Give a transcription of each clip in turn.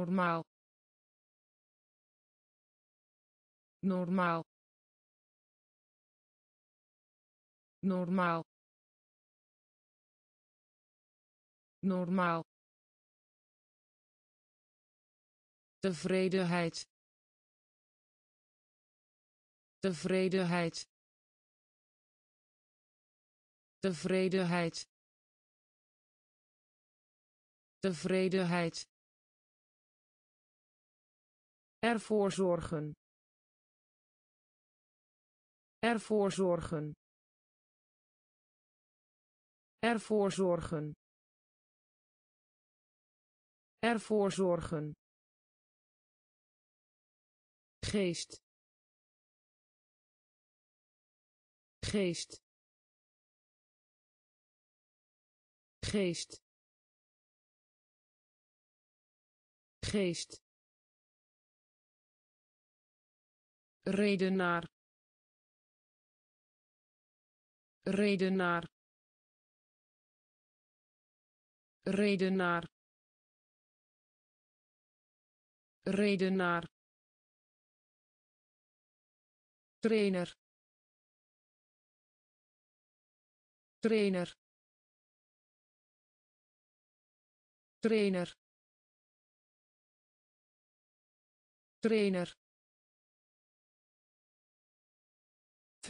normaal. Normaal. Normaal. Normaal. Tevredenheid. Tevredenheid. Tevredenheid. Tevredenheid ervoor zorgen. Ervoor zorgen. Ervoor zorgen. Ervoor zorgen. Geest. Geest. Geest. Geest redenaar. Redenaar. Redenaar. Redenaar. Trainer. Trainer. Trainer. Trainer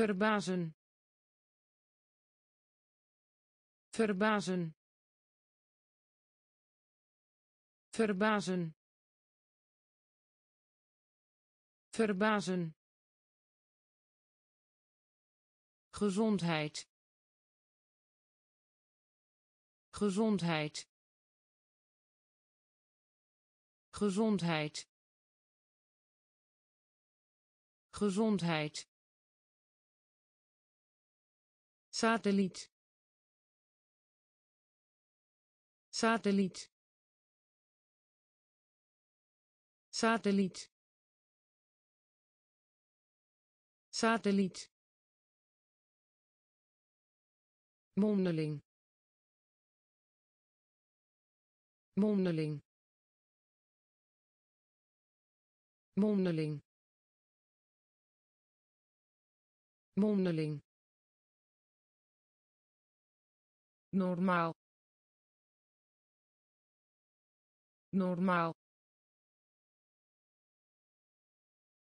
verbazen. Verbazen. Verbazen. Verbazen. Gezondheid. Gezondheid. Gezondheid. Gezondheid satelliet. Satelliet. Satelliet. Satelliet. Mondeling. Mondeling. Mondeling. Mondeling normaal normaal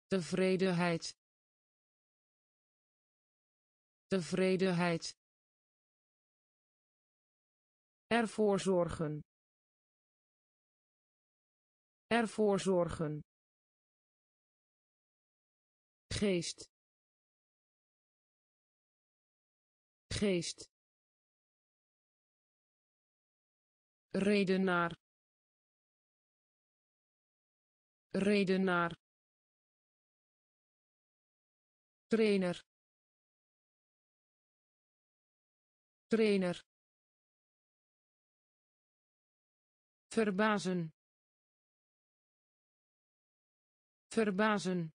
tevredenheid tevredenheid Ervoor zorgen. Ervoor zorgen. Geest. Geest. Redenaar. Redenaar. Trainer. Trainer. verbazen verbazen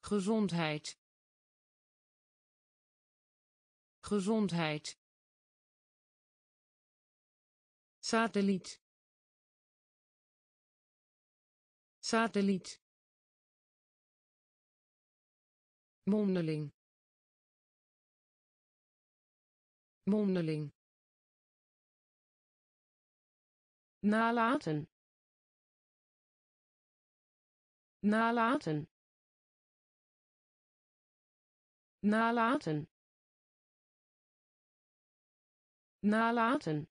gezondheid gezondheid satelliet. Satelliet. Mondeling. Mondeling. Nalaten. Nalaten. Nalaten. Nalaten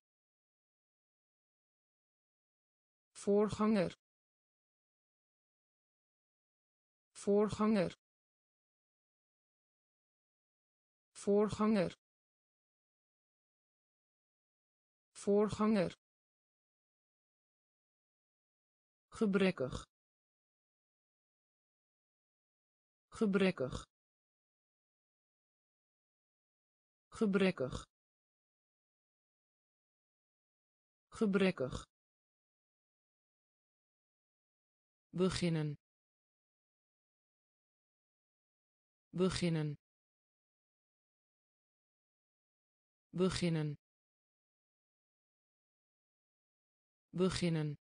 voorganger. Voorganger. Voorganger. Voorganger. Gebrekkig. Gebrekkig. Gebrekkig. Gebrekkig beginnen. Beginnen. Beginnen. Beginnen.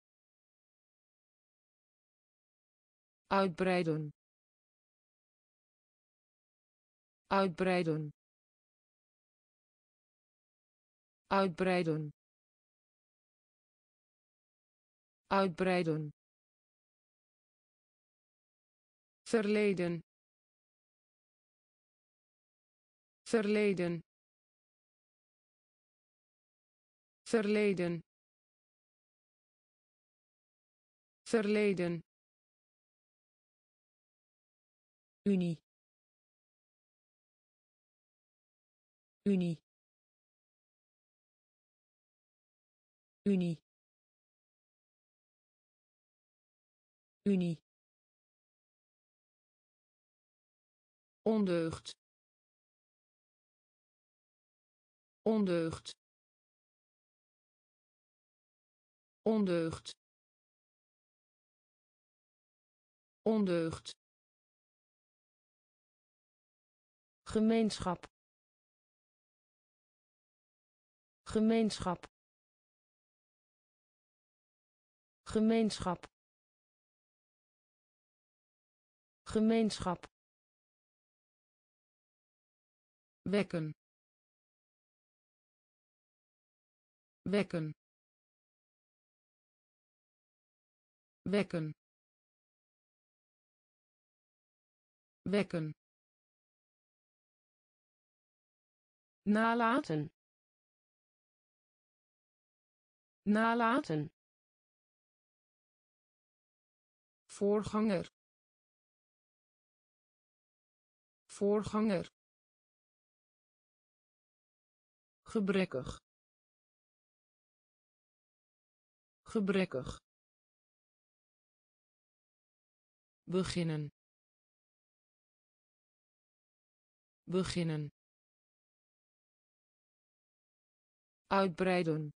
Uitbreiden. Uitbreiden. Uitbreiden. Uitbreiden verleden. Verleden. Verleden. Verleden. Unie. Unie. Unie. Unie ondeugd. Ondeugd. Ondeugd. Ondeugd. Gemeenschap. Gemeenschap. Gemeenschap. Gemeenschap wekken. Wekken. Wekken. Wekken. Nalaten. Nalaten. Voorganger. Voorganger gebrekkig. Gebrekkig. Beginnen. Beginnen. Uitbreiden.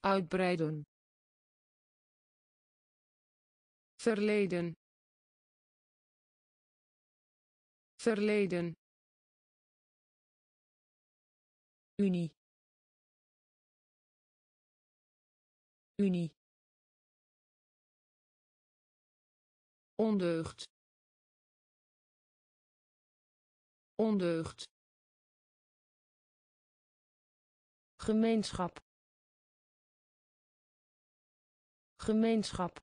Uitbreiden. Verleden. Verleden Unie. Unie. Ondeugd. Ondeugd. Gemeenschap. Gemeenschap.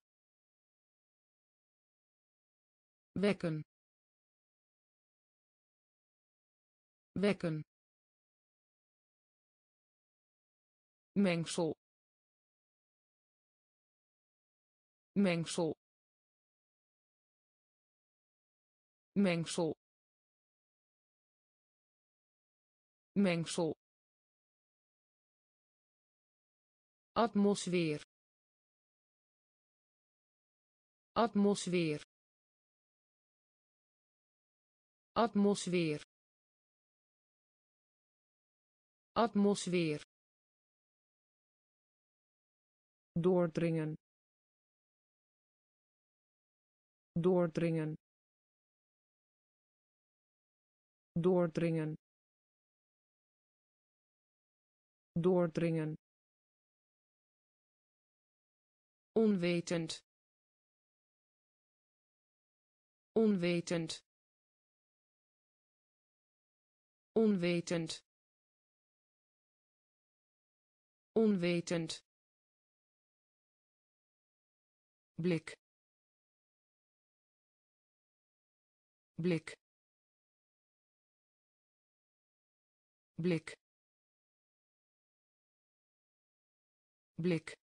Wekken. Wekken mengsel. Mengsel. Mengsel. Mengsel. Atmosfeer. Atmosfeer. Atmosfeer. Atmosfeer doordringen. Doordringen. Doordringen. Doordringen. Onwetend. Onwetend. Onwetend. Onwetend blik. Blik. Blik. Blik.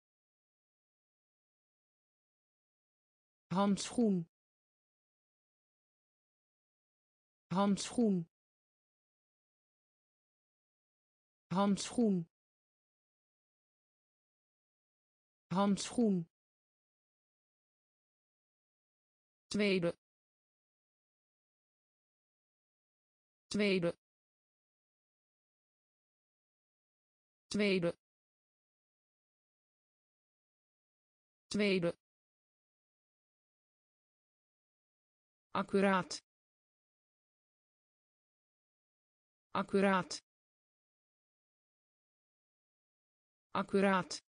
Handschoen. Handschoen. Handschoen. Handschoen tweede. Tweede. Tweede. Tweede. Accuraat. Accuraat. Accuraat.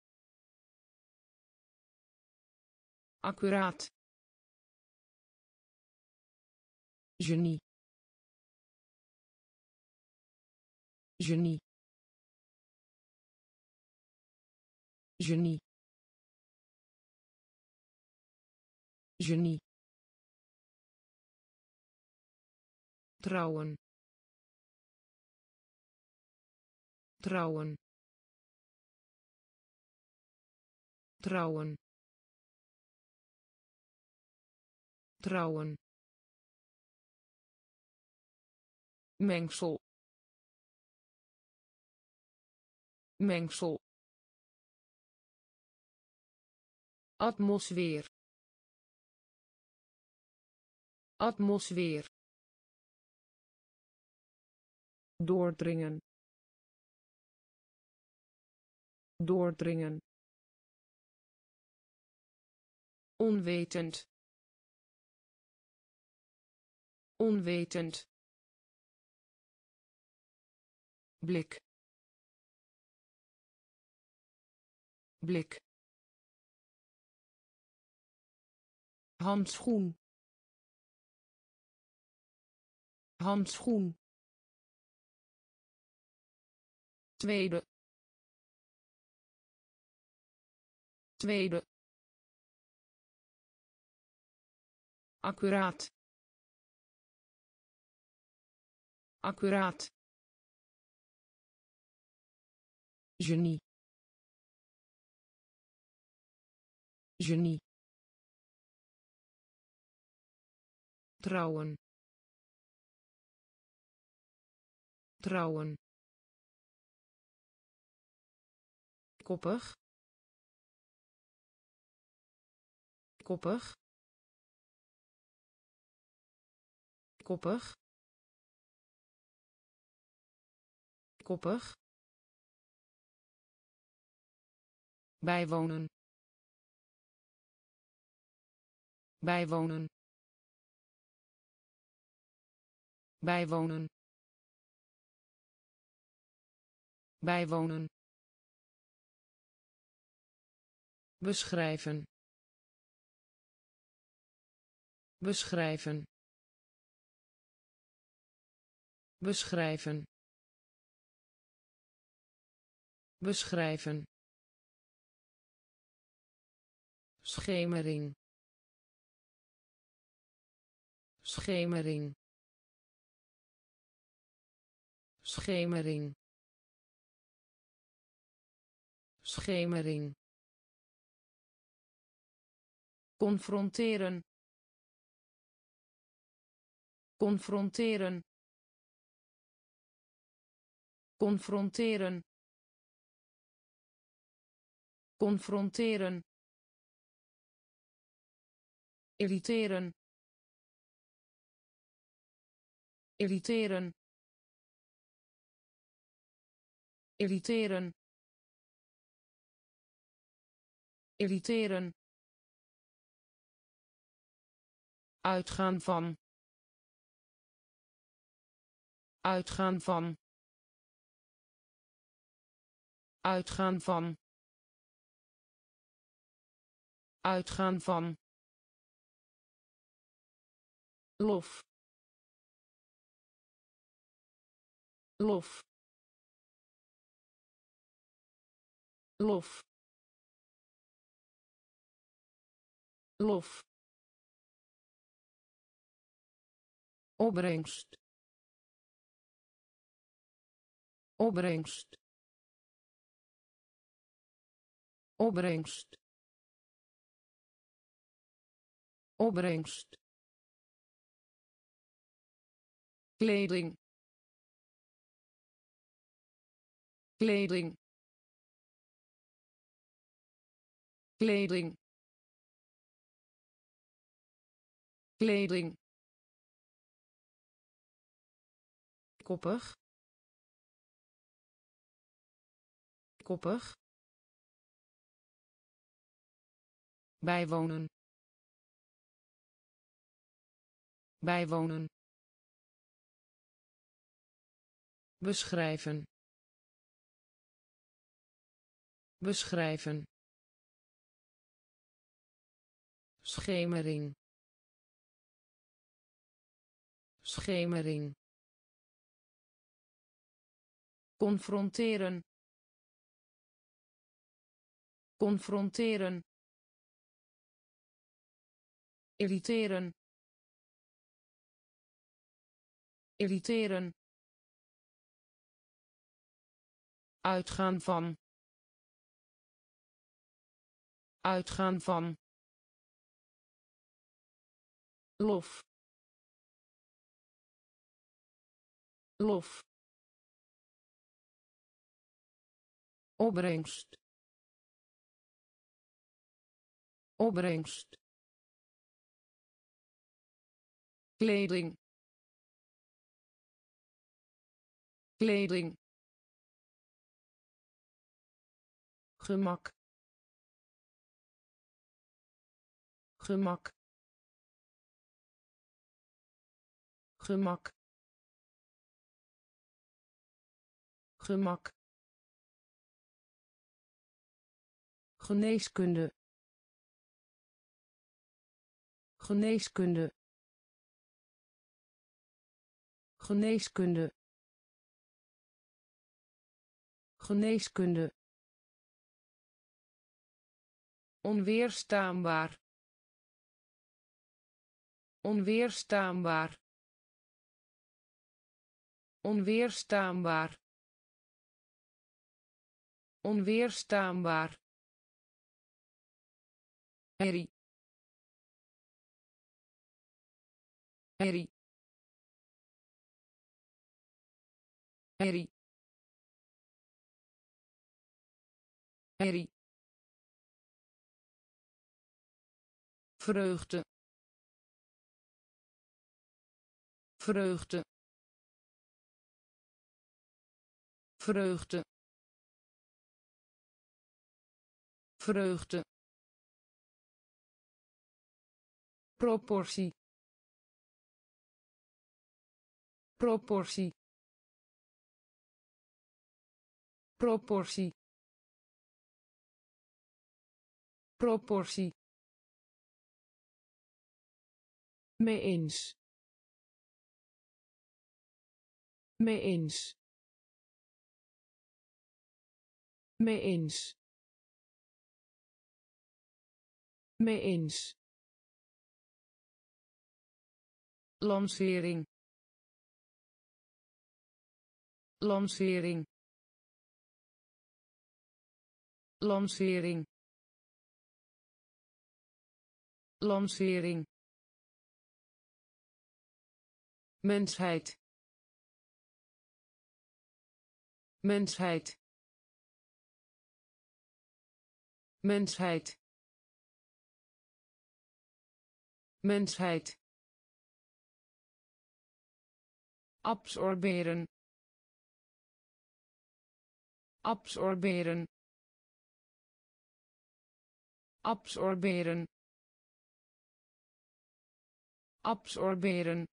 Accuraat genie. Genie. Genie. Genie. Trouwen. Trouwen. Trouwen. Trouwen mengsel. Mengsel. Atmosfeer. Atmosfeer. Doordringen. Doordringen. Onwetend. Onwetend blik. Blik. Handschoen. Handschoen. Tweede. Tweede. Accuraat. Accuraat genie. Genie. Trouwen. Trouwen. Koppig. Koppig. Koppig. Koppig bijwonen. Bijwonen. Bijwonen. Bijwonen. Beschrijven. Beschrijven. Beschrijven. Beschrijven schemering. Schemering. Schemering. Schemering. Confronteren. Confronteren. Confronteren. Confronteren irriteren. Irriteren. Irriteren. Irriteren. Uitgaan van. Uitgaan van. Uitgaan van. Uitgaan van lof lof lof lof. Opbrengst opbrengst opbrengst. Opbrengst kleding. Kleding. Kleding. Kleding. Koppig. Koppig. Bijwonen. Bijwonen beschrijven. Beschrijven. Schemering. Schemering. Confronteren. Confronteren. Irriteren. Irriteren uitgaan van uitgaan van lof. Lof. Opbrengst. Opbrengst. Kleding. Kleding gemak. Gemak. Gemak. Gemak. Geneeskunde. Geneeskunde. Geneeskunde. Geneeskunde onweerstaanbaar. Onweerstaanbaar. Onweerstaanbaar. Onweerstaanbaar vreugde. Vreugde. Vreugde. Vreugde. Proportie. Proportie. Proportie. Proportie mee eens. Mee eens. Mee eens. Mee eens. Lancering. Lancering. Lancering. Lancering mensheid. Mensheid. Mensheid. Mensheid. Absorberen. Absorberen. Absorberen. Absorberen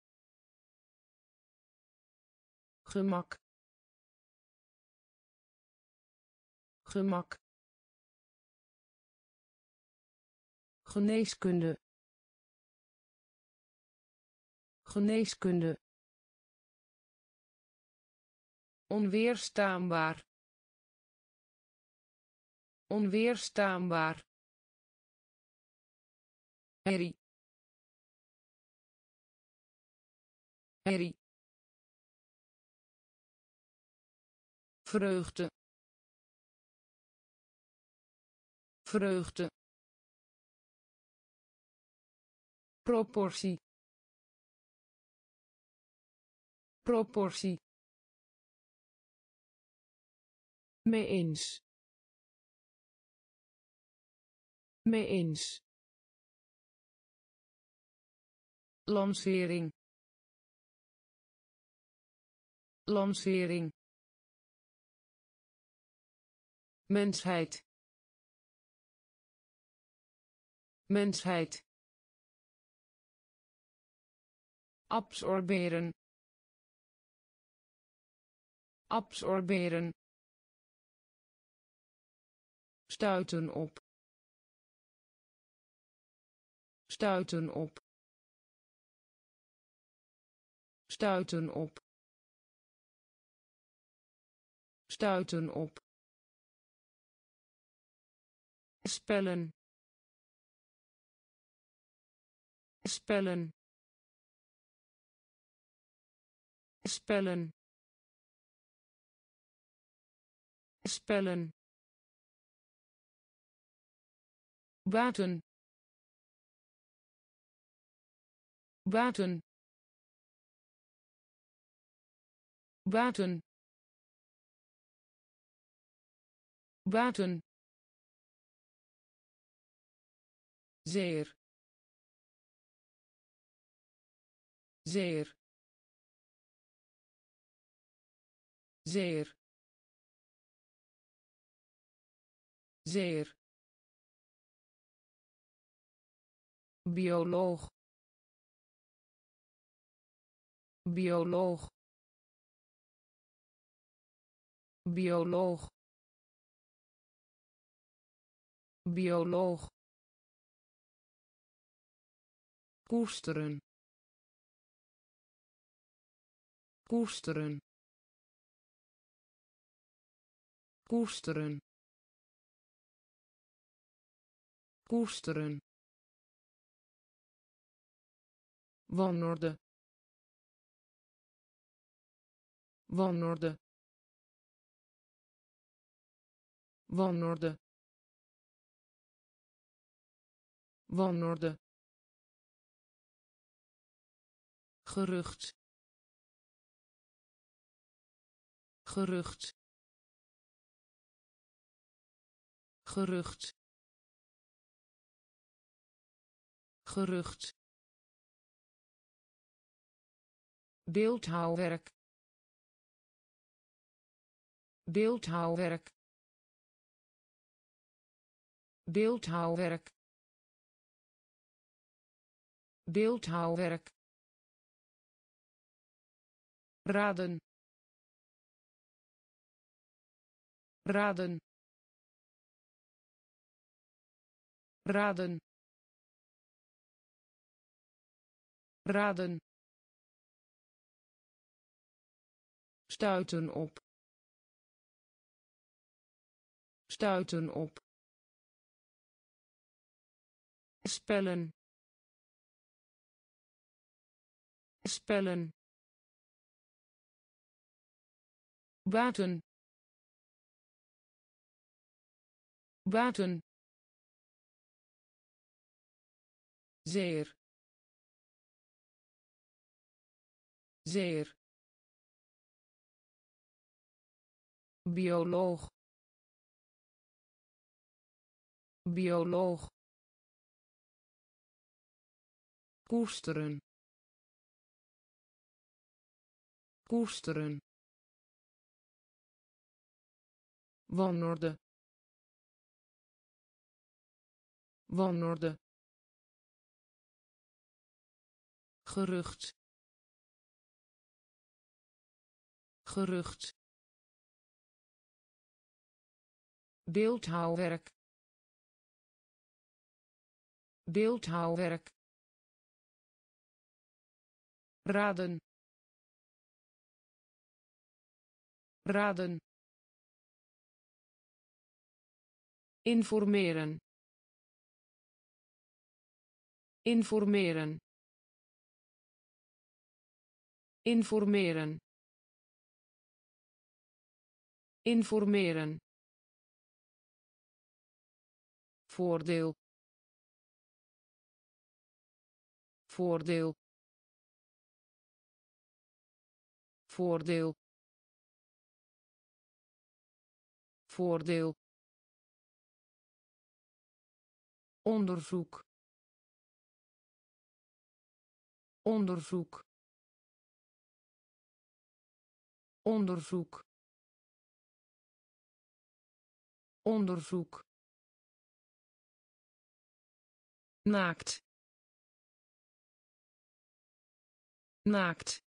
gemak. Gemak. Geneeskunde. Geneeskunde. Onweerstaanbaar. Onweerstaanbaar. Herrie. Herrie vreugde. Vreugde. Proportie. Proportie. Mee eens. Mee eens. Lancering. Lancering mensheid. Mensheid. Absorberen. Absorberen. Stuiten op. Stuiten op. Stuiten op. Stuiten op spellen. Spellen. Spellen. Spellen. Buiten buiten buiten buiten zeer. Zeer. Zeer. Zeer. Bioloog. Bioloog. Bioloog. Bioloog koesteren. Koesteren. Koesteren. Koesteren. Wanorde. Wanorde. Wanorde. Wanorde gerucht. Gerucht. Gerucht. Gerucht. Beeldhouwwerk. Beeldhouwwerk. Beeldhouwwerk. Beeldhouwwerk raden. Raden. Raden. Raden. Stuiten op. Stuiten op. Spellen. Spellen buiten buiten zeer. Zeer. Bioloog. Bioloog. Koesteren. Koesteren wanorde wanorde gerucht. Gerucht. Beeldhouwwerk. Beeldhouwwerk. Raden. Raden informeren. Informeren. Informeren. Informeren. Voordeel. Voordeel. Voordeel. Voordeel onderzoek onderzoek onderzoek onderzoek. Naakt. Naakt.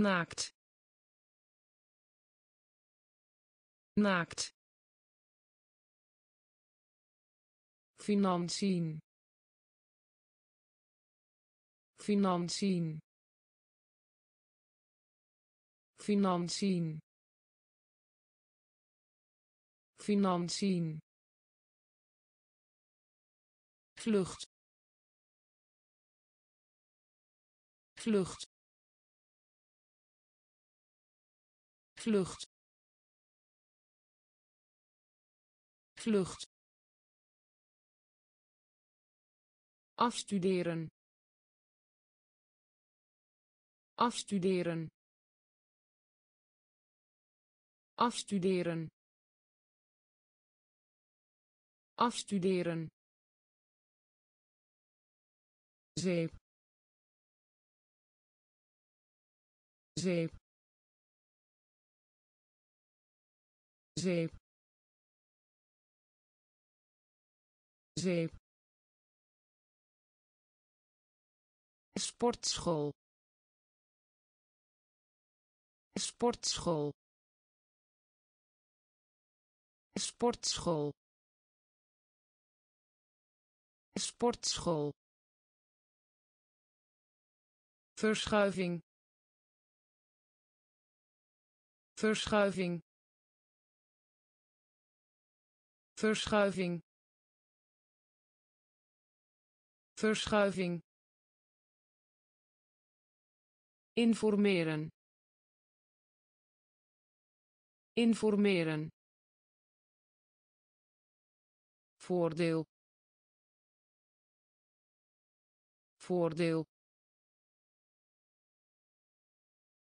Naakt. Naakt financiën. Financiën. Financiën. Financiën. Vlucht. Vlucht. Vlucht. Vlucht afstuderen. Afstuderen. Afstuderen. Afstuderen. Zeep. Zeep. Zeep. Zeep sportschool. Sportschool. Sportschool. Sportschool. Verschuiving. Verschuiving. Verschuiving. Verschuiving informeren. Informeren. Voordeel. Voordeel.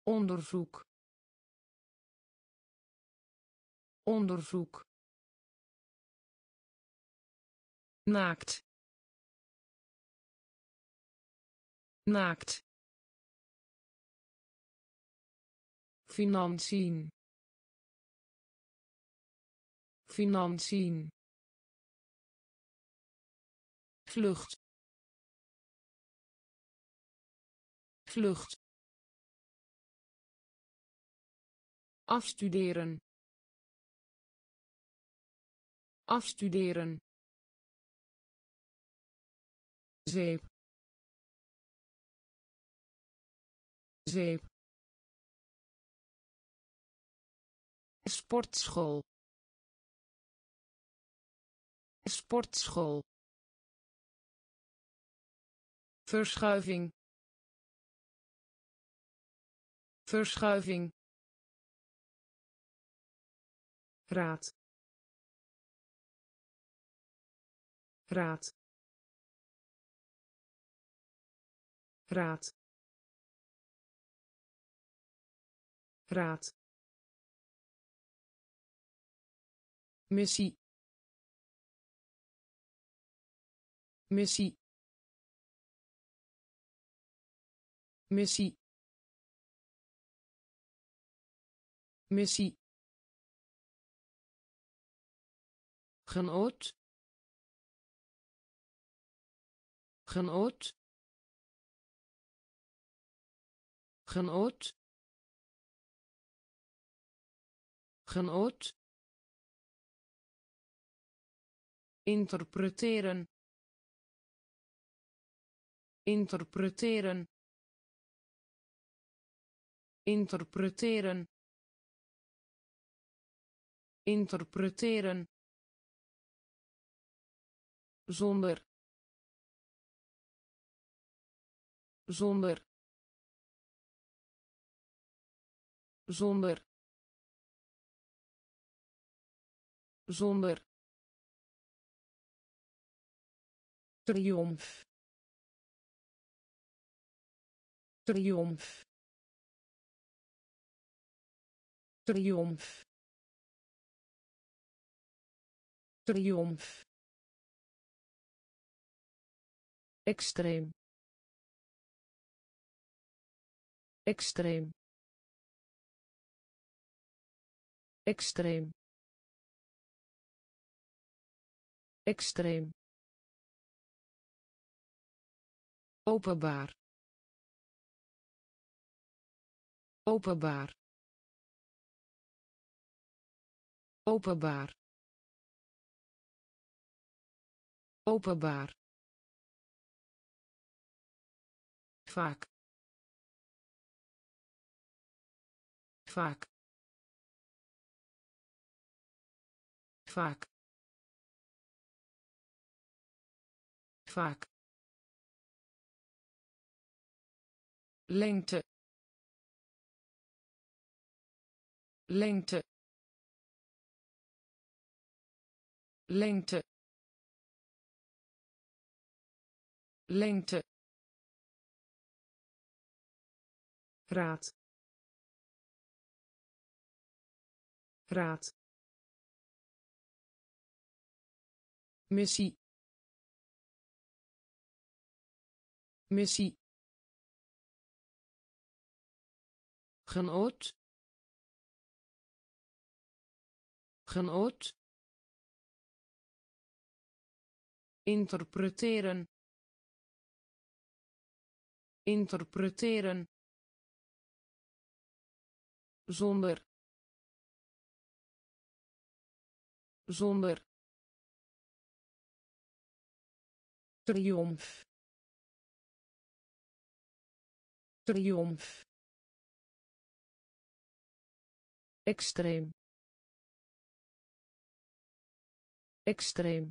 Onderzoek. Onderzoek. Naakt. Naakt financiën. Financiën. Vlucht. Vlucht. Afstuderen. Afstuderen. Zeep. Zeep sportschool. Sportschool. Verschuiving. Verschuiving. Raad. Raad. Raad. Raad missie missie missie missie genoot genoot genoot genoot interpreteren. Interpreteren. Interpreteren. Interpreteren. Zonder. Zonder. Zonder. Zonder triomf. Triomf. Triomf. Triomf. Extreem. Extreem. Extreem. Extreem openbaar. Openbaar. Openbaar. Openbaar. Vaak. Vaak. Vaak. Vaak lengte. Lengte. Lengte. Lengte. Raad. Raad. Missie. Missie genoot. Genoot. Interpreteren. Interpreteren. Zonder. Zonder. Triomf. Triomf extreem. Extreem.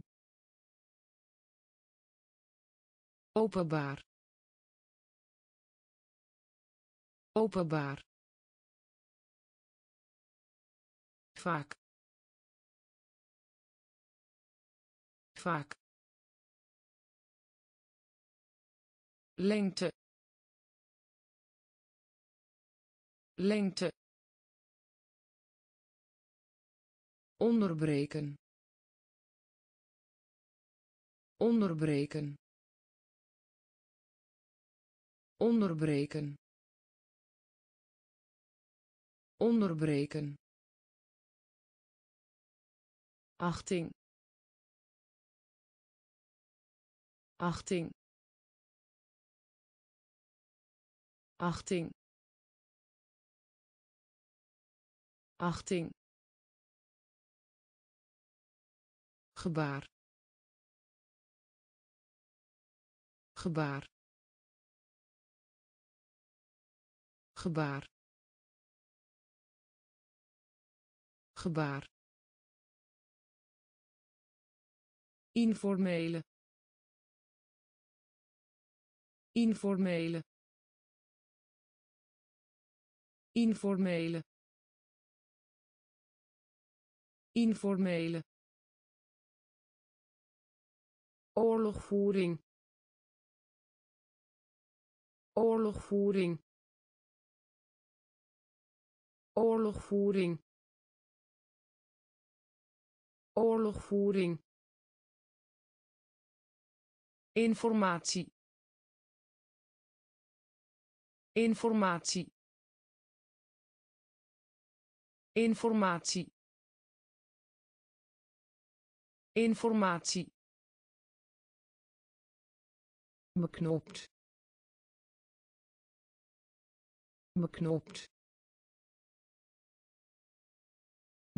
Openbaar. Openbaar. Vaak. Vaak. Lengte. Lengte onderbreken. Onderbreken. Onderbreken. Onderbreken. Achting. Achting. Achting. Achting gebaar. Gebaar. Gebaar. Gebaar. Informele. Informele. Informele. Informele oorlogvoering oorlogvoering oorlogvoering oorlogvoering informatie informatie informatie informatie beknopt beknopt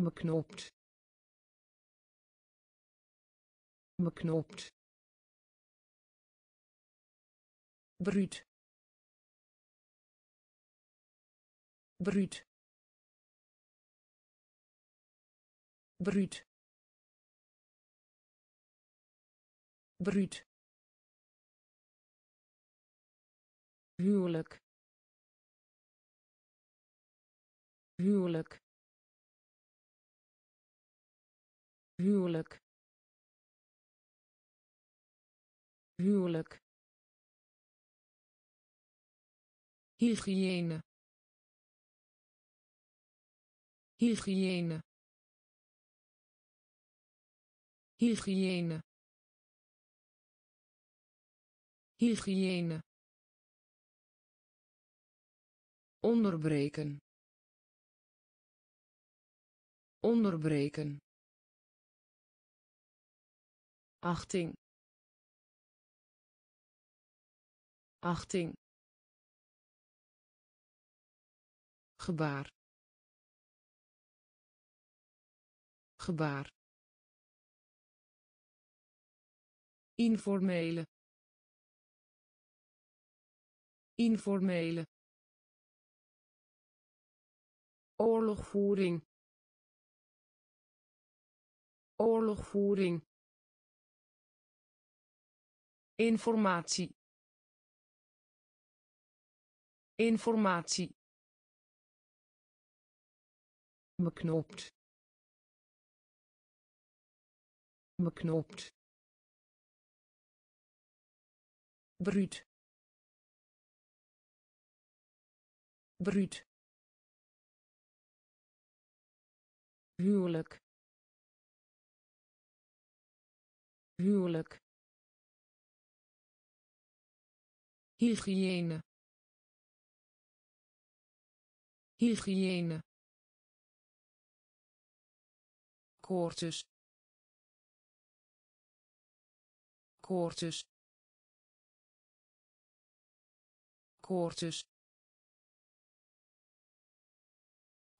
beknopt beknopt bruut bruut bruut. Bruut huwelijk. Huwelijk. Huwelijk. Huwelijk. Hygiëne. Hygiëne. Hygiëne. Hygiëne onderbreken. Onderbreken. Achting. Achting. Gebaar. Gebaar. Informele. Informele oorlogvoering oorlogvoering informatie informatie beknopt beknopt bruut bruut huwelijk. Huwelijk. Hygiëne. Hygiëne. Koortjes. Koortjes. Koortjes.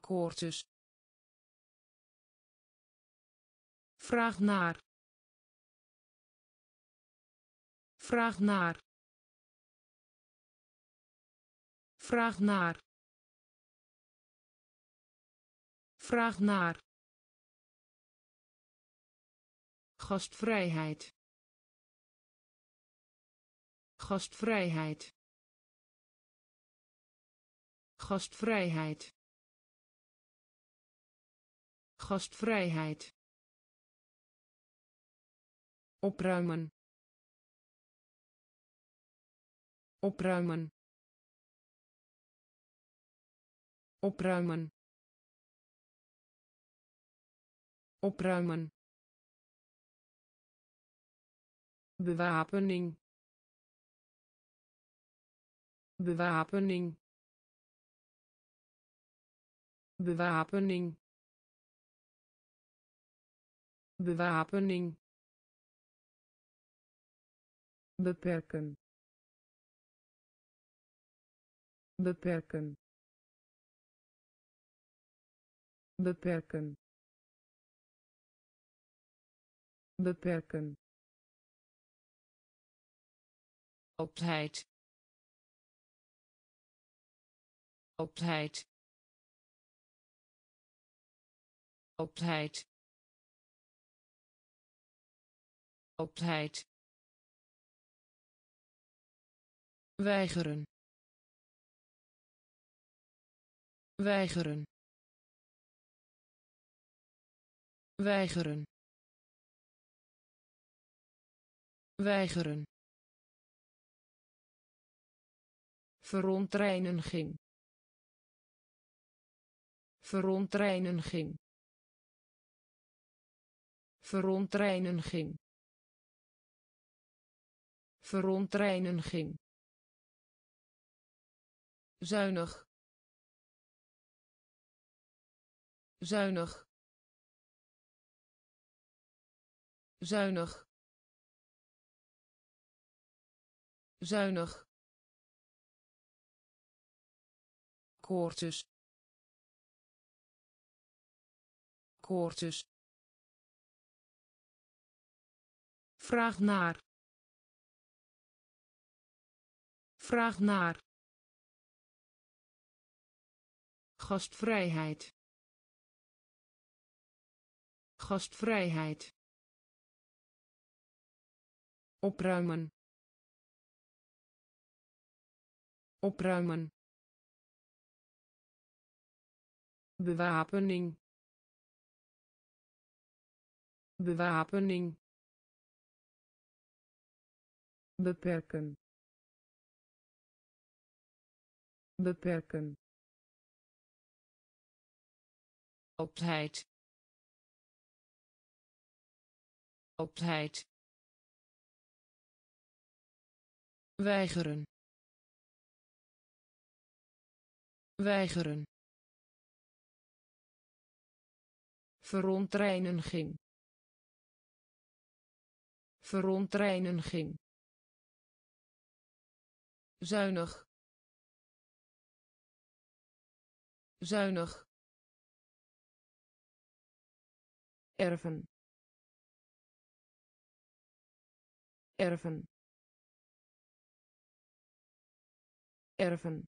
Koortjes vraag naar. Vraag naar. Vraag naar. Vraag naar. Gastvrijheid. Gastvrijheid. Gastvrijheid. Gastvrijheid opruimen. Opruimen. Opruimen. Opruimen. Bewapening. Bewapening. Bewapening. Bewapening beperken. Beperken. Beperken. Beperken. Altijd altijd altijd altijd weigeren. Weigeren. Weigeren. Weigeren. Verontreiniging verontreiniging verontreiniging verontreiniging zuinig. Zuinig. Zuinig. Zuinig. Koortjes. Koortjes. Vraag naar. Vraag naar gastvrijheid. Gastvrijheid. Opruimen. Opruimen. Bewapening. Bewapening. Beperken. Beperken altijd altijd weigeren. Weigeren. Verontreiniging. Verontreiniging. Zuinig. Zuinig erven. Erven. Erven.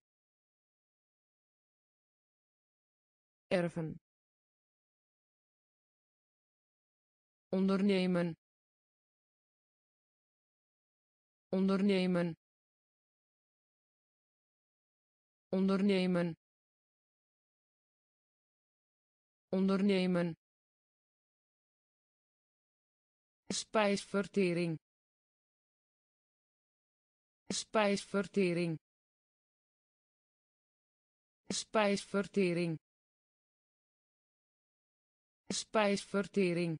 Erven. Ondernemen. Ondernemen. Ondernemen. Ondernemen spijsvertering. Spijsvertering. Spijsvertering. Spijsvertering.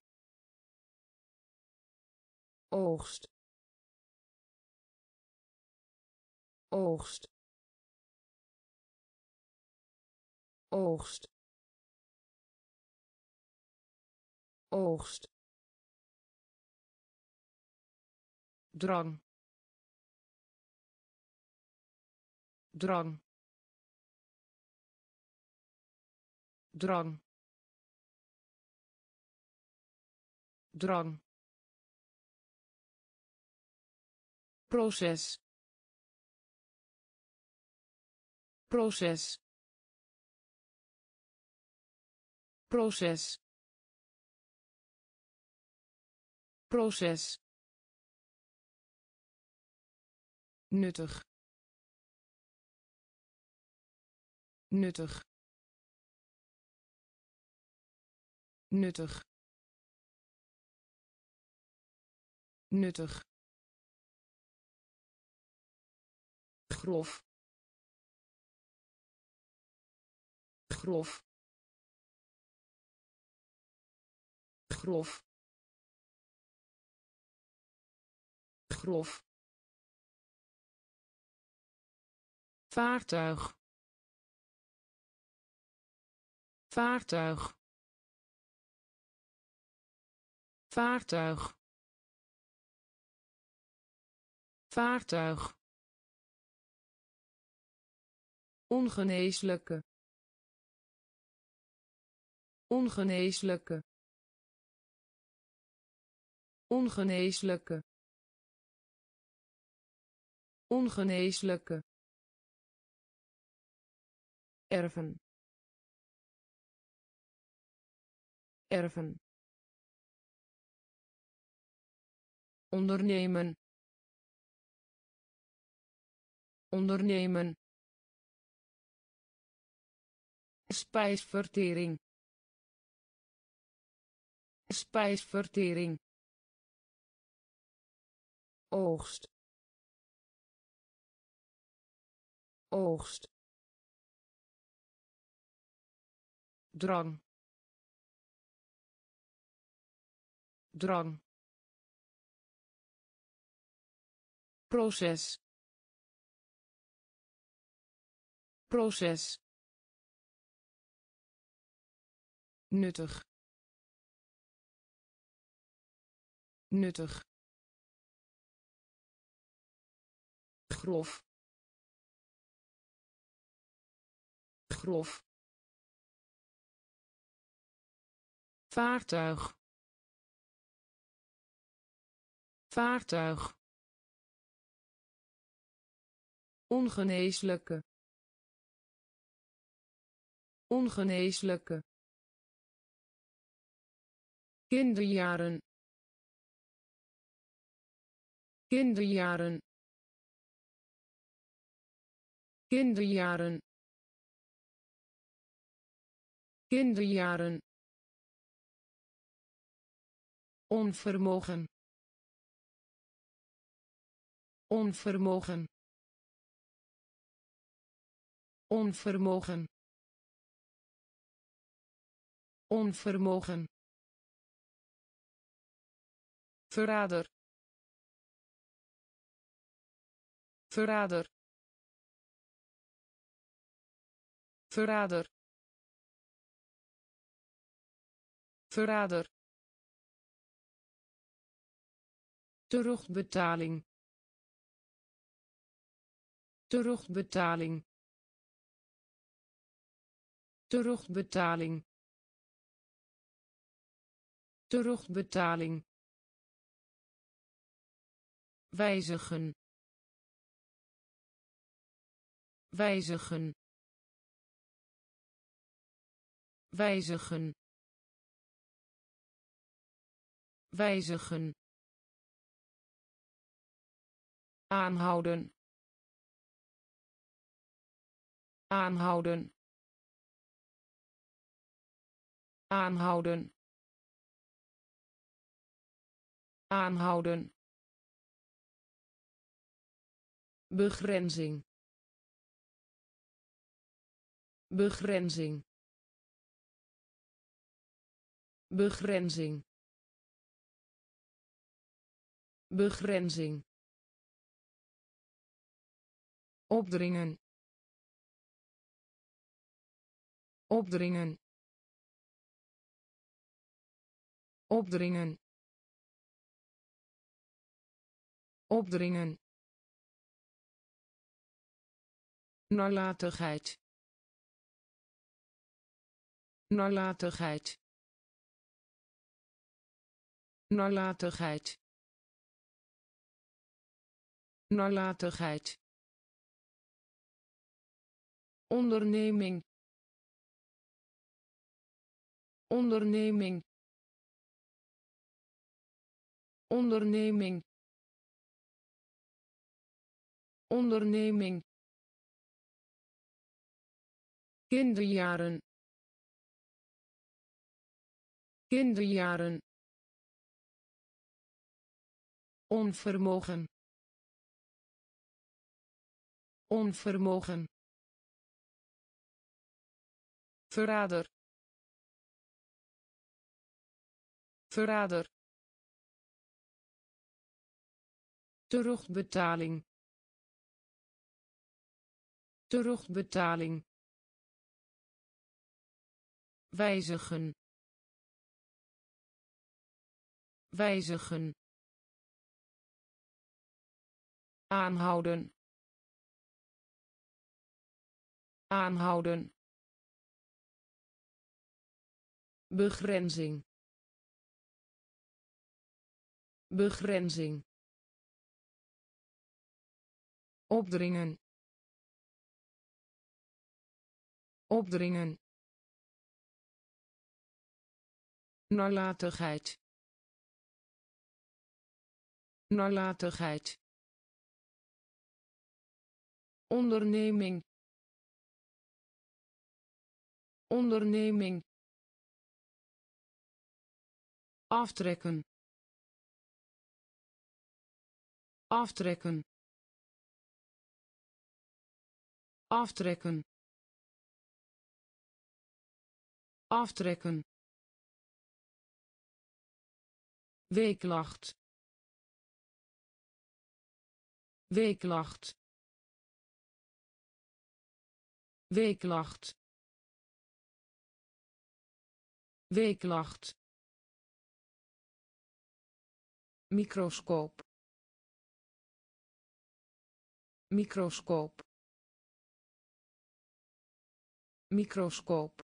Oogst. Oogst. Oogst. Oogst drang. Drang. Drang. Drang. Proces. Proces. Proces. Proces nuttig. Nuttig. Nuttig. Nuttig. Grof. Grof. Grof. Grof vaartuig. Vaartuig. Vaartuig. Vaartuig. Ongeneeslijke. Ongeneeslijke. Ongeneeslijke. Ongeneeslijke erven. Erven. Ondernemen. Ondernemen. Spijsvertering. Spijsvertering. Oogst. Oogst drang. Drang. Proces. Proces. Nuttig. Nuttig. Grof. Grof vaartuig. Vaartuig. Ongeneeslijke. Ongeneeslijke. Kinderjaren. Kinderjaren. Kinderjaren. Kinderjaren onvermogen. Onvermogen. Onvermogen. Onvermogen. Verrader. Verrader. Verrader. Verrader terugbetaling. Terugbetaling. Terugbetaling. Terugbetaling. Wijzigen. Wijzigen. Wijzigen. Wijzigen aanhouden. Aanhouden. Aanhouden. Aanhouden. Begrenzing. Begrenzing. Begrenzing. Begrenzing opdringen opdringen opdringen opdringen. Nalatigheid nalatigheid nalatigheid. Nalatigheid onderneming. Onderneming. Onderneming. Onderneming. Kinderjaren. Kinderjaren. Onvermogen. Onvermogen verrader. Verrader. Terugbetaling. Terugbetaling. Wijzigen. Wijzigen. Aanhouden. Aanhouden begrenzing. Begrenzing. Opdringen. Opdringen. Nalatigheid. Nalatigheid. Onderneming. Onderneming aftrekken. Aftrekken. Aftrekken. Aftrekken. Weeklacht. Weeklacht. Weeklacht. Weeklacht microscoop microscoop microscoop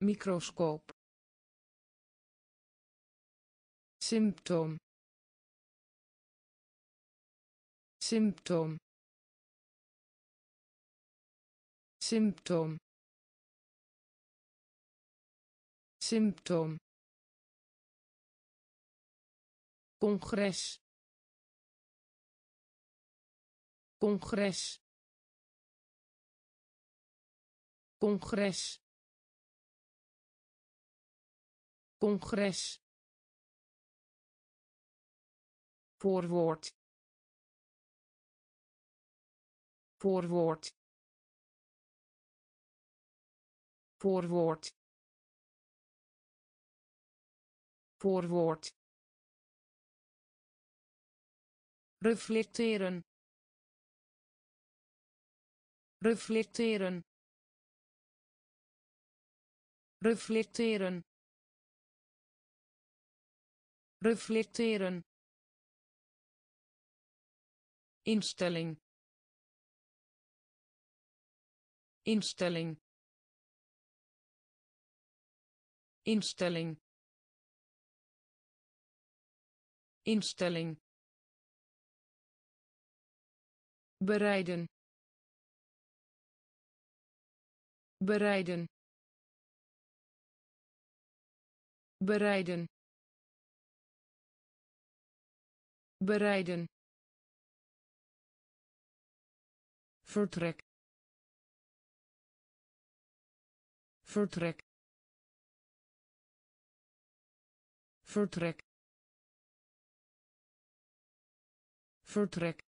microscoop. Symptoom. Symptoom. Symptoom. Symptoom congres. Congres. Congres. Congres. Voorwoord. Voorwoord. Voorwoord. Voorwoord reflecteren. Reflecteren. Reflecteren. Reflecteren. Instelling. Instelling. Instelling. Instelling bereiden bereiden bereiden bereiden. Vertrek vertrek vertrek. Vertrek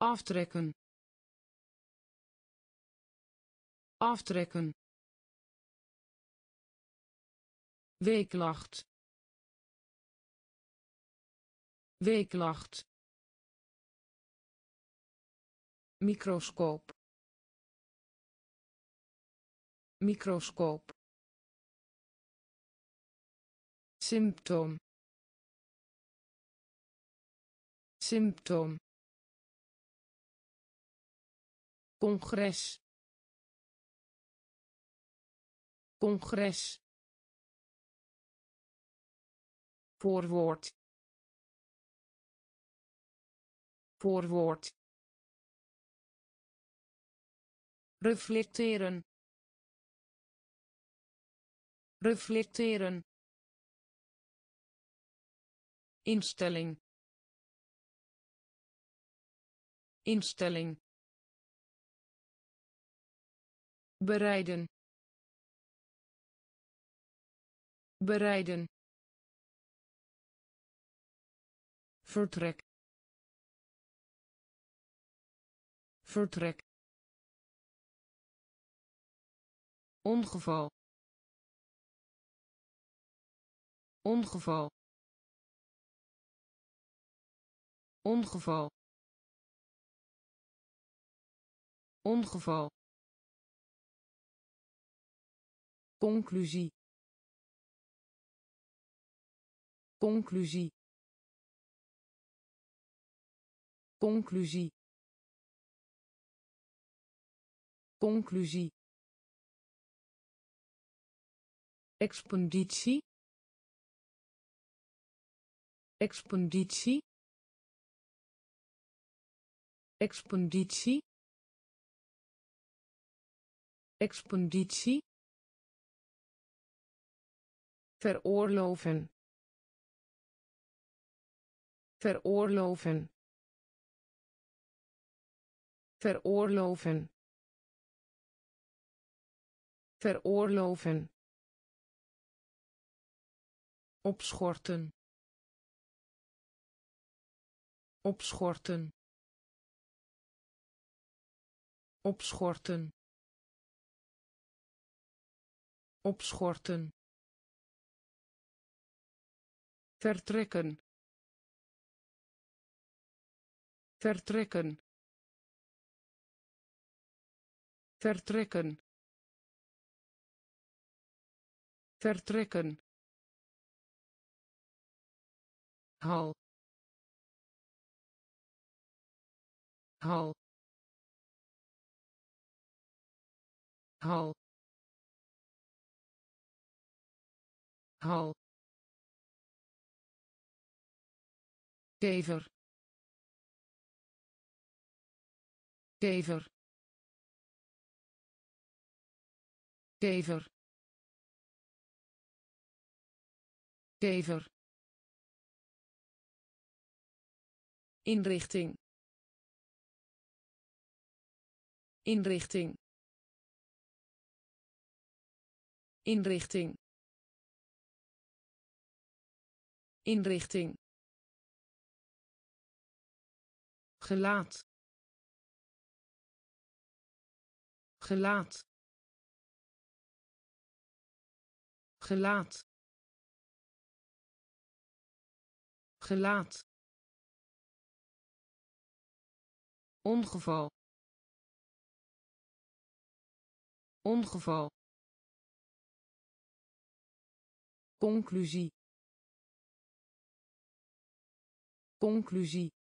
aftrekken. Aftrekken. Weeklacht. Weeklacht. Microscoop. Microscoop. Symptoom. Symptoom congres. Congres. Voorwoord. Voorwoord. Reflecteren. Reflecteren. Instelling. Instelling bereiden bereiden vertrek vertrek ongeval ongeval ongeval ongeval conclusie. Conclusie. Conclusie. Conclusie. Expeditie expeditie expeditie expeditie veroorloven. Veroorloven. Veroorloven. Veroorloven. Opschorten. Opschorten. Opschorten. Opschorten vertrekken. Vertrekken. Vertrekken. Vertrekken. Hal. Hal. Hal. Hal kever kever kever kever inrichting. Inrichting. Inrichting. Inrichting gelaat. Gelaat. Gelaat. Gelaat. Ongeval. Ongeval. Conclusie. Conclusie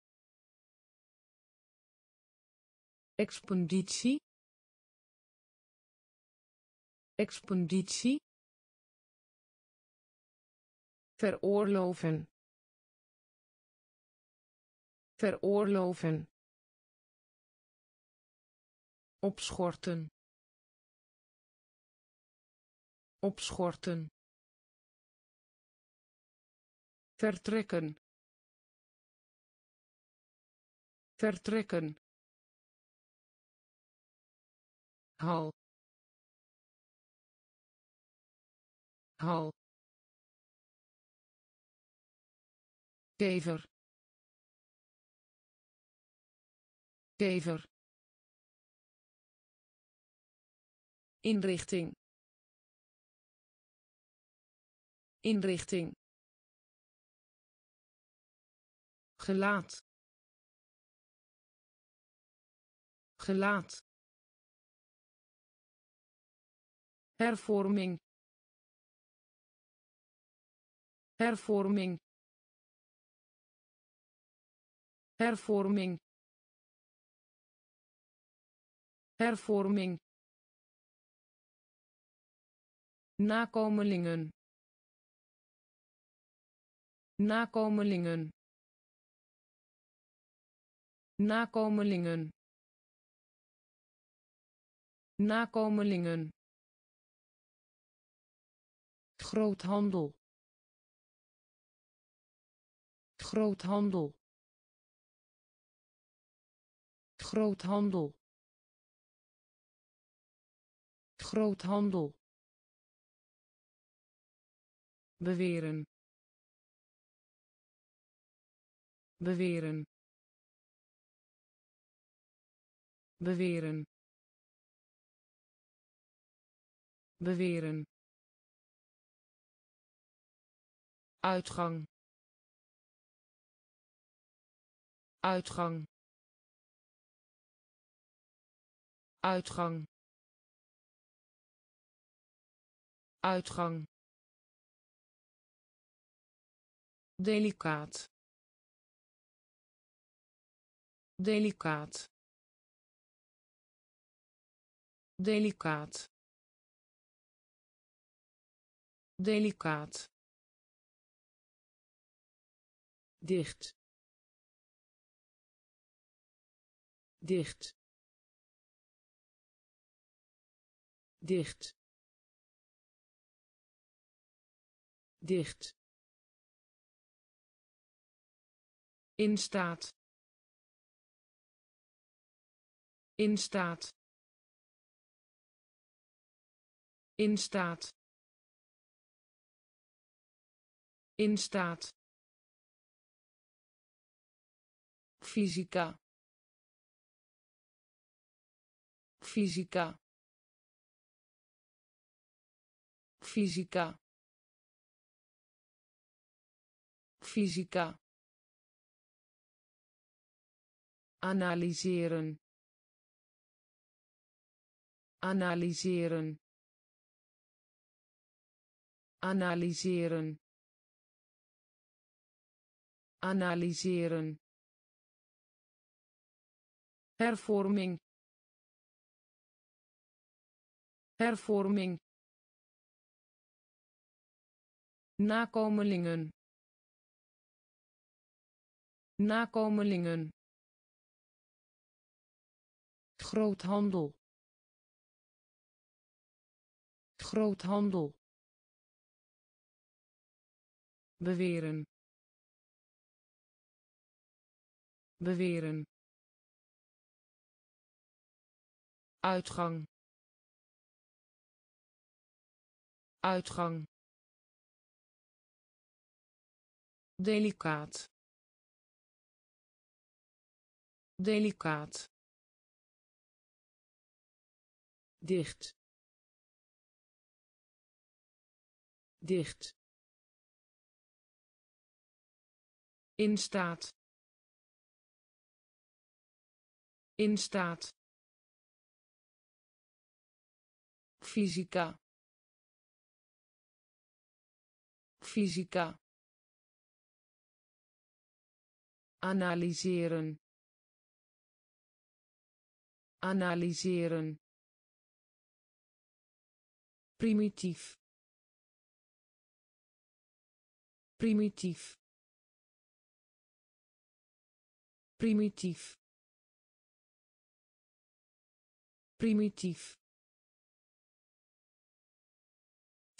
expeditie expeditie veroorloven. Veroorloven. Opschorten. Opschorten. Vertrekken. Vertrekken hal. Hal. Kever kever inrichting. Inrichting. Gelaat. Gelaat hervorming. Hervorming. Hervorming. Hervorming. Nakomelingen. Nakomelingen. Nakomelingen. Nakomelingen groothandel. Groothandel. Groothandel. Groothandel. Beweren. Beweren. Beweren. Beweren uitgang. Uitgang. Uitgang. Uitgang. Delicaat. Delicaat. Delicaat. Delicaat dicht. Dicht. Dicht. Dicht. In staat. In staat. In staat. In staat fysica fysica fysica fysica analyseren analyseren analyseren analyseren hervorming. Hervorming. Nakomelingen. Nakomelingen. Groothandel. Groothandel. Beweren. Beweren uitgang. Uitgang. Delicaat. Delicaat. Dicht. Dicht. In staat. In staat fysica fysica analyseren analyseren primitief. Primitief. Primitief. Primitief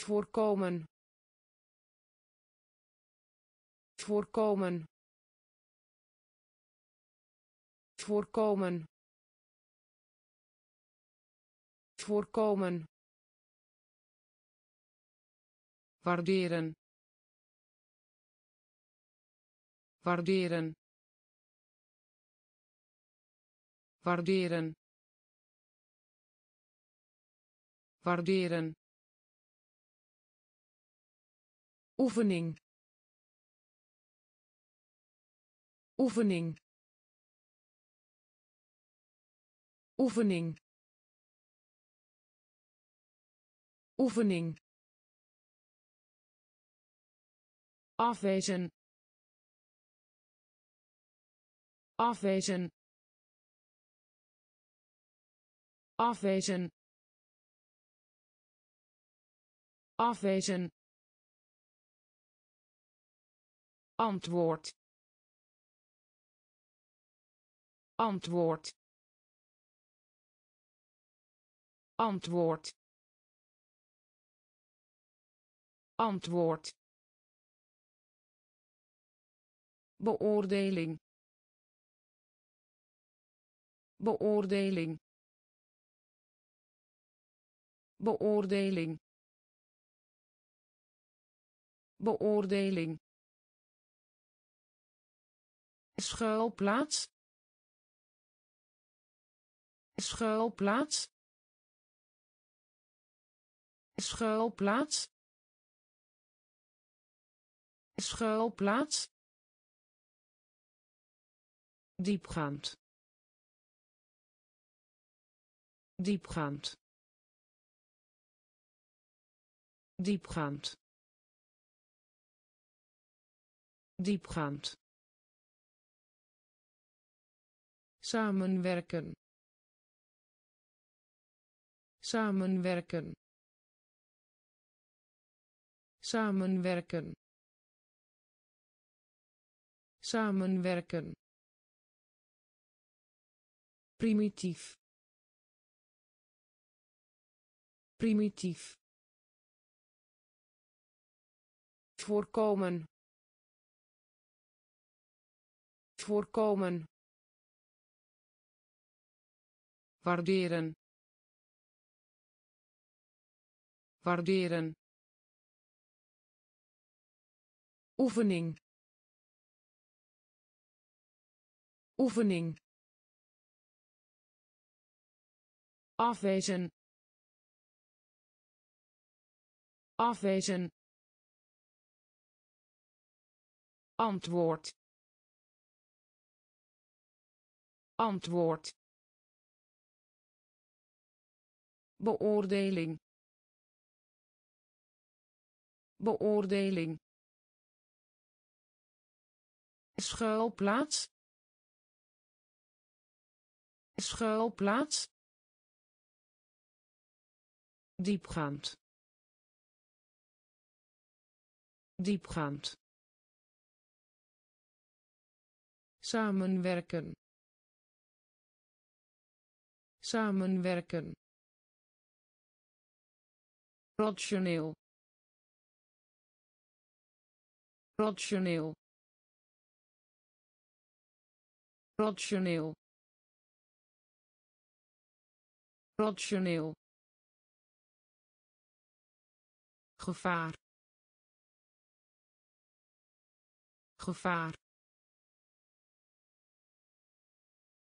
voorkomen. Voorkomen. Voorkomen. Voorkomen. Waarderen. Waarderen. Waarderen. Waarderen oefening. Oefening. Oefening. Oefening. Afwezen. Afwezen. Afwezen. Afwezen antwoord. Antwoord. Antwoord. Antwoord. Beoordeling. Beoordeling. Beoordeling. Beoordeling schuilplaats schuilplaats schuilplaats schuilplaats diepgaand diepgaand diepgaand diepgaand samenwerken. Samenwerken. Samenwerken. Samenwerken. Primitief. Primitief. Voorkomen. Voorkomen waarderen. Waarderen. Oefening. Oefening. Afwezen. Afwezen. Antwoord. Antwoord beoordeling. Beoordeling. Schuilplaats. Schuilplaats. Diepgaand. Diepgaand. Samenwerken. Samenwerken rationeel. Rationeel. Rationeel. Rationeel. Gevaar. Gevaar.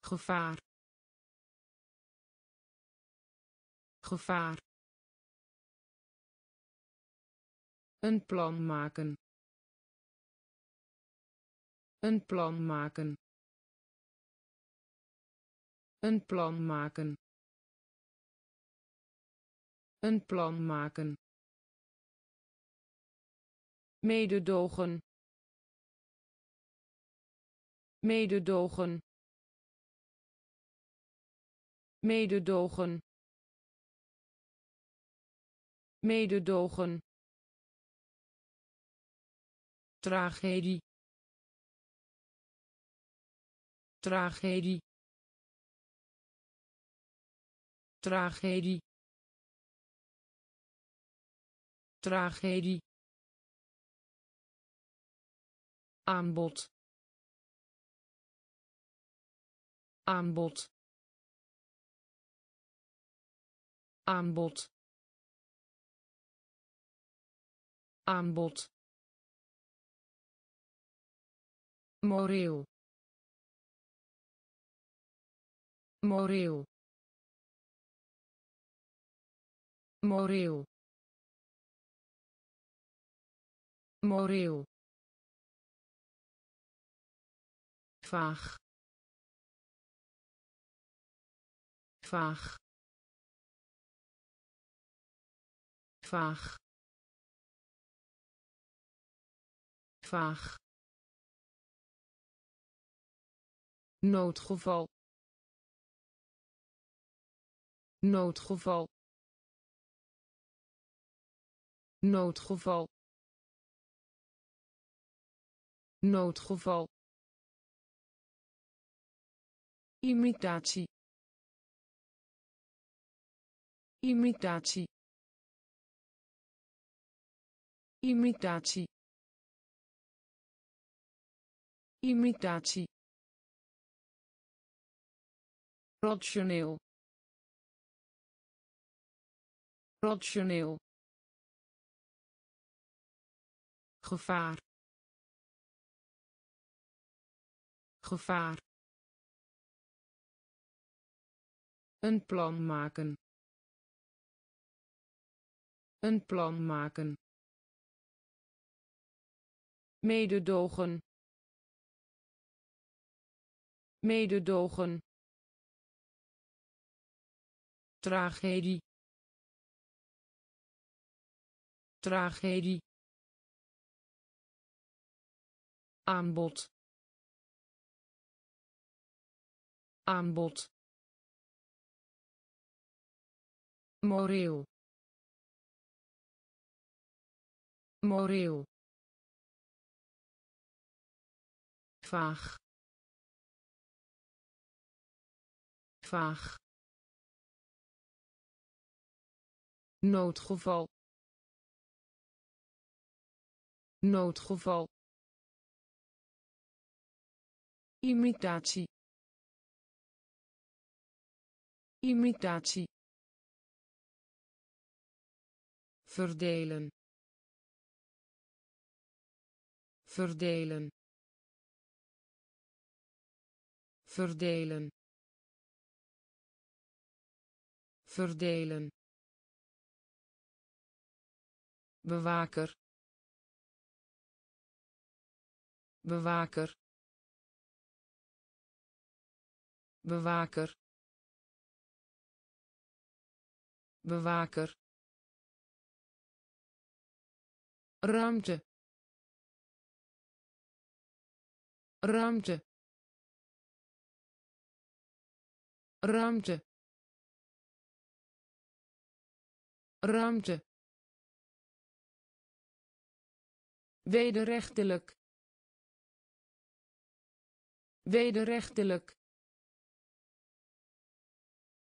Gevaar. Gevaar Een plan maken. Een plan maken. Een plan maken. Een plan maken. Mededogen. Mededogen. Mededogen. mededogen tragedie. Tragedie. Tragedie. Tragedie. Aanbod. Aanbod. Aanbod. Aanbod moreel. Moreel. Moreel. Moreel. Vaag. Vaag. Vaag. Vaag noodgeval noodgeval noodgeval noodgeval. Imitatie. Imitatie. Imitatie. Imitatie rationeel rationeel gevaar gevaar Een plan maken. Een plan maken. Mededogen. Mededogen. Tragedie. Tragedie. aanbod. Aanbod. Moreel. Moreel. Vaag. Vaag noodgeval noodgeval imitatie imitatie verdelen verdelen verdelen verdelen bewaker bewaker bewaker bewaker ruimte ruimte ruimte ruimte wederrechtelijk. Wederrechtelijk.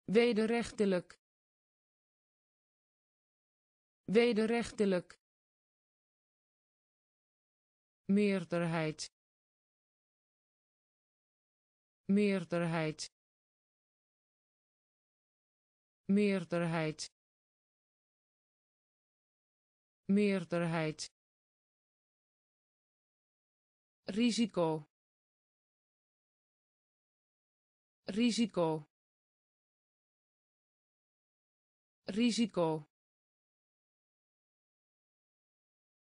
Wederrechtelijk. Wederrechtelijk. Meerderheid. Meerderheid. Meerderheid. Meerderheid risico. Risico. Risico.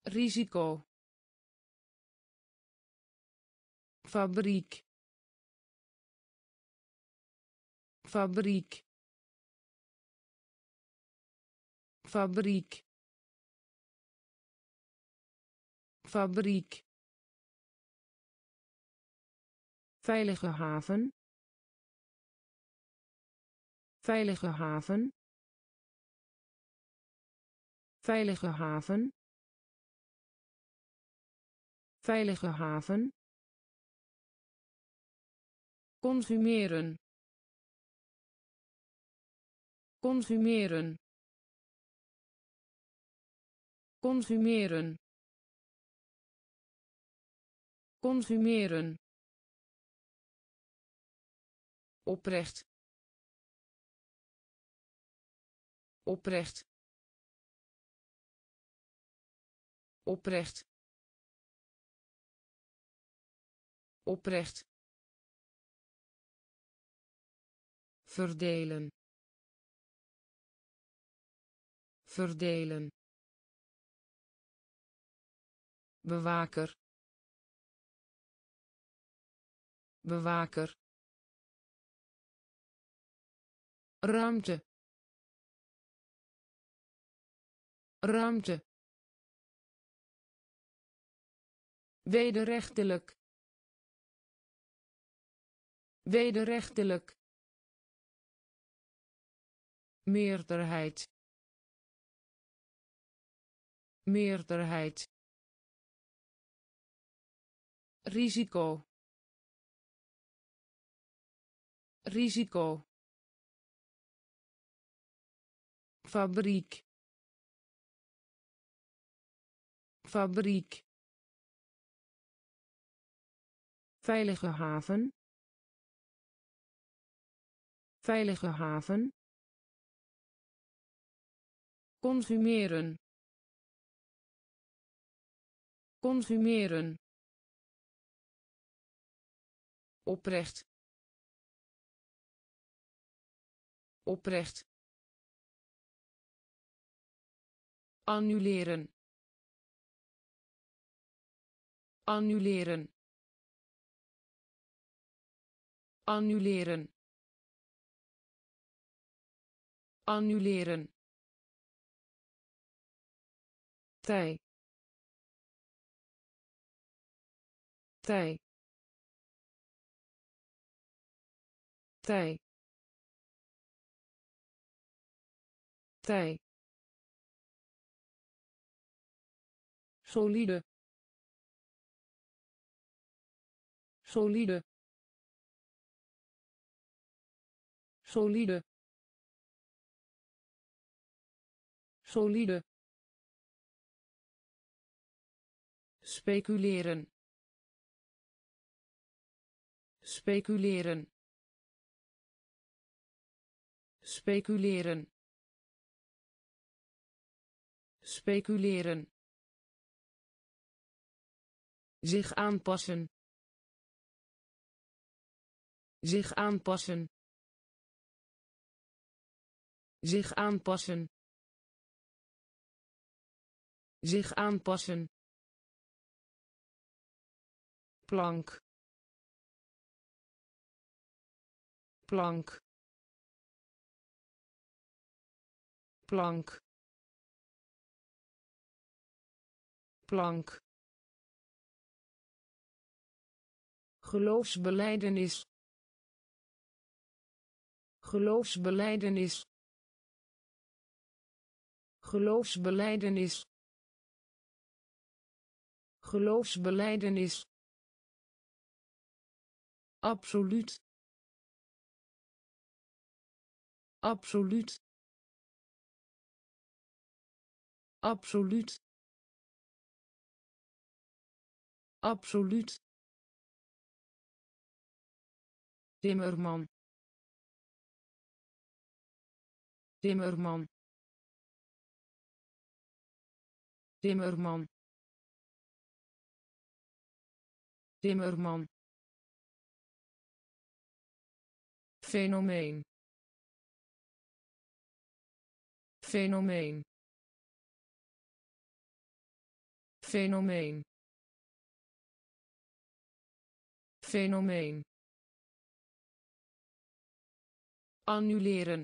Risico. Fabriek. Fabriek. Fabriek. Fabriek veilige haven. Veilige haven. Veilige haven. Veilige haven. Consumeren. Consumeren. Consumeren. Consumeren oprecht. Oprecht. Oprecht. Oprecht. Verdelen. Verdelen. Bewaker. Bewaker ruimte. Ruimte. Wederrechtelijk. Wederrechtelijk. Meerderheid. Meerderheid. Risico. Risico fabriek. Fabriek. Veilige haven. Veilige haven. Consumeren. Consumeren. Oprecht. Oprecht annuleren. Annuleren. Annuleren. Annuleren. Tij tij tij tij solide. Solide. Solide. Solide. Speculeren. Speculeren. Speculeren. Speculeren zich aanpassen. Zich aanpassen. Zich aanpassen. Zich aanpassen. Plank. Plank. Plank. Plank geloofsbelijdenis geloofsbelijdenis geloofsbelijdenis geloofsbelijdenis absoluut. Absoluut. Absoluut. Absoluut Timmerman. Timmerman. Timmerman. Timmerman. Fenomeen. Fenomeen. Fenomeen. Fenomeen annuleren.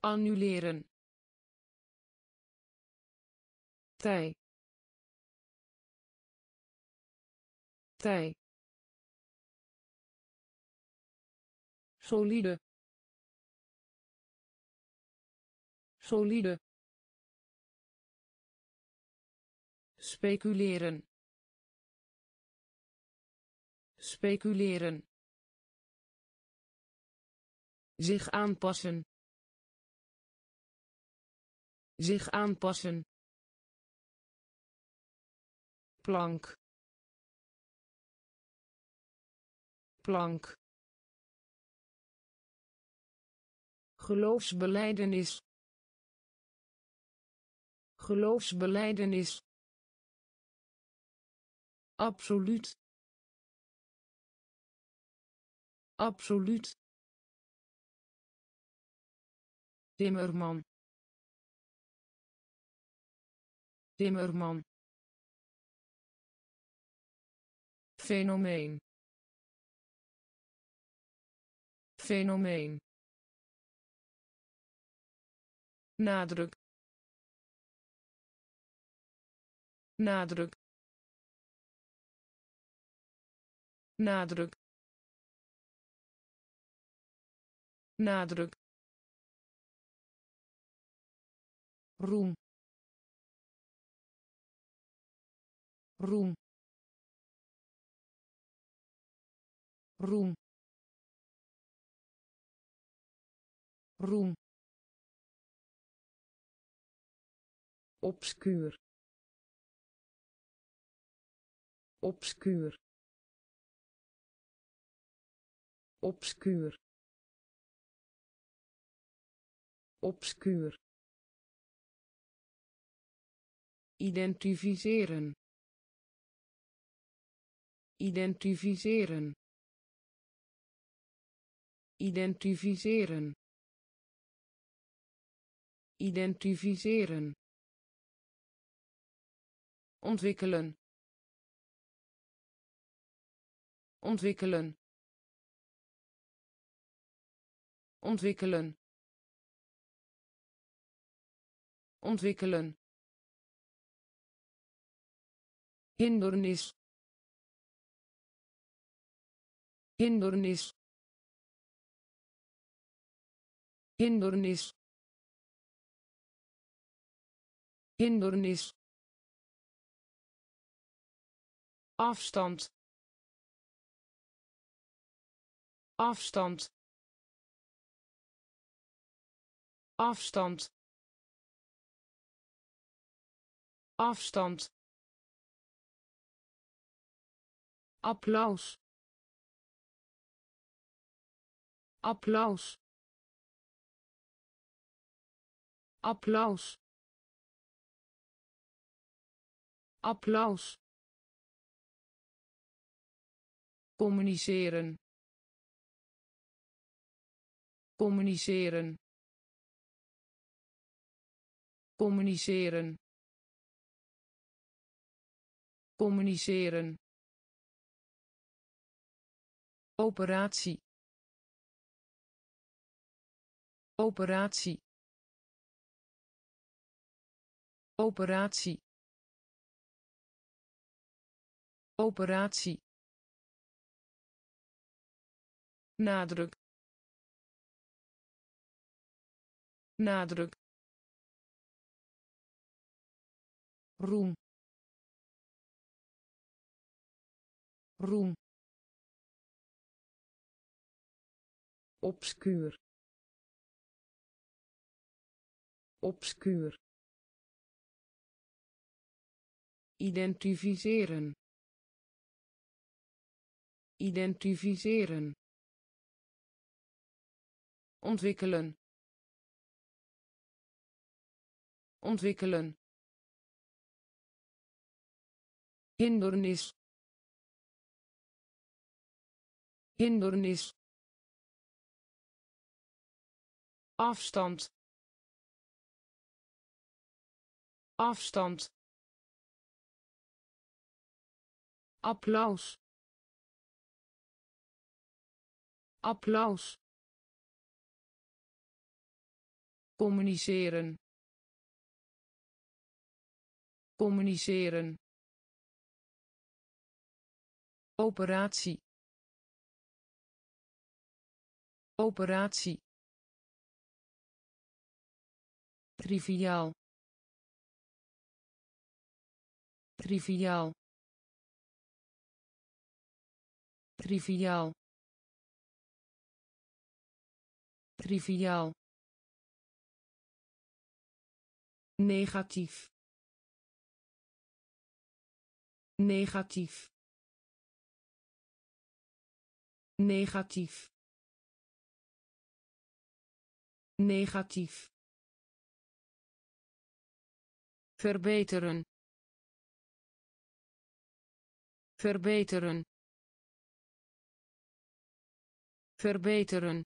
Annuleren. Tij tij solide. Solide. Speculeren. Speculeren zich aanpassen. Zich aanpassen. Plank. Plank. Geloofsbelijdenis geloofsbelijdenis absoluut. Absoluut Timmerman. Timmerman. Fenomeen. Fenomeen. Nadruk. Nadruk. Nadruk. Nadruk roem. Roem. Roem. Roem. Obscuur. Obscuur. Obscuur. Obscuur identificeren. Identificeren. Identificeren. Identificeren. Ontwikkelen. Ontwikkelen. Ontwikkelen. Ontwikkelen hindernis hindernis hindernis hindernis. Afstand afstand. Afstand afstand applaus. Applaus. Applaus. Applaus. Communiceren. Communiceren. Communiceren. Communiceren operatie. Operatie. Operatie. Operatie. Nadruk. Nadruk. Roem. Roem obscuur. Obscuur. Identificeren. Identificeren. Ontwikkelen. Ontwikkelen. Hindernis. Hindernis afstand. Afstand. Applaus. Applaus. Communiceren. Communiceren. Operatie. Operatie triviaal triviaal triviaal triviaal. Negatief. Negatief. Negatief. Negatief verbeteren. Verbeteren. Verbeteren.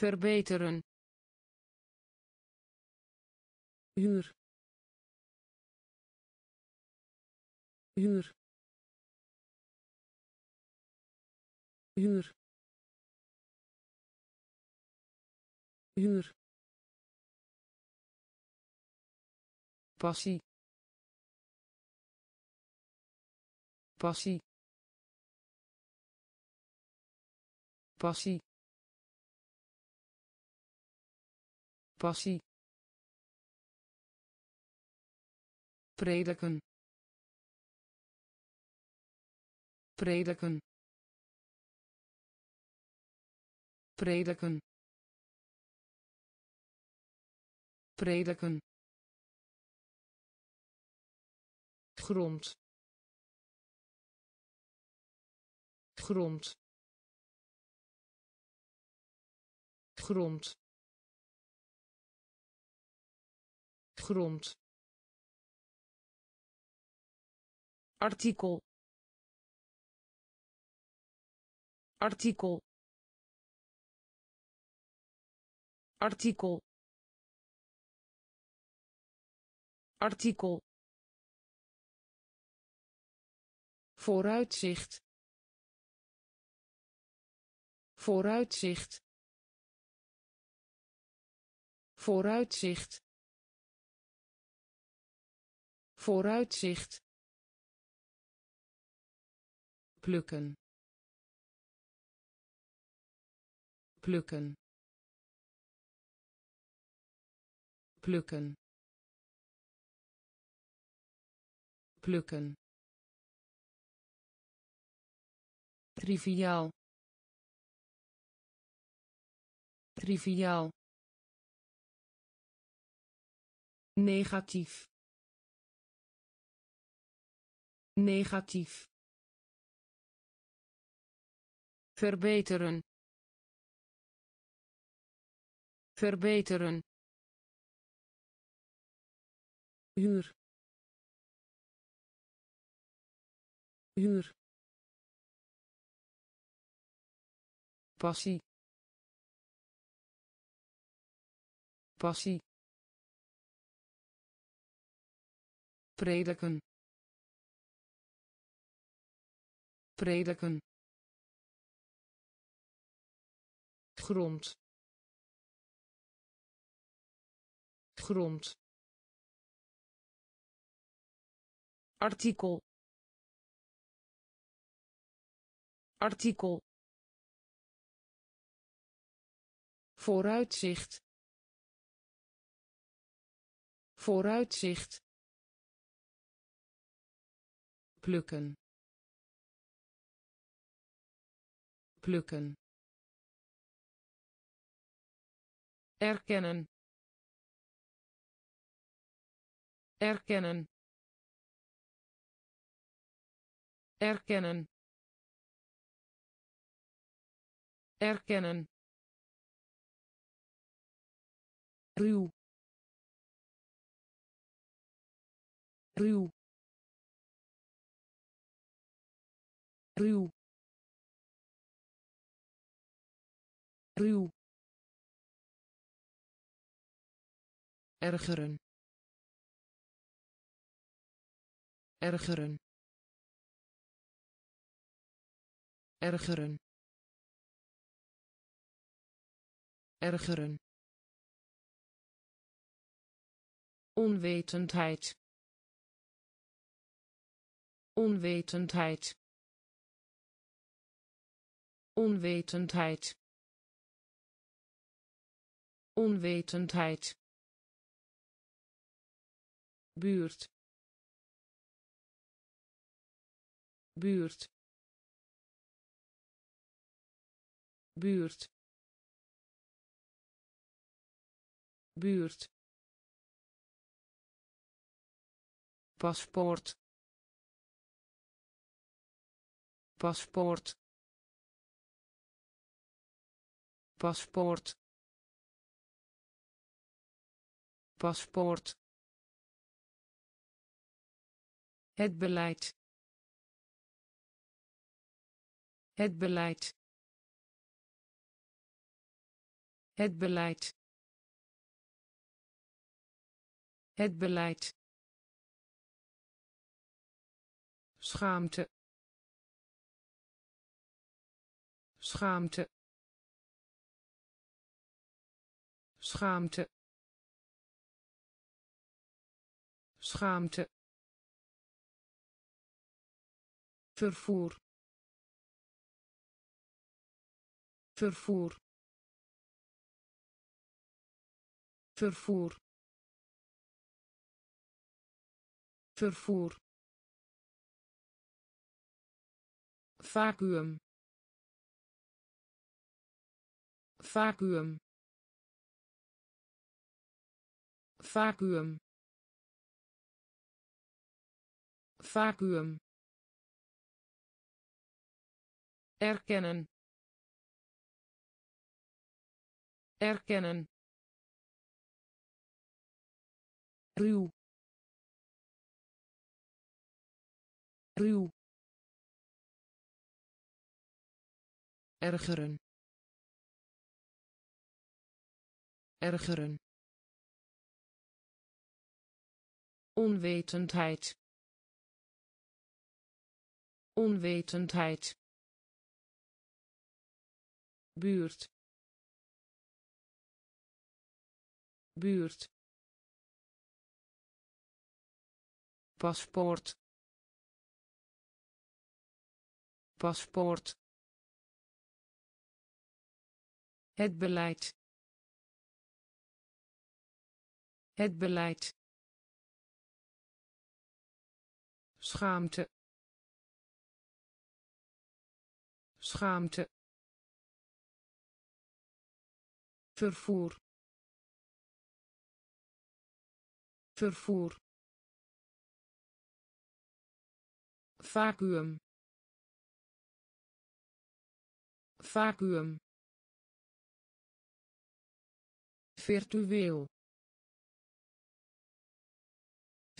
Verbeteren. Huur. Huur. Huur. Huur passie. Passie. Passie. Passie. Prediken. Prediken. Prediken. Prediken grond. Grond. Grond. Grond. Artikel. Artikel. Artikel. Artikel vooruitzicht. Vooruitzicht. Vooruitzicht. Vooruitzicht. Plukken. Plukken. Plukken. Plukken triviaal. Triviaal. Negatief. Negatief. Verbeteren. Verbeteren. Huur. Huur passie. Passie. Prediken. Prediken. Grond. Grond. Artikel. Artikel vooruitzicht. Vooruitzicht. Plukken. Plukken. Erkennen. Erkennen. Erkennen. Erkennen ruw ruw ruw ruw. Ergeren. Ergeren. Ergeren. Ergeren onwetendheid. Onwetendheid. Onwetendheid. Onwetendheid. Buurt. Buurt. Buurt. Buurt paspoort. Paspoort. Paspoort. Paspoort. Het beleid. Het beleid. Het beleid. Het beleid schaamte. Schaamte. Schaamte. Schaamte. Vervoer. Vervoer. Vervoer. Vervoer vacuüm vacuüm vacuüm vacuüm. Erkennen erkennen. Ruw ruw ergeren. Ergeren. Onwetendheid. Onwetendheid. Buurt. Buurt. Paspoort. Paspoort het beleid. Het beleid. Schaamte. Schaamte. Vervoer. Vervoer. Vacuüm. Vacuüm virtueel.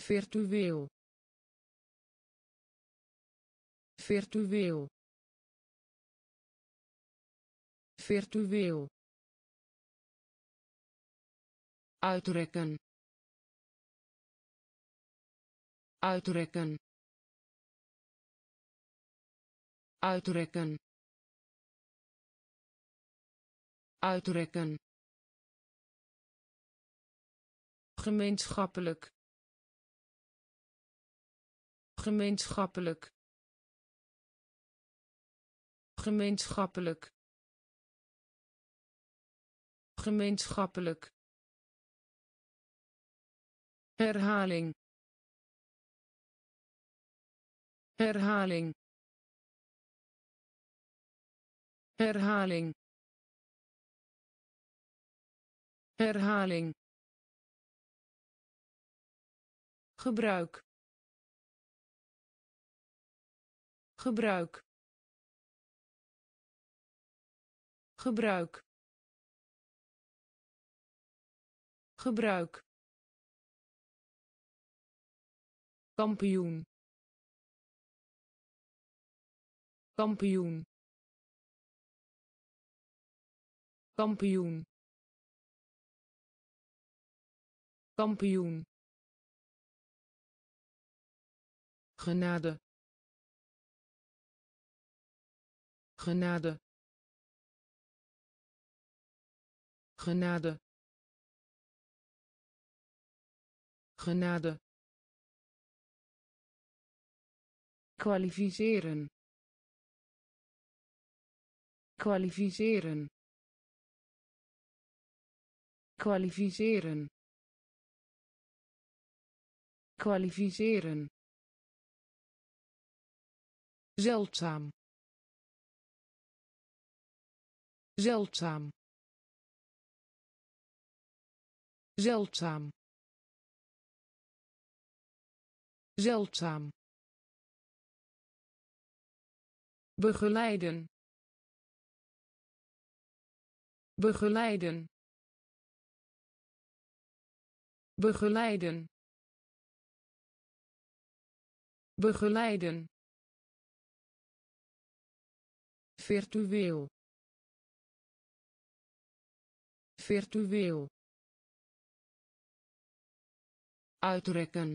Virtueel. Virtueel. Virtueel. Uitrekken. Uitrekken. Uitrekken. Uitrekken gemeenschappelijk. Gemeenschappelijk. Gemeenschappelijk. Gemeenschappelijk. Herhaling. Herhaling. Herhaling. Herhaling gebruik. Gebruik. Gebruik. Gebruik. Kampioen. Kampioen. Kampioen. Kampioen genade. Genade. Genade. Genade. Kwalificeren. Kwalificeren. Kwalificeren. Kwalificeren zeldzaam. Zeldzaam. Zeldzaam. Zeldzaam. Begeleiden. Begeleiden. Begeleiden. Begeleiden virtueel. Virtueel. Uitrekken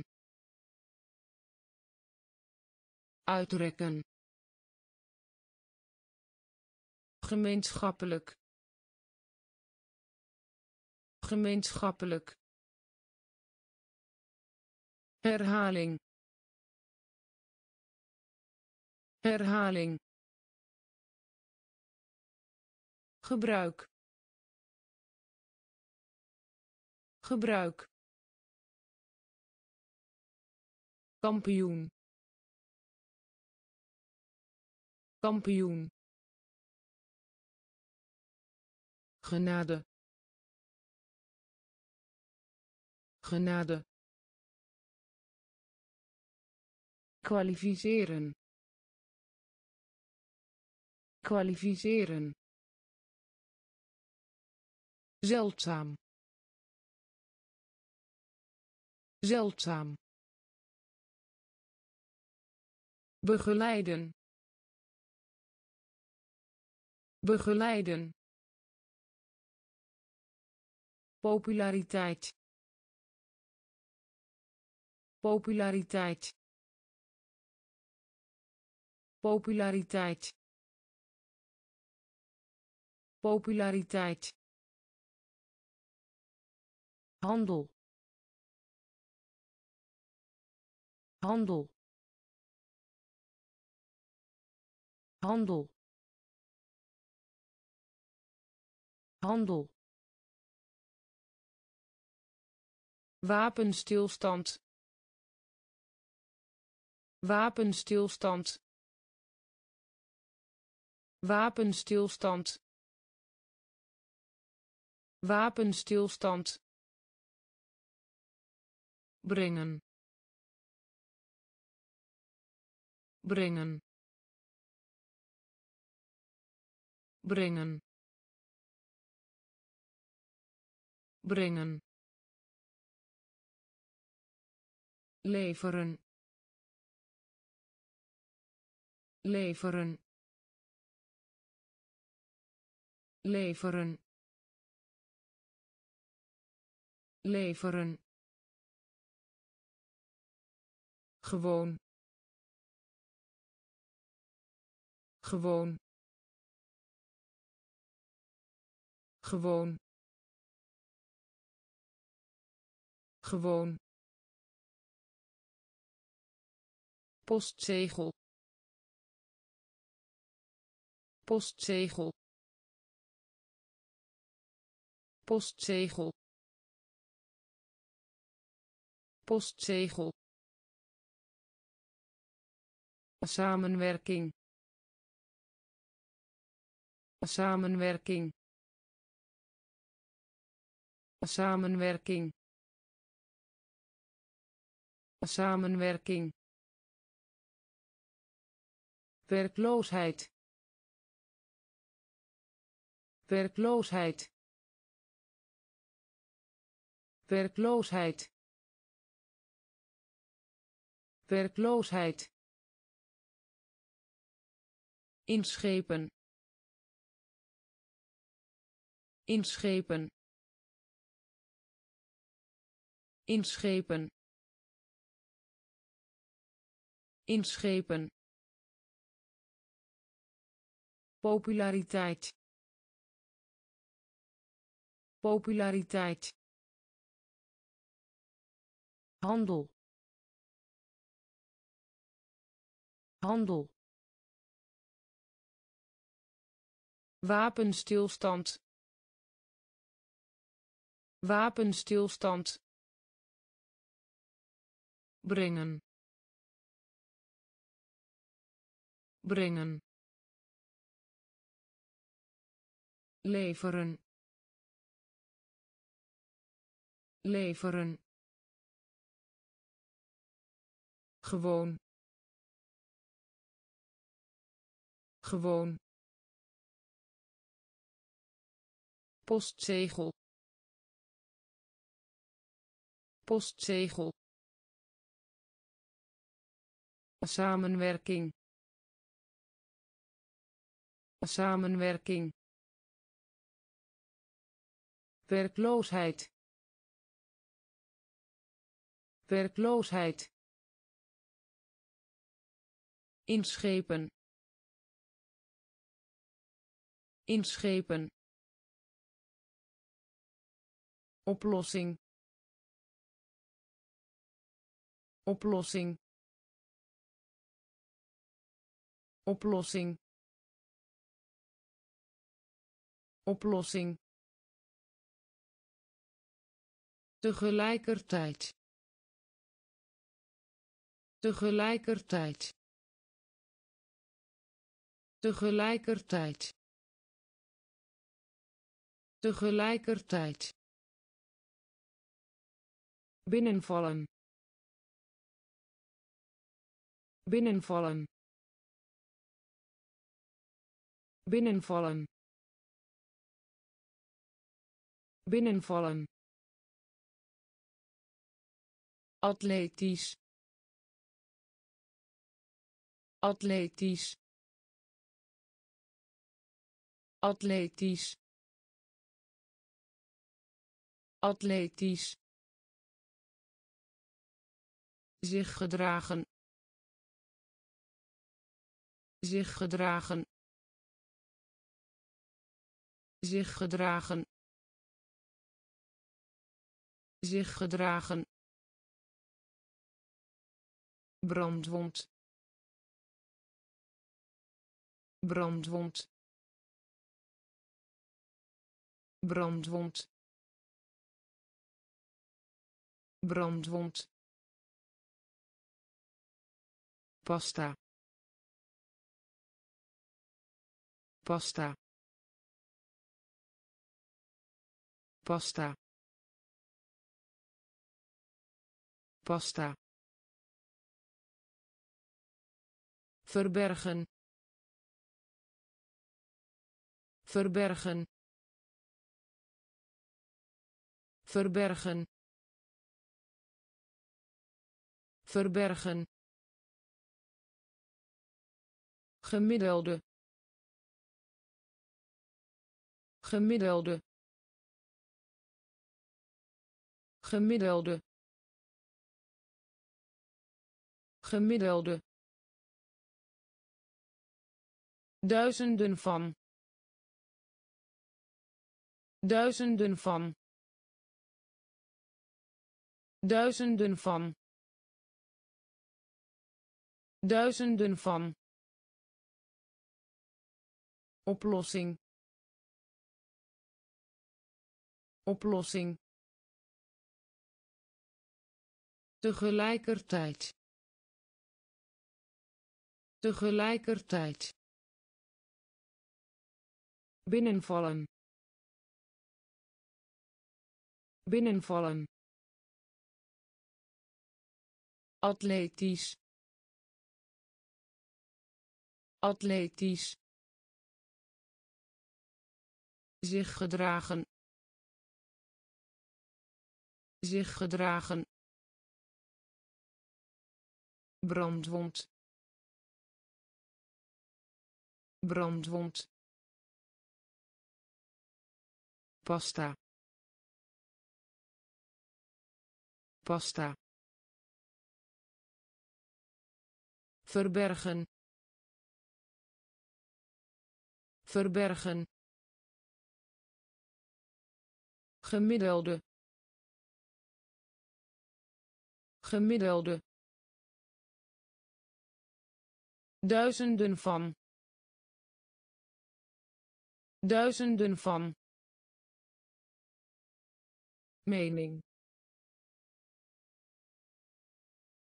uitrekken gemeenschappelijk. Gemeenschappelijk. Herhaling. Herhaling gebruik. Gebruik. Kampioen. Kampioen. Genade. Genade. Kwalificeren. Kwalificeren zeldzaam. Begeleiden. Begeleiden. Populariteit. Populariteit. Populariteit. Populariteit handel. Handel. Handel. Handel. Wapenstilstand. Wapenstilstand. Wapenstilstand. Wapenstilstand brengen. Brengen. Brengen. Brengen. Leveren. Leveren. Leveren. Leveren gewoon. Gewoon. Gewoon. Gewoon. Postzegel. Postzegel. Postzegel. Postzegel samenwerking. Samenwerking. Samenwerking. Samenwerking. Werkloosheid. Werkloosheid. Werkloosheid. Werkloosheid inschepen. Inschepen. Inschepen. Inschepen. Populariteit. Populariteit. Handel. Handel wapenstilstand. Wapenstilstand. Brengen. Brengen. Leveren. Leveren. Gewoon. Gewoon postzegel. Postzegel. Samenwerking. Samenwerking. Werkloosheid. Werkloosheid. Inschepen. Inschepen oplossing. Oplossing. Oplossing. Oplossing. Tegelijkertijd. Tegelijkertijd. Tegelijkertijd. Tegelijkertijd binnenvallen. Binnenvallen. Binnenvallen. Binnenvallen. Atletisch. Atletisch. Atletisch. Atletisch zich gedragen. Zich gedragen. Zich gedragen. Zich gedragen. Brandwond. Brandwond. Brandwond. Brandwond pasta. Pasta. Pasta. Pasta. Verbergen. Verbergen. Verbergen. Verbergen gemiddelde. Gemiddelde. Gemiddelde. Gemiddelde. Duizenden van. Duizenden van. Duizenden van. Duizenden van oplossing. Oplossing. Tegelijkertijd. Tegelijkertijd. Binnenvallen. Binnenvallen. Atletisch. Atletisch zich gedragen. Zich gedragen. Brandwond. Brandwond. Pasta. Pasta. Verbergen. Verbergen gemiddelde. Gemiddelde. Duizenden van. Duizenden van. Mening.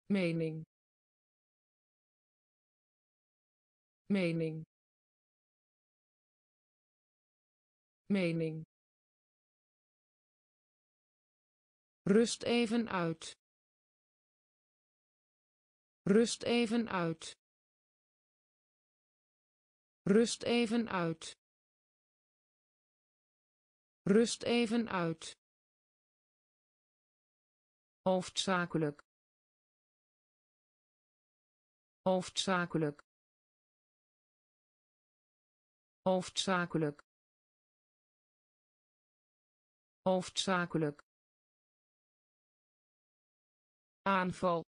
Mening. Mening. Mening Rust even uit. Rust even uit. Rust even uit. Rust even uit. Hoofdzakelijk. Hoofdzakelijk. Hoofdzakelijk. Hoofdzakelijk. Aanval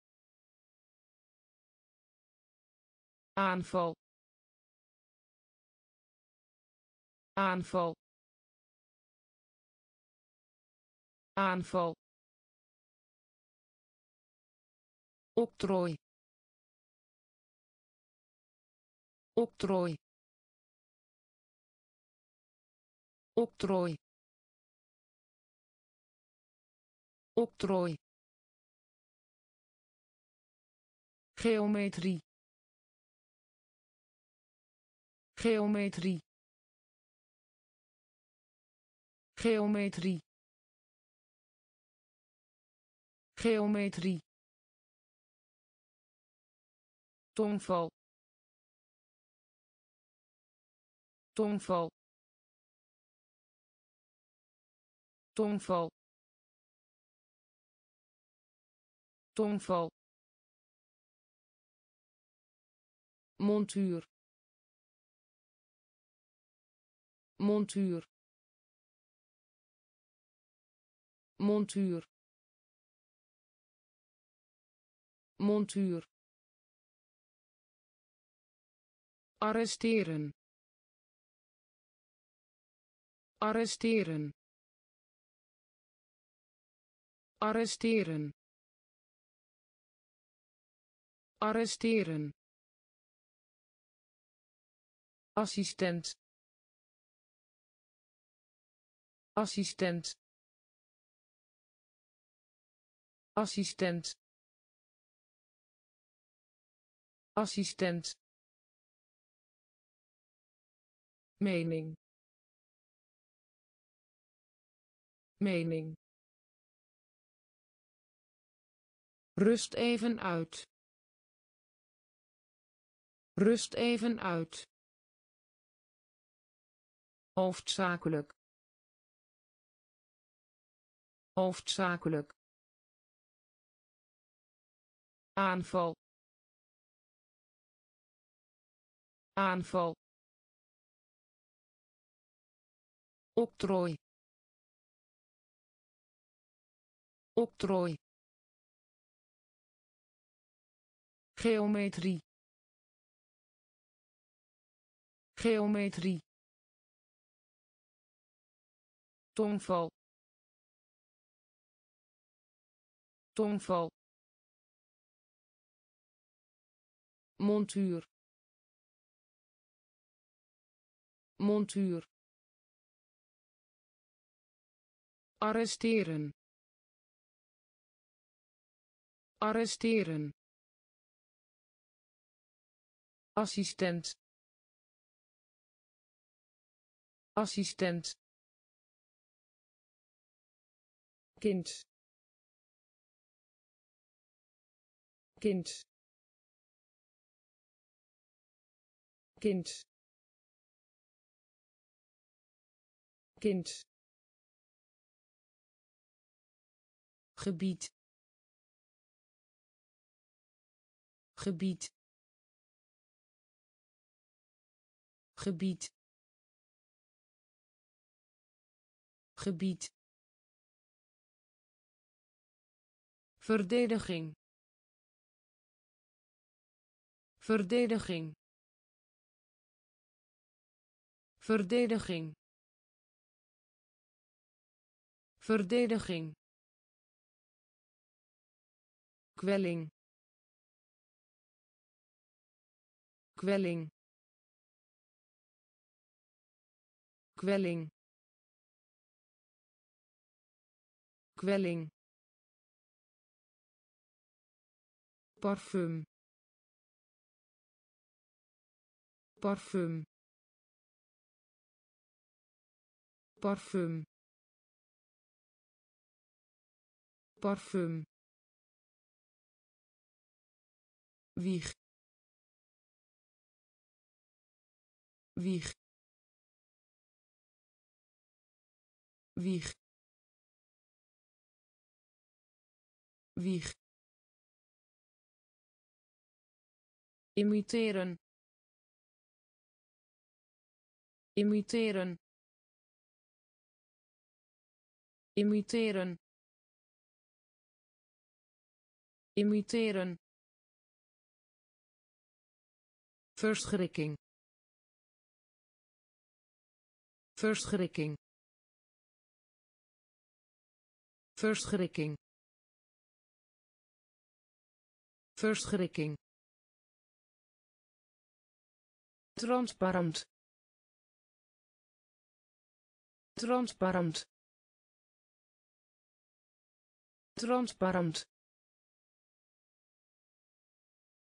aanval aanval aanval. Octrooi octrooi. Octrooi octrooi geometrie. Geometrie. Geometrie. Geometrie. Tongval. Tongval. Tongval. Tongval montuur. Montuur. Montuur. Montuur. Arresteren. Arresteren. Arresteren. Arresteren assistent. Assistent. Assistent. Assistent. Mening. Mening. Rust even uit. Rust even uit hoofdzakelijk. Hoofdzakelijk. Aanval. Aanval. Octrooi. Octrooi. Geometrie. Geometrie tongval tongval montuur montuur arresteren arresteren assistent assistent kind. Kind. Kind. Kind. Gebied. Gebied. Gebied. Gebied verdediging. Verdediging. Verdediging. Verdediging. Kwelling. Kwelling. Kwelling. Kwelling parfum. Parfum. Parfum. Parfum. Wieg. Wieg. Wieg. Wieg imiteren. Imiteren. Imiteren. Imiteren. Verschrikking. Verschrikking. Verschrikking. Verschrikking transparant. Transparant. Transparant.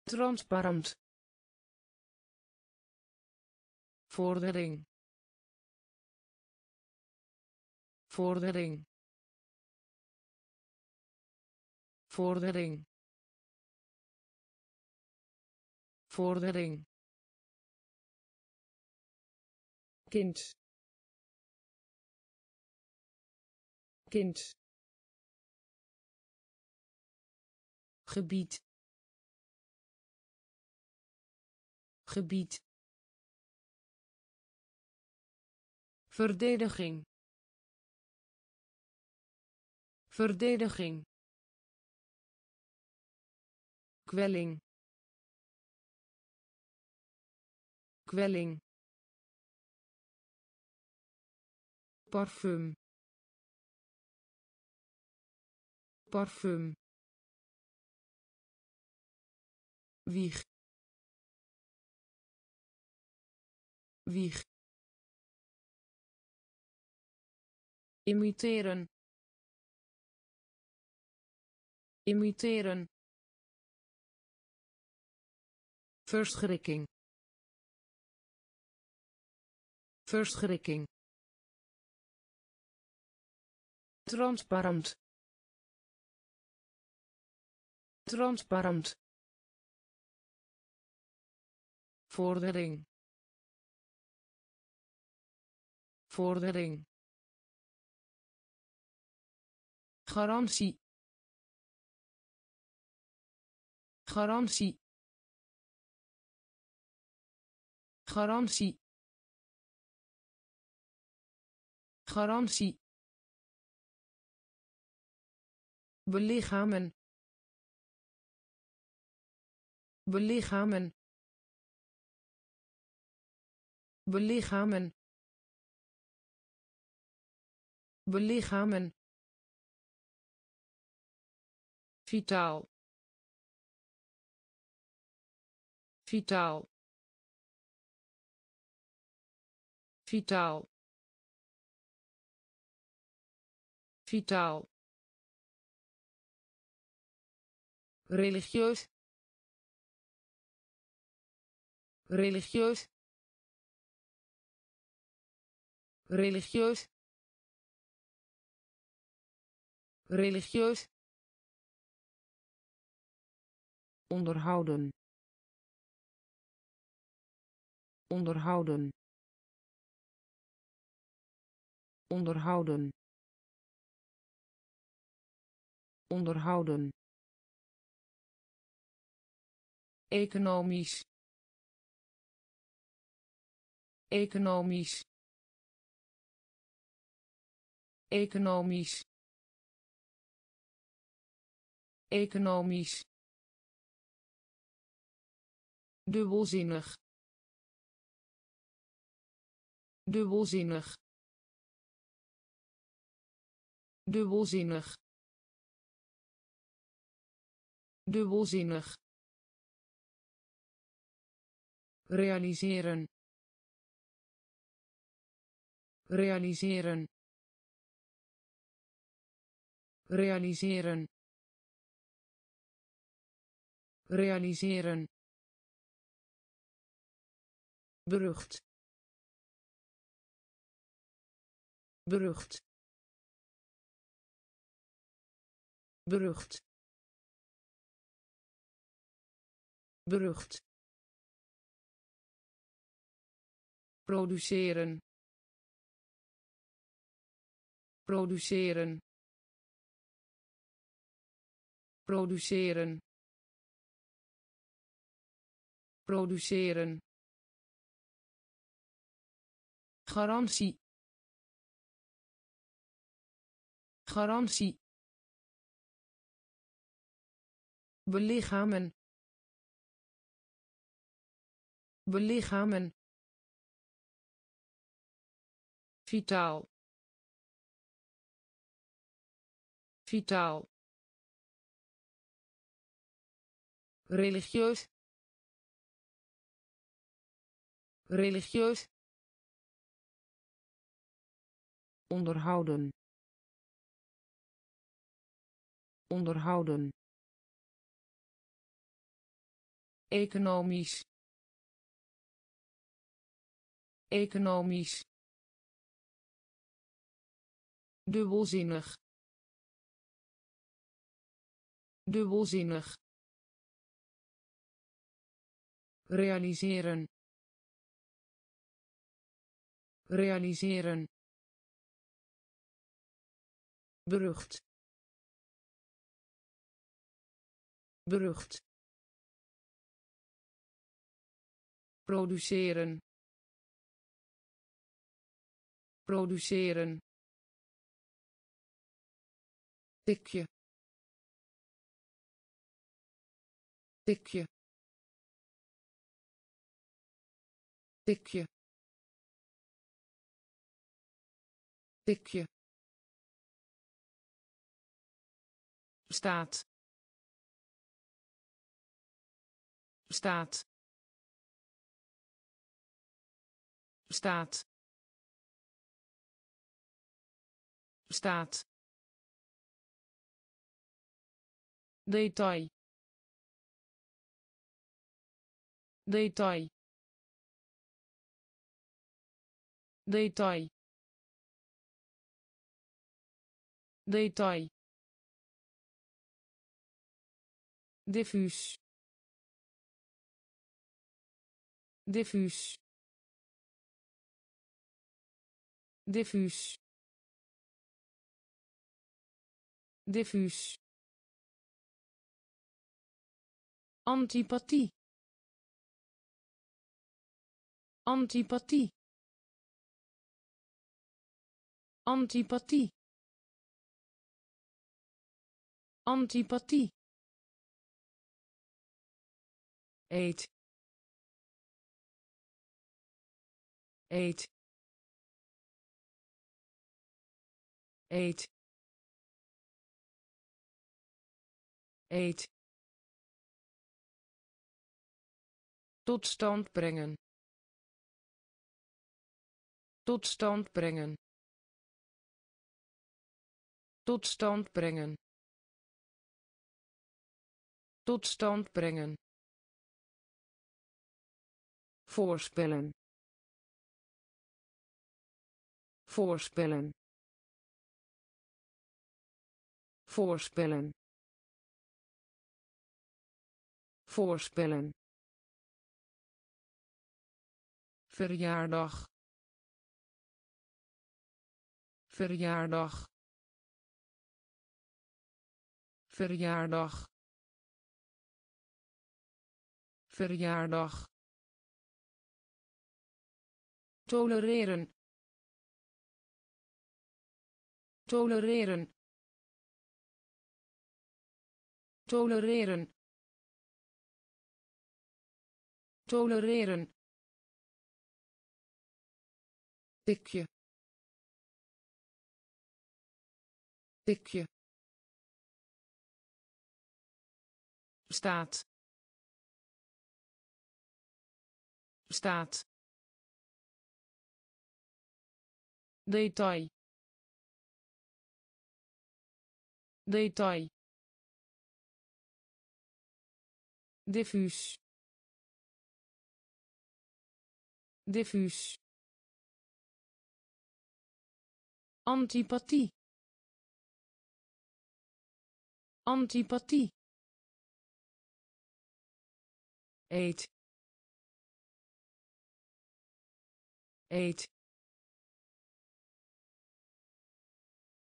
Transparant. Vordering. Vordering. Vordering. Vordering kind. Kind. Gebied. Gebied. Verdediging. Verdediging. Kwelling. Kwelling parfum. Parfum. Wieg. Wieg. Imiteren. Imiteren. Verschrikking. Verschrikking transparant. Transparant. Vordering. Vordering. Garantie. Garantie. Garantie. Garantie belichamen belichamen belichamen belichamen vitaal. Vitaal. Vitaal. Vitaal religieus. Religieus. Religieus. Religieus. Onderhouden. Onderhouden. Onderhouden. Onderhouden economisch. Economisch. Economisch. Economisch. Dubbelzinnig. Dubbelzinnig. Dubbelzinnig. Dubbelzinnig realiseren. Realiseren. Realiseren. Realiseren. Berucht. Berucht. Berucht. Berucht produceren. Produceren. Produceren. Produceren. Garantie. Garantie. Belichamen. Belichamen vitaal. Vitaal. Religieus. Religieus. Onderhouden. Onderhouden. Economisch. Economisch dubbelzinnig dubbelzinnig realiseren realiseren berucht berucht produceren produceren tikje. Tikje. Tikje. Tikje. Staat. Staat. Staat. Staat detail detail detail detail diffuus diffuus diffuus diffuus antipathie. Antipathie. Antipathie. Antipathie. Eet. Eet. Eet. Eet tot stand brengen. Tot stand brengen. Tot stand brengen. Tot stand brengen. Voorspellen. Voorspellen. Voorspellen. Voorspellen verjaardag. Verjaardag. Verjaardag. Verjaardag. Tolereren. Tolereren. Tolereren. Tolereren tikje. Tikje. Staat. Staat. Detail. Detail. Diffuus. Diffuus antipathie. Antipathie. Eet. Eet.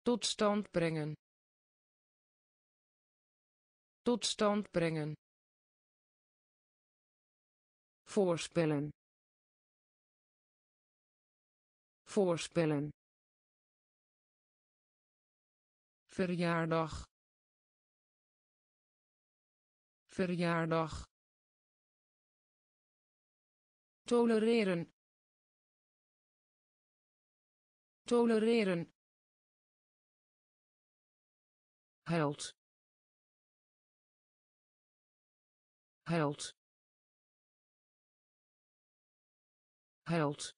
Tot stand brengen. Tot stand brengen. Voorspellen. Voorspellen verjaardag. Verjaardag. Tolereren. Tolereren. Held. Held. Held.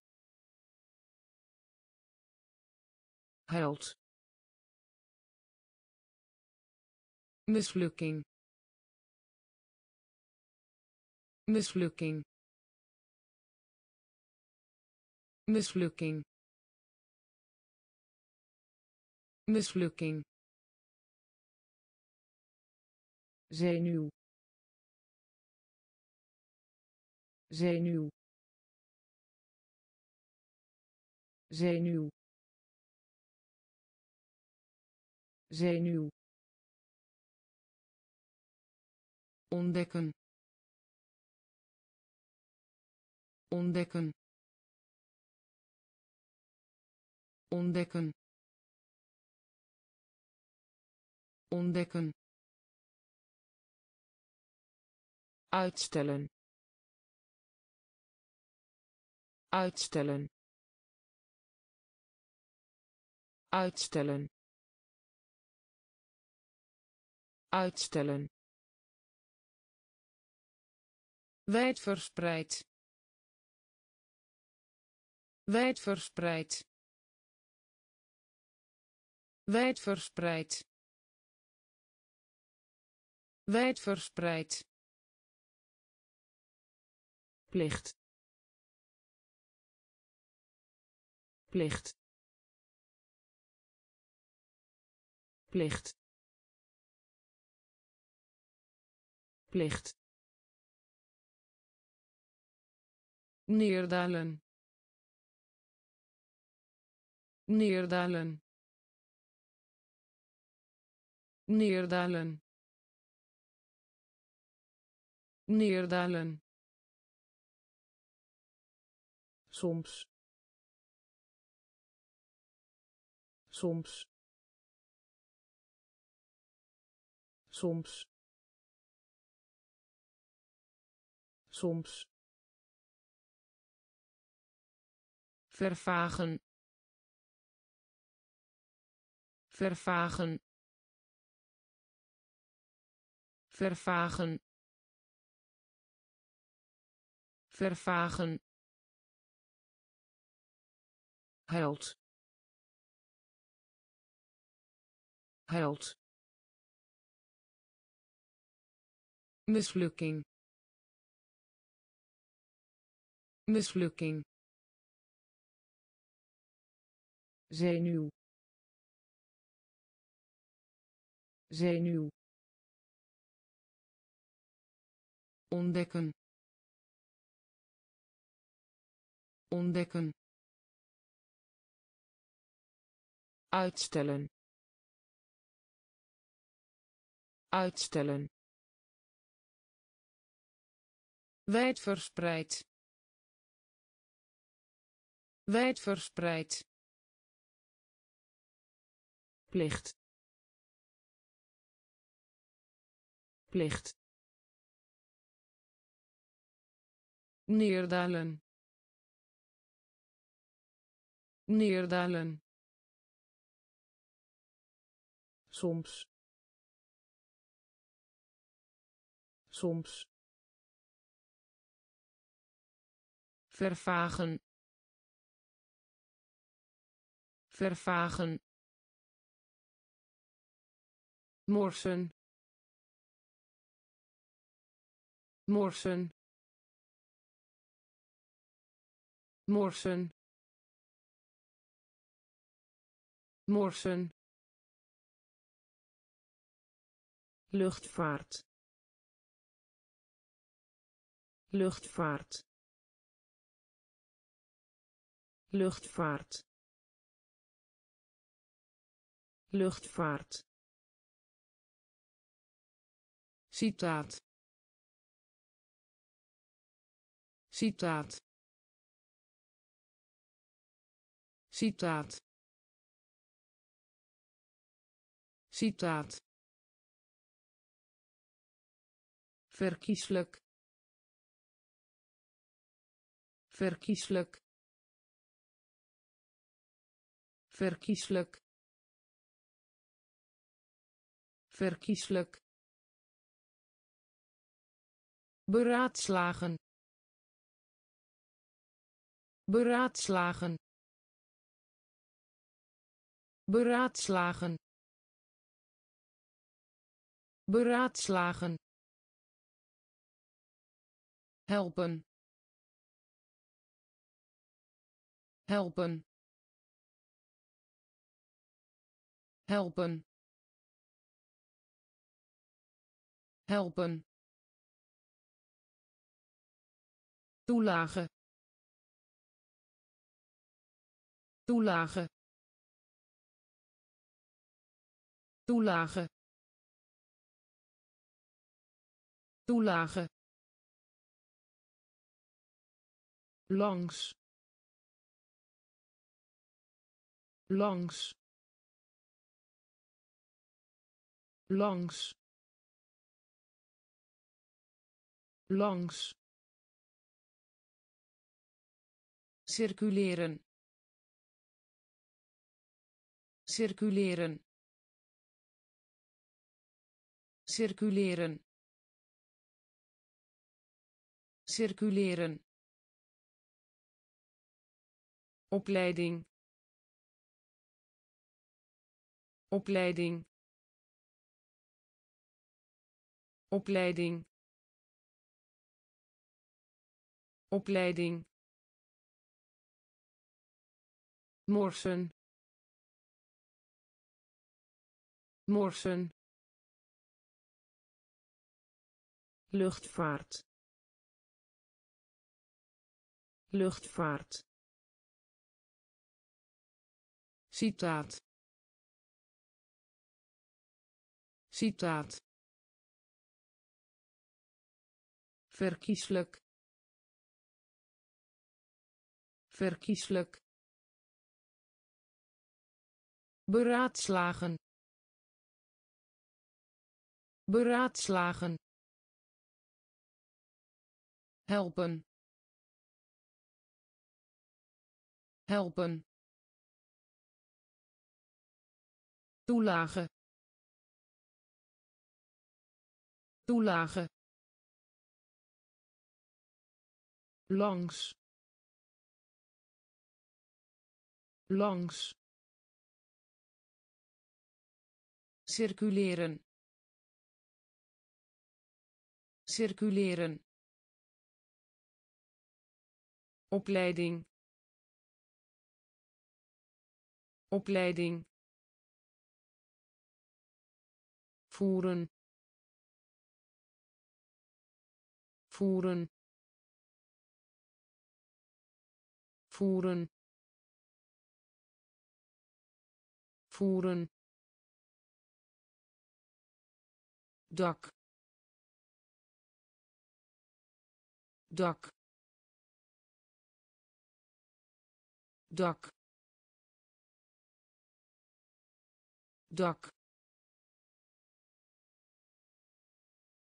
Held mislukking mislukking mislukking mislukking zenuw zenuw zenuw zenuw ontdekken. Ontdekken. Ontdekken. Ontdekken. Uitstellen. Uitstellen. Uitstellen. Uitstellen wijdverspreid. Wijdverspreid. Wijdverspreid. Wijdverspreid. Plicht. Plicht. Plicht. Plicht neerdalen. Neerdalen. Neerdalen. Neerdalen. Soms. Soms. Soms. Soms vervagen. Vervagen. Vervagen. Vervagen. Held. Held. Mislukking. Mislukking zenuw. Zenuw. Ontdekken. Ontdekken. Uitstellen. Uitstellen. Wijdverspreid. Wijdverspreid plicht. Plicht. Neerdalen. Neerdalen. Soms. Soms. Vervagen. Vervagen morsen. Morsen. Morsen. Morsen. Luchtvaart. Luchtvaart. Luchtvaart. Luchtvaart citaat. Citaat. Citaat. Citaat. Verkieslijk. Verkieslijk. Verkieslijk. Verkieslijk beraadslagen. Beraadslagen. Beraadslagen. Beraadslagen. Helpen. Helpen. Helpen. Helpen toelage toelage toelage toelage. Langs langs. Langs langs circuleren. Circuleren. Circuleren. Circuleren. Opleiding. Opleiding. Opleiding. Opleiding morsen. Morsen. Luchtvaart. Luchtvaart. Citaat. Citaat. Verkieslijk. Verkieslijk beraadslagen. Beraadslagen. Helpen. Helpen. Toelage. Toelage. Langs. Langs circuleren. Circuleren. Opleiding. Opleiding. Voeren. Voeren. Voeren. Voeren dak dak dak dak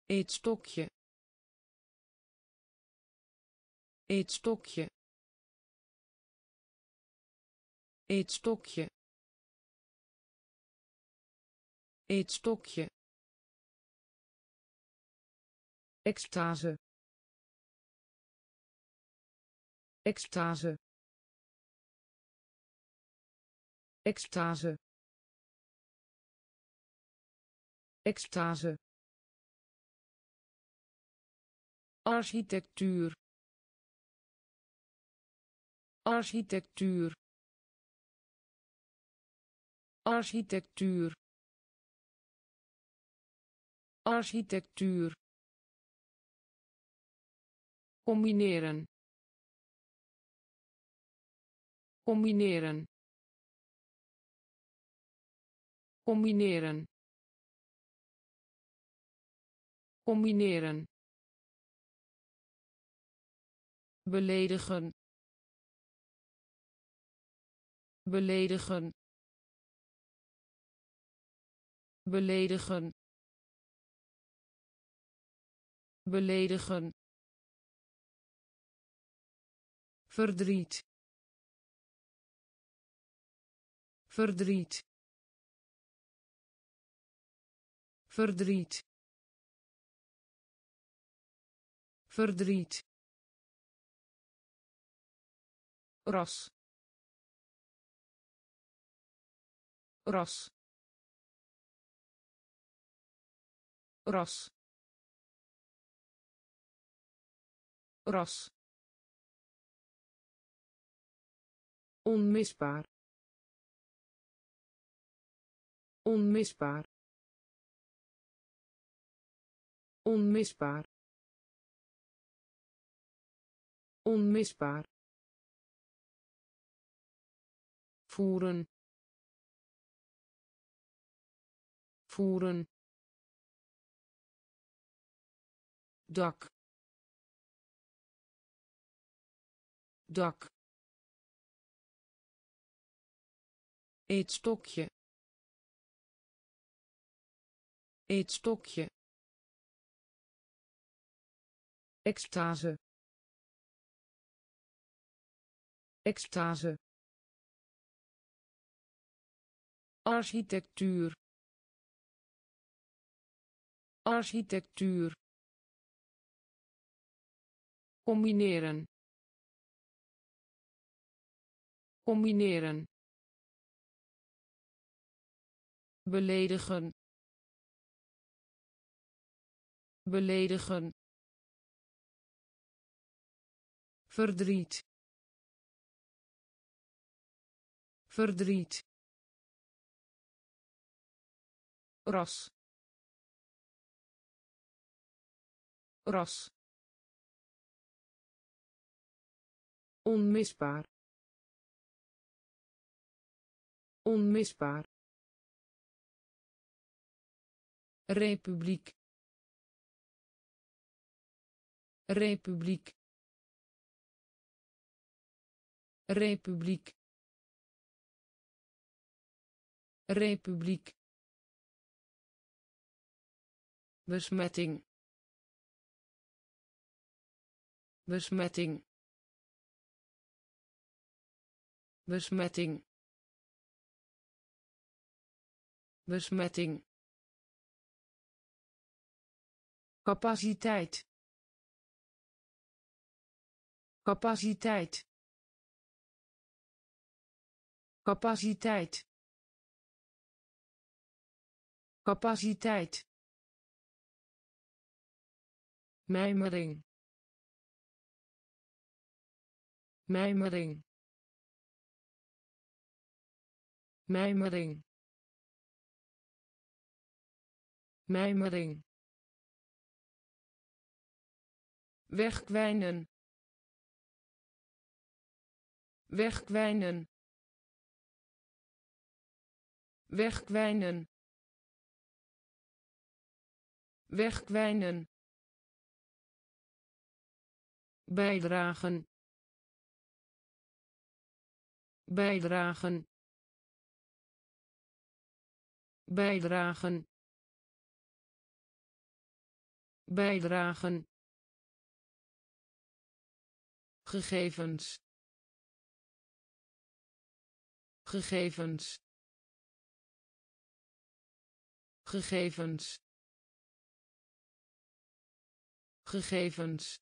eetstokje eetstokje eetstokje eetstokje extase. Extase. Extase. Extase. Architectuur. Architectuur. Architectuur. Architectuur combineren. Combineren. Combineren. Combineren. Beledigen. Beledigen. Beledigen. Beledigen verdriet. Verdriet. Verdriet. Verdriet. Ras. Ras. Ras. Ras onmisbaar. Onmisbaar. Onmisbaar. Onmisbaar. Voeren. Voeren. Dak. Dak eetstokje eetstokje extase. Extase. Architectuur. Architectuur. Combineren. Combineren beledigen. Beledigen. Verdriet. Verdriet. Ras. Ras. Onmisbaar. Onmisbaar republiek. Republiek. Republiek. Republiek. Besmetting. Besmetting. Besmetting. Besmetting capaciteit. Capaciteit. Capaciteit. Capaciteit. Mijmering. Mijmering. Mijmering. Mijmering wegkwijnen. Wegkwijnen. Wegkwijnen. Wegkwijnen. Bijdragen. Bijdragen. Bijdragen. Bijdragen gegevens. Gegevens. Gegevens. Gegevens.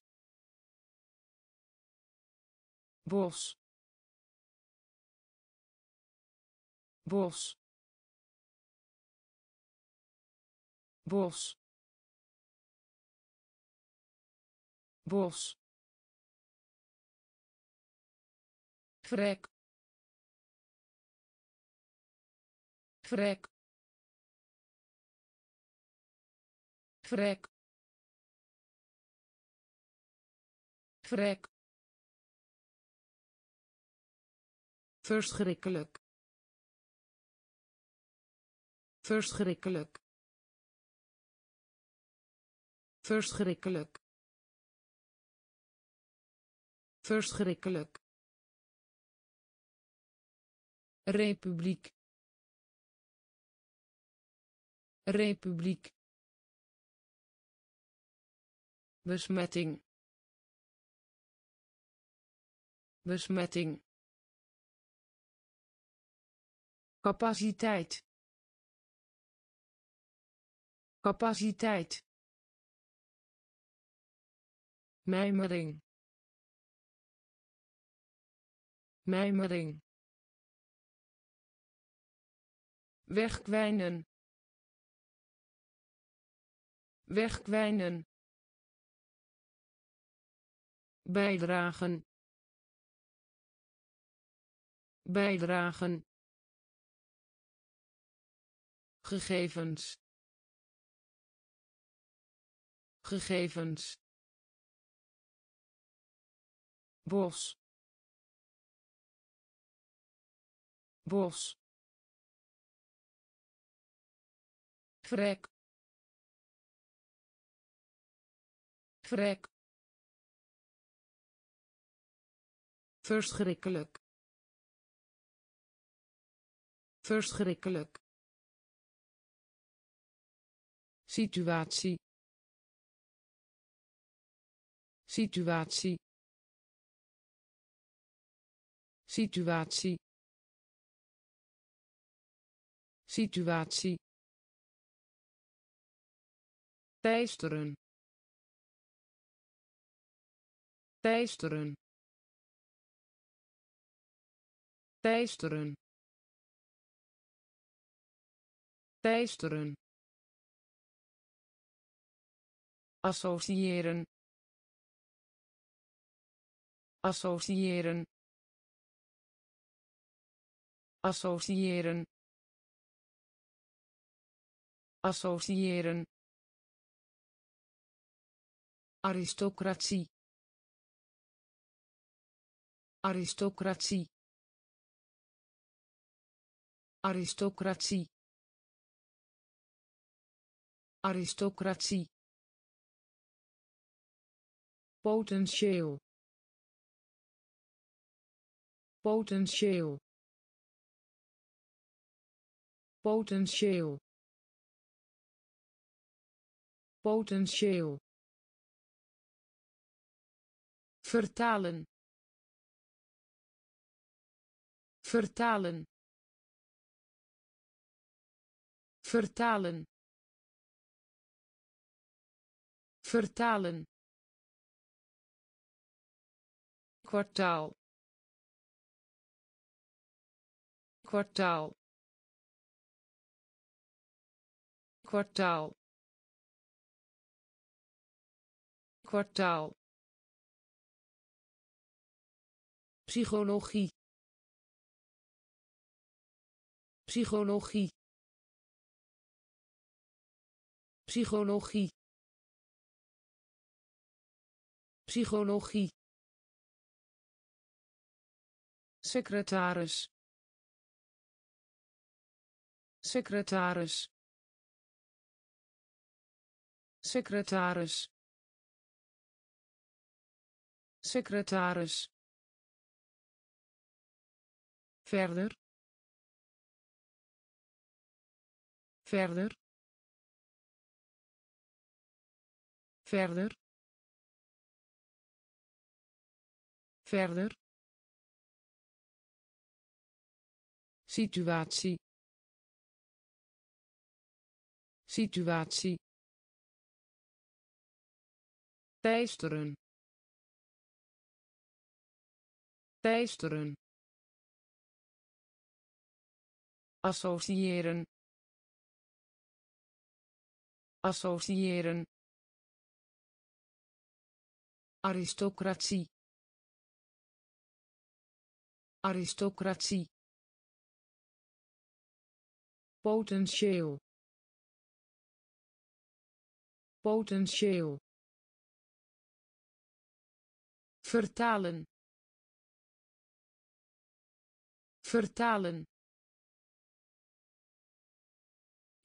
Bos. Bos. Bos. Bos vrek. Vrek. Vrek. Vrek. Verschrikkelijk. Verschrikkelijk. Verschrikkelijk. Verschrikkelijk republiek. Republiek. Besmetting. Besmetting. Capaciteit. Capaciteit. Mijmering. Mijmering wegkwijnen. Wegkwijnen. Bijdragen. Bijdragen. Gegevens. Gegevens. Bos. Bos vrek. Vrek. Verschrikkelijk. Verschrikkelijk. Situatie. Situatie. Situatie. Situatie teisteren. Teisteren. Teisteren. Teisteren. Associëren. Associëren. Associëren. Associëren aristocratie. Aristocratie. Aristocratie. Aristocratie. Potentieel. Potentieel. Potentieel. Potentieel vertalen. Vertalen. Vertalen. Vertalen. Kwartaal. Kwartaal. Kwartaal. Kwartaal psychologie. Psychologie. Psychologie. Psychologie. Secretaris. Secretaris. Secretaris. Secretaris verder. Verder. Verder. Verder. Situatie. Situatie. Teisteren. Teisteren associëren. Associëren. Aristocratie. Aristocratie. Potentieel. Potentieel. Vertalen. Vertalen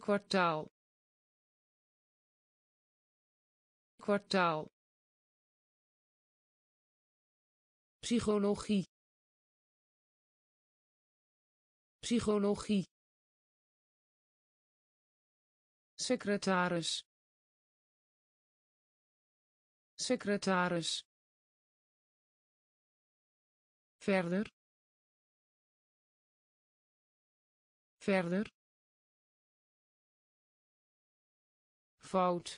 kwartaal. Kwartaal. Psychologie. Psychologie. Secretaris. Secretaris. Verder. Verder fout.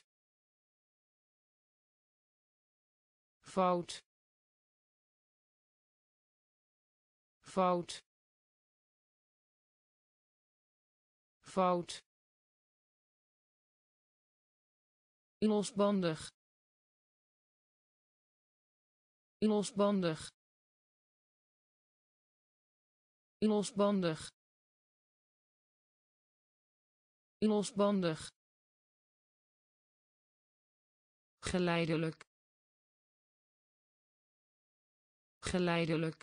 Fout. Fout. Fout. Losbandig. Losbandig. Losbandig. Losbandig geleidelijk geleidelijk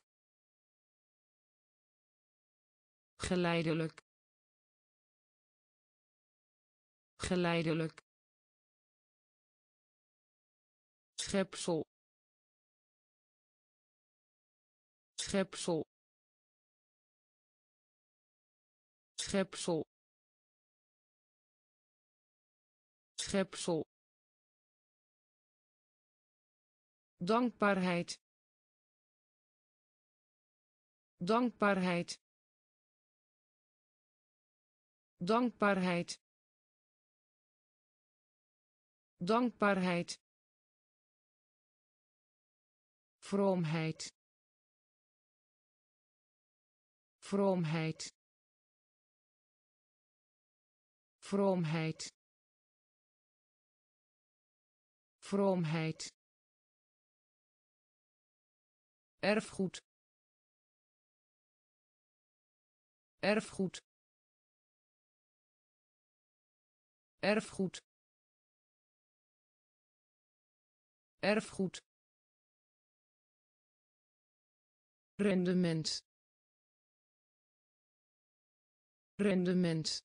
geleidelijk geleidelijk. Schepsel. Schepsel. Schepsel. Schepsel dankbaarheid. Dankbaarheid. Dankbaarheid. Dankbaarheid. Vroomheid. Vroomheid. Vroomheid. Vroomheid erfgoed. Erfgoed. Erfgoed. Erfgoed. Rendement. Rendement.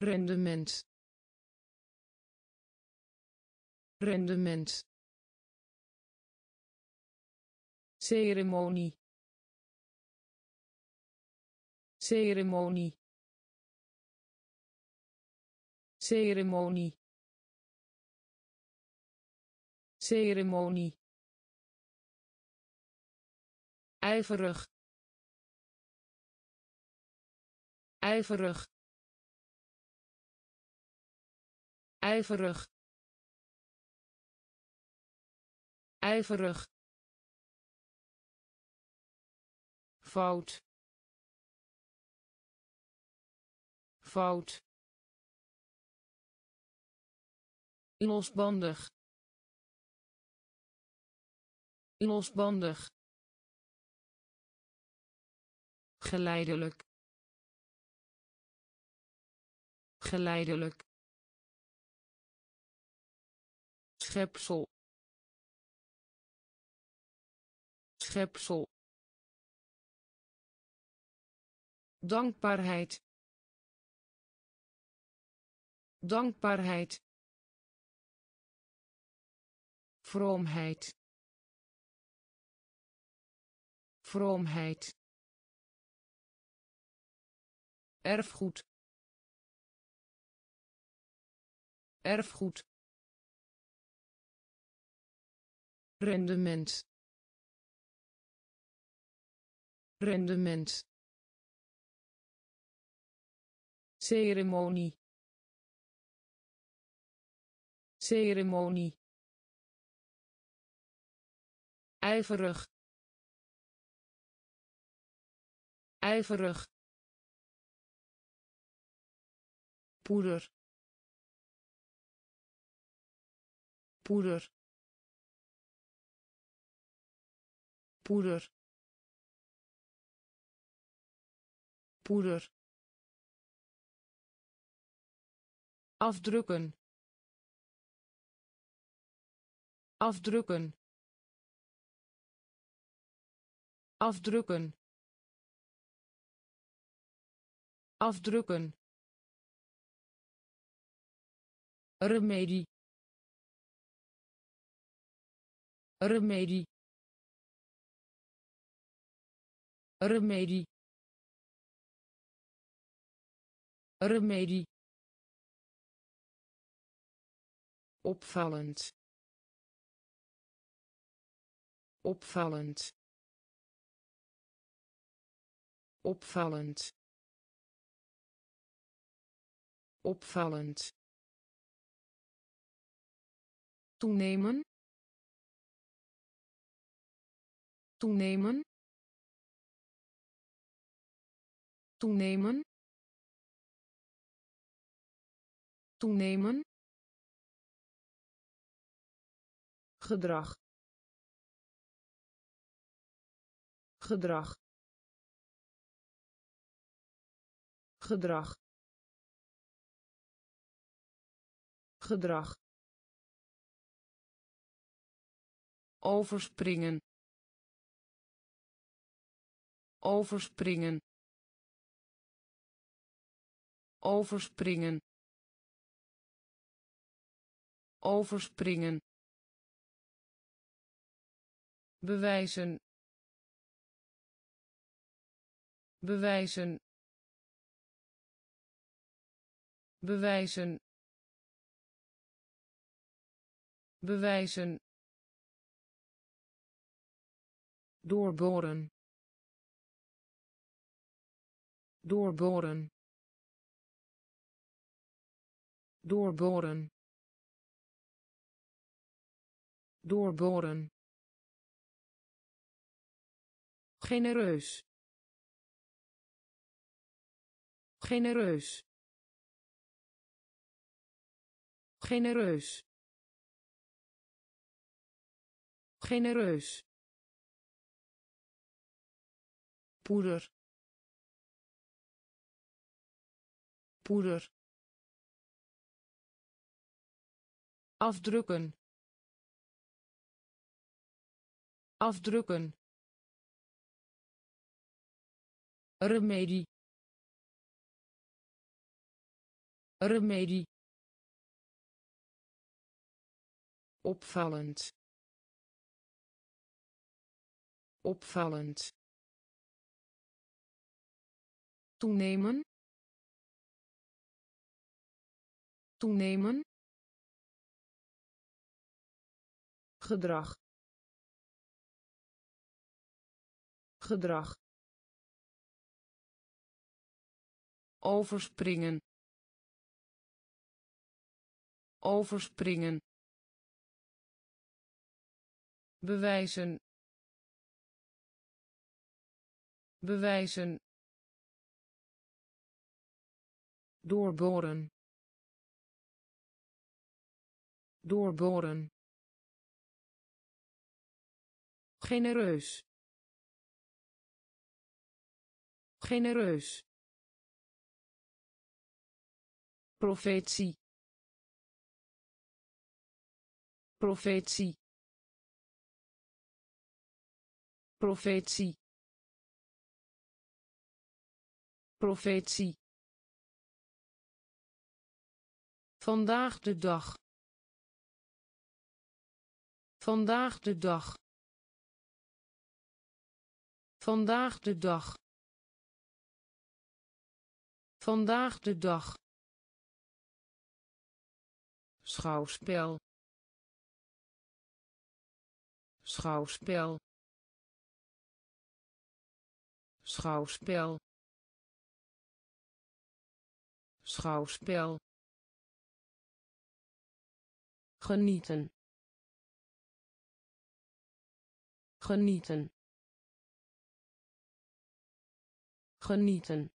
Rendement. Rendement ceremonie. Ceremonie. Ceremonie. Ceremonie. Ijverig. Ijverig. Ijverig. Ijverig fout. Fout. Losbandig. Losbandig. Geleidelijk. Geleidelijk. Schepsel. Schepsel dankbaarheid. Dankbaarheid. Vroomheid. Vroomheid. Erfgoed. Erfgoed. Rendement. Rendement ceremonie. Ceremonie. Ijverig. Ijverig. Poeder. Poeder. Poeder. Poeder afdrukken. Afdrukken. Afdrukken. Afdrukken. Remedie. Remedie. Remedie. Remedie opvallend. Opvallend. Opvallend. Opvallend. Toenemen. Toenemen. Toenemen. Toenemen gedrag. Gedrag. Gedrag. Gedrag. Overspringen. Overspringen. Overspringen. Overspringen bewijzen bewijzen bewijzen bewijzen. Doorboren. Doorboren. Doorboren. Doorboren genereus. Genereus. Genereus. Genereus. Poeder. Poeder. Afdrukken. Afdrukken remedie. Remedie. Opvallend. Opvallend. Toenemen. Toenemen. Gedrag. Gedrag overspringen. Overspringen. Bewijzen. Bewijzen. Doorboren. Doorboren. Genereus. Genereus profetie. Profetie. Profetie. Profetie. Vandaag de dag. Vandaag de dag. Vandaag de dag. Vandaag de dag schouwspel. Schouwspel. Schouwspel. Schouwspel. Genieten. Genieten. Genieten.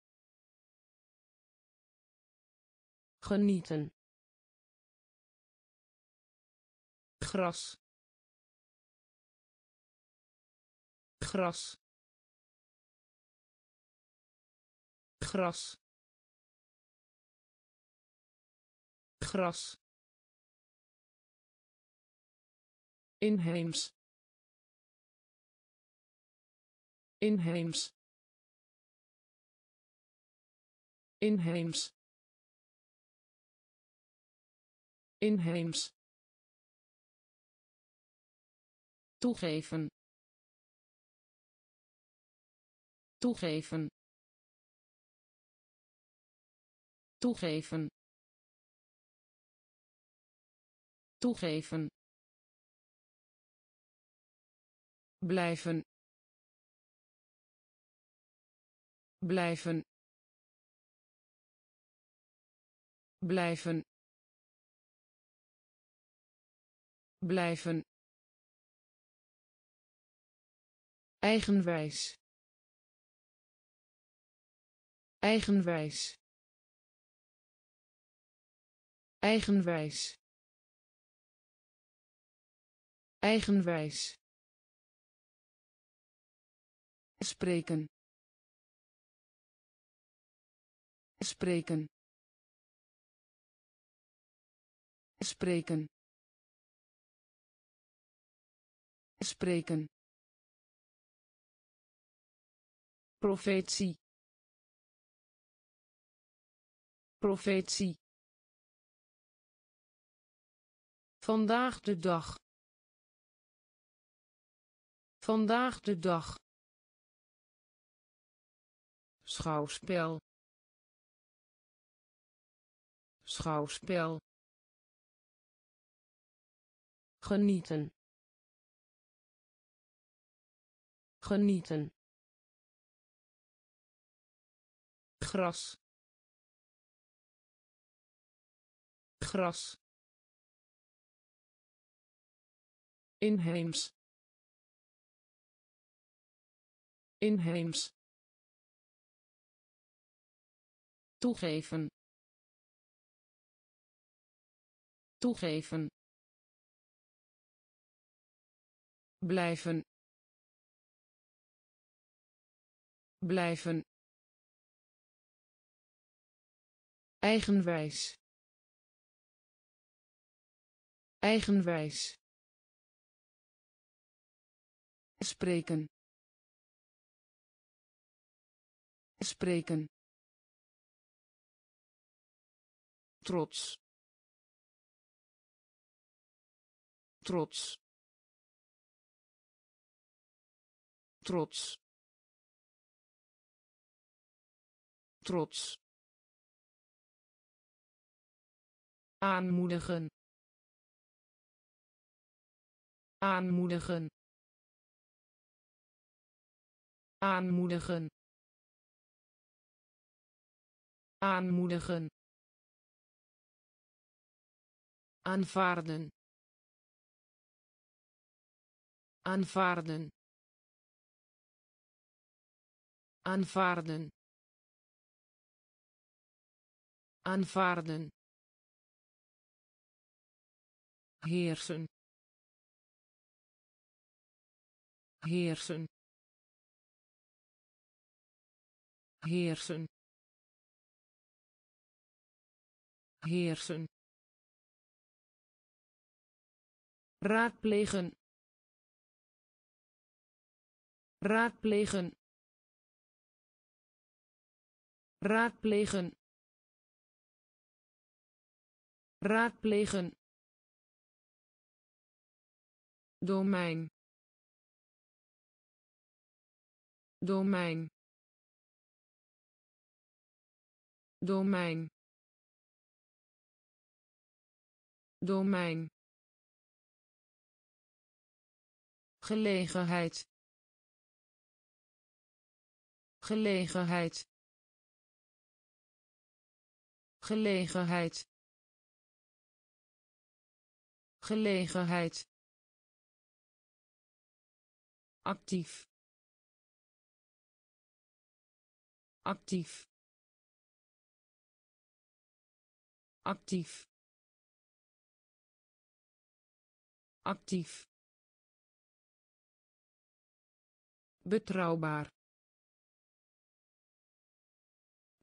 Genieten gras. Gras. Gras. Gras. Inheems. Inheems. Inheems. Inheems toegeven. Toegeven. Toegeven. Toegeven. Blijven. Blijven. Blijven. Blijven eigenwijs eigenwijs eigenwijs eigenwijs spreken. Spreken. Spreken. Spreken profetie. Profetie. Vandaag de dag. Vandaag de dag. Schouwspel. Schouwspel. Genieten. Genieten gras. Gras. Inheems. Inheems. Toegeven. Toegeven. Blijven. Blijven eigenwijs eigenwijs spreken. Spreken. Trots. Trots. Trots. Trots aanmoedigen aanmoedigen aanmoedigen aanmoedigen aanvaarden aanvaarden aanvaarden aanvaarden heersen. Heersen. Heersen. Heersen. Raadplegen. Raadplegen. Raadplegen. Raadplegen domein domein domein domein. Gelegenheid gelegenheid gelegenheid. Gelegenheid actief. Actief. Actief. Actief. Betrouwbaar.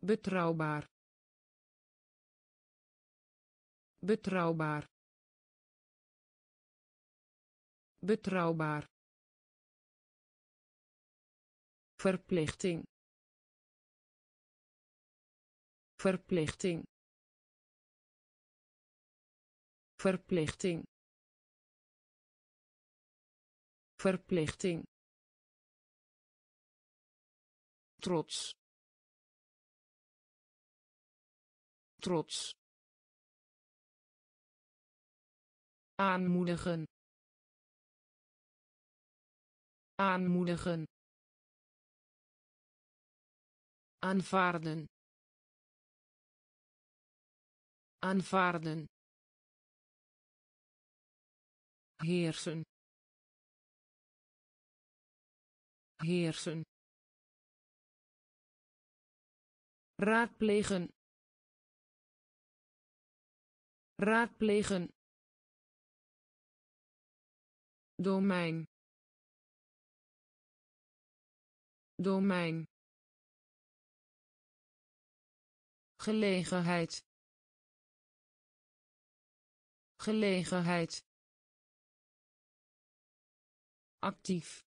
Betrouwbaar. Betrouwbaar. Betrouwbaar verplichting. Verplichting. Verplichting. Verplichting. Trots. Trots. Aanmoedigen. Aanmoedigen aanvaarden. Aanvaarden. Heersen. Heersen. Raadplegen. Raadplegen. Domein. Domein gelegenheid. Gelegenheid. Actief.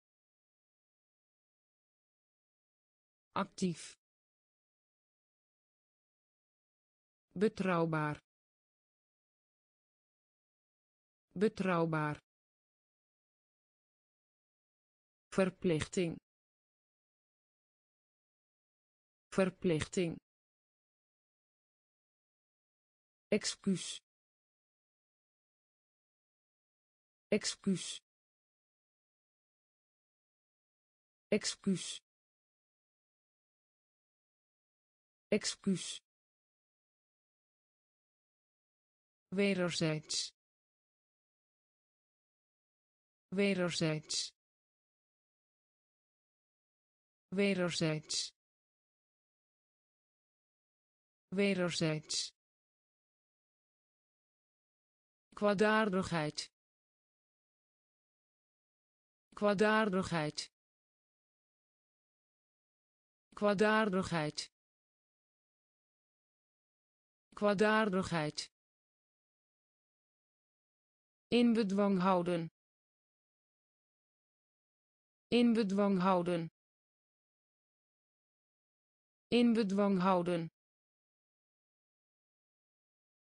Actief. Betrouwbaar. Betrouwbaar. Verplichting. Verplichting excuus. Excuus. Excuus. Excuus. Wederzijds. Wederzijds. Wederzijds. Wederzijds kwaadaardigheid. Kwaadaardigheid. Kwaadaardigheid. Kwaadaardigheid. In bedwang houden. In bedwang houden. In bedwang houden.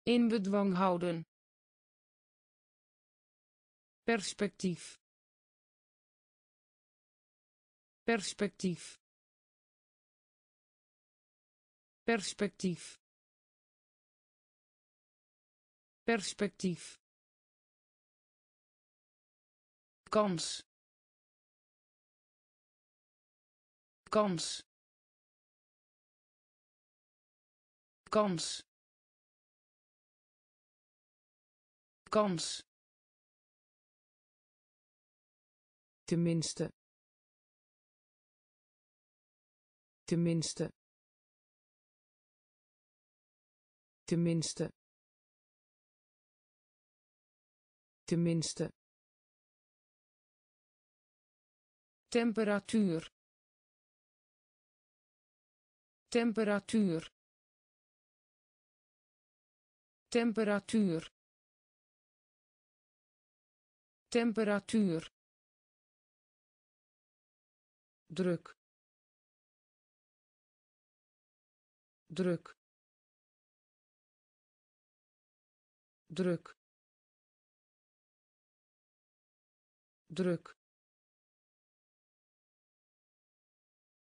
In bedwang houden perspectief. Perspectief. Perspectief. Perspectief. Kans. Kans. Kans. Kans tenminste. Tenminste. Tenminste. Tenminste. Temperatuur. Temperatuur. Temperatuur. Temperatuur druk. Druk. Druk. Druk.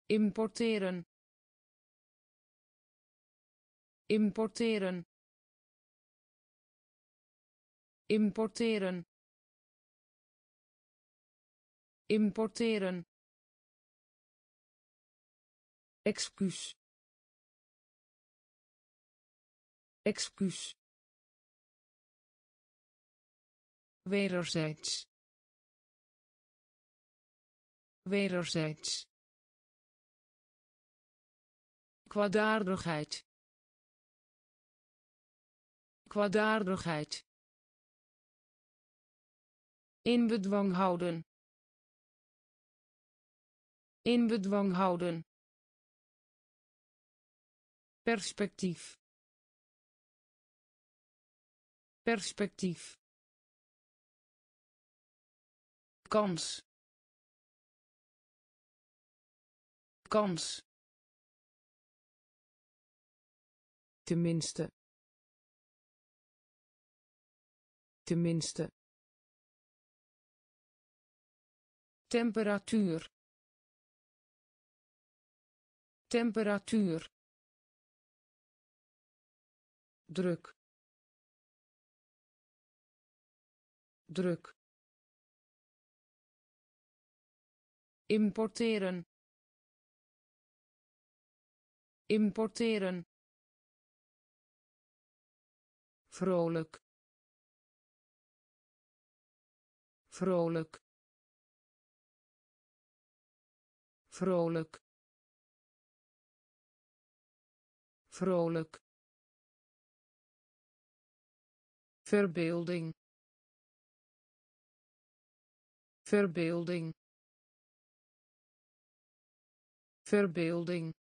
Importeren. Importeren. Importeren. Importeren excuus. Excuus. Wederzijds. Wederzijds. Kwaadaardigheid. Kwaadaardigheid. In bedwang houden. In bedwang houden perspectief. Perspectief. Kans. Kans. Tenminste. Tenminste. Temperatuur. Temperatuur druk. Druk. Importeren. Importeren. Vrolijk. Vrolijk. Vrolijk. Vrolijk verbeelding. Verbeelding. Verbeelding.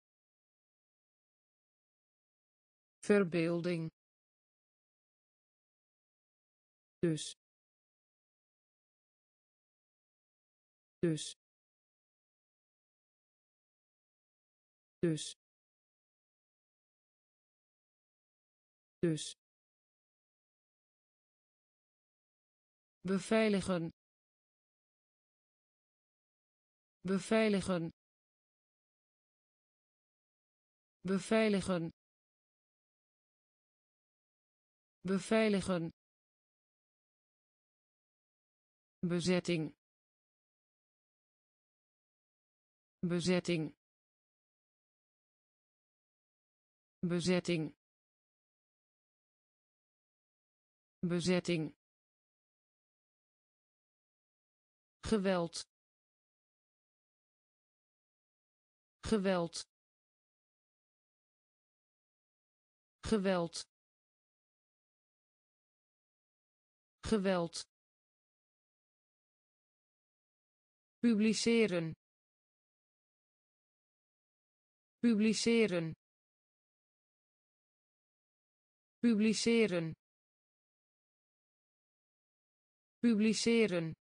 Verbeelding. Dus. Dus. Dus. Dus beveiligen. Beveiligen. Beveiligen. Beveiligen. Bezetting. Bezetting. Bezetting. Bezetting geweld. Geweld. Geweld. Geweld. Publiceren. Publiceren. Publiceren. Publiceren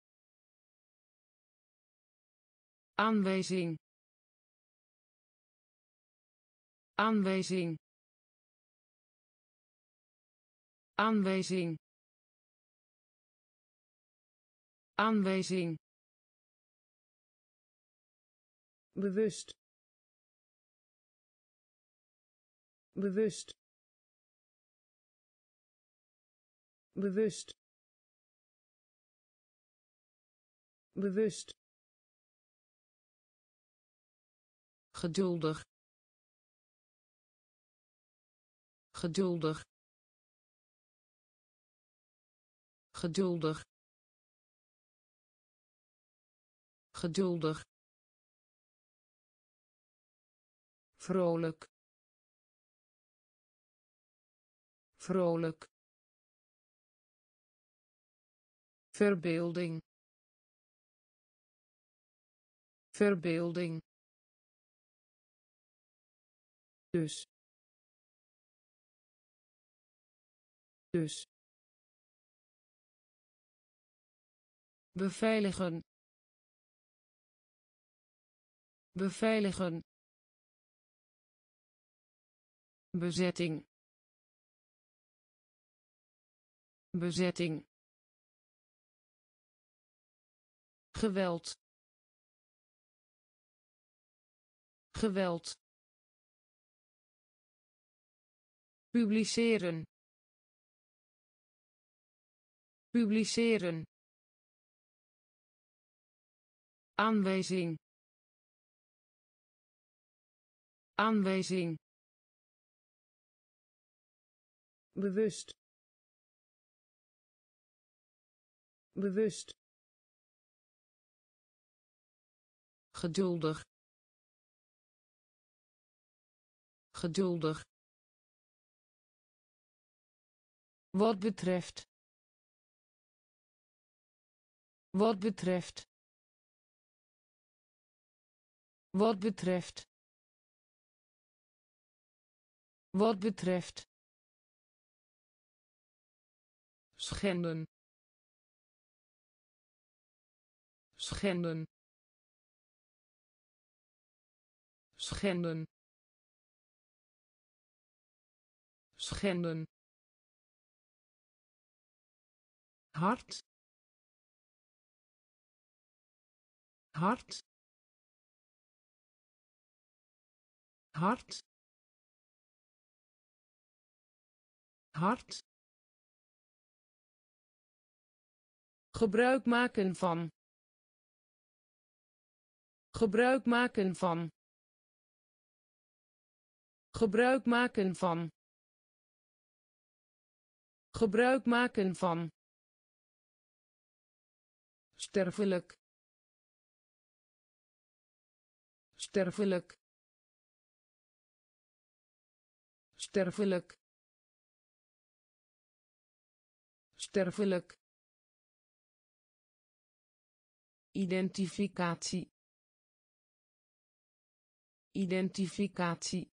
aanwijzing. Aanwijzing. Aanwijzing. Aanwijzing. Bewust. Bewust. Bewust. Bewust geduldig. Geduldig. Geduldig. Geduldig. Vrolijk. Vrolijk. Verbeelding. Verbeelding dus. Dus. Beveiligen. Beveiligen. Bezetting. Bezetting. Geweld. Geweld publiceren. Publiceren. Aanwijzing. Aanwijzing. Bewust. Bewust. Geduldig. Geduldig Wat betreft. Wat betreft. Wat betreft. Wat betreft. schenden schenden schenden schenden hart. Hart. Hart. Hart. Gebruik maken van. Gebruik maken van. Gebruik maken van. Gebruik maken van sterfelijk sterfelijk sterfelijk sterfelijk. Identificatie identificatie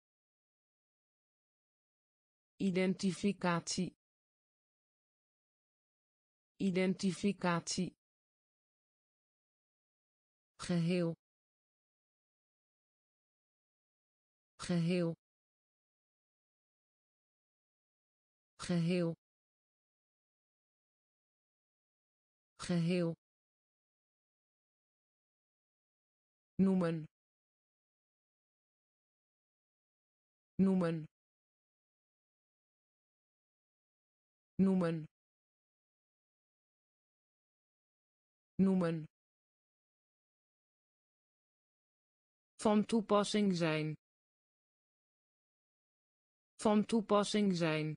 identificatie. Identificatie geheel geheel geheel geheel. Noemen. Noemen. Noemen. Noemen van toepassing zijn. Van toepassing zijn.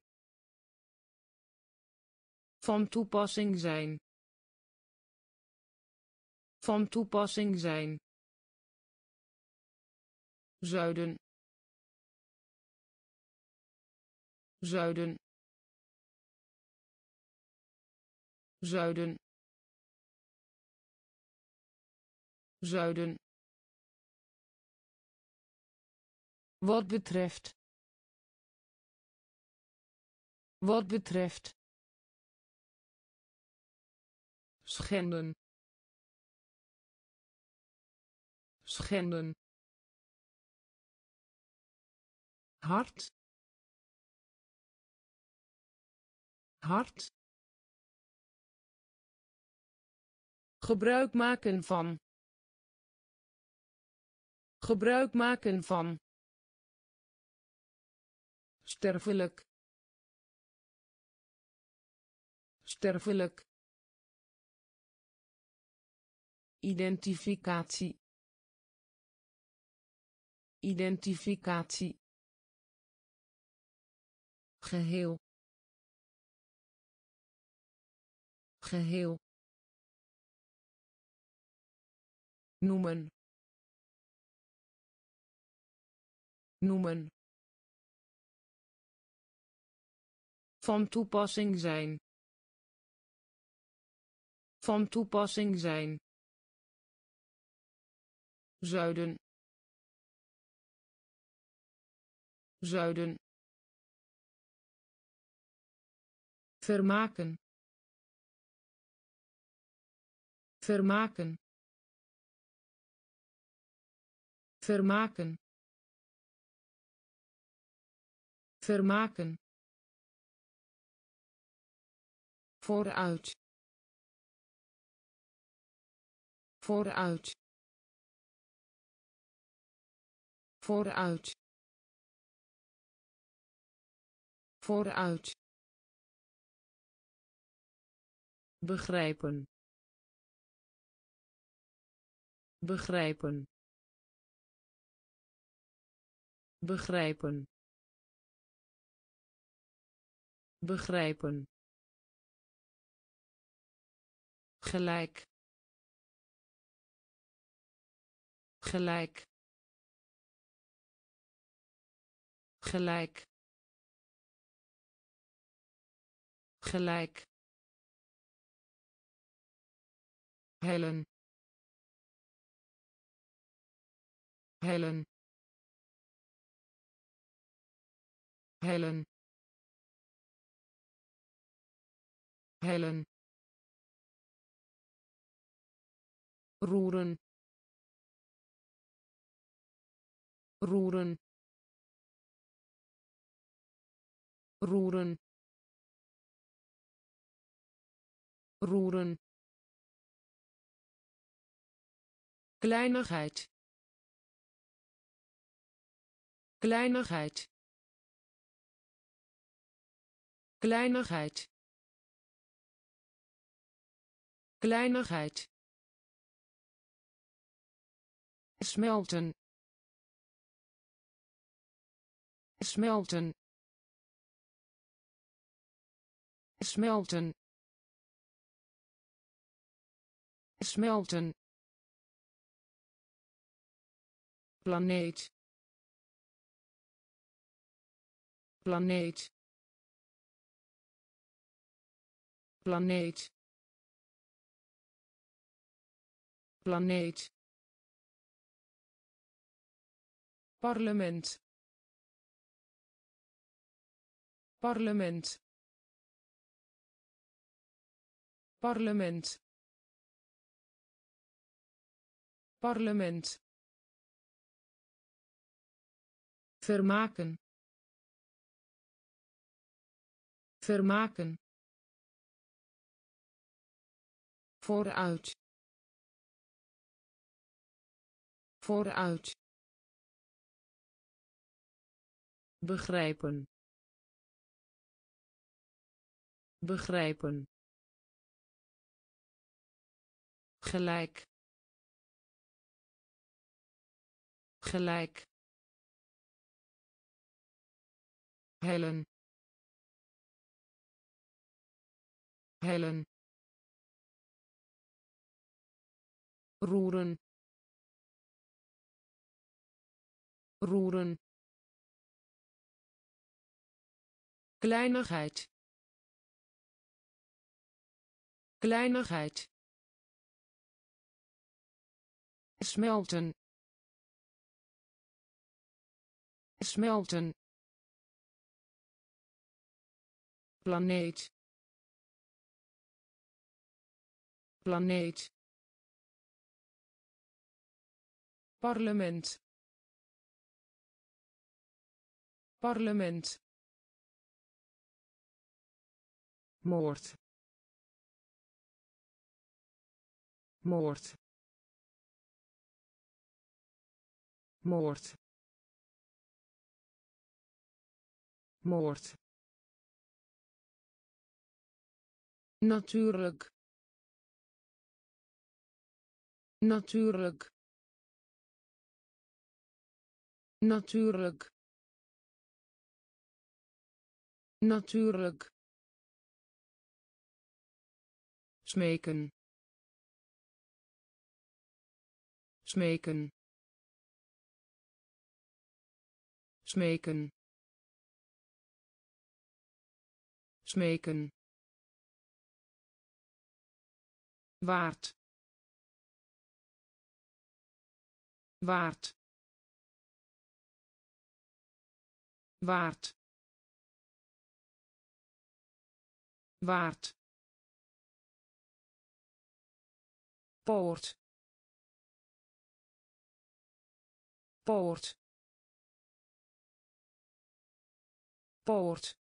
Van toepassing zijn. Van toepassing zijn. Zuiden. Zuiden. Zuiden. Zuiden wat betreft. Wat betreft. Schenden. Schenden. Hart. Hart. Gebruik maken van. Gebruik maken van sterfelijk sterfelijk identificatie identificatie geheel geheel noemen noemen van toepassing zijn. Van toepassing zijn. Zuiden. Zuiden. Vermaken. Vermaken. Vermaken. Vermaken vooruit. Vooruit. Vooruit. Vooruit. Begrijpen. Begrijpen. Begrijpen. Begrijpen gelijk. Gelijk. Gelijk. Gelijk. Hellen. Hellen. Hellen. Hellen roeren. Roeren. Roeren. Roeren. Kleinigheid. Kleinigheid. Kleinigheid. Kleinigheid smelten. Smelten. Smelten. Smelten. Planeet. Planeet. Planeet. Planeet parlement. Parlement. Parlement. Parlement. Vermaken. Vermaken. Vooruit. Vooruit begrijpen. Begrijpen. Gelijk. Gelijk. Hellen. Hellen. Roeren. Roeren kleinigheid. Kleinigheid. Smelten. Smelten. Planeet. Planeet. Parlement. Parlement moord. Moord. Moord. Moord. Natuurlijk. Natuurlijk. Natuurlijk. Natuurlijk smeken. Smeken. Smeken. Smeken. Waard. Waard. Waard. Waard poort. Poort. Poort.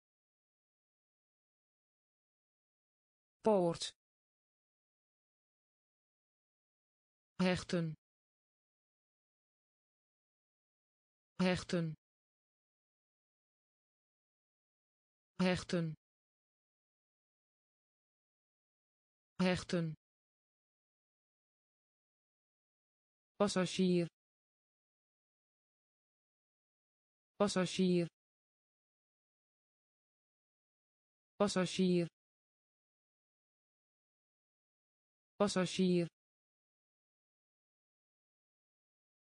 Poort. Hechten. Hechten. Hechten. Hechten passagier. Passagier. Passagier. Passagier.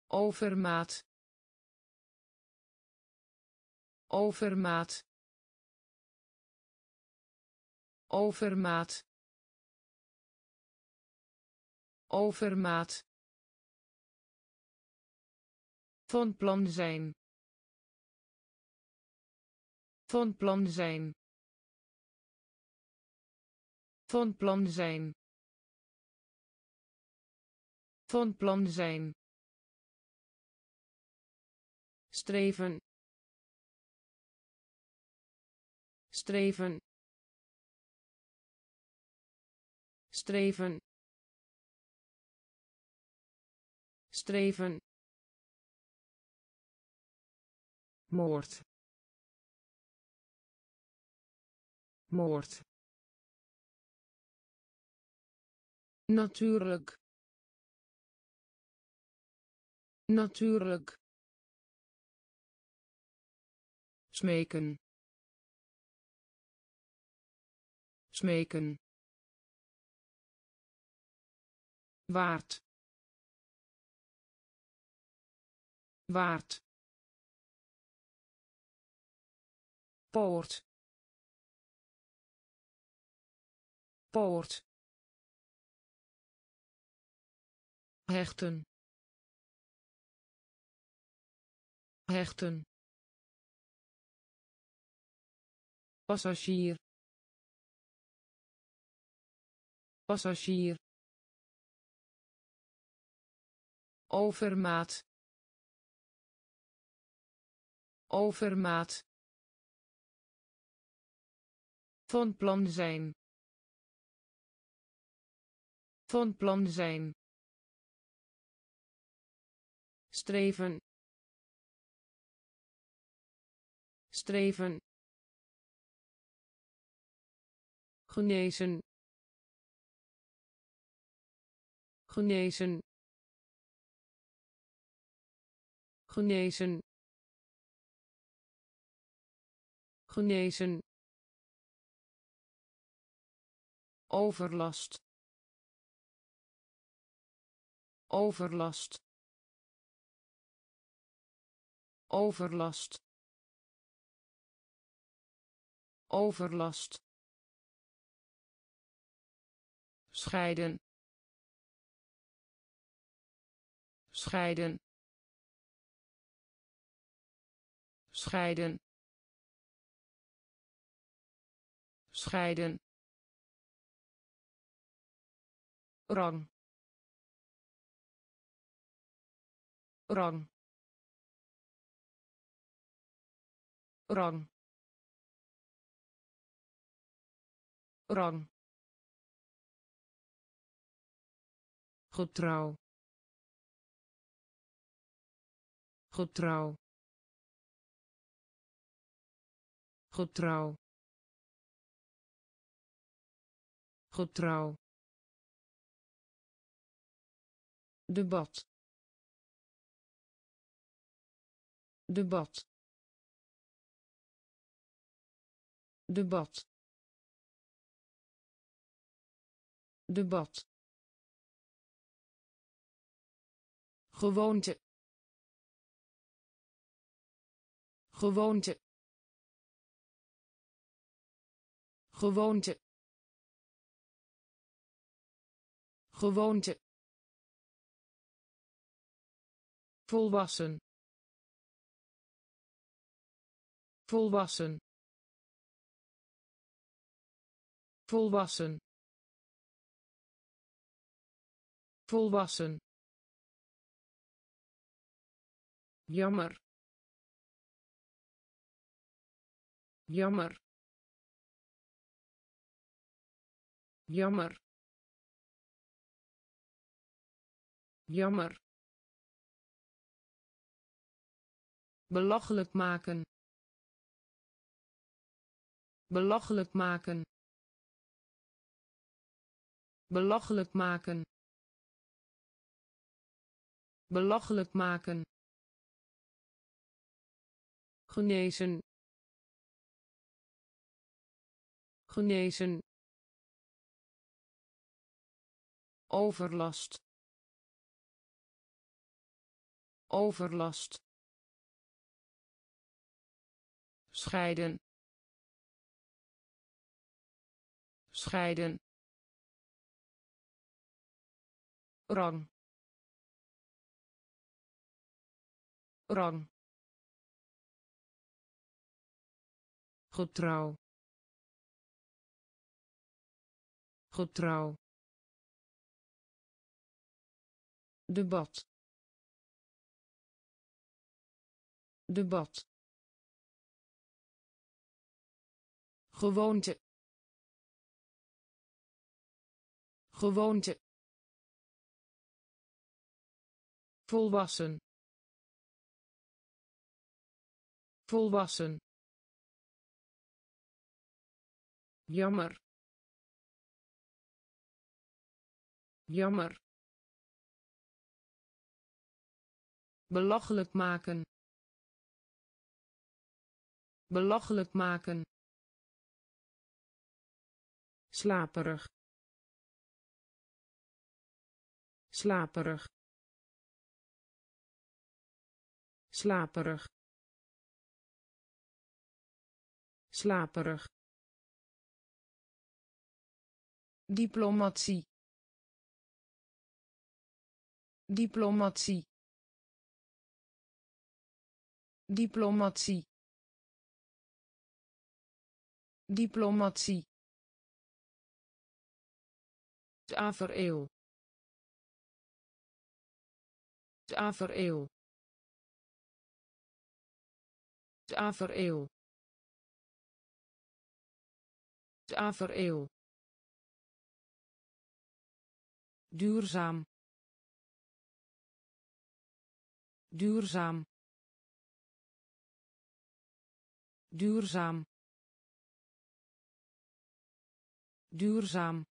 Overmaat. Overmaat. Overmaat. Overmaat van plan zijn. Van plan zijn. Van plan zijn. Van plan zijn. Streven. Streven. Streven. Streven moord. Moord. Natuurlijk. Natuurlijk. Smeken. Smeken. Waard. Waard poort. Poort. Hechten. Hechten. Passagier. Passagier. Overmaat. Overmaat van plan zijn. Van plan zijn. Streven. Streven. Genezen. Genezen. Genezen. Genezen overlast. Overlast. Overlast. Overlast. Scheiden. Scheiden. Scheiden. Scheiden rang rang rang rang getrouw. Getrouw. Getrouw. Getrouw debat. Debat. Debat. Debat. Gewoonte. Gewoonte. Gewoonte. Gewoonte volwassen. Volwassen. Volwassen. Volwassen. Jammer. Jammer. Jammer. Jammer belachelijk maken. Belachelijk maken. Belachelijk maken. Belachelijk maken. Genezen. Genezen. Overlast. Overlast scheiden. Scheiden. Rang. Rang. Getrouw. Getrouw. Debat. Debat gewoonte gewoonte volwassen volwassen jammer jammer belachelijk maken belachelijk maken slaperig. Slaperig. Slaperig. Slaperig. Diplomatie. Diplomatie. Diplomatie. Diplomatie tafereel tafereel tafereel tafereel duurzaam. Duurzaam. Duurzaam. Duurzaam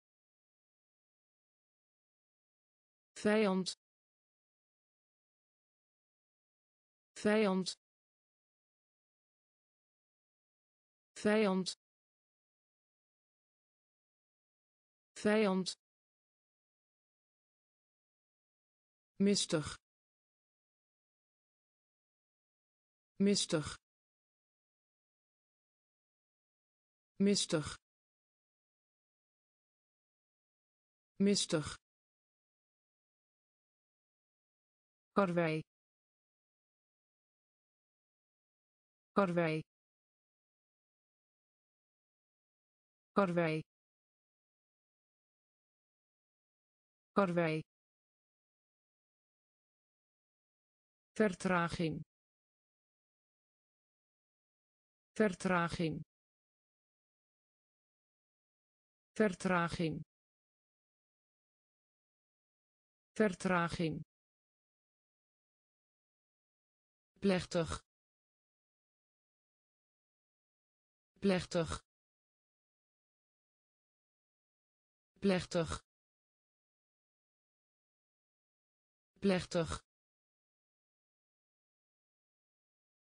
vijand. Vijand. Vijand. Vijand. Mistig. Mistig. Mistig. Mistig karwei karwei karwei karwei vertraging. Vertraging. Vertraging. Vertraging plechtig. Plechtig. Plechtig. Plechtig.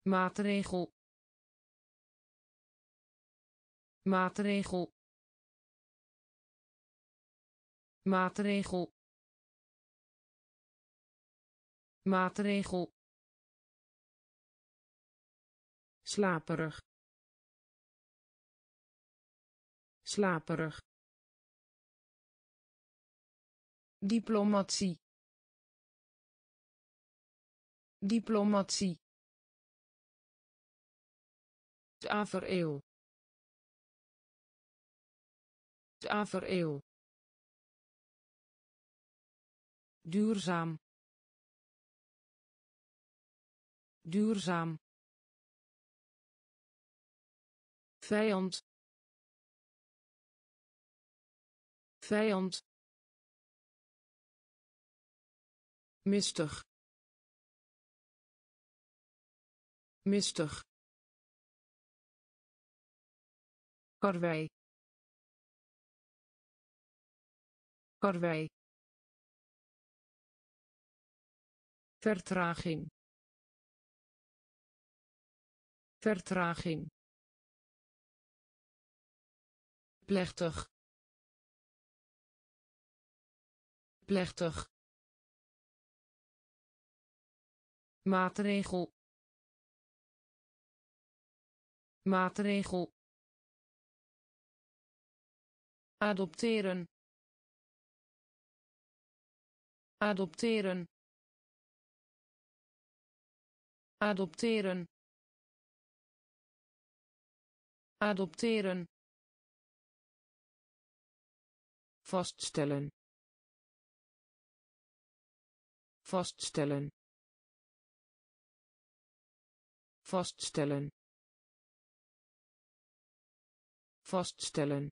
Maatregel. Maatregel. Maatregel. Maatregel slaperig. Slaperig. Diplomatie. Diplomatie. Tafereel. Tafereel. Duurzaam. Duurzaam vijand. Vijand. Mistig. Mistig. Karwei. Karwei. Vertraging. Vertraging plechtig. Plechtig. Maatregel. Maatregel. Adopteren. Adopteren. Adopteren. Adopteren vaststellen. Vaststellen. Vaststellen. Vaststellen.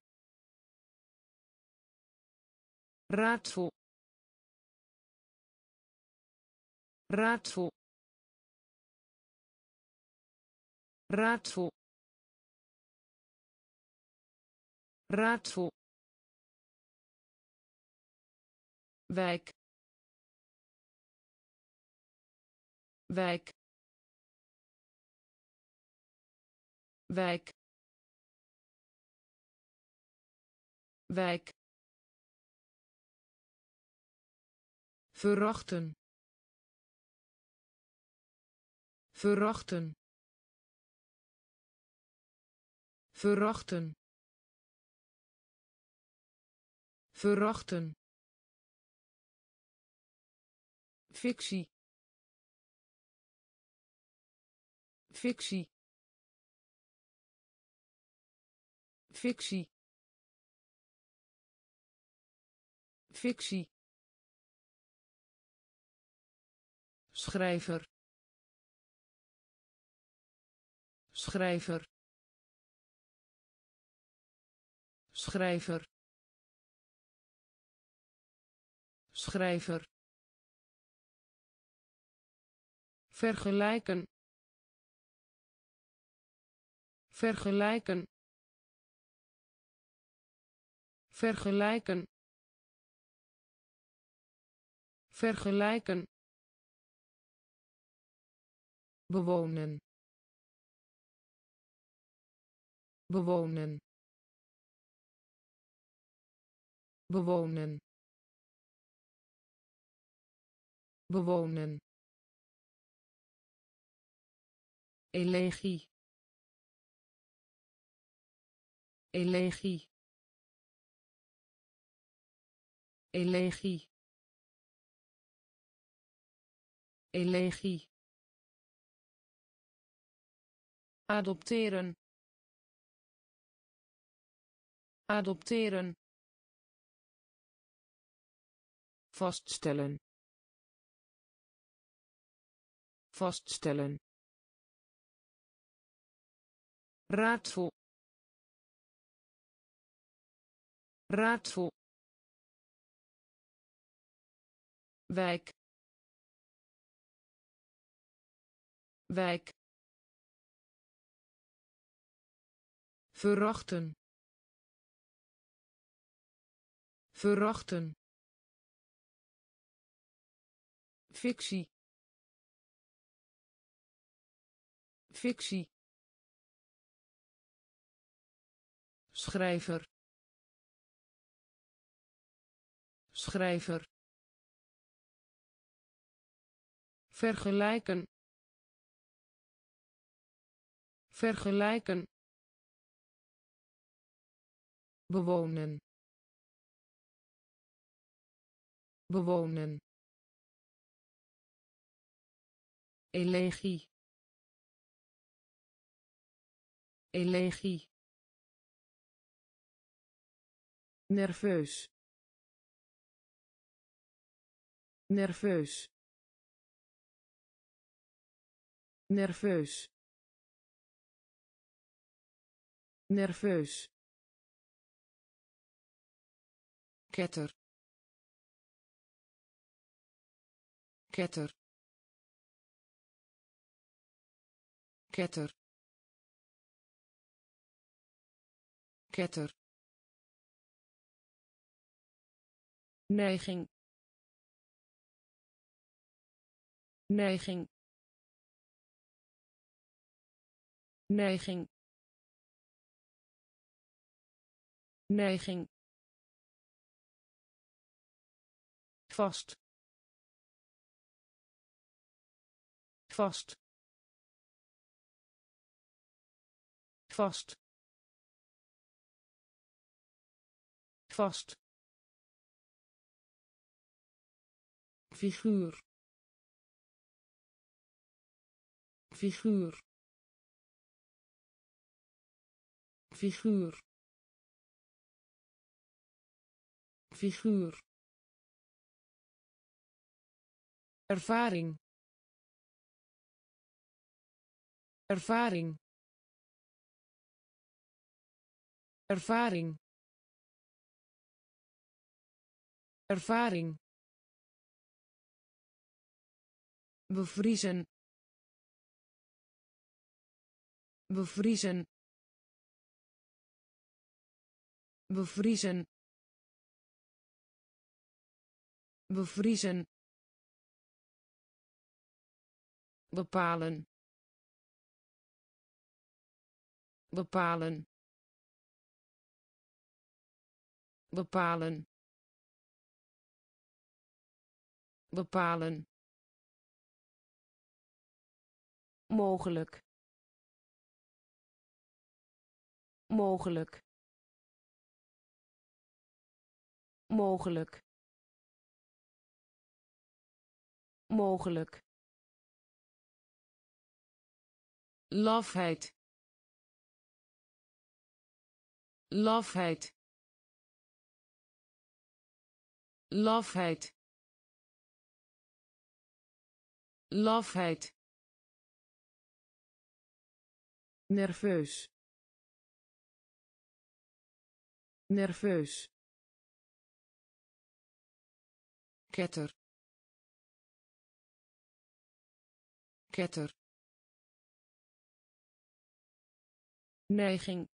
Raadsel raadsel raadsel raadsel wijk. Wijk. Wijk. Wijk. Verachten verachten verachten verachten fictie. Fictie. Fictie. Fictie. Schrijver. Schrijver. Schrijver. Schrijver vergelijken. Vergelijken. Vergelijken. Vergelijken. Bewonen. Bewonen. Bewonen. Bewonen elegie elegie elegie elegie adopteren. Adopteren. Vaststellen. Vaststellen raadsel raadsel wijk. Wijk. Verachten verachten fictie. Fictie schrijver. Schrijver. Vergelijken. Vergelijken. Bewonen. Bewonen. Elegie. Elegie nerveus. Nerveus. Nerveus. Nerveus. Ketter. Ketter. Ketter. Ketter neiging. Neiging. Neiging. Neiging. Vast. Vast. Vast. Vast figuur. Figuur. Figuur. Figuur. Ervaring. Ervaring. Ervaring. Ervaring bevriezen. Bevriezen. Bevriezen. Bevriezen. Bepalen. Bepalen. Bepalen. Bepalen mogelijk. Mogelijk. Mogelijk. Mogelijk. Lafheid. Lafheid. Lafheid. Lafheid nerveus. Nerveus. Ketter. Ketter. Neiging.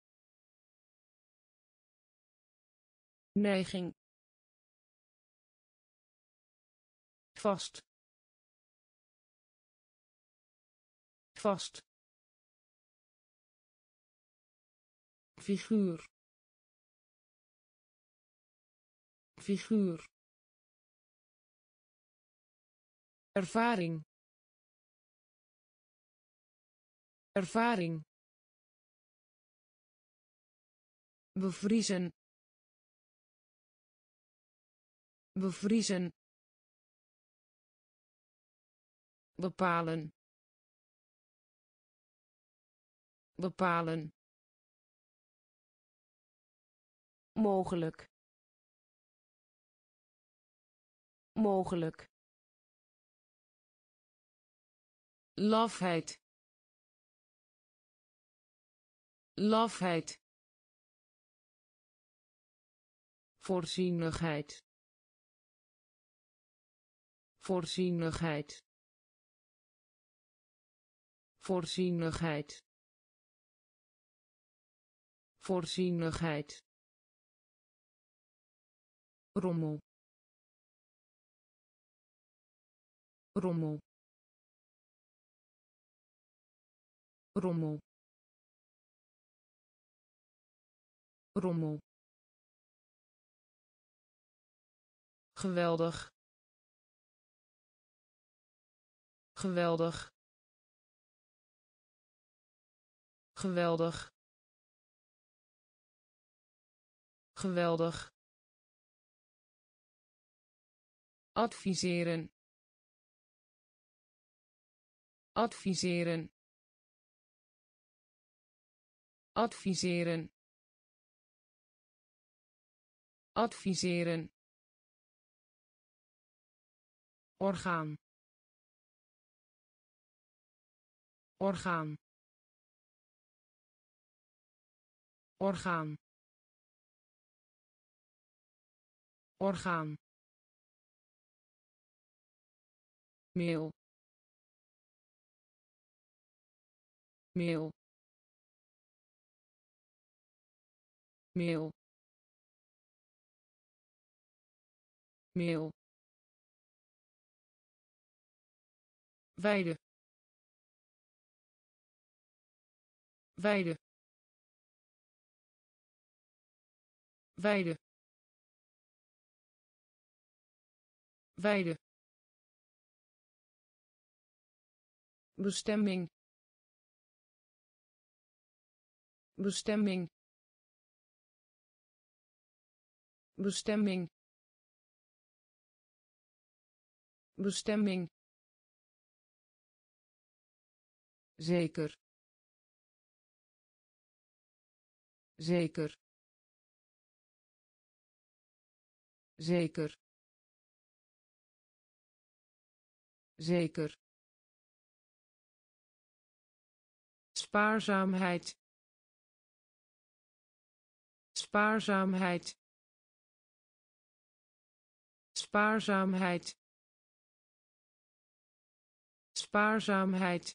Neiging. Vast. Vast figuur. Figuur. Ervaring. Ervaring. Bevriezen. Bevriezen. Bepalen. Bepalen mogelijk. Mogelijk. Lafheid. Lafheid. Voorzienigheid. Voorzienigheid. Voorzienigheid. Voorzienigheid rommel. Rommel. Rommel. Rommel. Geweldig. Geweldig. Geweldig. Geweldig adviseren. Adviseren. Adviseren. Adviseren. Orgaan. Orgaan. Orgaan. Orgaan meel meel meel meel weide. Weide. Weide. Weide bestemming. Bestemming. Bestemming. Bestemming. Zeker. Zeker. Zeker. Zeker spaarzaamheid. Spaarzaamheid. Spaarzaamheid. Spaarzaamheid.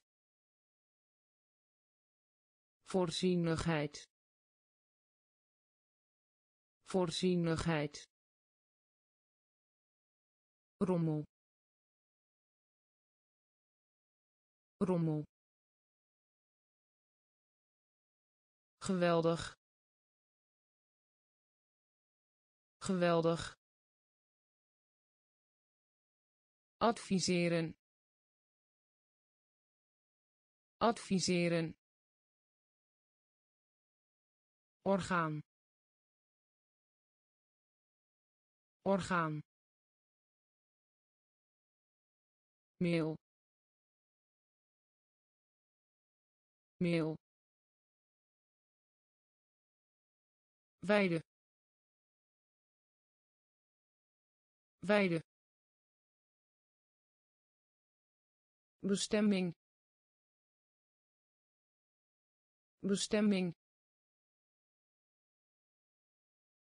Voorzienigheid. Voorzienigheid. Rommel. Rommel geweldig. Geweldig. Adviseren. Adviseren. Orgaan. Orgaan. Meel. Meel weide. Weide. Bestemming. Bestemming.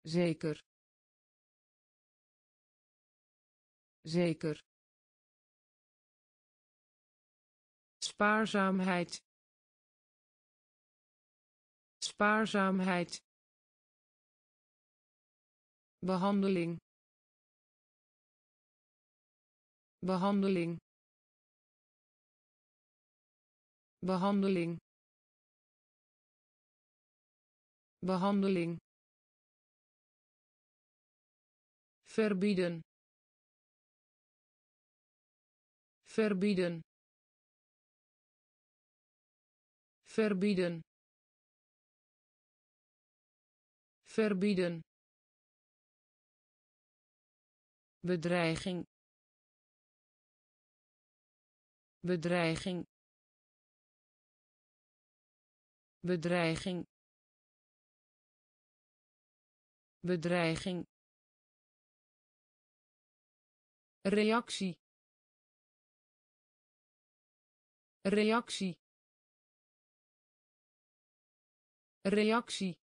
Zeker. Zeker. Spaarzaamheid. Spaarzaamheid behandeling. Behandeling. Behandeling. Behandeling. Verbieden. Verbieden. Verbieden. Verbieden bedreiging. Bedreiging. Bedreiging. Bedreiging. Reactie. Reactie. Reactie.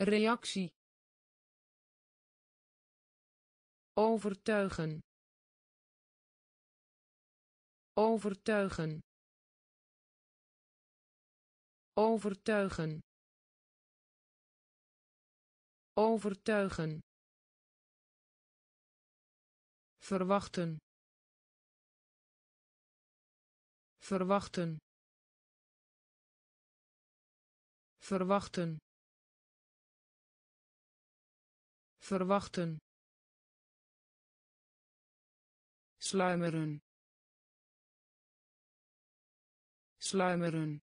Reactie overtuigen. Overtuigen. Overtuigen. Overtuigen. Verwachten. Verwachten. Verwachten. Verwachten sluimeren. Sluimeren.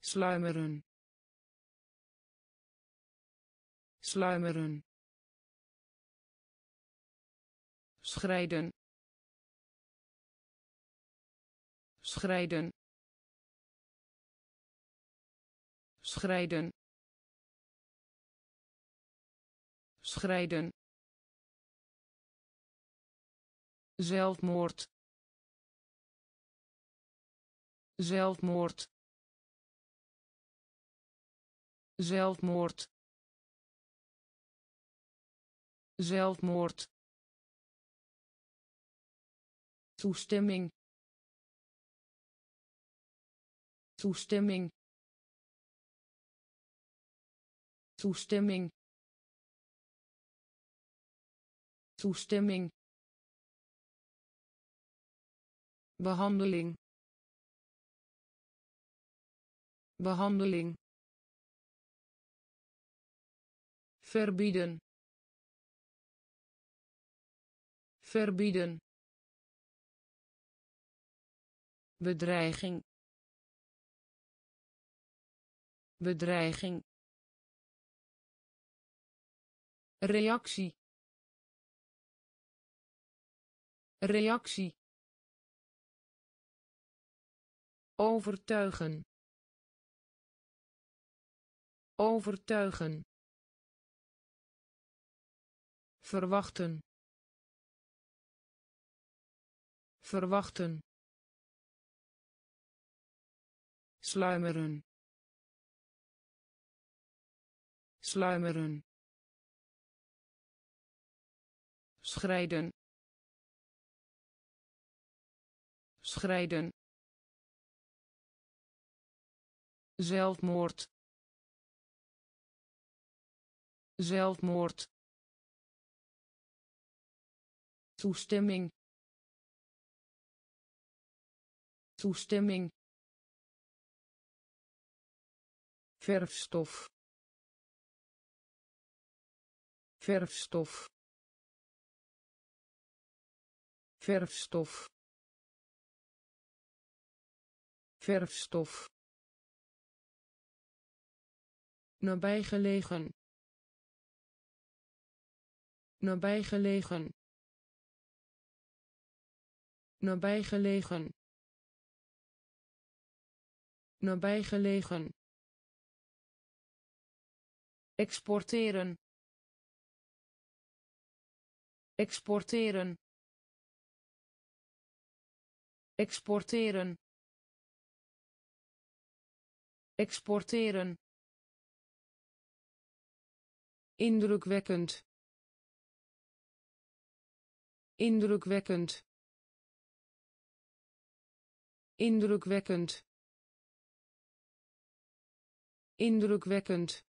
Sluimeren. Sluimeren. Schrijden. Schrijden. Schrijden. Schrijden zelfmoord zelfmoord zelfmoord zelfmoord. Toestemming toestemming. Toestemming toestemming behandeling. Behandeling. Verbieden. Verbieden. Bedreiging. Bedreiging. Reactie. Reactie overtuigen. Overtuigen. Verwachten. Verwachten. Sluimeren. Sluimeren. Schrijden. Schrijden zelfmoord zelfmoord toestemming toestemming verfstof verfstof verfstof verfstof nabijgelegen. Nabijgelegen. Nabijgelegen. Nabijgelegen. Exporteren. Exporteren. Exporteren. Exporteren indrukwekkend. Indrukwekkend. Indrukwekkend. Indrukwekkend.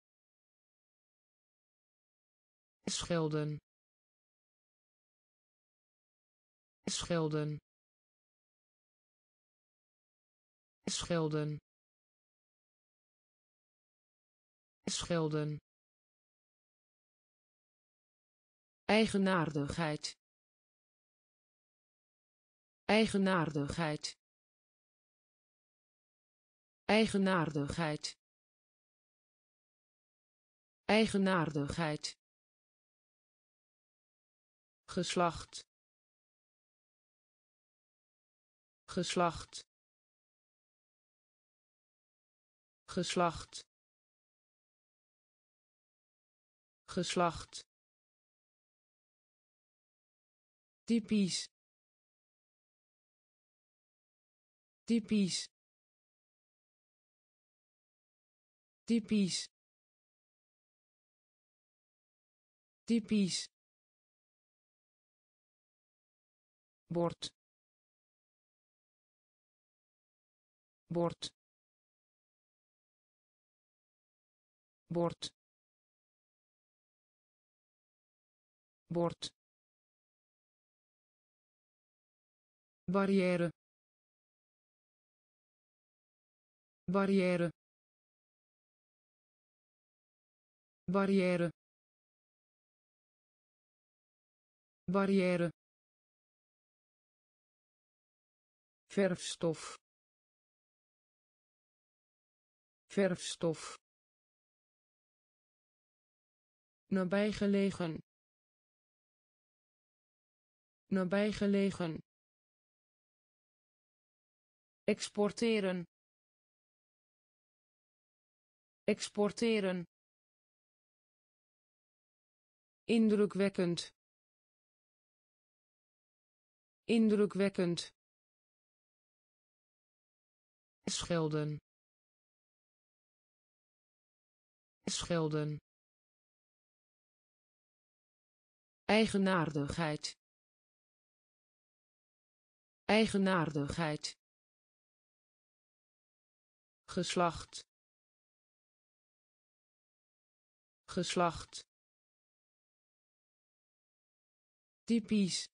Schelden. Schelden. Schelden. Schelden eigenaardigheid. Eigenaardigheid. Eigenaardigheid. Eigenaardigheid. Geslacht. Geslacht. Geslacht. Geslacht typisch. Typisch. Typisch. Typisch. Bord. Bord. Bord. Bord barrière barrière barrière barrière verfstof. Verfstof. Nabijgelegen. Nabijgelegen exporteren. Exporteren. Indrukwekkend. Indrukwekkend. Schelden. Schelden. Eigenaardigheid. Eigenaardigheid geslacht. Geslacht. Typisch.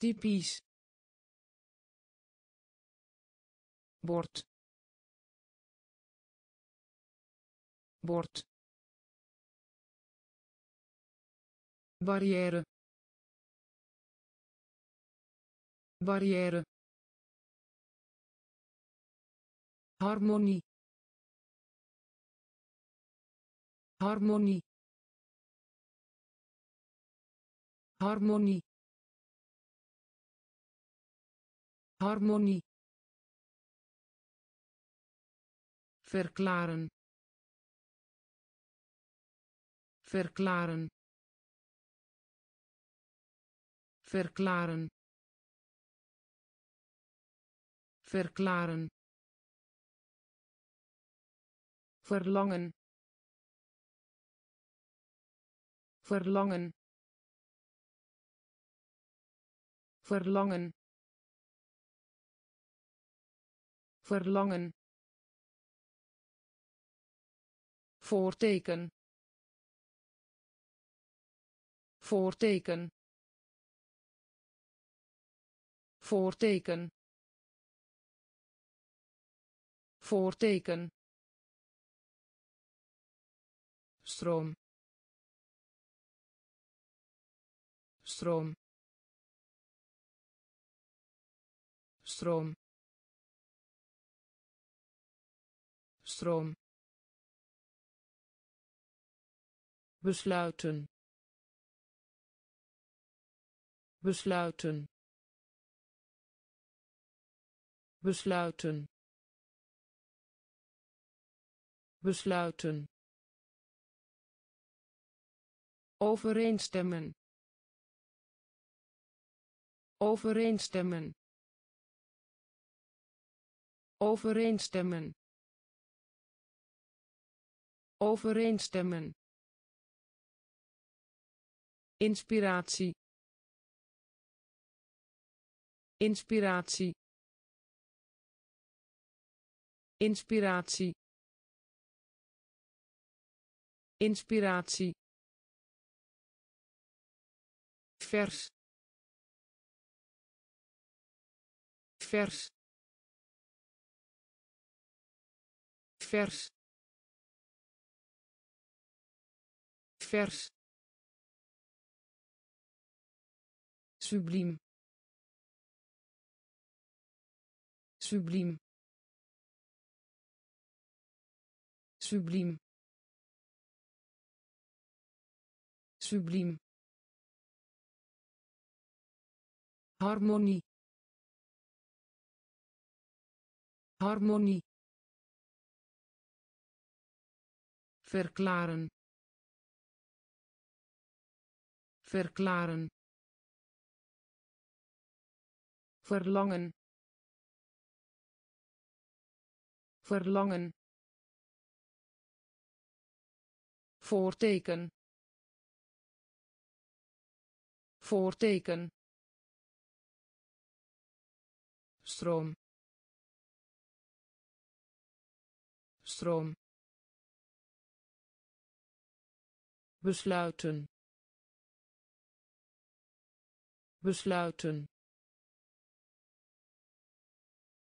Typisch. Bord. Bord. Barrière. Barrière harmonie. Harmonie. Harmonie. Harmonie. Verklaren. Verklaren. Verklaren. Verklaren verlangen. Verlangen. Verlangen. Verlangen. Voorteken. Voorteken. Voorteken. Voorteken stroom. Stroom. Stroom. Stroom. Besluiten. Besluiten. Besluiten. Besluiten overeenstemmen. Overeenstemmen. Overeenstemmen. Overeenstemmen. Inspiratie. Inspiratie. Inspiratie. Inspiratie vers. Vers. Vers. Vers. Subliem. Subliem. Subliem. Subliem harmonie. Harmonie. Verklaren. Verklaren. Verlangen. Verlangen. Voorteken. Voorteken stroom. Stroom. Besluiten. Besluiten.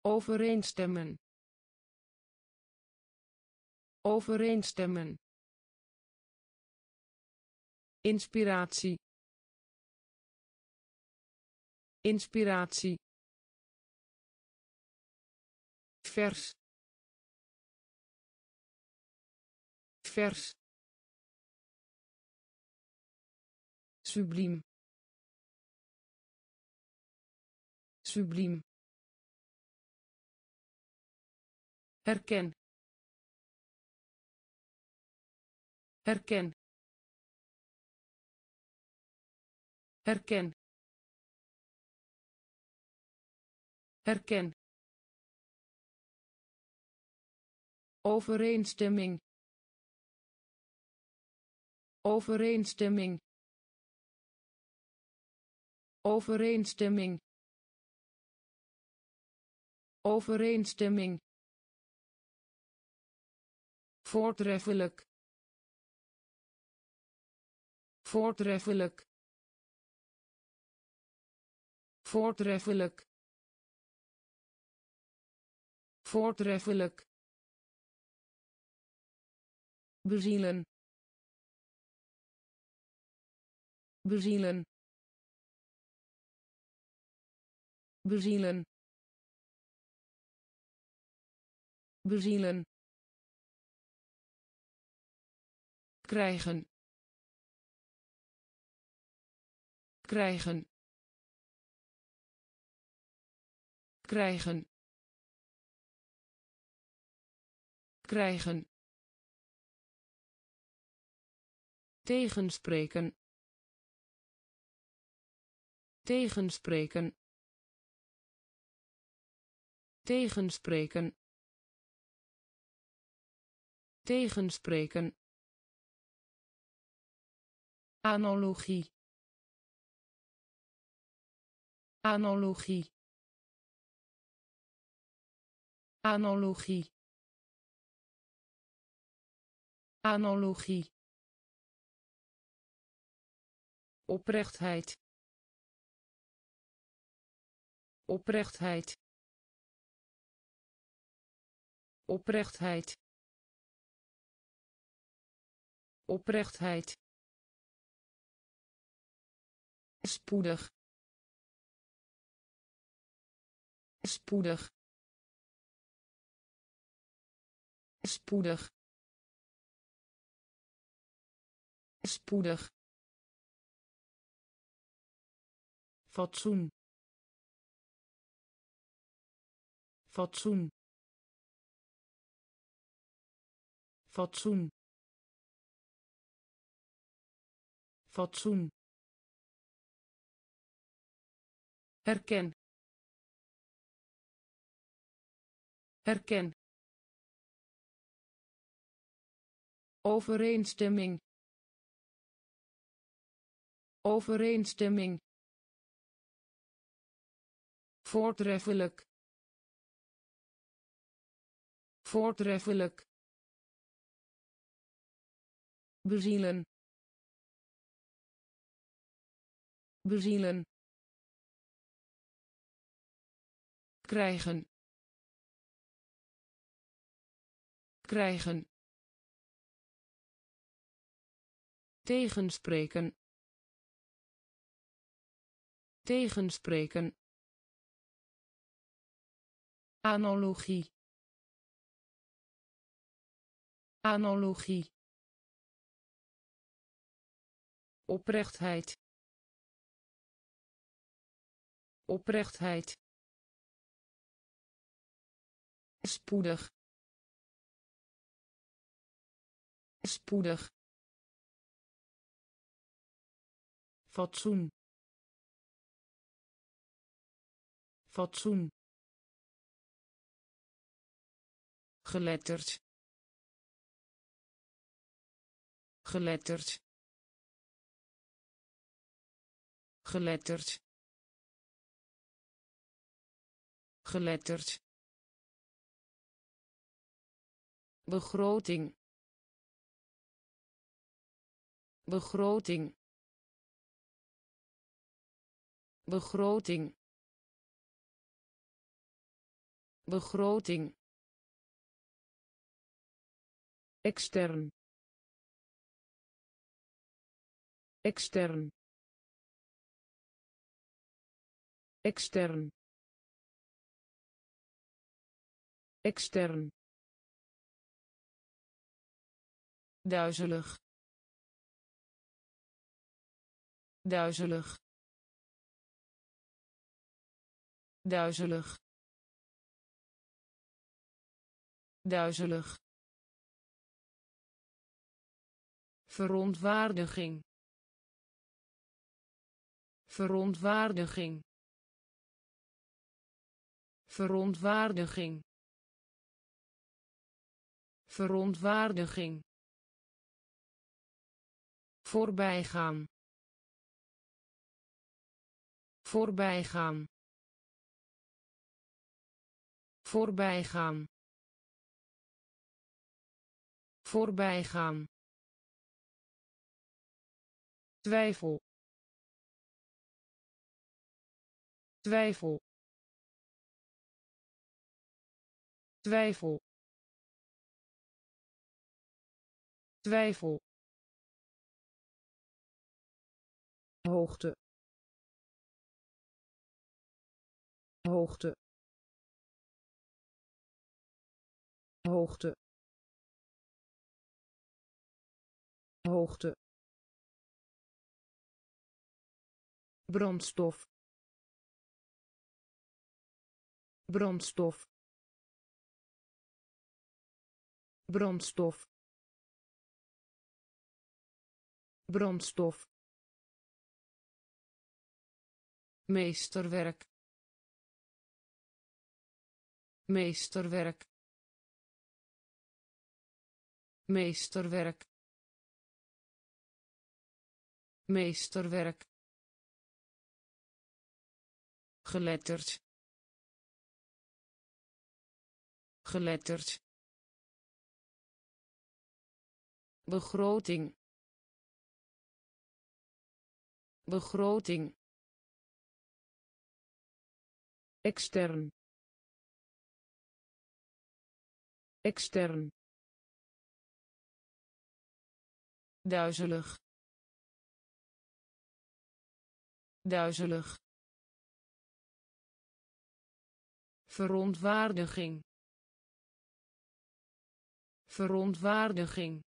Overeenstemmen. Overeenstemmen. Inspiratie. Inspiratie vers. Vers. Subliem. Subliem. Herken. Herken. Herken. Herken overeenstemming overeenstemming overeenstemming overeenstemming. Voortreffelijk. Voortreffelijk. Voortreffelijk. Voortreffelijk bezielen. Bezielen. Bezielen. Bezielen. Krijgen. Krijgen. Krijgen. Krijgen tegenspreken. Tegenspreken. Tegenspreken. Tegenspreken. Analogie. Analogie. Analogie. Analogie oprechtheid. Oprechtheid. Oprechtheid. Oprechtheid. Spoedig. Spoedig. Spoedig. Spoedig fatsoen. Fatsoen. Fatsoen. Fatsoen. Herken herken overeenstemming. Overeenstemming voortreffelijk. Voortreffelijk. Bezielen. Bezielen. Krijgen. Krijgen. Tegenspreken. Tegenspreken analogie. Analogie. Oprechtheid. Oprechtheid. Spoedig. Spoedig. Fatsoen. Fatsoen geletterd. Geletterd. Geletterd. Geletterd. Begroting. Begroting. Begroting. Begroting extern. Extern. Extern. Extern. Duizelig. Duizelig. Duizelig. Duizelig verontwaardiging. Verontwaardiging. Verontwaardiging. Verontwaardiging. Voorbijgaan. Voorbijgaan. Voorbijgaan. Voorbijgaan twijfel. Twijfel. Twijfel. Twijfel. Hoogte. Hoogte. Hoogte. Hoogte brandstof. Brandstof. Brandstof. Brandstof. Meesterwerk. Meesterwerk. Meesterwerk. Meesterwerk geletterd. Geletterd. Begroting. Begroting. Extern. Extern. Duizelig. Duizelig verontwaardiging. Verontwaardiging.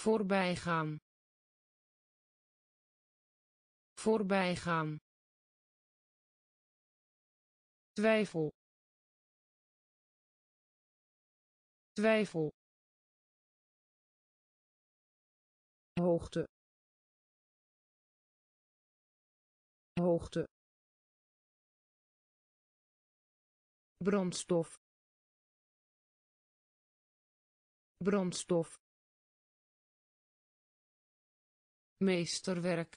Voorbijgaan. Voorbijgaan. Twijfel. Twijfel. Hoogte. Hoogte brandstof. Brandstof. Meesterwerk.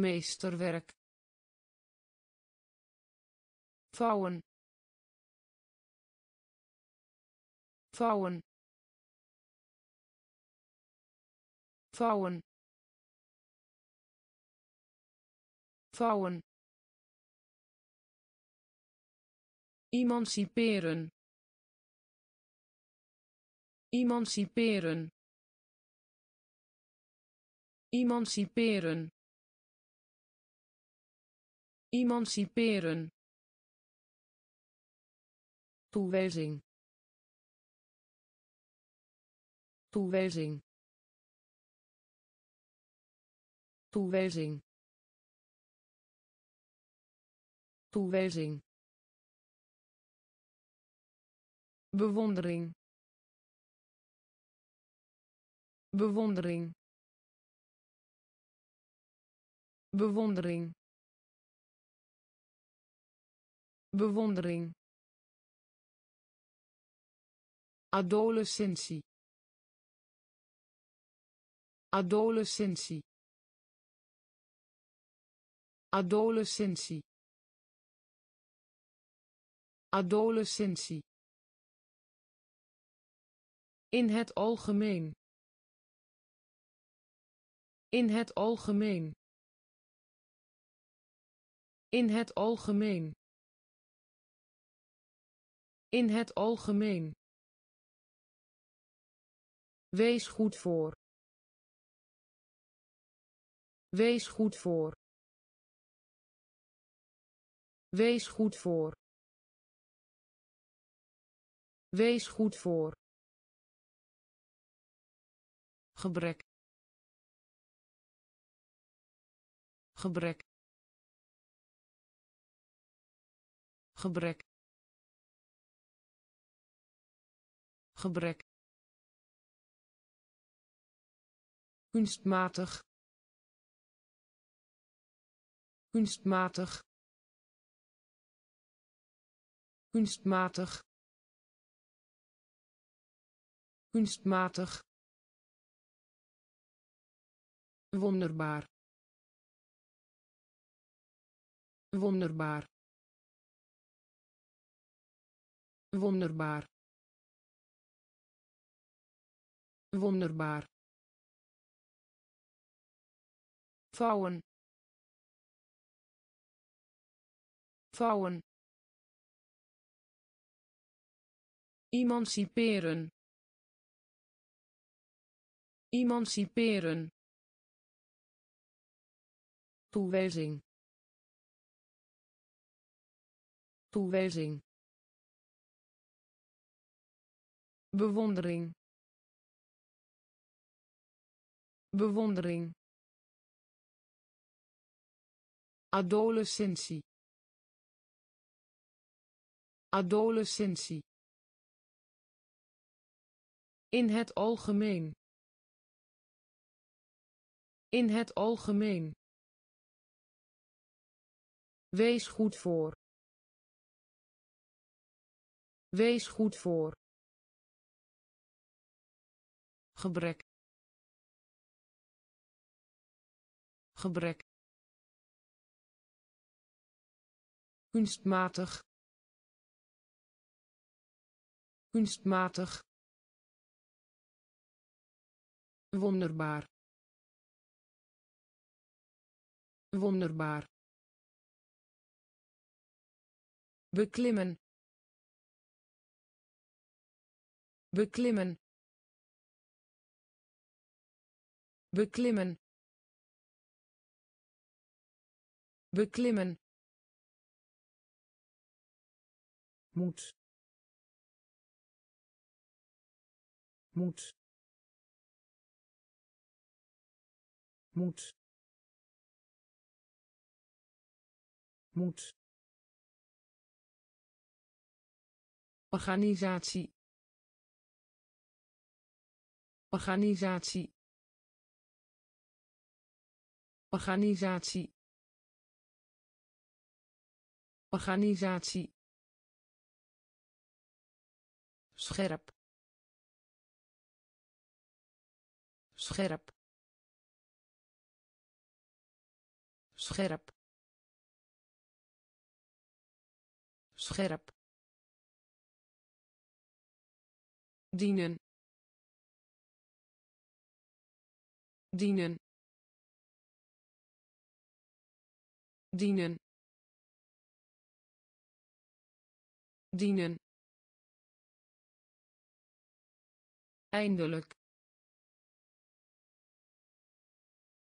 Meesterwerk. Vouwen. Vouwen. Vouwen. Vouwen emanciperen. Emanciperen. Emanciperen. Emanciperen. Toewijzing. Toewijzing. Toewijzing. Toewijzing bewondering. Bewondering. Bewondering. Bewondering. Adolescentie. Adolescentie. Adolescentie. Adolescentie in het algemeen in het algemeen in het algemeen in het algemeen Wees goed voor. Wees goed voor. Wees goed voor. Wees goed voor. Gebrek. Gebrek. Gebrek. Gebrek. kunstmatig kunstmatig kunstmatig kunstmatig wonderbaar. Wonderbaar. Wonderbaar. Wonderbaar. Vouwen. Vouwen. Emanciperen. Emanciperen toewijzing. Toewijzing. Bewondering. Bewondering. Adolescentie. Adolescentie. In het algemeen. In het algemeen wees goed voor. Wees goed voor. Gebrek. Gebrek. Kunstmatig. Kunstmatig. Wonderbaar. Wonderbaar beklimmen. Beklimmen. Beklimmen. Beklimmen. Moet. Moet. Moet. Moet organisatie. Organisatie. Organisatie. Organisatie. Scherp. Scherp. Scherp. Scherp dienen. Dienen. Dienen. Dienen. Eindelijk.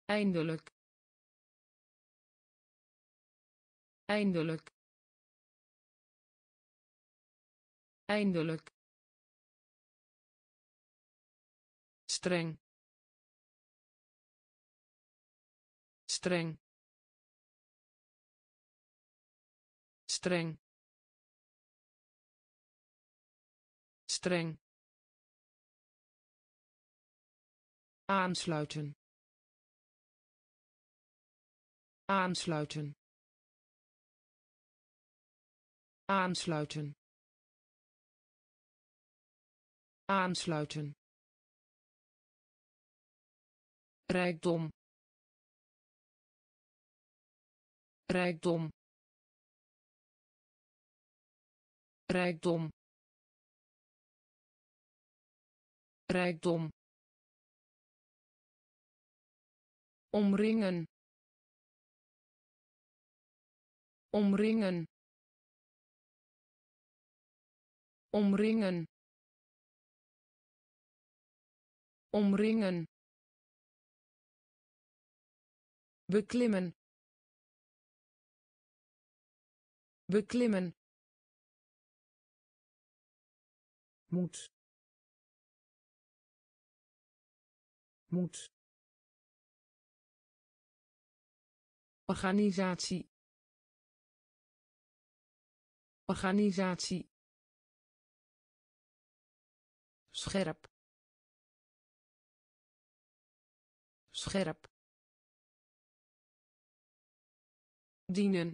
Eindelijk. Eindelijk. Eindelijk streng. Streng. Streng. Streng. Aansluiten. Aansluiten. Aansluiten. Aansluiten rijkdom. Rijkdom. Rijkdom. Rijkdom. Omringen. Omringen. Omringen. Omringen beklimmen beklimmen moet moet organisatie organisatie scherp scherp dienen.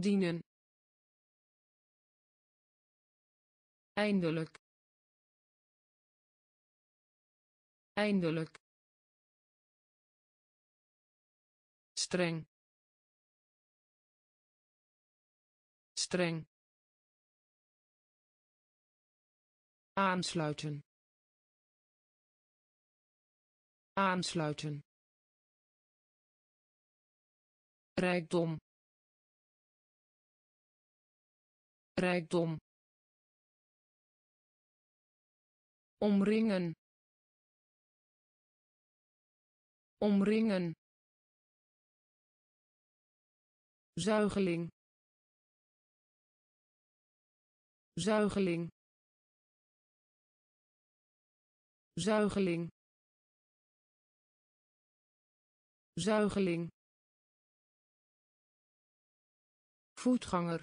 Dienen. Eindelijk. Eindelijk. Streng. Streng. Aansluiten. Aansluiten rijkdom. Rijkdom. Omringen. Omringen. Zuigeling. Zuigeling. Zuigeling. Zuigeling voetganger.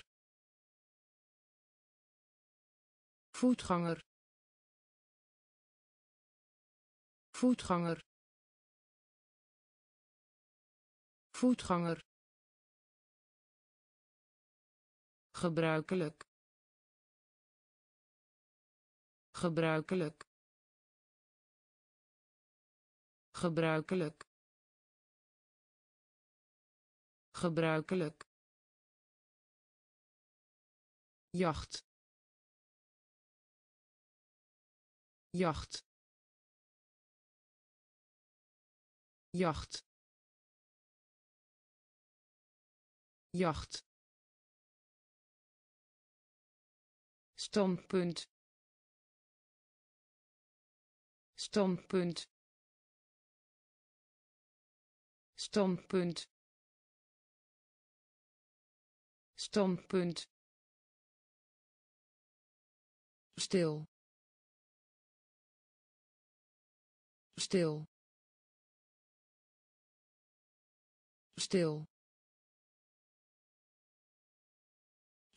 Voetganger. Voetganger. Voetganger. Gebruikelijk. Gebruikelijk. Gebruikelijk. Gebruikelijk jacht. Jacht. Jacht. Jacht. Standpunt. Standpunt. Standpunt. Standpunt stil. Stil. Stil.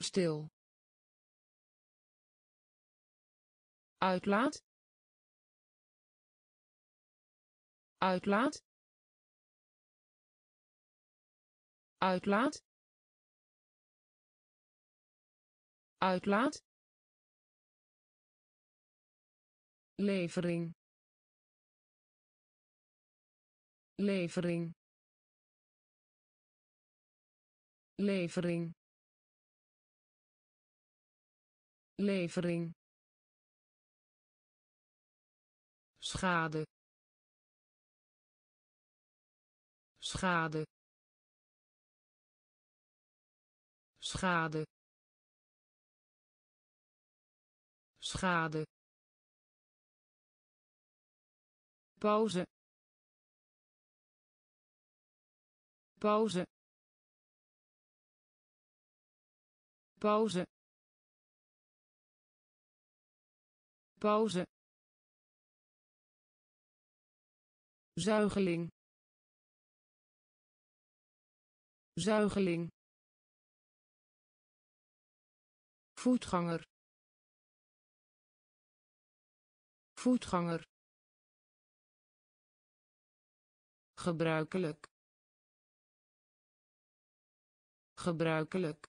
Stil. Uitlaat. Uitlaat. Uitlaat. Uitlaat levering. Levering. Levering. Levering. Schade. Schade. Schade. Schade pauze. Pauze. Pauze. Pauze. Zuigeling. Zuigeling. Voetganger. Voetganger gebruikelijk. Gebruikelijk.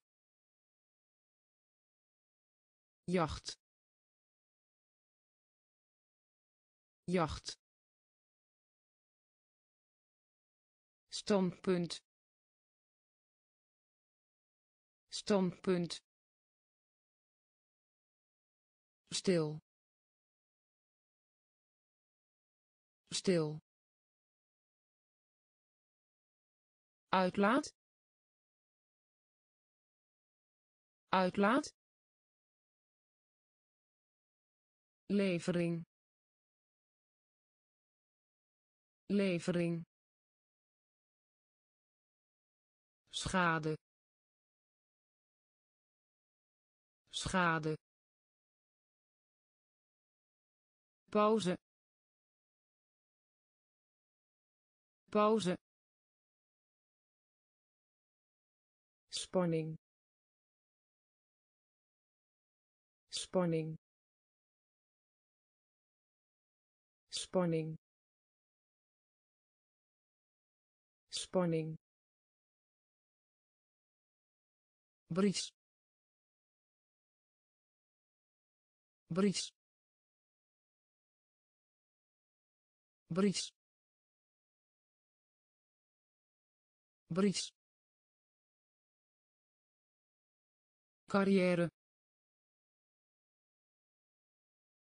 Jacht. Jacht. Standpunt. Standpunt. Stil. Stil uitlaat. Uitlaat. Levering. Levering. Schade. Schade. Pauze. Pauze spanning. Spanning. Spanning. Spanning. Bries. Bries. Bries. Bries carrière.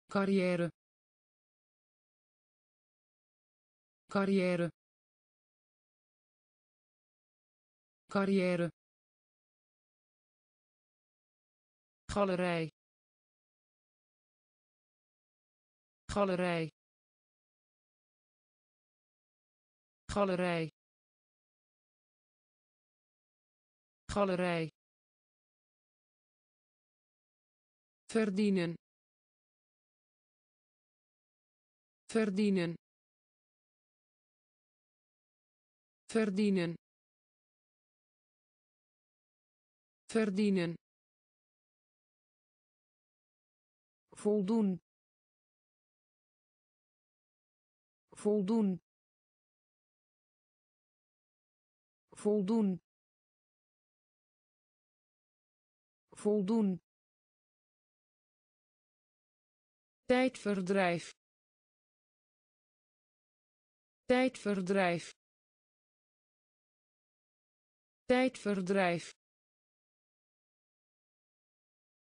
Carrière. Carrière. Carrière. Galerij. Galerij. Galerij. Galerij verdienen. Verdienen. Verdienen. Verdienen. Voldoen. Voldoen. Voldoen. Voldoen tijdverdrijf. Tijdverdrijf. Tijdverdrijf.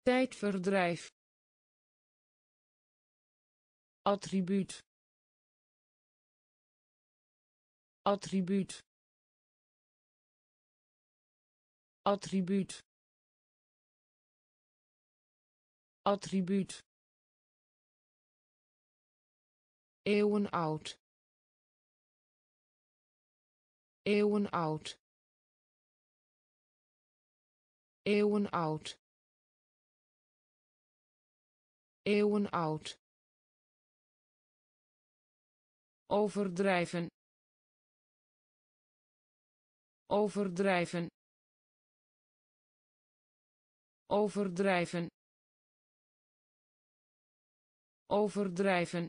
Tijdverdrijf. Attribuut. Attribuut. Attribuut. Attribuut eeuwenoud eeuwenoud eeuwenoud eeuwenoud overdrijven. Overdrijven. Overdrijven. Overdrijven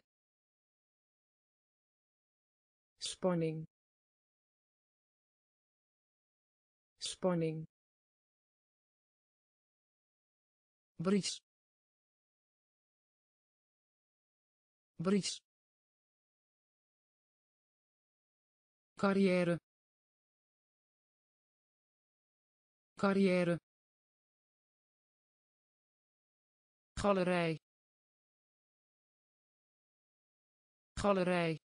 spanning. Spanning. Bries. Bries. Carrière. Carrière. Galerij. Galerij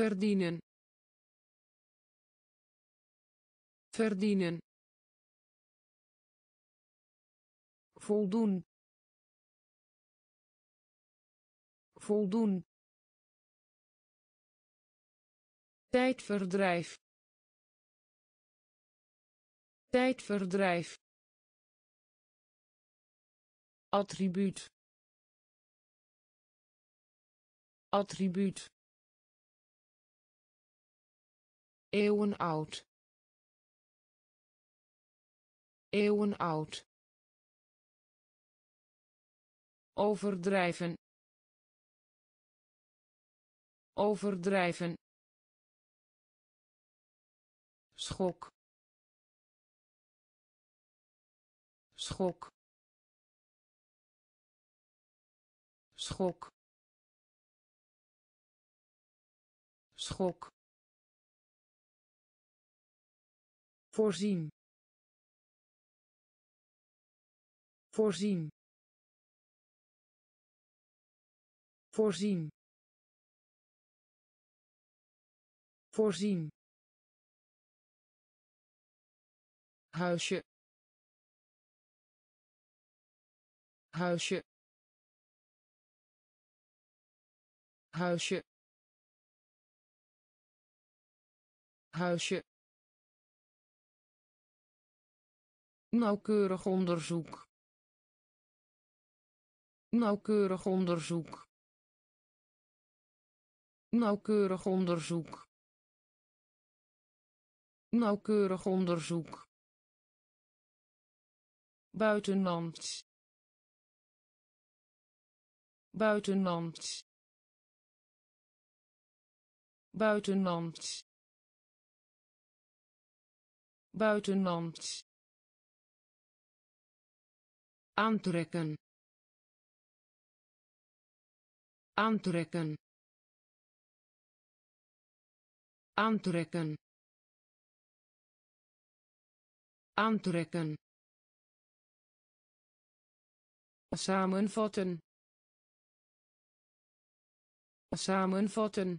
verdienen. Verdienen. Voldoen. Voldoen. Tijdverdrijf. Tijdverdrijf. Attribuut. Attribuut eeuwenoud eeuwenoud overdrijven. Overdrijven. Schok. Schok. Schok. Schok voorzien. Voorzien. Voorzien. Voorzien. Huisje. Huisje. Huisje. Huisje nauwkeurig onderzoek. Nauwkeurig onderzoek. Nauwkeurig onderzoek. Nauwkeurig onderzoek. Buitenland buitenland buitenland buitenland aantrekken. Aantrekken. Aantrekken. Aantrekken. Samenvatten. Samenvatten.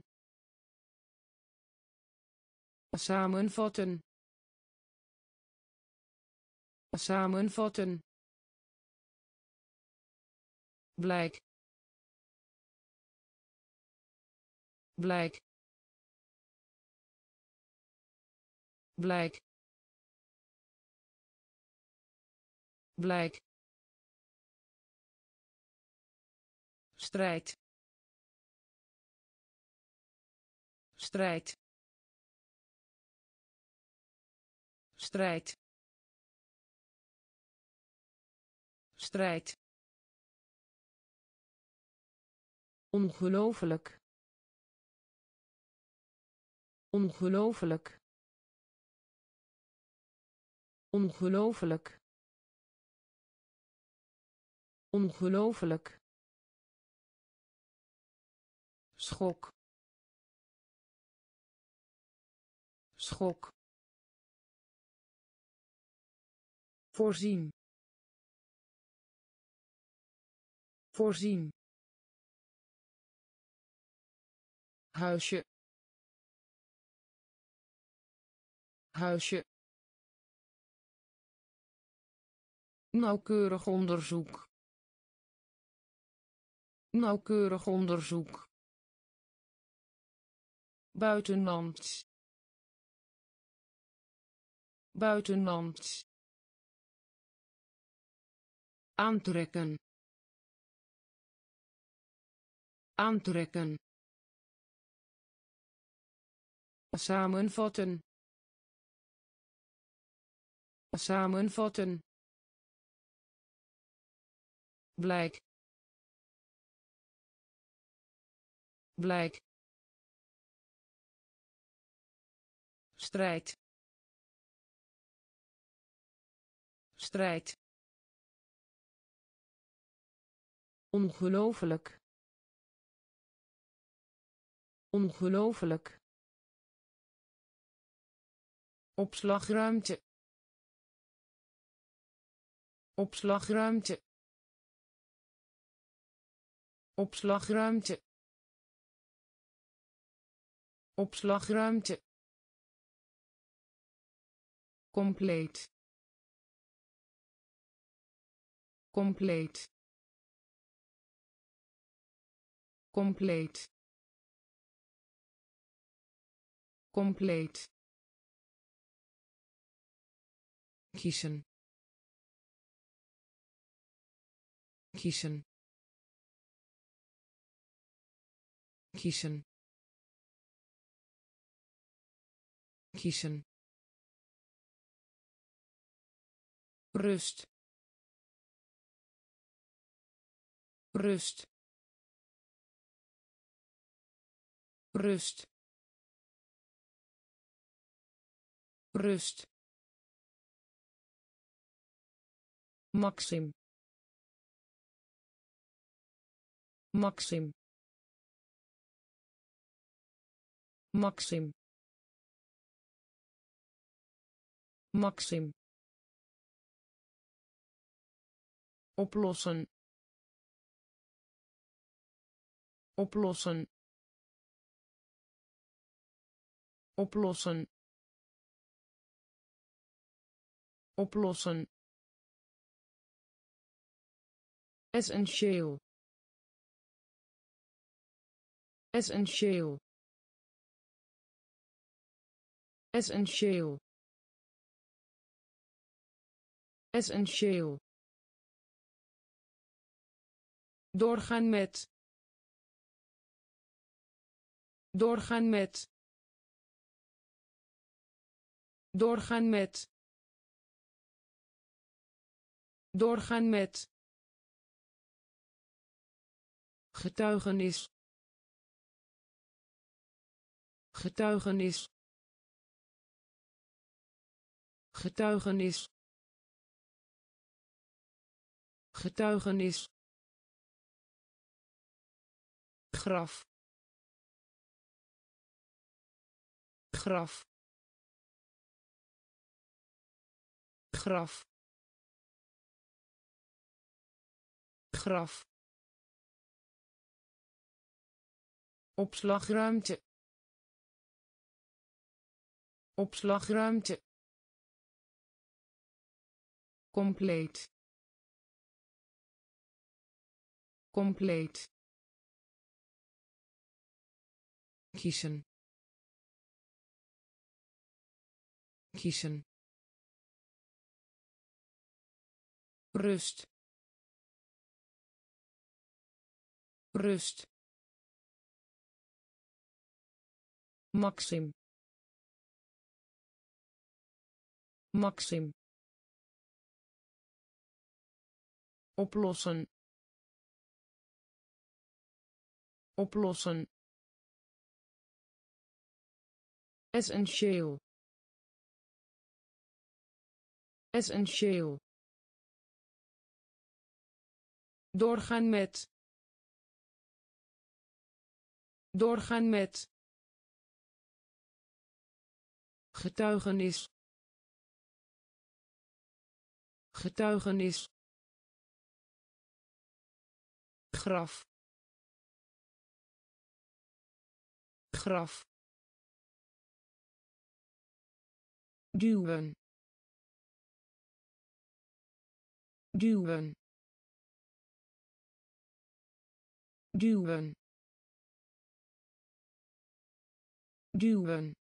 Samenvatten. Samenvatten blijk. Blijk. Blijk. Blijk. Strijd. Strijd. Strijd. Strijd ongelooflijk. Ongelooflijk. Ongelooflijk. Ongelooflijk. Schok. Schok. Voorzien. Voorzien huisje. Huisje. Nauwkeurig onderzoek. Nauwkeurig onderzoek. Buitenland buitenland aantrekken. Aantrekken samenvatten. Samenvatten. Blijk. Blijk. Strijd. Strijd. Ongelooflijk. Ongelooflijk opslagruimte. Opslagruimte. Opslagruimte. Opslagruimte. Compleet. Compleet. Compleet. Compleet kiezen. Kiezen. Kiezen. Kiezen. Rust. Rust. Rust. Rust maxim. Maxim. Maxim. Maxim. Oplossen. Oplossen. Oplossen. Oplossen essentieel. Essentieel. Essentieel. Essentieel. Doorgaan met. Doorgaan met. Doorgaan met. Doorgaan met getuigenis. Getuigenis. Getuigenis. Getuigenis. Graf. Graf. Graf. Graf opslagruimte. Opslagruimte. Compleet. Compleet. Kiezen. Kiezen. Rust. Rust maxim. Maxim. Oplossen. Oplossen. Essentieel. Essentieel. Doorgaan met. Doorgaan met getuigenis. Getuigenis. Graf. Graf. Duwen. Duwen. Duwen. Duwen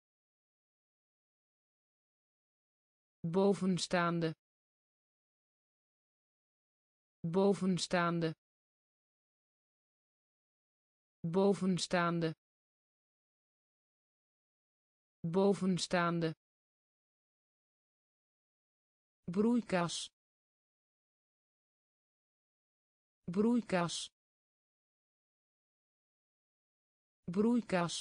bovenstaande bovenstaande bovenstaande bovenstaande. Broeikas broeikas broeikas.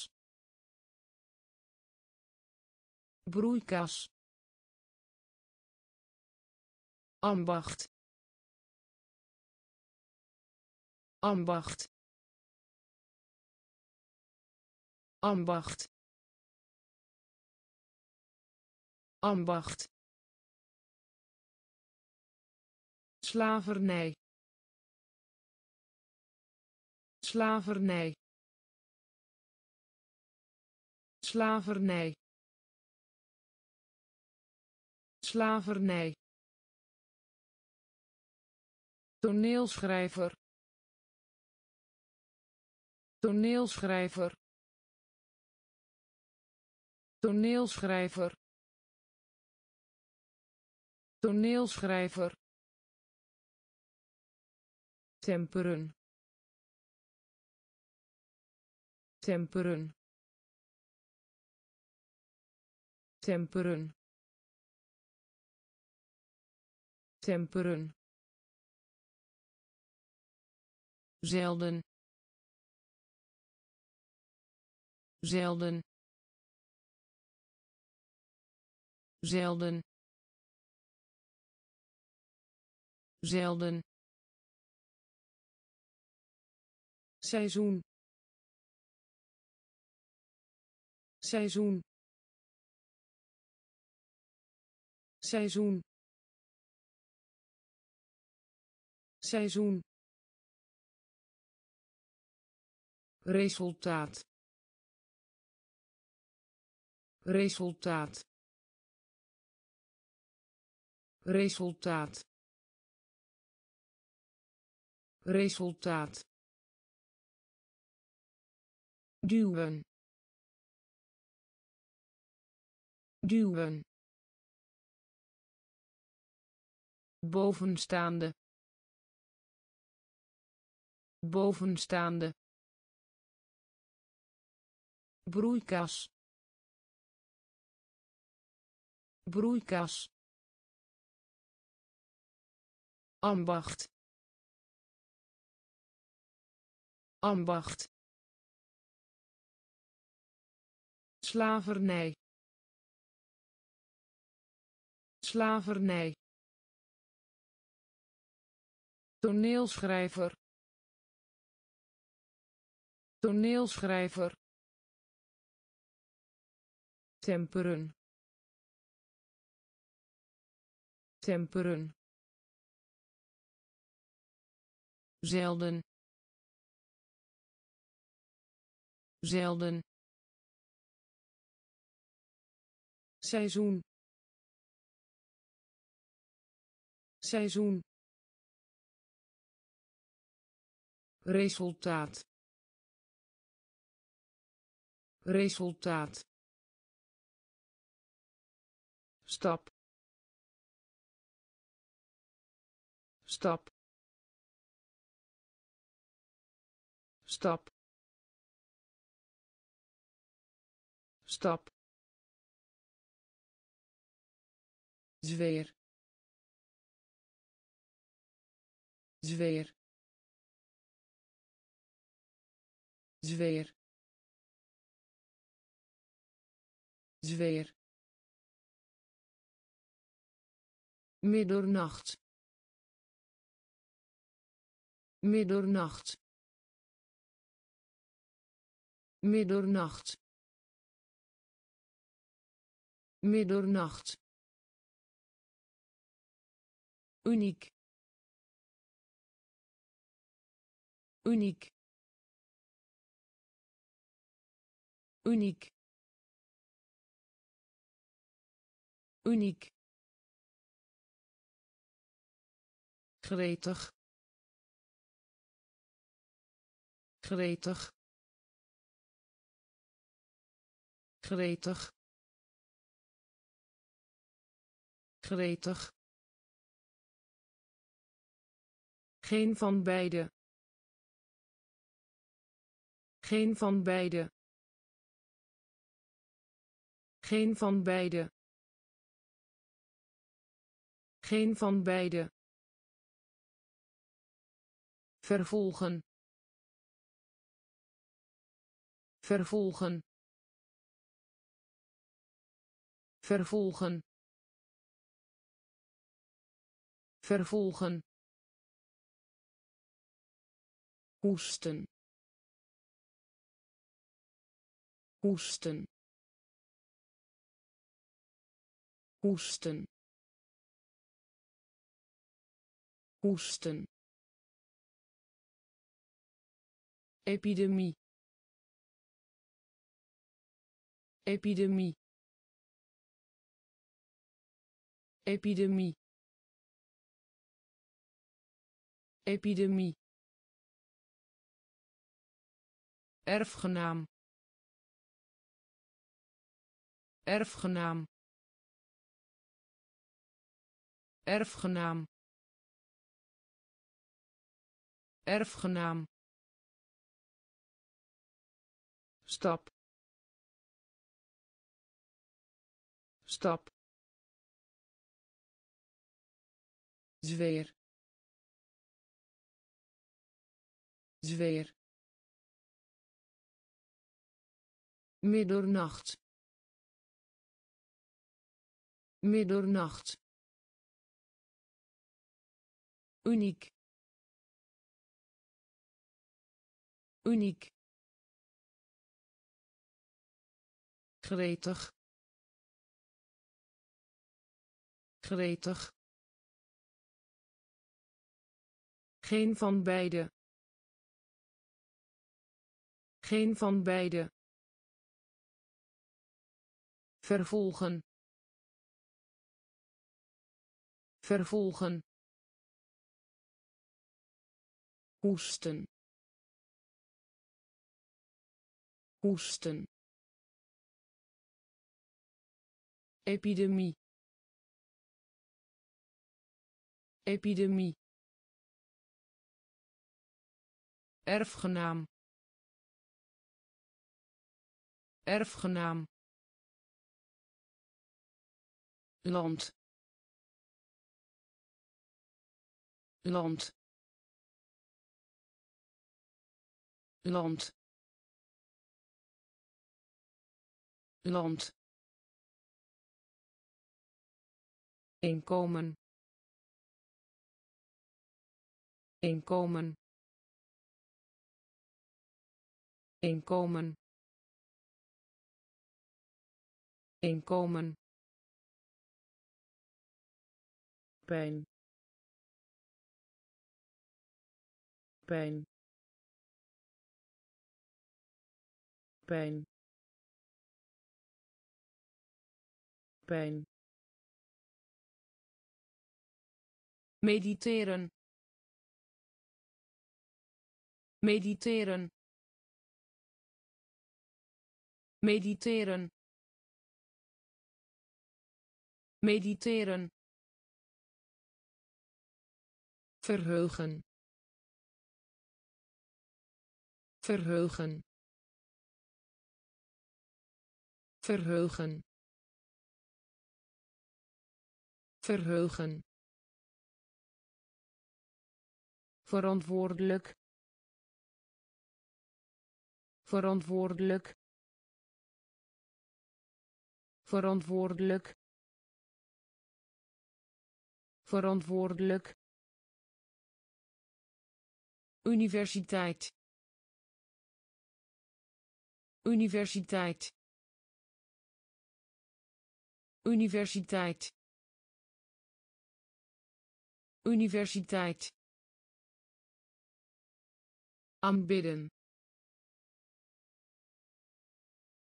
Broeikas ambacht. Ambacht. Ambacht. Ambacht. Slavernij. Slavernij. Slavernij. Slavernij toneelschrijver. Toneelschrijver. Toneelschrijver. Toneelschrijver. Temperen. Temperen. Temperen. Temperen zelden zelden zelden zelden. Seizoen. Seizoen. Seizoen. Seizoen resultaat. Resultaat. Resultaat. Resultaat. Duwen. Duwen. Bovenstaande. Bovenstaande broeikas. Broeikas. Ambacht. Ambacht. Slavernij. Slavernij. Toneelschrijver. Toneelschrijver temperen. Temperen. Zelden. Zelden. Seizoen. Seizoen. Resultaat. Resultaat stap stap stap stap zweer. Zweer. Zweer. Zweer middernacht. Middernacht. Middernacht. Middernacht. Uniek. Uniek. Uniek. Uniek gretig. Gretig. Gretig. Gretig. Geen van beide. Geen van beide. Geen van beide. Geen van beide vervolgen. Vervolgen. Vervolgen. Vervolgen. Hoesten. Hoesten. Hoesten. Hoesten epidemie. Epidemie. Epidemie. Epidemie. Erfgenaam. Erfgenaam. Erfgenaam. Erfgenaam stap stap zweer. Zweer. Middernacht. Middernacht. Uniek. Uniek gretig. Gretig. Geen van beide. Geen van beide. Vervolgen. Vervolgen. Hoesten. Hoesten epidemie. Epidemie. Erfgenaam. Erfgenaam. Land. Land. Land. Land inkomen. Inkomen. Inkomen. Inkomen. Pijn. Pijn. Pijn. Pijn mediteren. Mediteren. Mediteren. Mediteren. Verheugen. Verheugen. Verheugen. Verheugen verantwoordelijk. Verantwoordelijk. Verantwoordelijk. Verantwoordelijk. Universiteit. Universiteit. Universiteit. Universiteit aanbidden.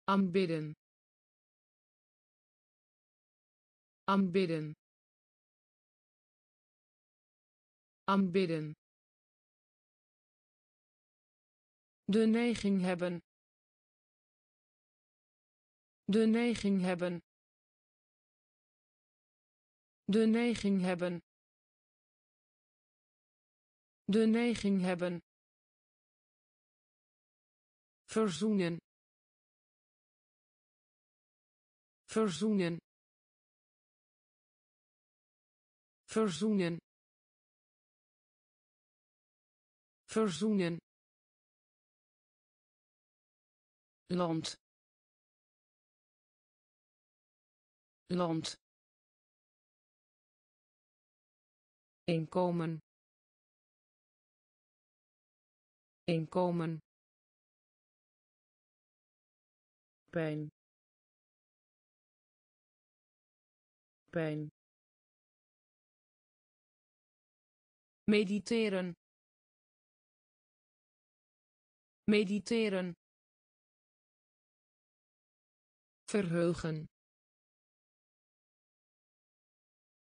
Aanbidden. Aanbidden. Aanbidden. De neiging hebben. De neiging hebben. De neiging hebben. De neiging hebben verzoenen. Verzoenen. Verzoenen. Verzoenen. Land. Land. Inkomen. Inkomen pijn. Pijn. Mediteren. Mediteren. Verheugen.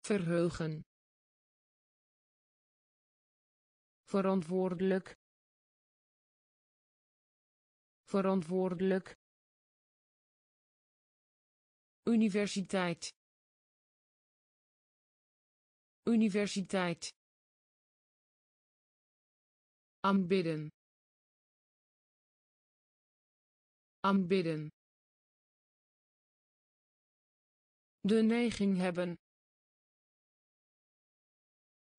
Verheugen. Verantwoordelijk. Verantwoordelijk universiteit. Universiteit. Aanbidden. Aanbidden. De neiging hebben.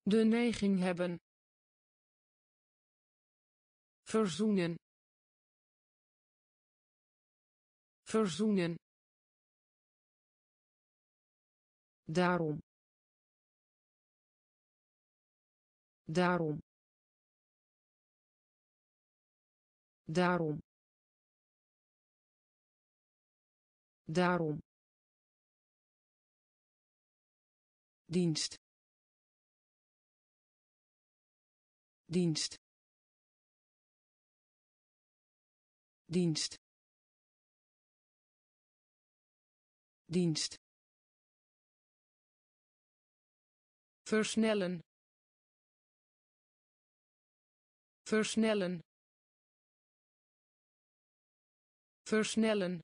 De neiging hebben. Verzoenen. Verzoenen daarom. Daarom. Daarom. Daarom. Dienst. Dienst. Dienst. Dienst versnellen. Versnellen. Versnellen.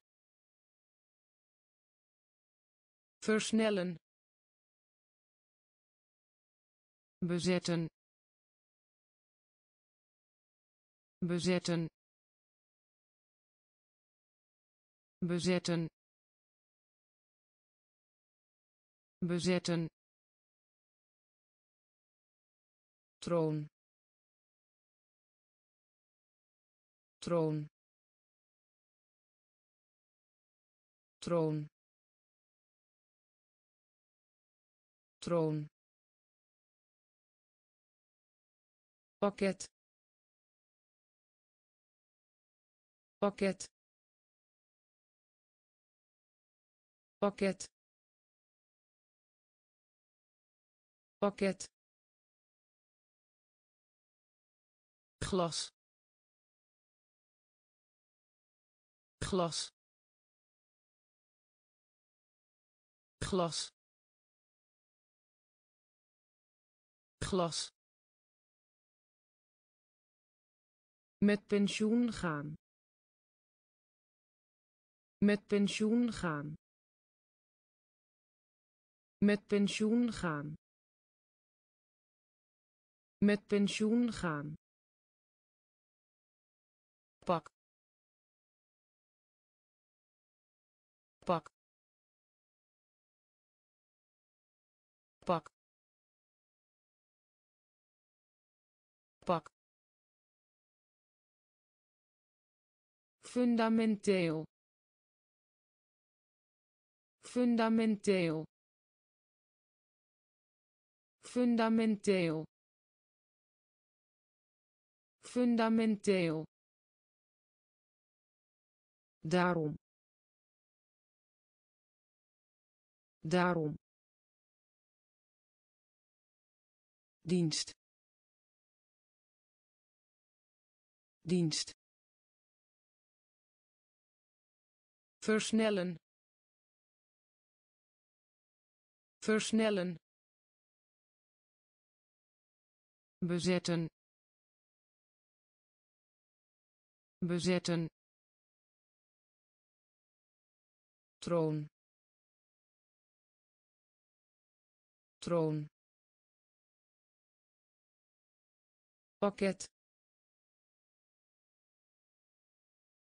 Versnellen. Bezetten. Bezetten. Bezetten. Bezetten troon. Troon. Troon. Troon. Pakket. Pakket. Pakket. Pakket glas. Glas. Glas. Glas. Met pensioen gaan. Met pensioen gaan. Met pensioen gaan. Met pensioen gaan. Pak. Pak. Pak. Pak. Fundamenteel. Fundamenteel. Fundamenteel. Fundamenteel. Daarom. Daarom. dienst. Dienst. Versnellen. Versnellen. Bezetten. Bezetten troon. Troon. Pakket.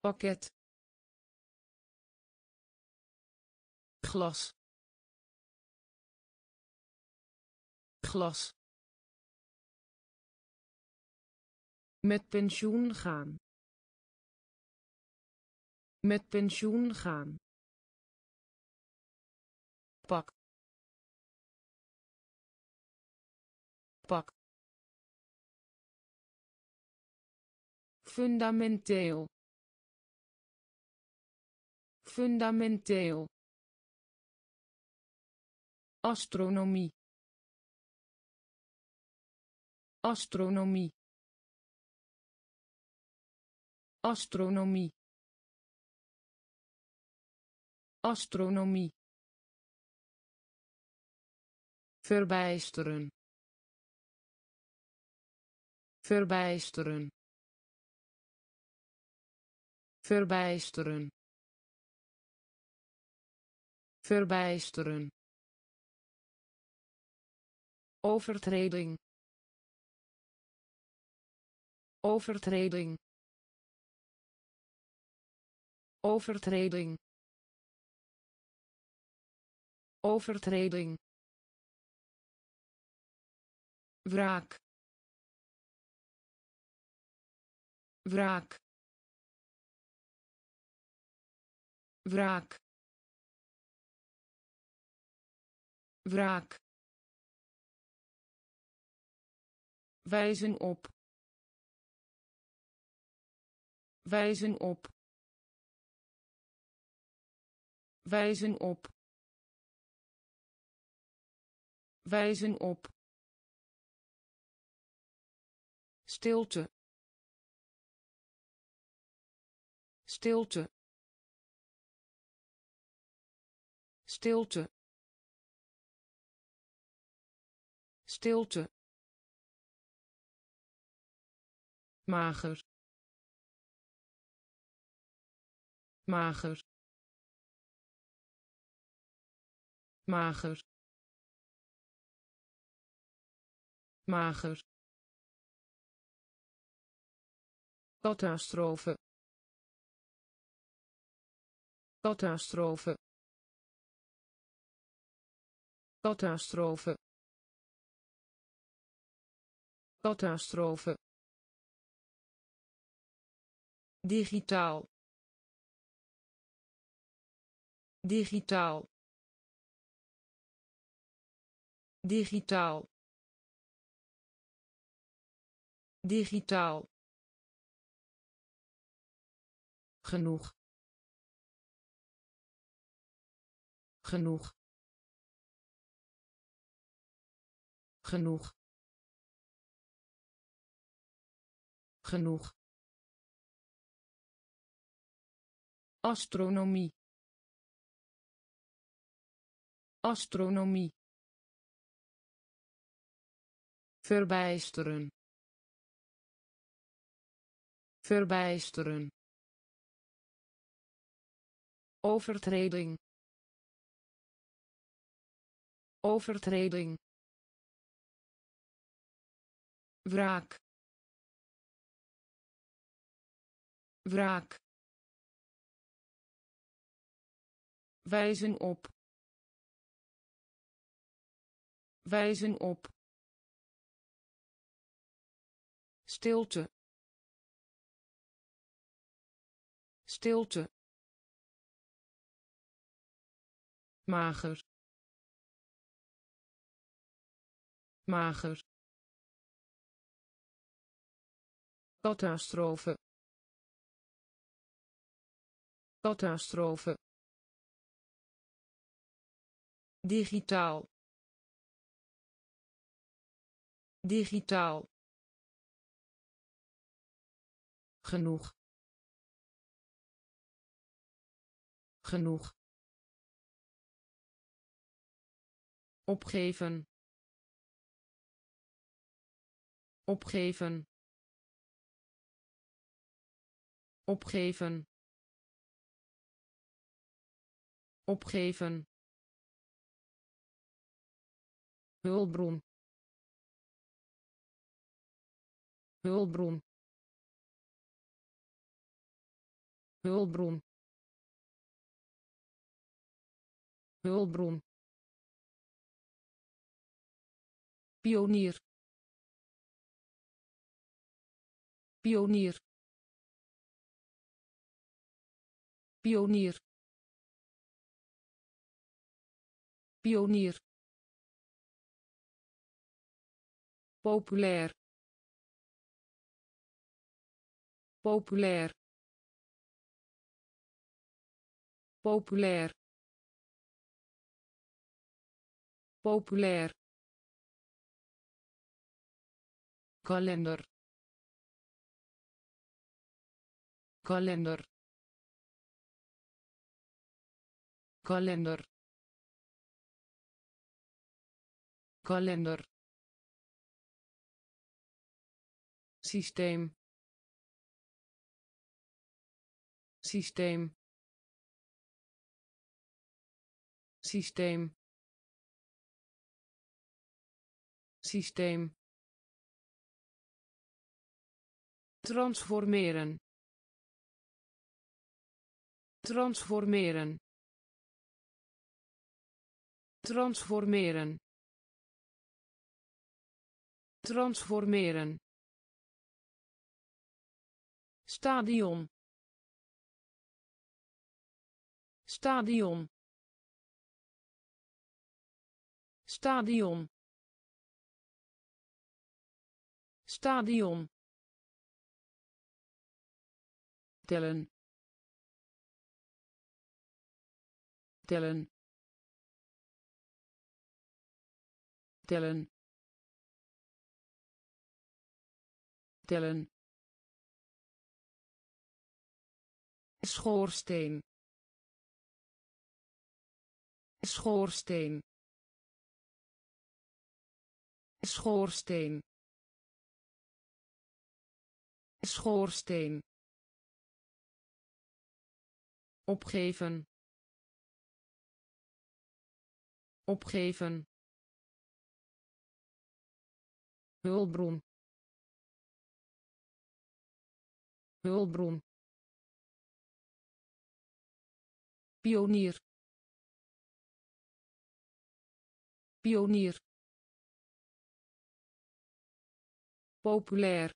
Pakket. Glas. Glas. Met pensioen gaan. Met pensioen gaan pak. Pak. Fundamenteel. Fundamenteel. Astronomie. Astronomie. Astronomie. Astronomie verbijsteren. Verbijsteren. Verbijsteren. Verbijsteren. Overtreding. Overtreding. Overtreding. Overtreding wraak. Wraak. Wraak. Wraak. Wijzen op. Wijzen op. Wijzen op. Wijzen op stilte. Stilte. Stilte. Stilte. Mager. Mager. Mager. Mager catastrofe catastrofe catastrofe catastrofe digitaal. Digitaal. Digitaal. Digitaal genoeg. Genoeg. Genoeg. Genoeg. Astronomie. Astronomie. Verbijsteren. Verbijsteren overtreding. Overtreding. Wraak. Wraak. Wijzen op. Wijzen op. Stilte. Stilte mager. Mager. Catastrofe. Catastrofe. Digitaal. Digitaal. Genoeg. Genoeg opgeven. Opgeven. Opgeven. Opgeven. Hulpbron. Hulpbron. Hulpbron. Hulpbron pionier. Pionier. Pionier. Pionier. Populair. Populair. Populair. Populair kalender. Kalender. Kalender. Kalender. Systeem. Systeem. Systeem. Systeem transformeren. Transformeren. Transformeren. Transformeren. Stadion. Stadion. Stadion. Stadion tellen. Tellen. Tellen. Tellen. Schoorsteen. Schoorsteen. Schoorsteen. Schoorsteen opgeven. Opgeven. Hulpbron. Hulpbron. Pionier. Pionier. Populair.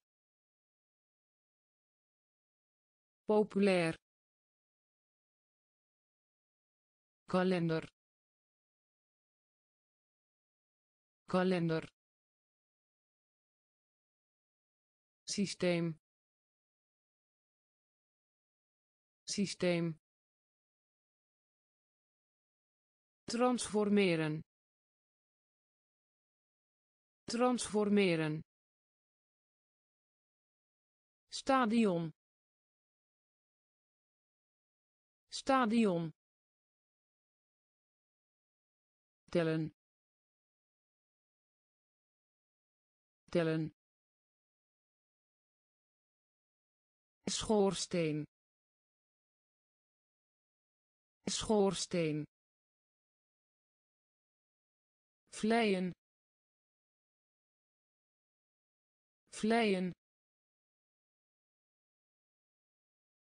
Populair kalender. Kalender. Systeem. Systeem. Transformeren. Transformeren. Stadion. Stadion tellen. Tellen. Schoorsteen. Schoorsteen. Vleien. Vleien.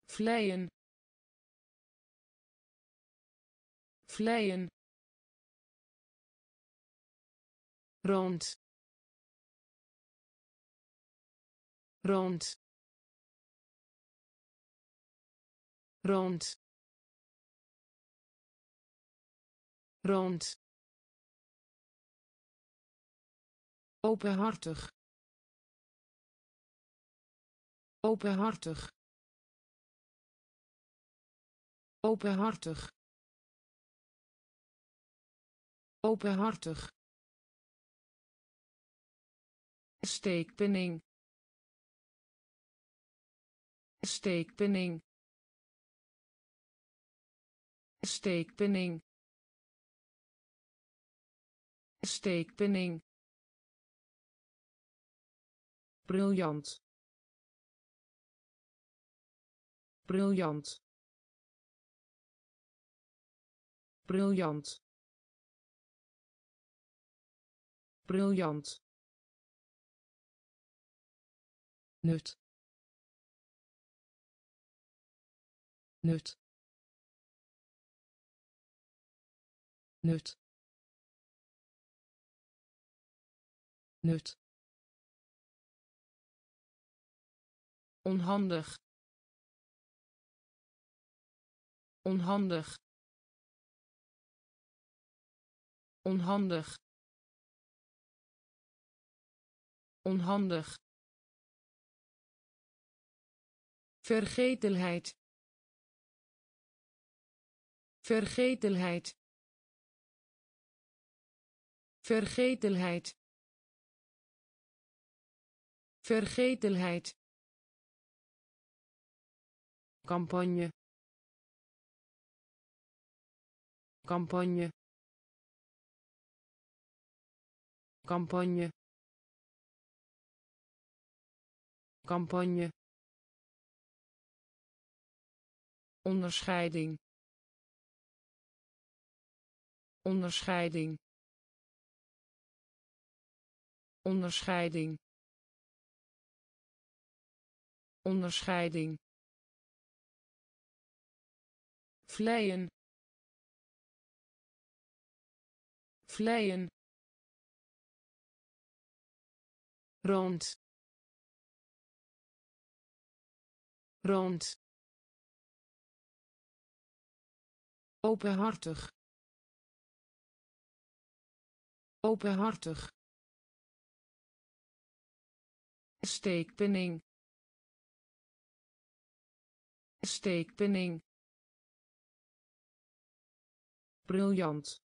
Vleien. Vleien rond. Rond. Rond. Rond. Openhartig. Openhartig. Openhartig. Openhartig steekpenning. Steekpenning. Steekpenning. Steekpenning. Briljant. Briljant. Briljant. Briljant nut. Nut. Nut. Nut. Onhandig. Onhandig. Onhandig. Onhandig vergetelheid. Vergetelheid. Vergetelheid. Vergetelheid. Campagne. Campagne. Campagne. Campagne onderscheiding. Onderscheiding. Onderscheiding. Onderscheiding. Vleien. Vleien. Rond. Rond openhartig. Openhartig. Steekpenning. Steekpenning. Briljant.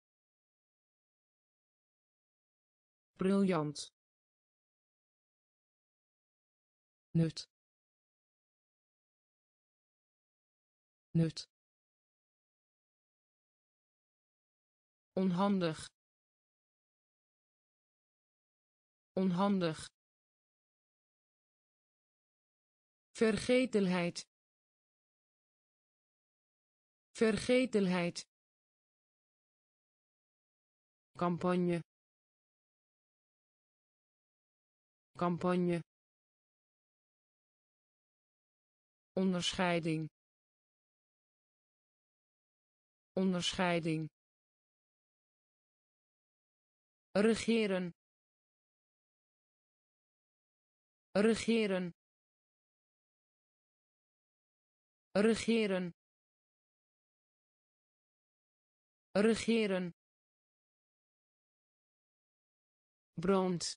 Briljant. Nut. Nut onhandig. Onhandig. Vergetelheid. Vergetelheid. Campagne. Campagne. Onderscheiding. Onderscheiding regeren. Regeren. Regeren. Regeren. Brand.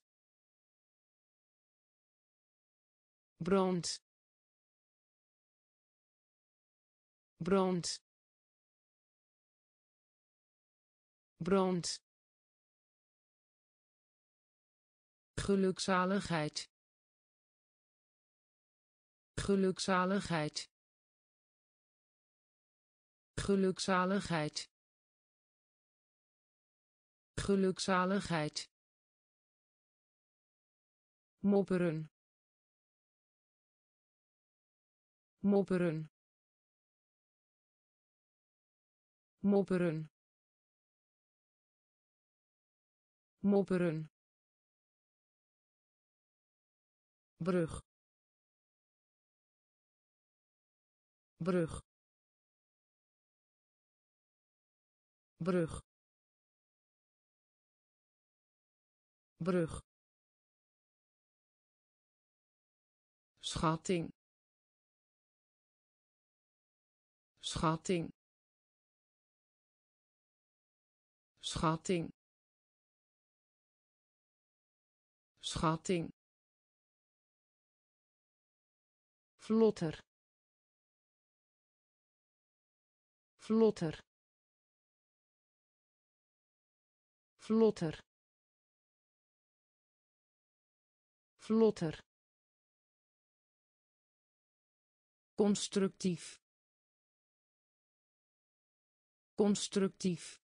Brand. Brand. Brand gelukzaligheid. Gelukzaligheid. Gelukzaligheid. Gelukzaligheid. Mopperen. Mopperen. Mopperen. Mopperen brug. Brug. Brug. Brug. Schatting. Schatting. Schatting. Schatting vlotter. Vlotter. Vlotter. Vlotter. Constructief. Constructief.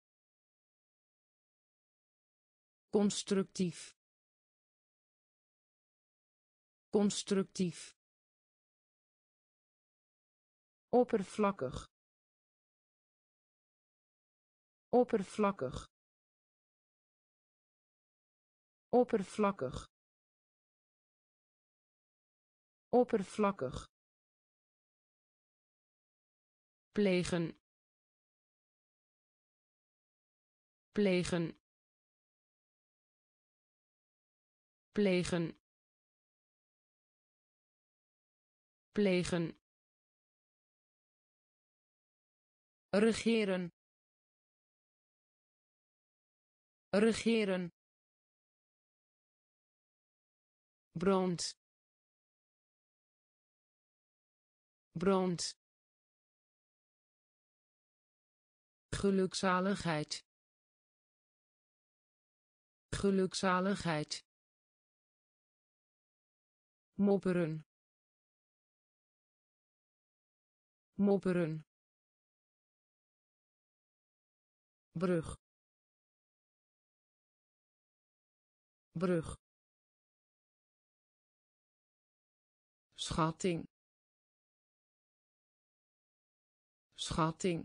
Constructief. Constructief oppervlakkig. Oppervlakkig. Oppervlakkig. Oppervlakkig. Plegen. Plegen. Plegen. Plegen regeren. Regeren. Brand. Brand. Gelukzaligheid. Gelukzaligheid. Mopperen. Mopperen brug. Brug. Schatting. Schatting.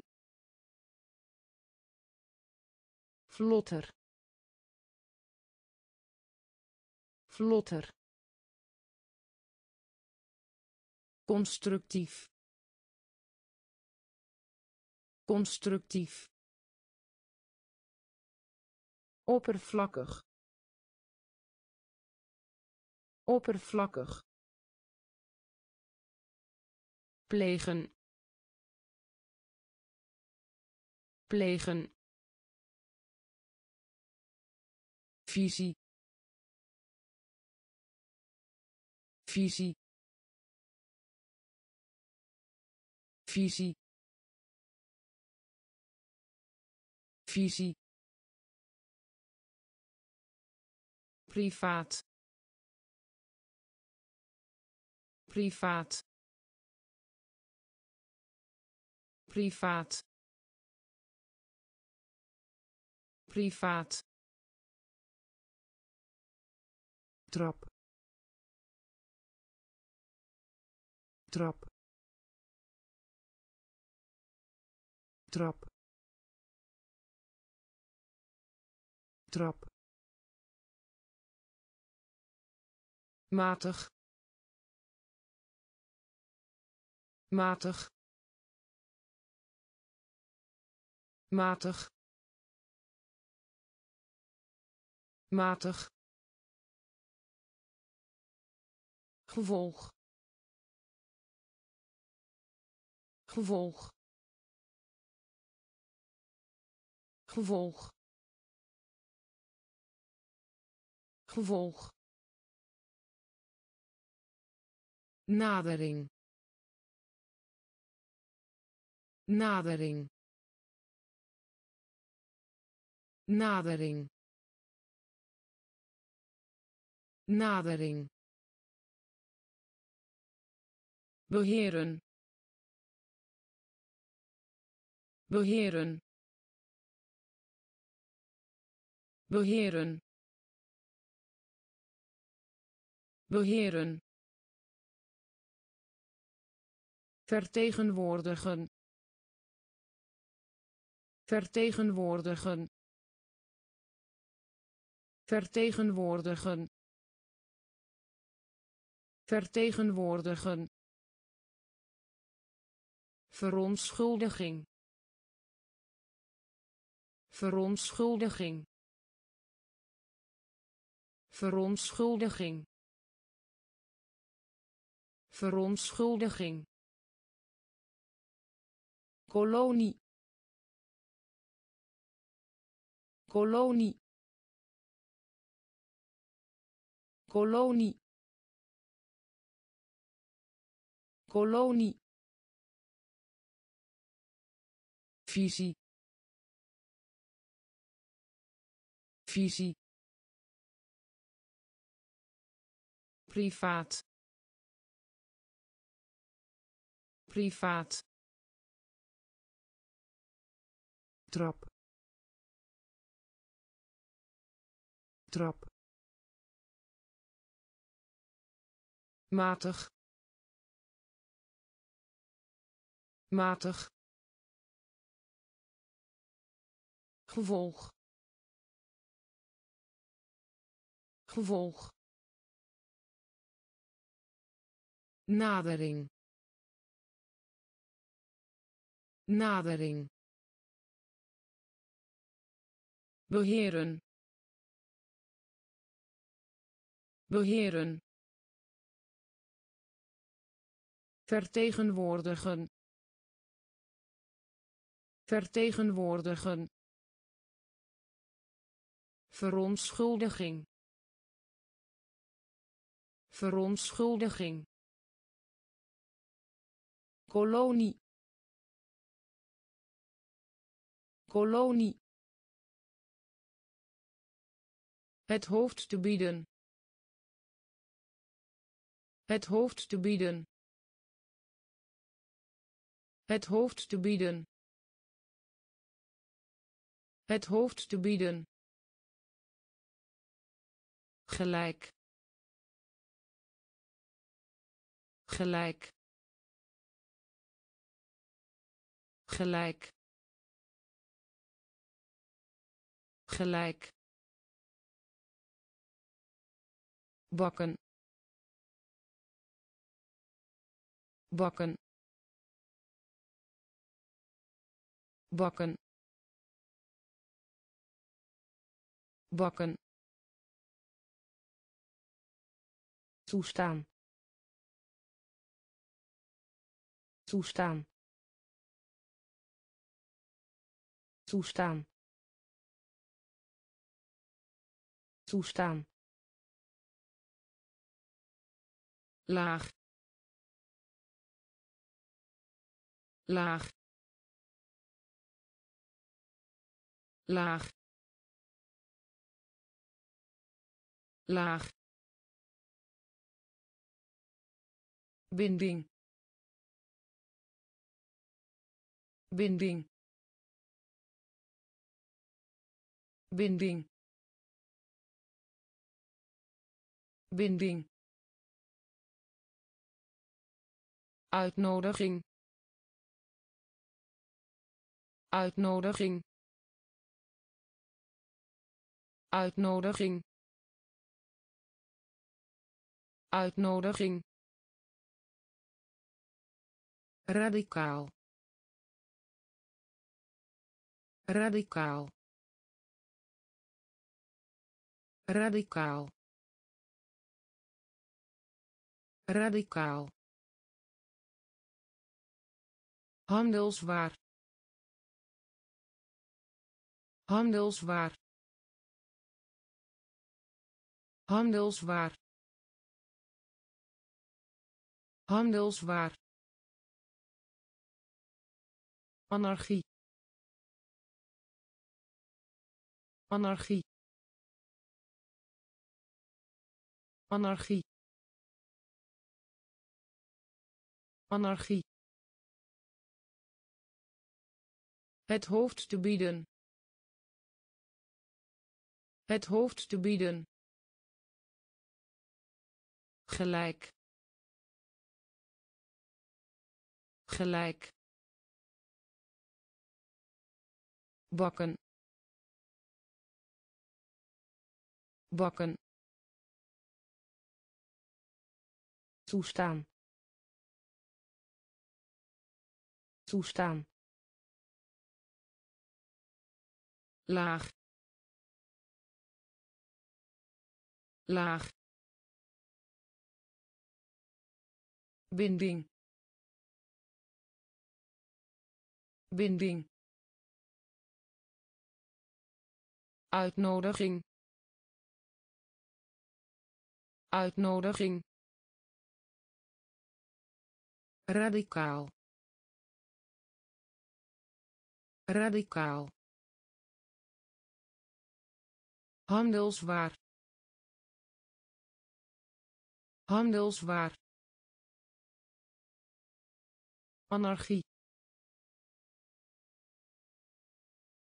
Vlotter. Vlotter. Constructief. Constructief oppervlakkig. Oppervlakkig. Plegen. Plegen. Visie. Visie. Visie. Visie privaat. Privaat. Privaat. Privaat. Trap. Trap. Trap. Trap matig. Matig. Matig. Matig. Gevolg. Gevolg. Gevolg. Gevolg nadering. Nadering. Nadering. Nadering. Beheren. Beheren. Beheren. Beheren vertegenwoordigen. Vertegenwoordigen. Vertegenwoordigen. Vertegenwoordigen. Verontschuldiging. Verontschuldiging. Verontschuldiging. Verontschuldiging kolonie. Kolonie. Kolonie. Kolonie. Visie visie privaat. Privaat trap. Trap. Matig. Matig. Gevolg. Gevolg. Nadering. Nadering beheren. Beheren. Vertegenwoordigen. Vertegenwoordigen. Verontschuldiging. Verontschuldiging. Kolonie. Kolonie het hoofd te bieden. Het hoofd te bieden. Het hoofd te bieden. Het hoofd te bieden. Gelijk. Gelijk. Gelijk. Gelijk bakken. Bakken. Bakken. Bakken. Toestaan. Toestaan. Toestaan. Toestaan laag laag laag laag. Binding. Binding. Binding. Binding uitnodiging. Uitnodiging. Uitnodiging. Uitnodiging. Radicaal. Radicaal. Radicaal. Radicaal handelswaar. Handelswaar. Handelswaar. Handelswaar. Anarchie. Anarchie. Anarchie. Anarchie het hoofd te bieden. Het hoofd te bieden. Gelijk. Gelijk. Bakken. Bakken. Toestaan. Toestaan laag laag binding binding uitnodiging uitnodiging radicaal radicaal handelswaar. Handelswaar. Anarchie.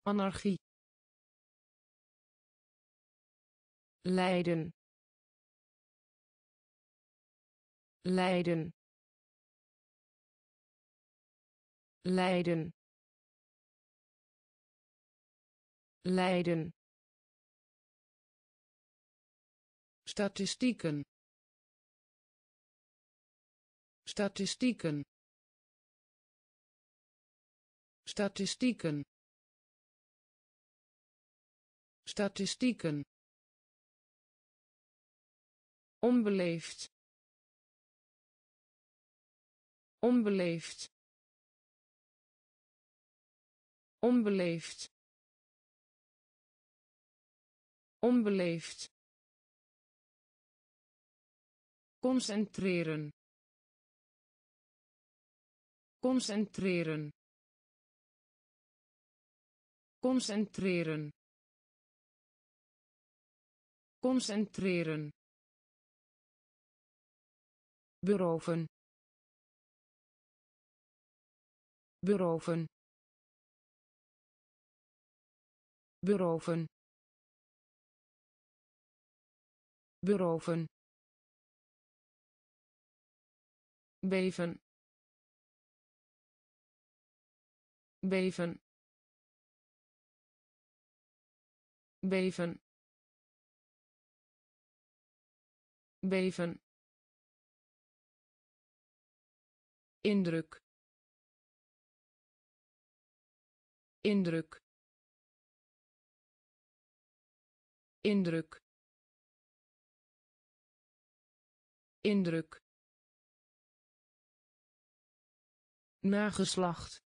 Anarchie. Leiden Leiden Leiden Leiden statistieken. Statistieken. Statistieken. Statistieken. Onbeleefd. Onbeleefd. Onbeleefd. Onbeleefd concentreren. Concentreren. Concentreren. Concentreren. Beroven. Beroven. Beroven. Beroven beven. Beven. Beven. Beven. Indruk. Indruk. Indruk. Indruk nageslacht.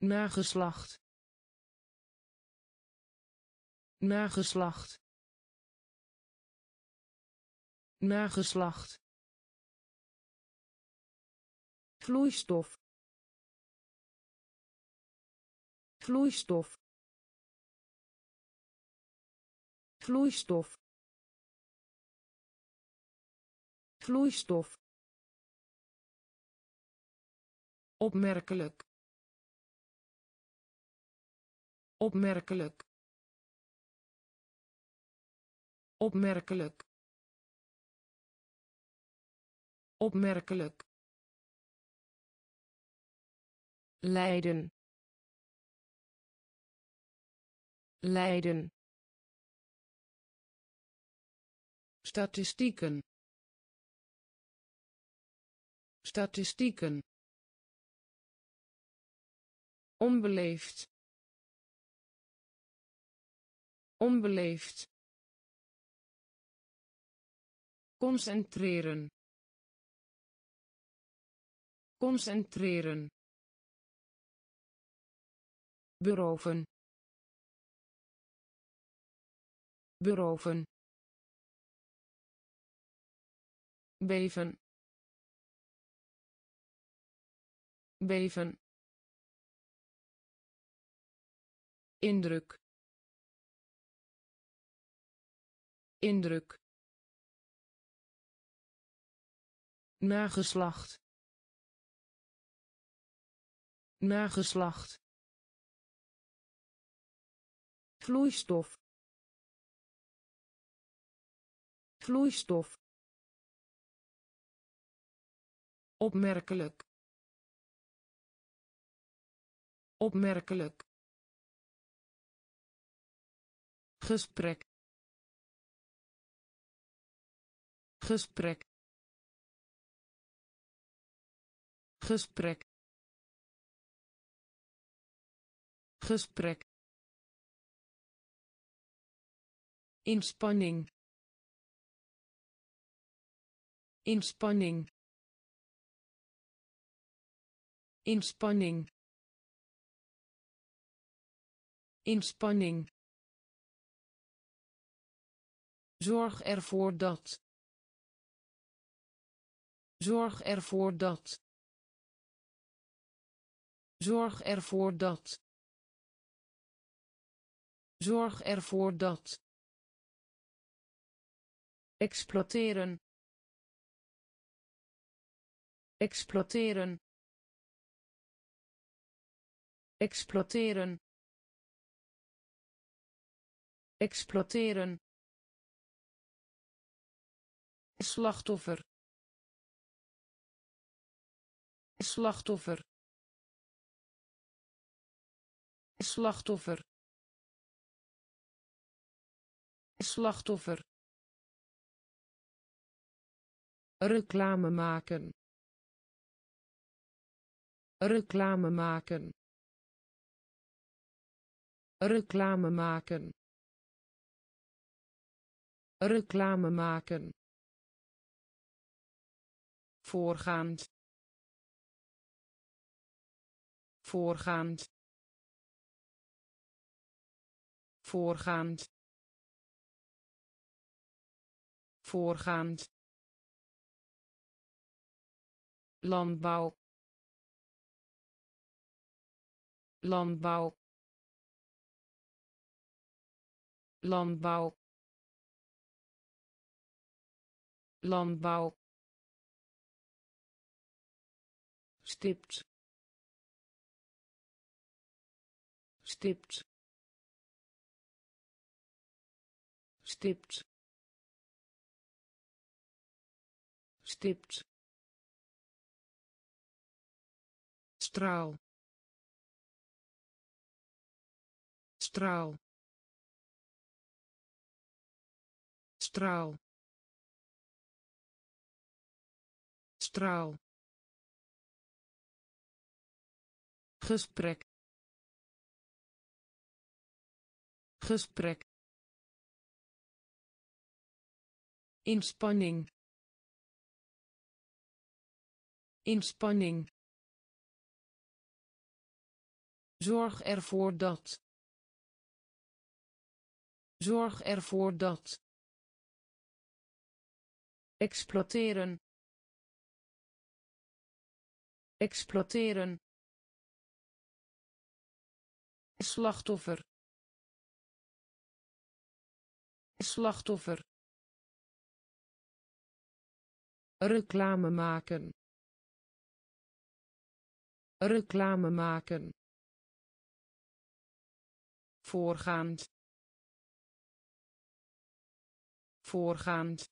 Nageslacht. Nageslacht. Nageslacht. Vloeistof. Vloeistof. Vloeistof. Vloeistof opmerkelijk. Opmerkelijk. Opmerkelijk. Opmerkelijk. Leiden Leiden statistieken. Statistieken onbeleefd onbeleefd concentreren concentreren beroven beroven beven beven indruk. Indruk. Nageslacht. Nageslacht. Vloeistof. Vloeistof. Opmerkelijk. Opmerkelijk gesprek gesprek gesprek gesprek inspanning inspanning inspanning inspanning zorg ervoor dat. Zorg ervoor dat. Zorg ervoor dat. Zorg ervoor dat. Exploiteren. Exploiteren. Exploiteren. Exploiteren slachtoffer. Slachtoffer. Slachtoffer. Slachtoffer. Reclame maken. Reclame maken. Reclame maken. Reclame maken voorgaand voorgaand voorgaand voorgaand. Landbouw. Landbouw. Landbouw. Landbouw stipt. Stipt. Stipt. Stipt. Straal. Straal. Straal. Straal gesprek gesprek inspanning inspanning zorg ervoor dat zorg ervoor dat exploiteren exploiteren slachtoffer. Slachtoffer. Reclame maken. Reclame maken. Voorgaand. Voorgaand.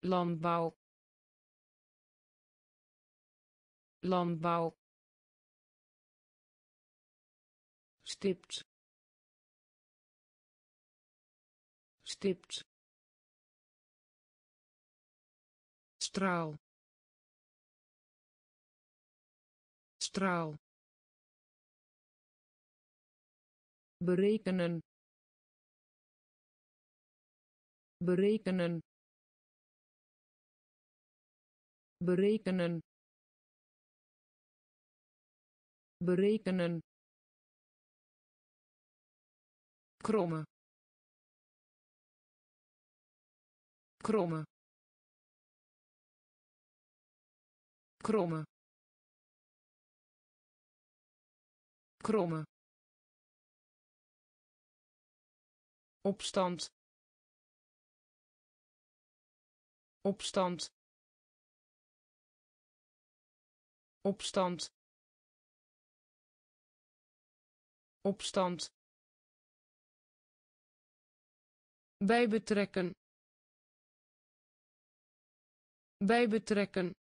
Landbouw. Landbouw stipt. Stipt. Straal. Straal. Berekenen. Berekenen. Berekenen. Berekenen kromme. Kromme. Kromme. Kromme. Opstand. Opstand. Opstand. Opstand bij betrekken. Bij betrekken.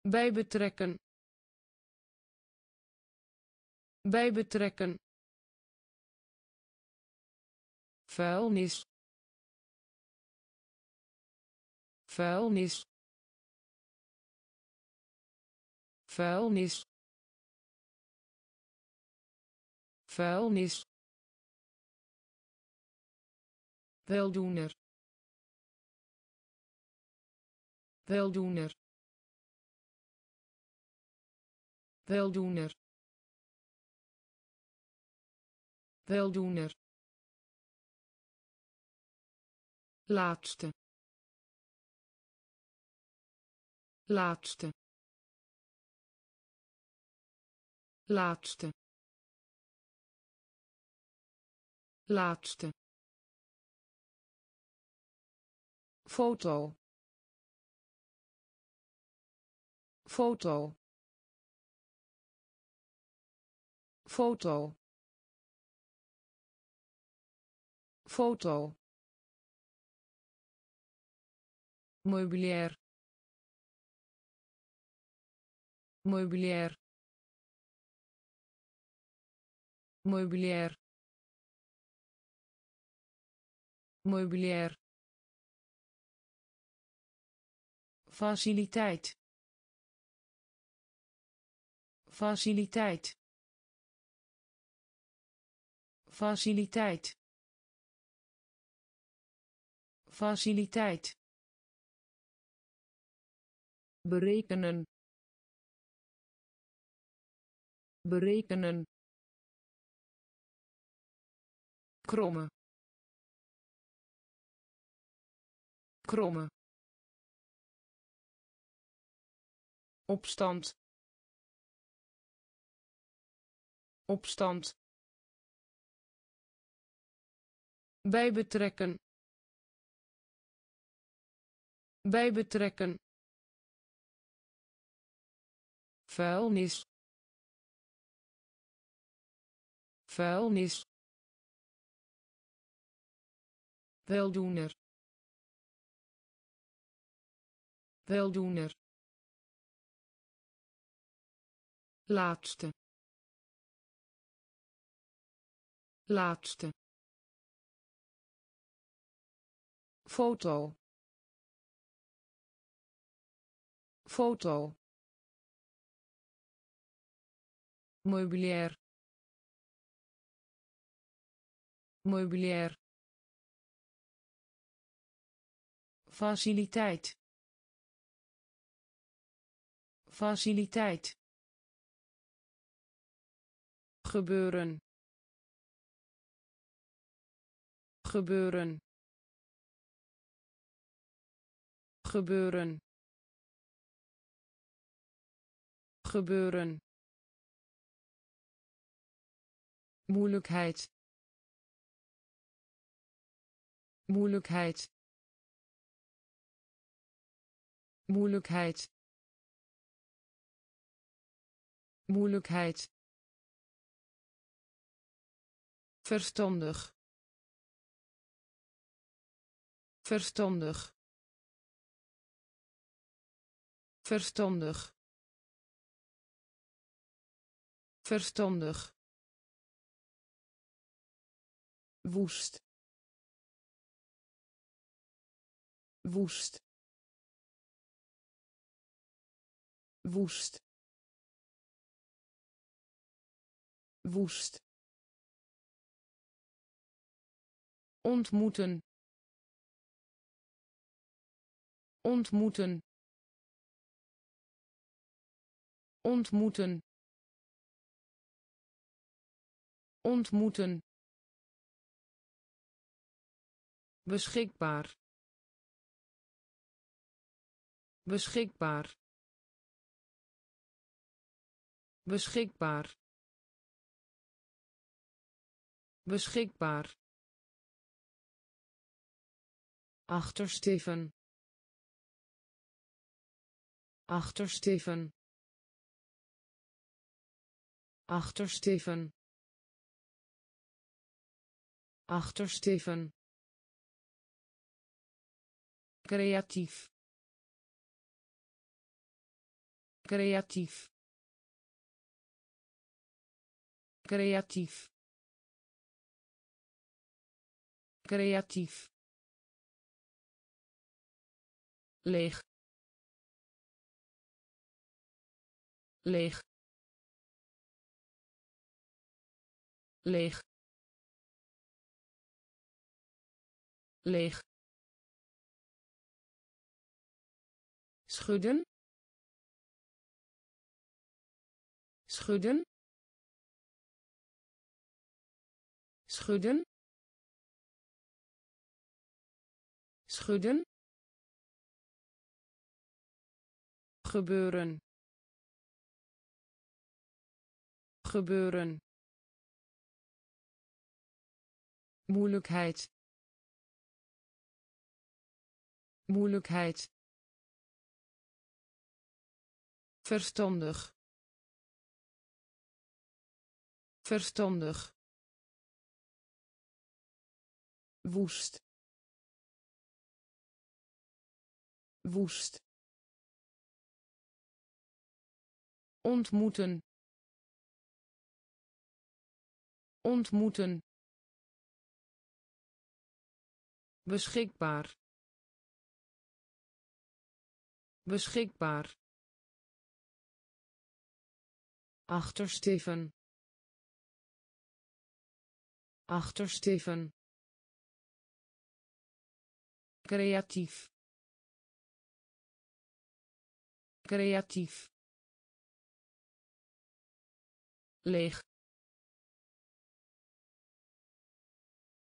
Bij betrekken. Bij betrekken. Vuilnis. Vuilnis. Vuilnis. Vuilnis weldoener. Weldoener. Weldoener. Weldoener. Laatste. Laatste. Laatste. Laatste foto. Foto. Foto. Foto. Meubilair meubilair meubilair meubilair faciliteit. Faciliteit. Faciliteit. Faciliteit. Berekenen. Berekenen. Kromme kromme opstand. Opstand. Bij betrekken. Bij betrekken. Vuilnis. Vuilnis. Weldoener. Weldoener laatste. Laatste. Foto. Foto. Meubilair meubilair faciliteit. Faciliteit gebeuren. Gebeuren. Gebeuren. Gebeuren. Moeilijkheid. Moeilijkheid. Moeilijkheid. Moeilijkheid verstandig. Verstandig. Verstandig. Verstandig. Woest. Woest. Woest. Woest ontmoeten. Ontmoeten. Ontmoeten. Ontmoeten. Beschikbaar. Beschikbaar. Beschikbaar. Beschikbaar achtersteven achtersteven achtersteven achtersteven creatief. Creatief. Creatief. Creatief leeg. Leeg. Leeg. Leeg. Schudden. Schudden. Schudden. Schudden gebeuren. Gebeuren. Moeilijkheid. Moeilijkheid. Verstandig. Verstandig. Woest. Woest ontmoeten. Ontmoeten. Beschikbaar. Beschikbaar. Achtersteven. Achtersteven. Creatief. Creatief leeg.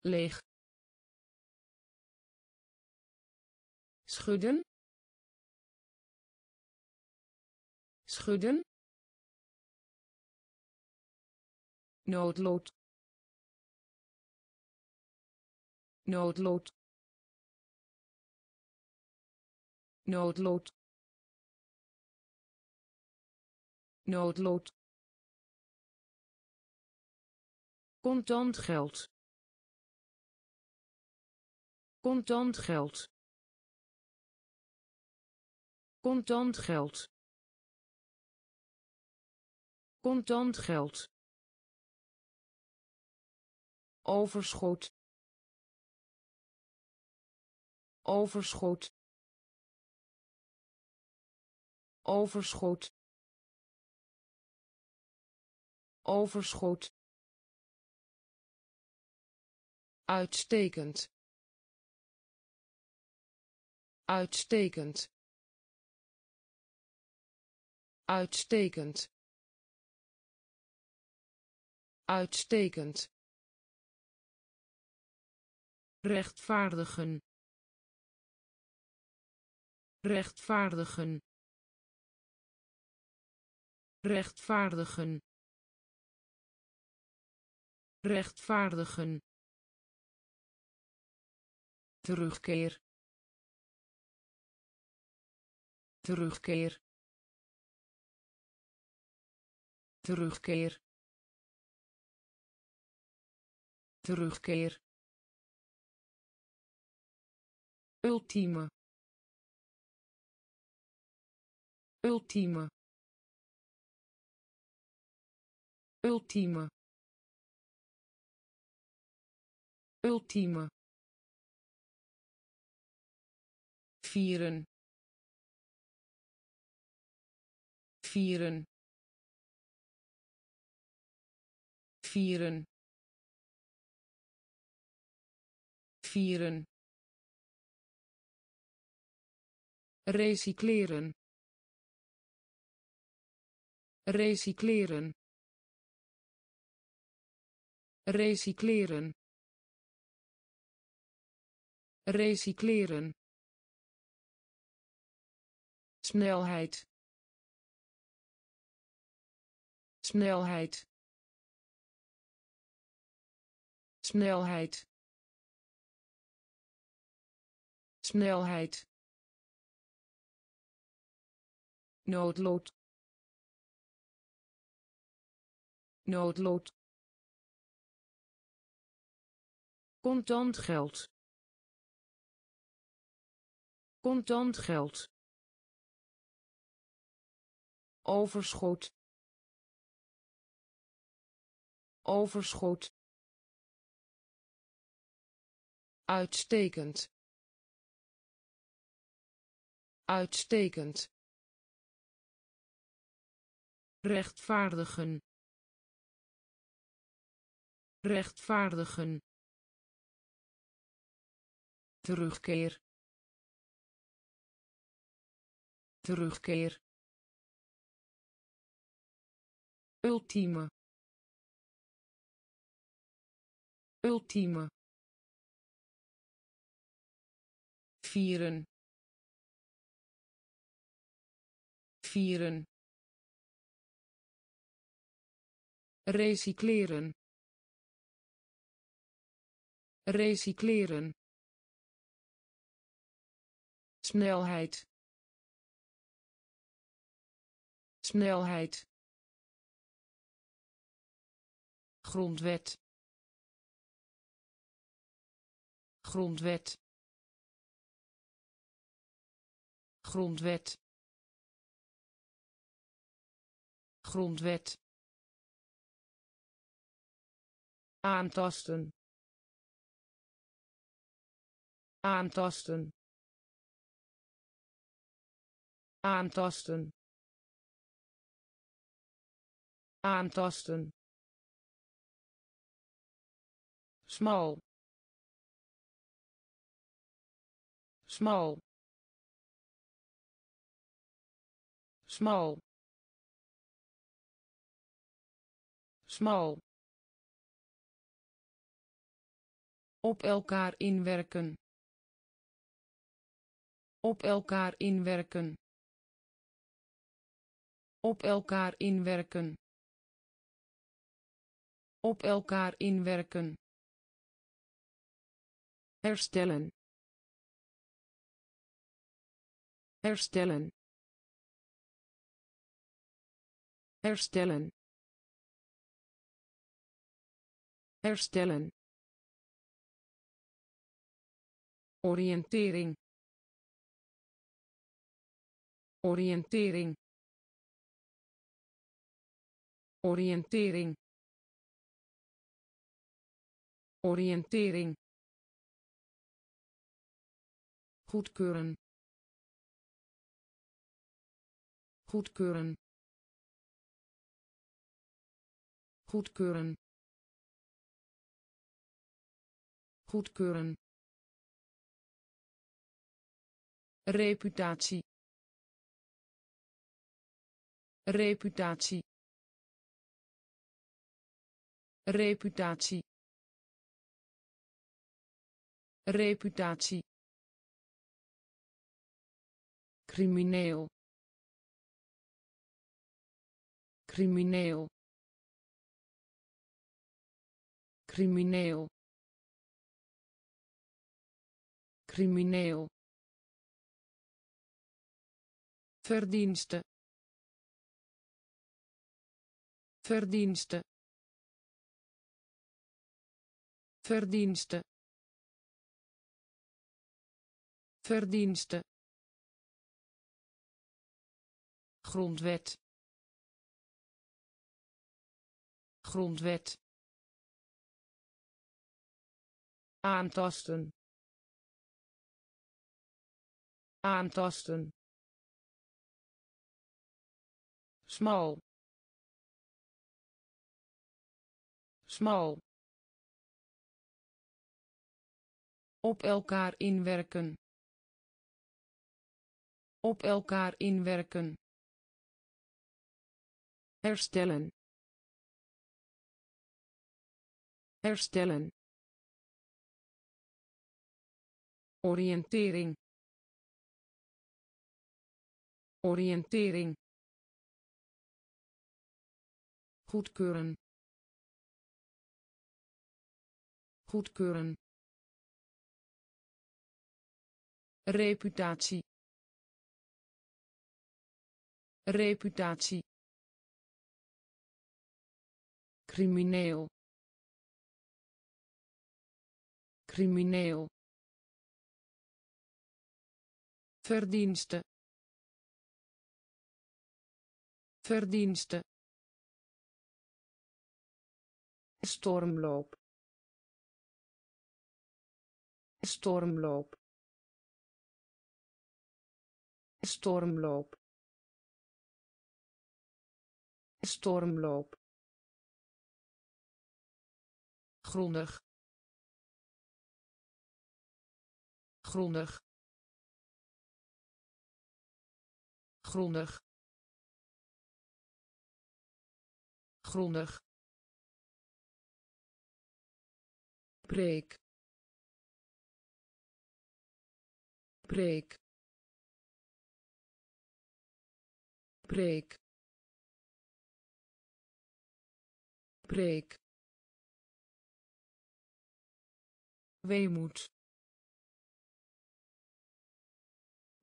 Leeg. Schudden. Schudden. Noodlood. Noodlood. Noodlood. Noodlood contant geld. Contant geld. Contant geld. Contant geld. Overschot. Overschot. Overschot. Overschot uitstekend. Uitstekend. Uitstekend. Uitstekend. Rechtvaardigen. Rechtvaardigen. Rechtvaardigen. Rechtvaardigen terugkeer. Terugkeer. Terugkeer. Terugkeer. Ultieme. Ultieme. Ultieme. Ultieme vieren. Vieren. Vieren. Vieren. Recycleren. Recycleren. Recycleren. Recycleren snelheid. Snelheid. Snelheid. Snelheid. Noodlood noodlood contant geld. Contant geld overschot. Overschot. Uitstekend. Uitstekend. Rechtvaardigen. Rechtvaardigen. Terugkeer. Terugkeer ultieme ultieme vieren vieren recycleren recycleren snelheid snelheid grondwet. Grondwet. Grondwet. Grondwet. Aantasten. Aantasten. Aantasten. Aantasten smal. Smal. Smal. Smal. Op elkaar inwerken. Op elkaar inwerken. Op elkaar inwerken. Op elkaar inwerken. Herstellen. Herstellen. Herstellen. Herstellen. Oriëntering. Oriëntering. oriëntering oriëntering goedkeuren. Goedkeuren. Goedkeuren. Goedkeuren. Reputatie. Reputatie. Reputatie. Reputatie crimineel. Crimineel. Crimineel. Crimineel. Verdienste. Verdienste. Verdienste. Verdienste grondwet. Grondwet. Aantasten. Aantasten. Smal. Smal. Op elkaar inwerken. Op elkaar inwerken. Herstellen. Herstellen. Oriëntering. Oriëntering. Goedkeuren. Goedkeuren. reputatie reputatie crimineel. Crimineel. Verdienste. Verdienste. Stormloop. Stormloop. Stormloop. Stormloop grondig. Grondig. Grondig. Grondig. Preek. Preek. Preek. Preek weemoed.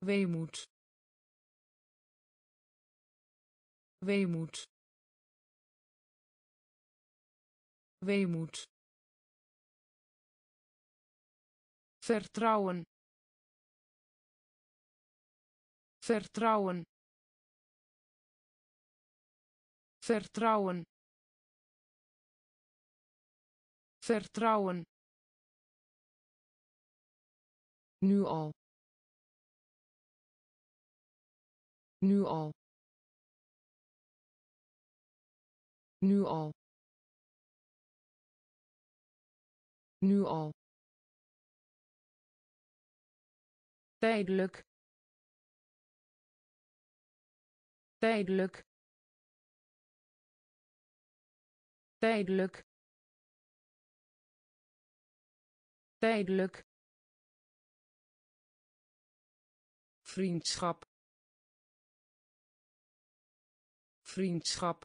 Weemoed. Weemoed. Weemoed. Vertrouwen. Vertrouwen. Vertrouwen. Vertrouwen nu al. Nu al. Nu al. Nu al. Tijdelijk. Tijdelijk. Tijdelijk. Tijdelijk vriendschap. Vriendschap.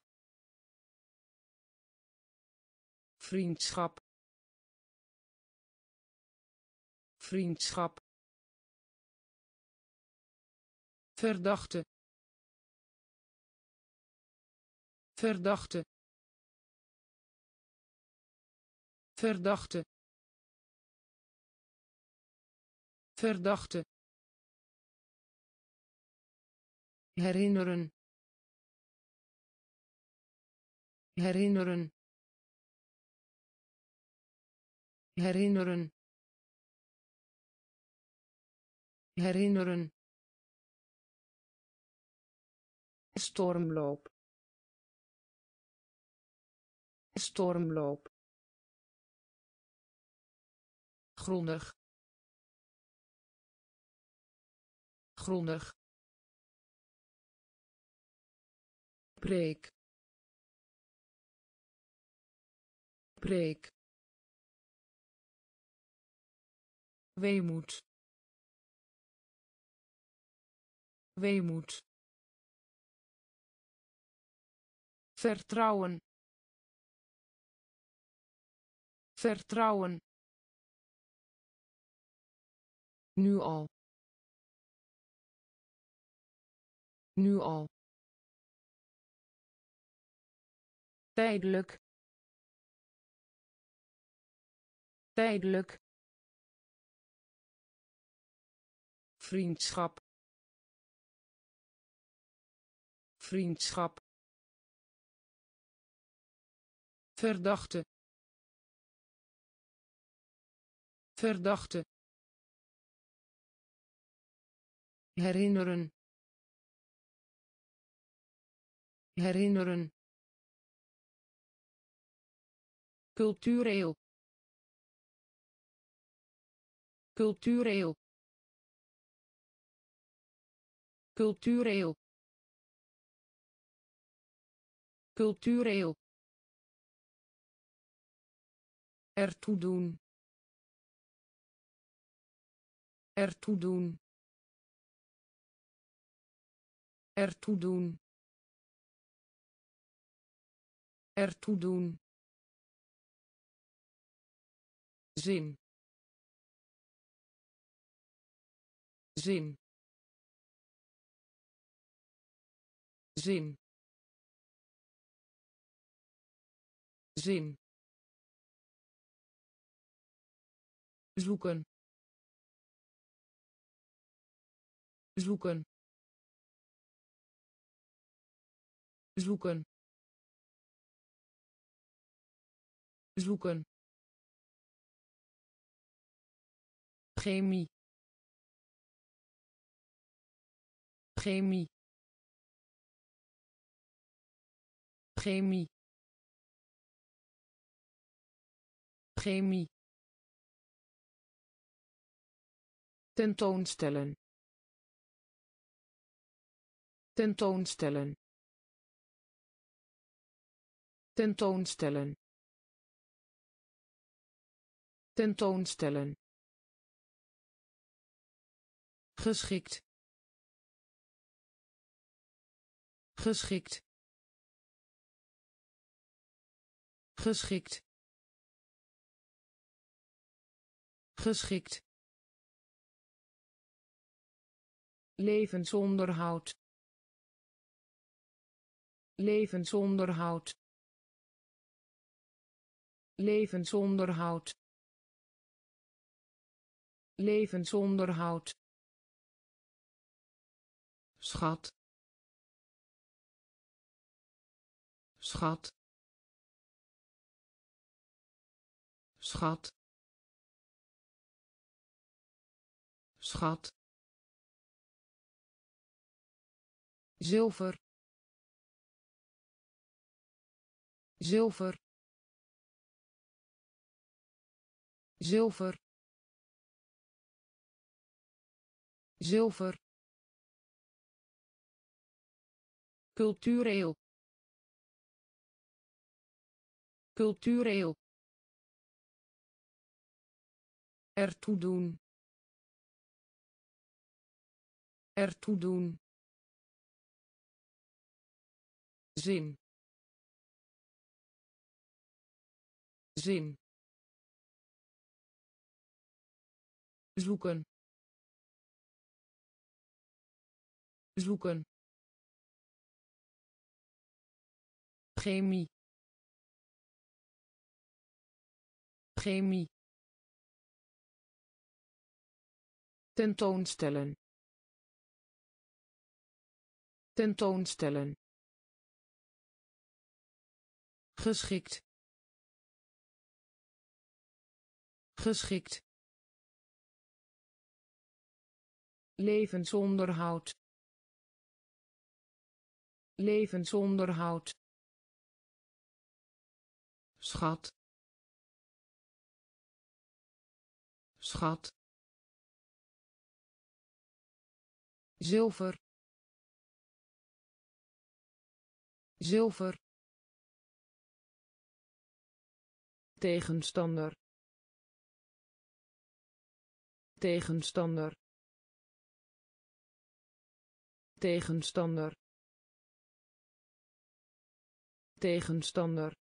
Vriendschap. Vriendschap. Verdachte. Verdachte. Verdachte. Verdachte herinneren. Herinneren. Herinneren. Herinneren. Stormloop. Stormloop. Grondig. Grondig preek preek weemoed. Weemoed. Vertrouwen. Vertrouwen. Nu al. Nu al tijdelijk. Tijdelijk. Vriendschap. Vriendschap. Verdachte. Verdachte. Herinneren. Herinneren cultureel. Cultureel. Cultureel. Cultureel. Ertoe doen. Ertoe doen. Ertoe doen. Ertoe doen zin. Zin. Zin. Zin. Zoeken. Zoeken. Zoeken. Zoeken chemie. Chemie. Chemie. Chemie. Tentoonstellen. Tentoonstellen. Tentoonstellen. Tentoonstellen geschikt. Geschikt. Geschikt. Geschikt. Levensonderhoud. Levensonderhoud. Levensonderhoud. Levensonderhoud schat. Schat. Schat. Schat. Zilver. Zilver. Zilver. Zilver cultureel. Cultureel. Ertoe doen. Ertoe doen. Zin. Zin. Zoeken. Zoeken chemie. Chemie. Tentoonstellen. Tentoonstellen. Geschikt. Geschikt. Levensonderhoud. Levensonderhoud schat. Schat. Zilver. Zilver. Tegenstander. Tegenstander. Tegenstander. Tegenstander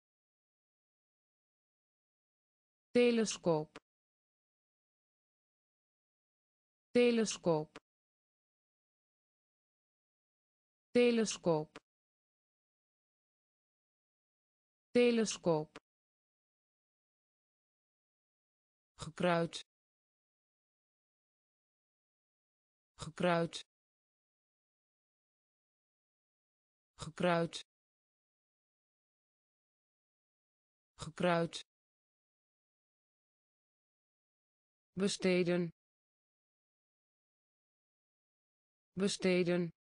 telescoop. Telescoop. Telescoop. Telescoop. Gekruid. Gekruid. Gekruid. Gekruid besteden. Besteden.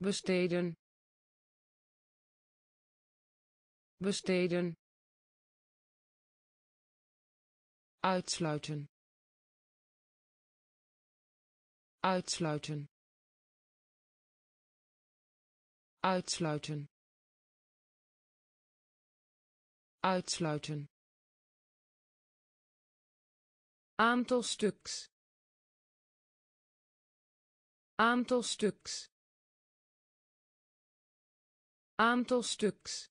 Besteden. Besteden. Uitsluiten. Uitsluiten. Uitsluiten. Uitsluiten aantal stuks. Aantal stuks. Aantal stuks.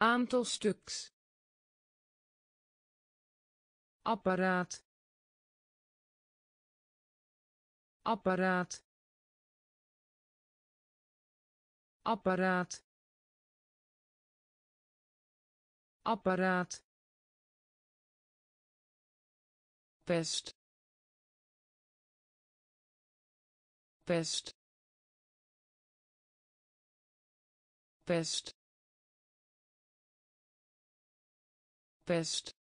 Aantal stuks. Apparaat. Apparaat. Apparaat. Apparaat pest pest pest pest.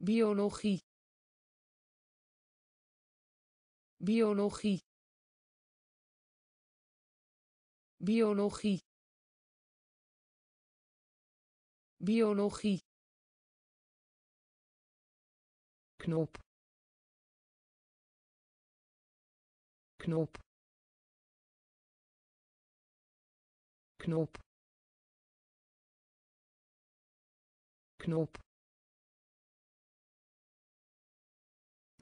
Biologie. Biologie. Biologie. Biologie knop. Knop. Knop. Knop.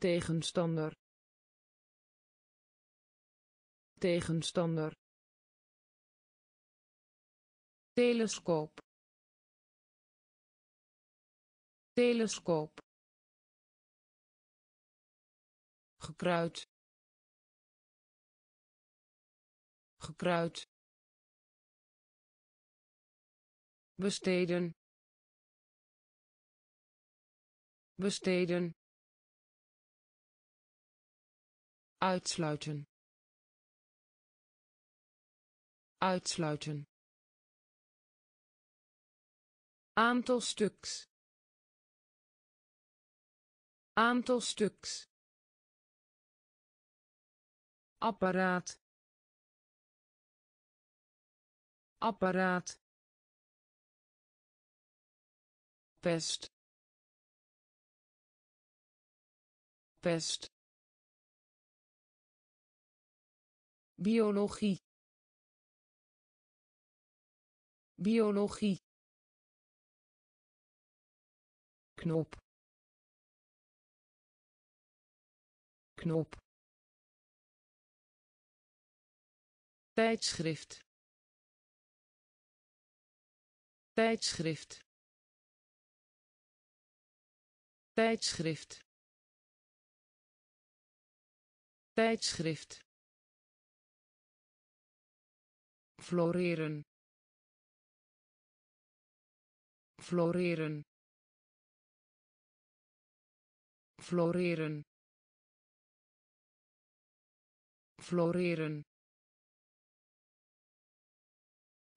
Tegenstander. Tegenstander. Telescoop. Telescoop gekruid. Gekruid. Besteden. Besteden. Uitsluiten. Uitsluiten. Aantal stuks. Aantal stuks apparaat. Apparaat. Pest. Pest. Biologie. Biologie. Knop. Knop tijdschrift. Tijdschrift. Tijdschrift. Tijdschrift. Floreren. Floreren. Floreren. Floreren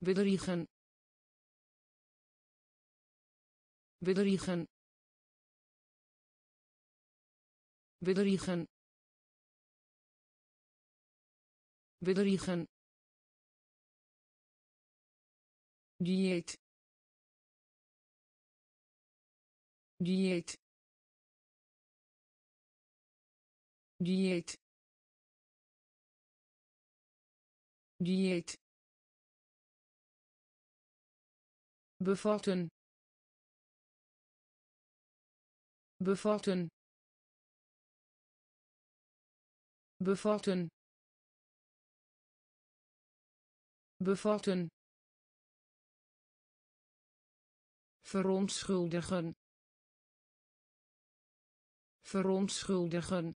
bedriegen. Bedriegen. Bedriegen. Bedriegen. Dieet. Dieet. Dieet. Dieet bevatten bevatten bevatten bevatten verontschuldigen verontschuldigen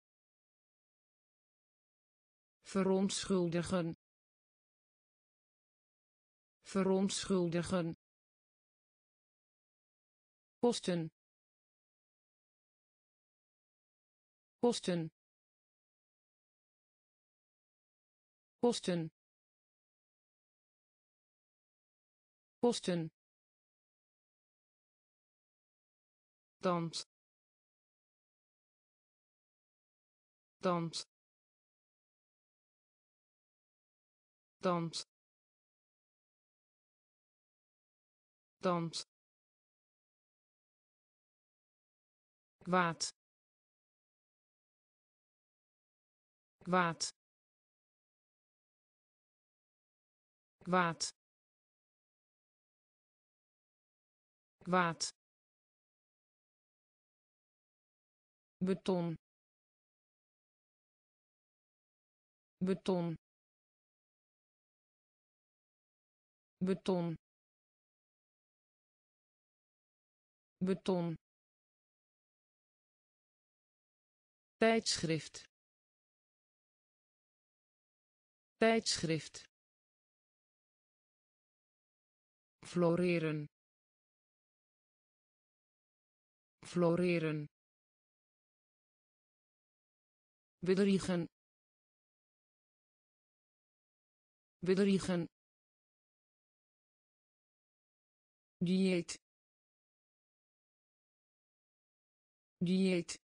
verontschuldigen verontschuldigen kosten kosten kosten kosten. Dans. Dans. Dans. Dans kwaad. Kwaad. Kwaad. Kwaad. Beton. Beton. Beton. Beton tijdschrift. Tijdschrift. Floreren. Floreren. Bedriegen. Bedriegen. Dieet. Dieet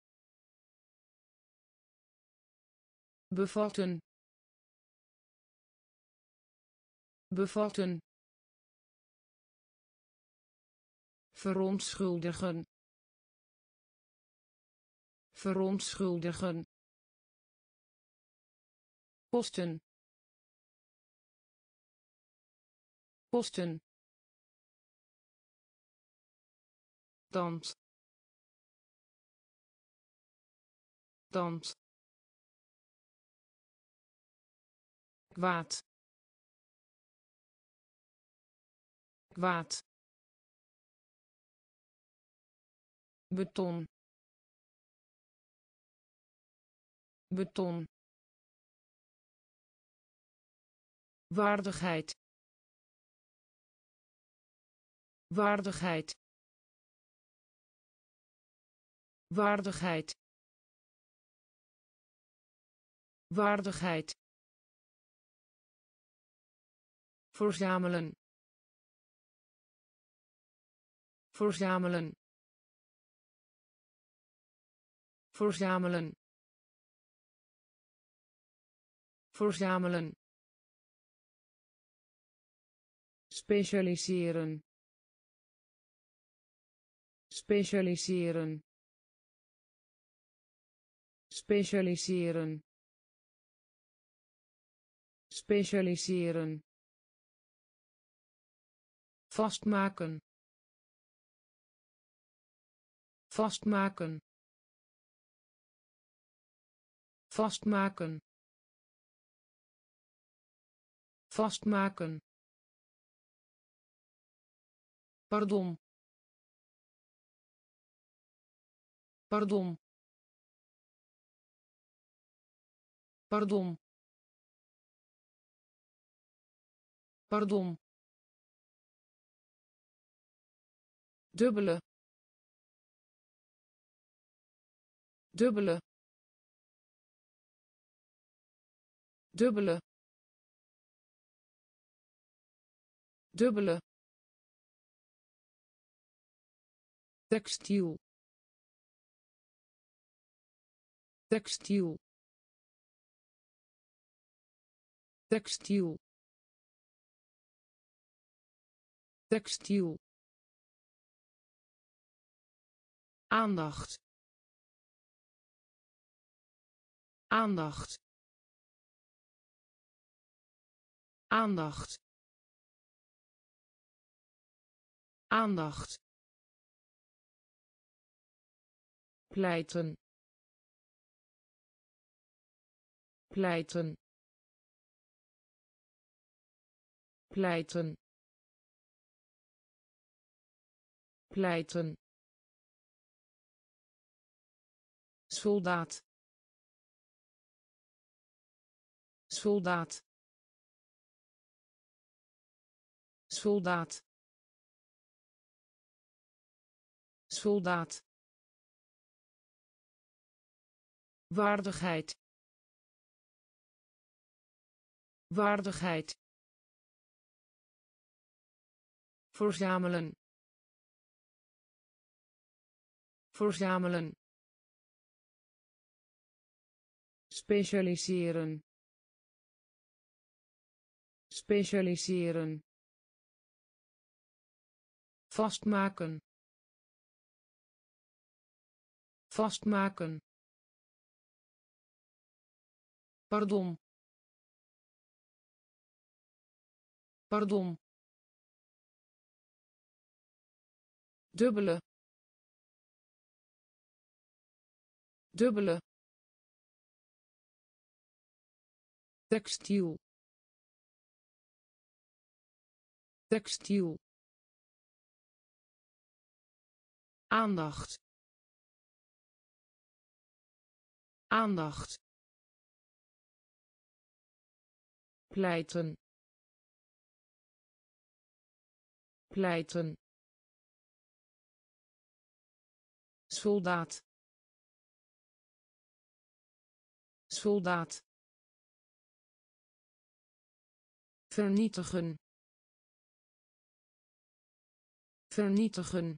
bevatten bevatten verontschuldigen verontschuldigen kosten kosten dans dans kwaad. Kwaad. Beton. Beton. Waardigheid. Waardigheid. Waardigheid. Waardigheid verzamelen. Verzamelen. Verzamelen. Verzamelen. Specialiseren. Specialiseren. Specialiseren. Specialiseren vastmaken. Vastmaken. Vastmaken. Vastmaken. Pardon. Pardon. Pardon. Pardon dubbele. Dubbele. Dubbele. Dubbele. Textiel textiel textiel textiel aandacht. Aandacht. Aandacht. Aandacht. Pleiten. Pleiten. Pleiten. Pleiten soldaat. Soldaat. Soldaat. Soldaat. Waardigheid. Waardigheid. Verzamelen. Verzamelen specialiseren. Specialiseren. Vastmaken. Vastmaken. Pardon. Pardon. Dubbele. Dubbele textiel. Textiel. Aandacht. Aandacht. Pleiten. Pleiten. Soldaat. Soldaat vernietigen. Vernietigen.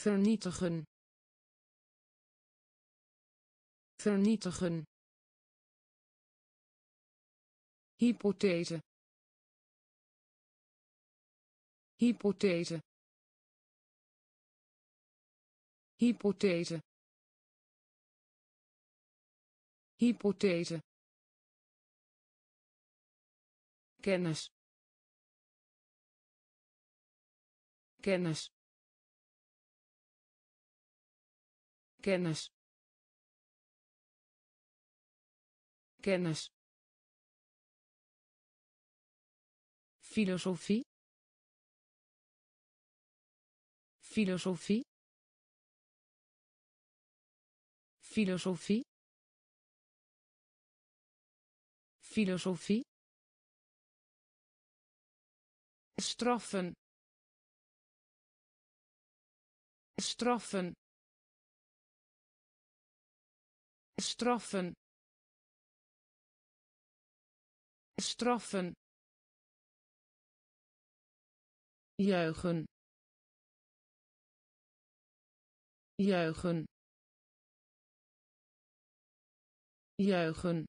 Vernietigen. Vernietigen. Hypothese. Hypothese. Hypothese. Hypothese kennis. Kennis. Kennis. Kennis. Filosofie. Filosofie. Filosofie. Filosofie straffen straffen straffen straffen juichen juichen juichen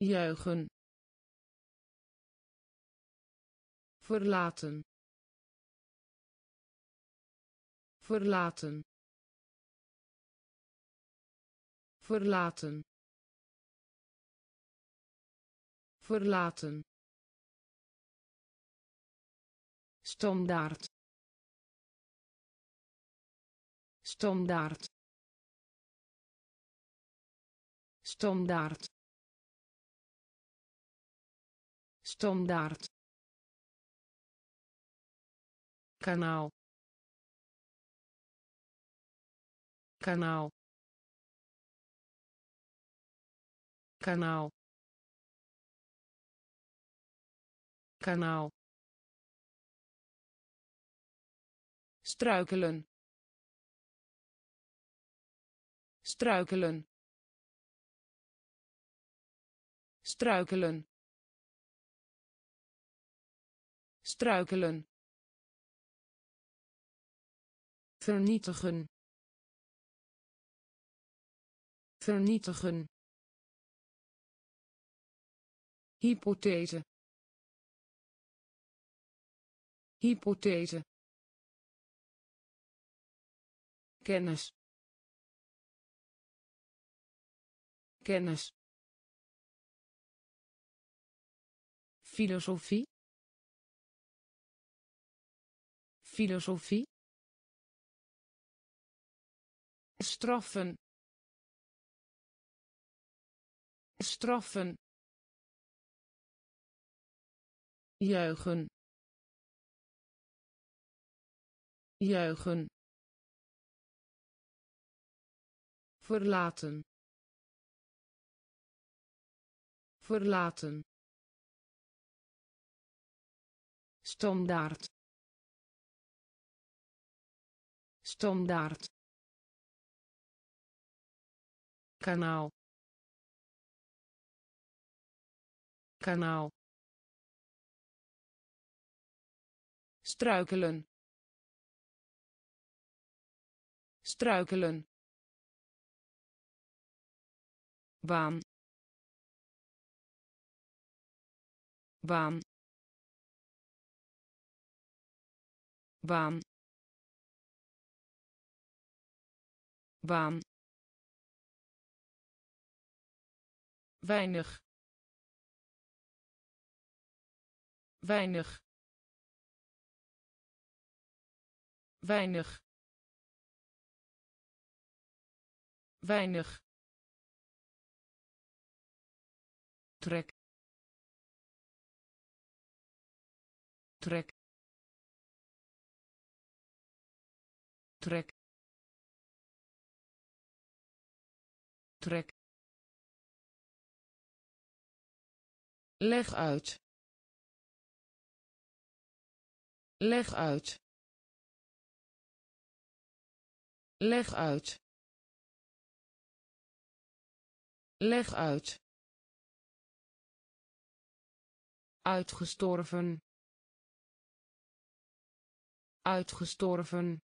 juichen verlaten. Verlaten. Verlaten. Verlaten. Standaard. Standaard. Standaard. Standaard kanaal. Kanaal. Kanaal. Kanaal. Struikelen. Struikelen. Struikelen. Struikelen vernietigen. Vernietigen. Hypothese. Hypothese. Kennis. Kennis. Filosofie. Filosofie straffen straffen juichen juichen verlaten verlaten standaard standaard kanaal. Kanaal. Struikelen. Struikelen. Baan. Baan. Baan. Baan weinig. Weinig. Weinig. Weinig. Trek. Trek. Trek. Trek leg uit leg uit leg uit Leg uit. Uitgestorven. Uitgestorven.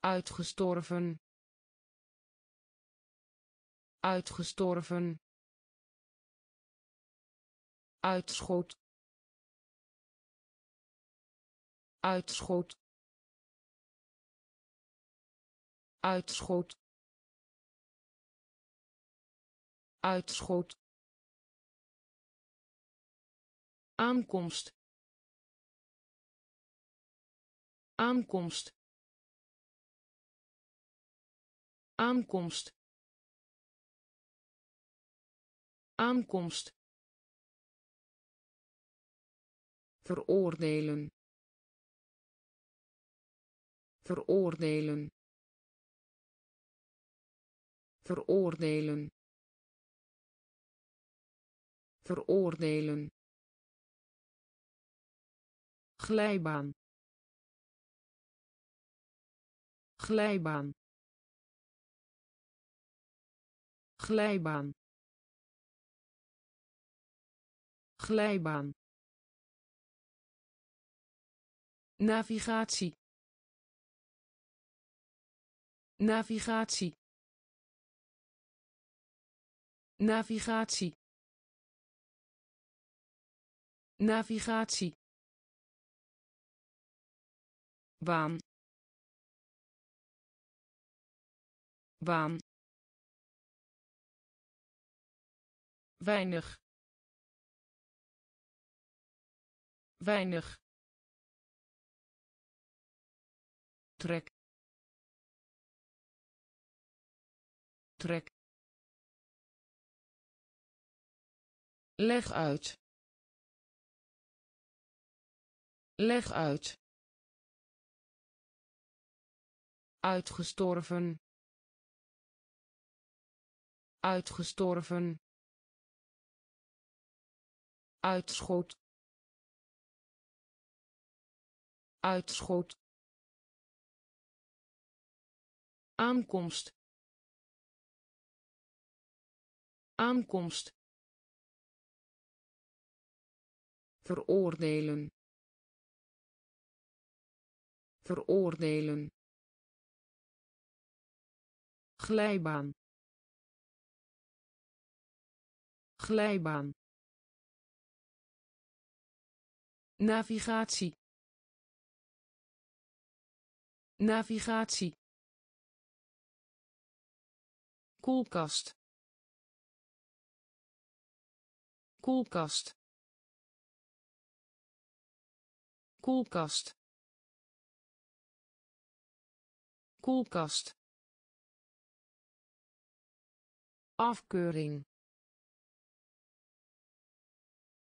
Uitgestorven. Uitgestorven. Uitschot. Uitschot. Uitschot. Uitschot. Aankomst. Aankomst. Aankomst. Aankomst. Veroordelen. Veroordelen. Veroordelen. Veroordelen. Glijbaan. Glijbaan. Glijbaan. Glijbaan navigatie. Navigatie. Navigatie. Navigatie. Baan. Baan. Weinig. Weinig trek. Trek. Leg uit. Leg uit. Uitgestorven. Uitgestorven. Uitschot. Uitschot aankomst. Aankomst. Veroordelen. Veroordelen. Glijbaan. Glijbaan. Navigatie. Navigatie koelkast. Koelkast. Koelkast. Koelkast. Afkeuring.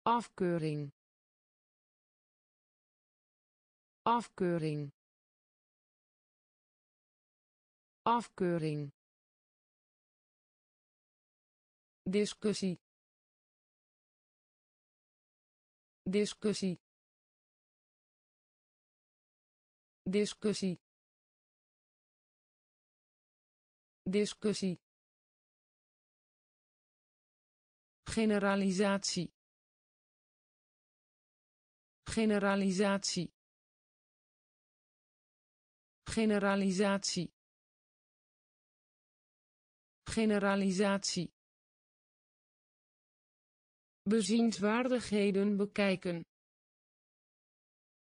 Afkeuring. Afkeuring. Afkeuring discussie. Discussie. Discussie. Discussie. Generalisatie. Generalisatie. Generalisatie. Generalisatie bezienswaardigheden bekijken.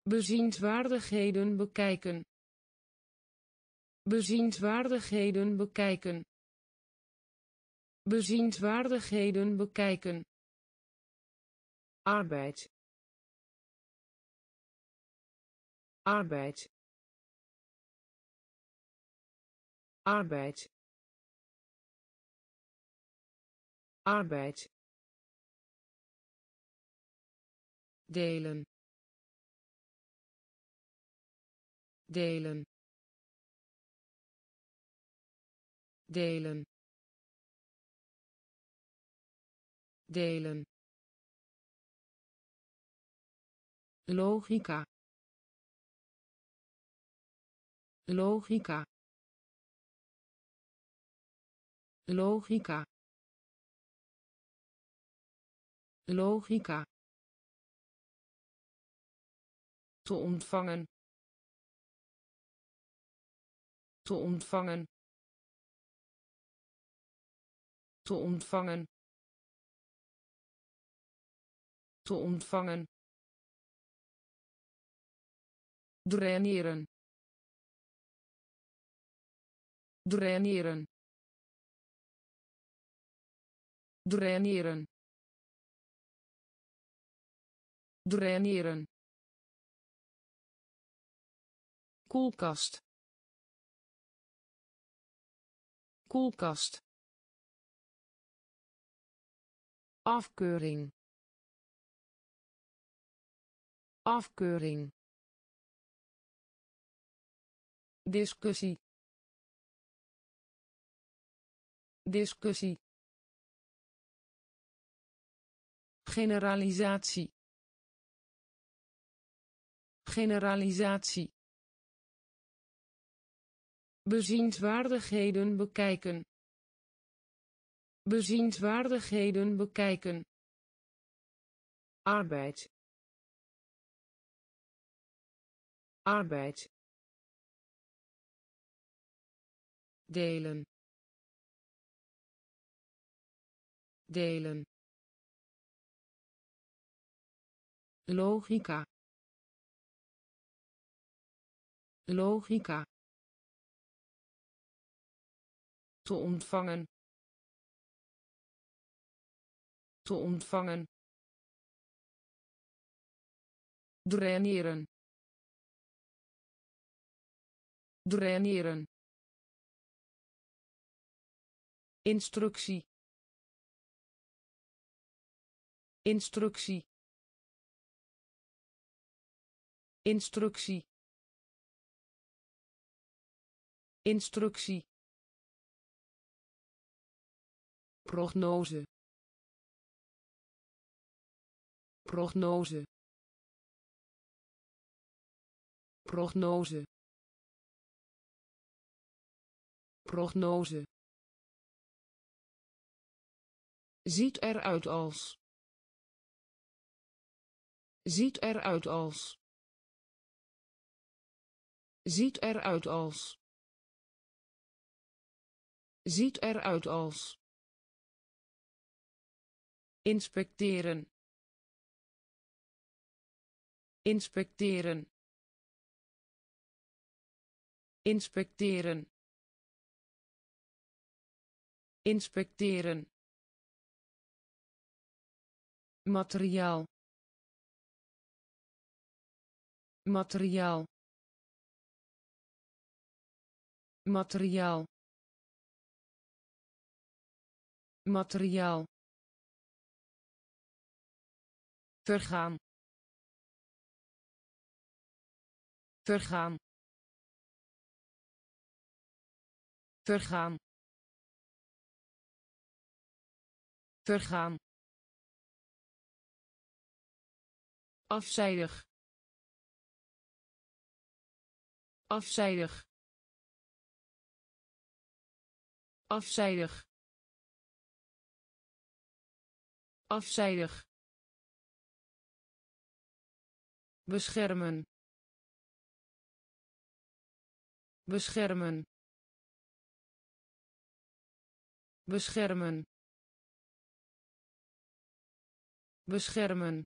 Bezienswaardigheden bekijken. Bezienswaardigheden bekijken. Bezienswaardigheden bekijken. Arbeid. Arbeid. Arbeid. Arbeid delen. Delen. Delen. Delen. Logica. Logica. Logica. Logica te ontvangen. Te ontvangen. Te ontvangen. Te ontvangen. Draineren. Draineren. Draineren. Draineren koelkast. Koelkast. Afkeuring. Afkeuring. Discussie. Discussie. Generalisatie. Generalisatie bezienswaardigheden bekijken. Bezienswaardigheden bekijken. Arbeid. Arbeid. Delen. Delen. Logica. Logica te ontvangen. Te ontvangen. Draineren draineren instructie. Instructie. Instructie. Instructie prognose. Prognose. Prognose. Prognose. Ziet eruit als. Ziet eruit als. Ziet eruit als. Ziet eruit als inspecteren. Inspecteren. Inspecteren. Inspecteren. Materiaal. Materiaal. Materiaal. Materiaal vergaan. Vergaan. Vergaan. Vergaan. Afzijdig. Afzijdig. Afzijdig. Afzijdig beschermen. Beschermen. Beschermen. Beschermen.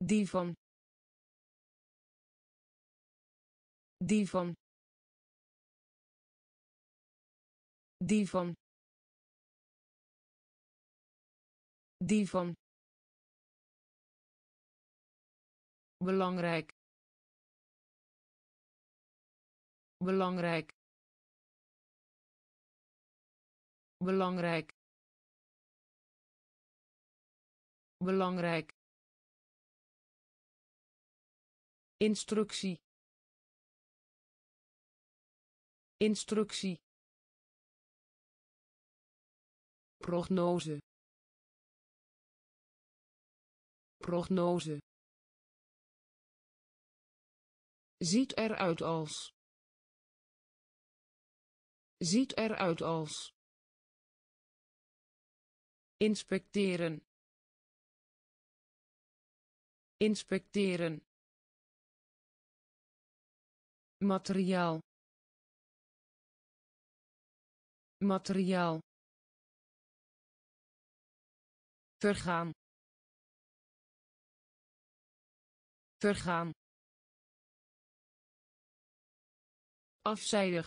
Die van. Die van. Die van. Die van belangrijk. Belangrijk. Belangrijk. Belangrijk. Instructie. Instructie. Prognose. Prognose ziet eruit als Ziet eruit als. Inspecteren. Inspecteren. Materiaal. Materiaal. Vergaan. Vergaan. Afzijdig.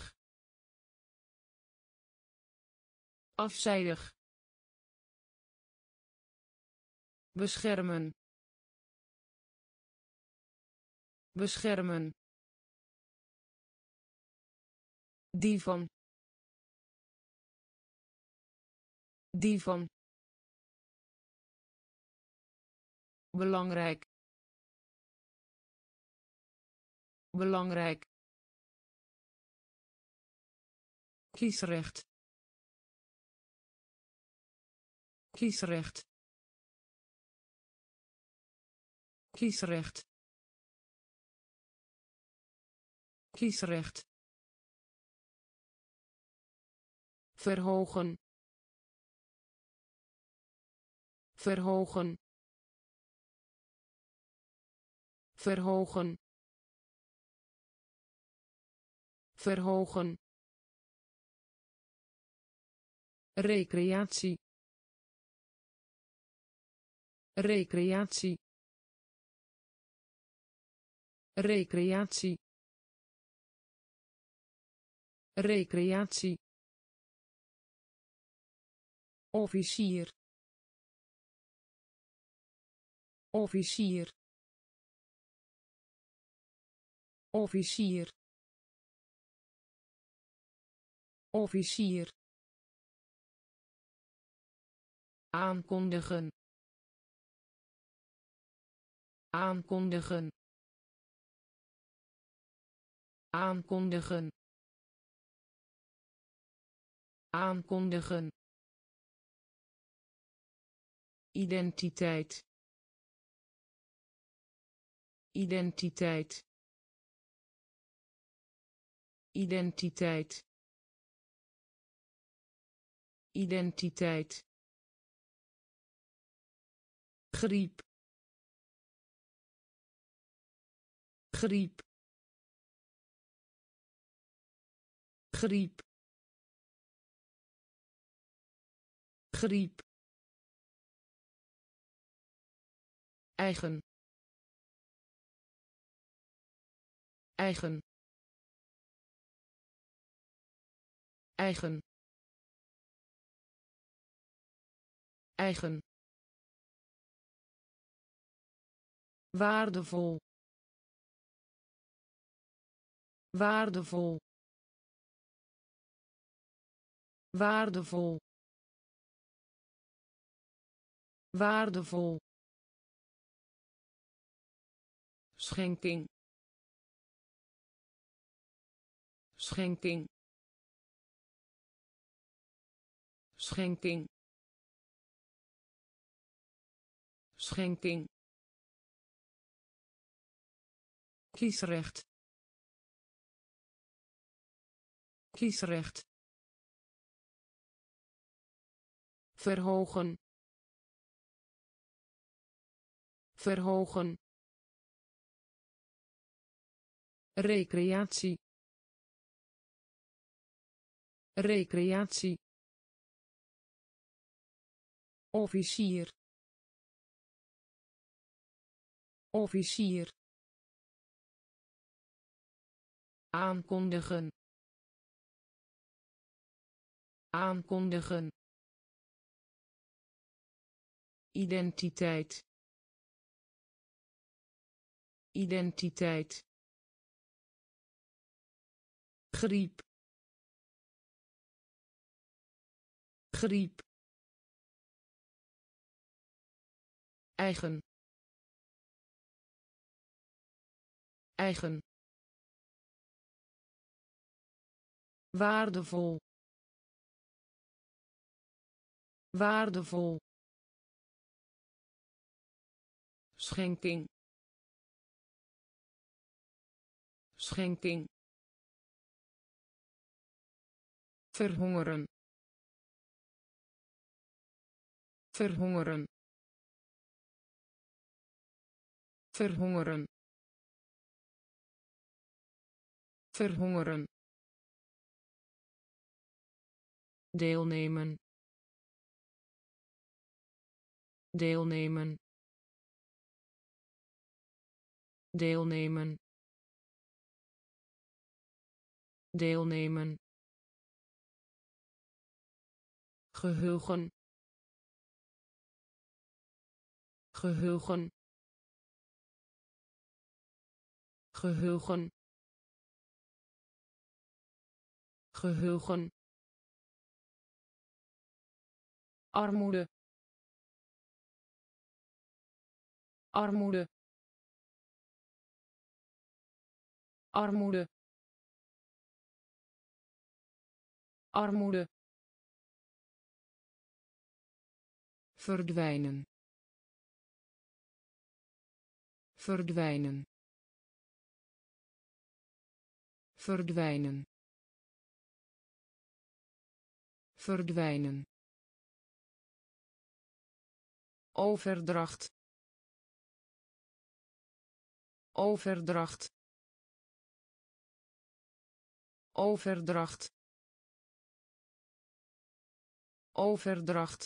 Afzijdig. Beschermen. Beschermen. Die van die van belangrijk. Belangrijk kiesrecht. Kiesrecht. Kiesrecht. Kiesrecht. Verhogen. Verhogen. Verhogen. Verhogen recreatie. Recreatie. Recreatie. Recreatie. Officier. Officier. Officier. Officier aankondigen. Aankondigen. Aankondigen. Aankondigen. Identiteit. Identiteit. Identiteit. Identiteit griep. Griep. Griep. Griep. Eigen. Eigen. Eigen. Eigen waardevol. Waardevol. Waardevol. Waardevol. Schenking. Schenking. Schenking. Schenking kiesrecht. Kiesrecht. Verhogen. Verhogen. Recreatie. Recreatie. Officier. Officier aankondigen. Aankondigen. Identiteit. Identiteit. Griep. Griep. Eigen. Eigen waardevol. Waardevol. Schenking. Schenking. Verhongeren. Verhongeren. Verhongeren. Verhongeren deelnemen. Deelnemen. Deelnemen. Deelnemen. Geheugen. Geheugen. Geheugen. Geheugen armoede. Armoede. Armoede. Armoede. Verdwijnen. Verdwijnen. Verdwijnen. Verdwijnen overdracht. Overdracht. Overdracht. Overdracht.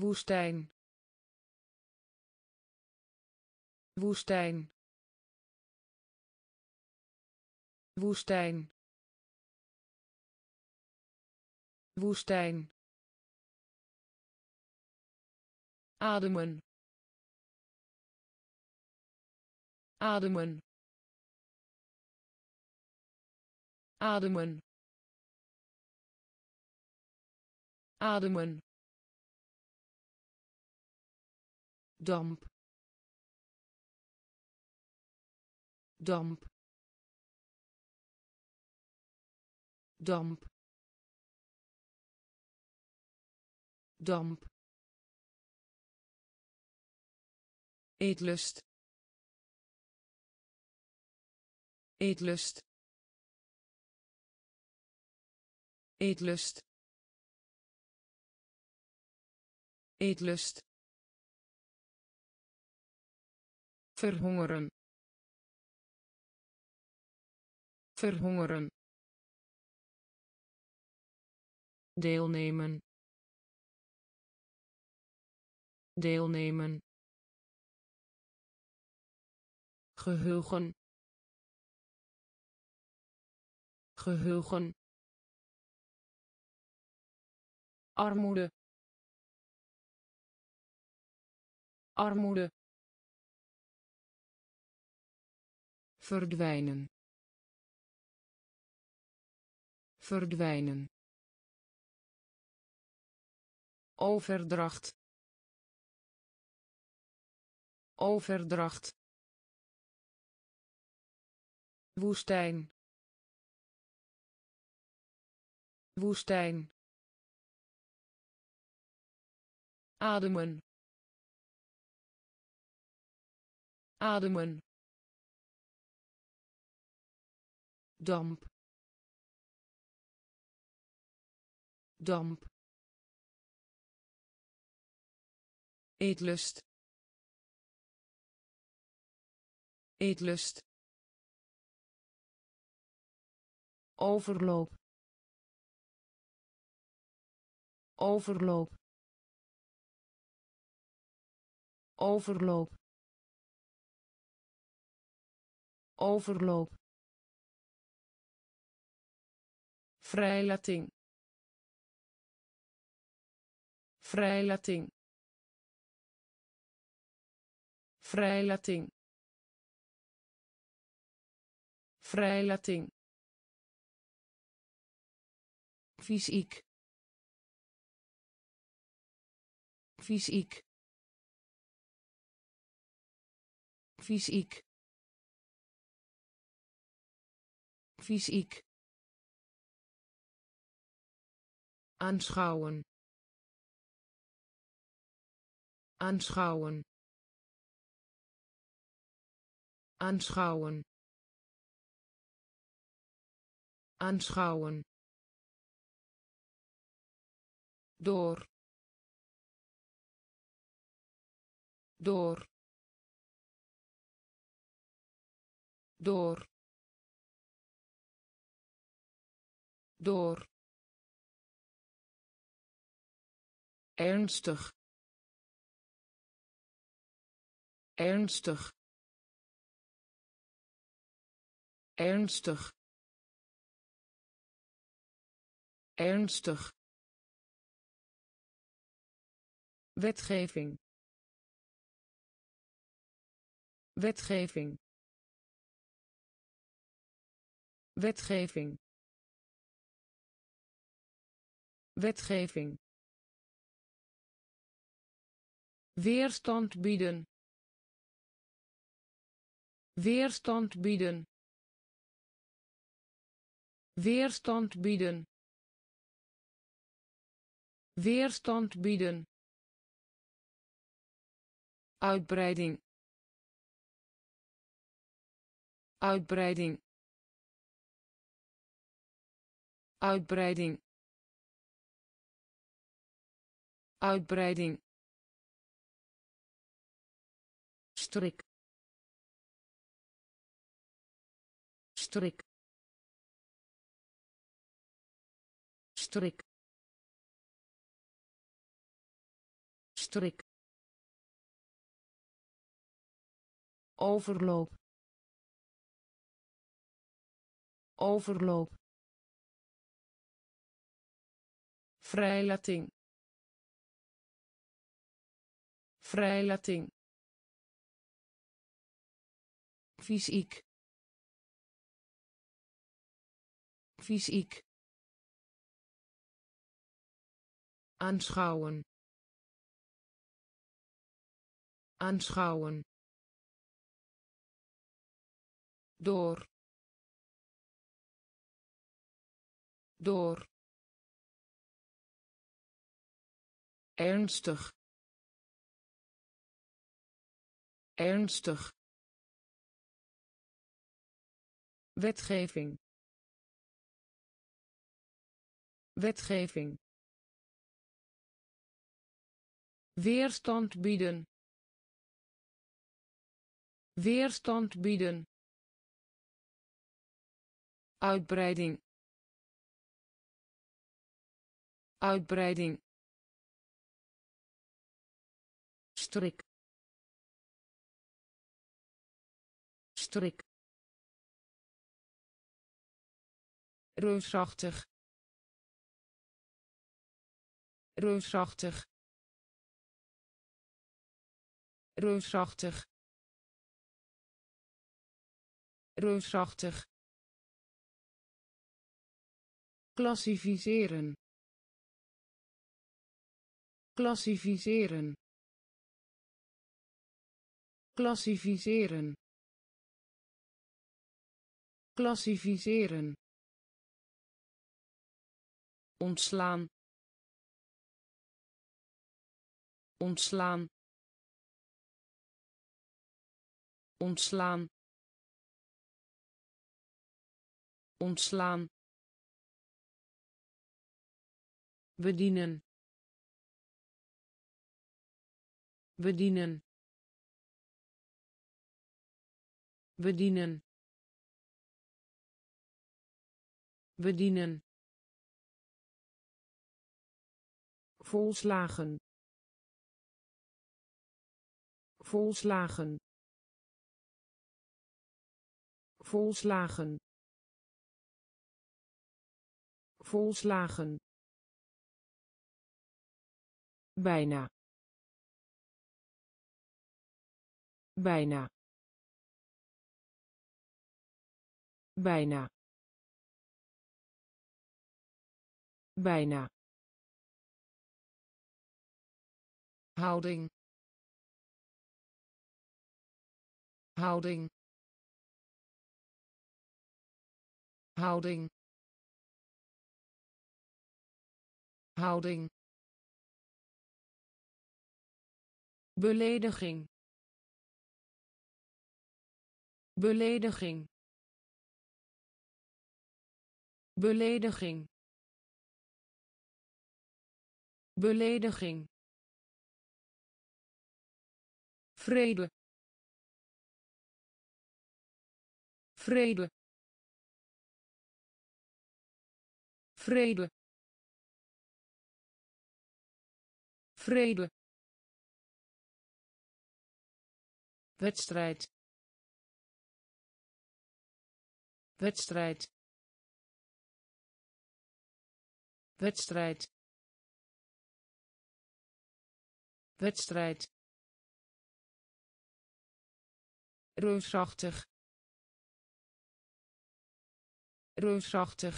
Woestijn. Woestijn. Woestijn. Woestijn ademen. Ademen. Ademen. Ademen. Damp. Damp. Damp. Damp eetlust. Eetlust. Eetlust. Eetlust. Verhongeren. Verhongeren. Deelnemen. Deelnemen geheugen. Geheugen. Armoede. Armoede. Verdwijnen. Verdwijnen. Overdracht. Overdracht woestijn. Woestijn. Ademen. Ademen. Damp. Damp. Eetlust. Eetlust overloop. Overloop. Overloop. Overloop. Vrijlating. Vrijlating. Vrijlating. Vrijlating fysiek. Fysiek. Fysiek. Fysiek. Aanschouwen. Aanschouwen. Aanschouwen. Aanschouwen door. Door. Door. Door. Ernstig. Ernstig. Ernstig. Ernstig wetgeving. Wetgeving. Wetgeving. Wetgeving. Weerstand bieden. Weerstand bieden. Weerstand bieden. Weerstand bieden uitbreiding. Uitbreiding. Uitbreiding. Uitbreiding. Strik. Strik. Strik. Strik overloop. Overloop. Vrijlating. Vrijlating. Fysiek. Fysiek. Aanschouwen. Aanschouwen door. Door. Ernstig. Ernstig. Wetgeving. Wetgeving. Weerstand bieden. Weerstand bieden uitbreiding. Uitbreiding. Strik. Strik. Reusachtig. Reusachtig. Reusachtig. Reusachtig klassificeren. Klassificeren. Klassificeren. Klassificeren. Ontslaan. Ontslaan. Ontslaan. Ontslaan bedienen. Bedienen. Bedienen. Bedienen. Volslagen. Volslagen. Volslagen. Volslagen bijna. Bijna. Bijna. Bijna. Houding. Houding. Houding. Houding belediging. Belediging. Belediging. Belediging. Vrede. Vrede. Vrede. Vrede wedstrijd. Wedstrijd. Wedstrijd. Wedstrijd. Reusachtig. Reusachtig.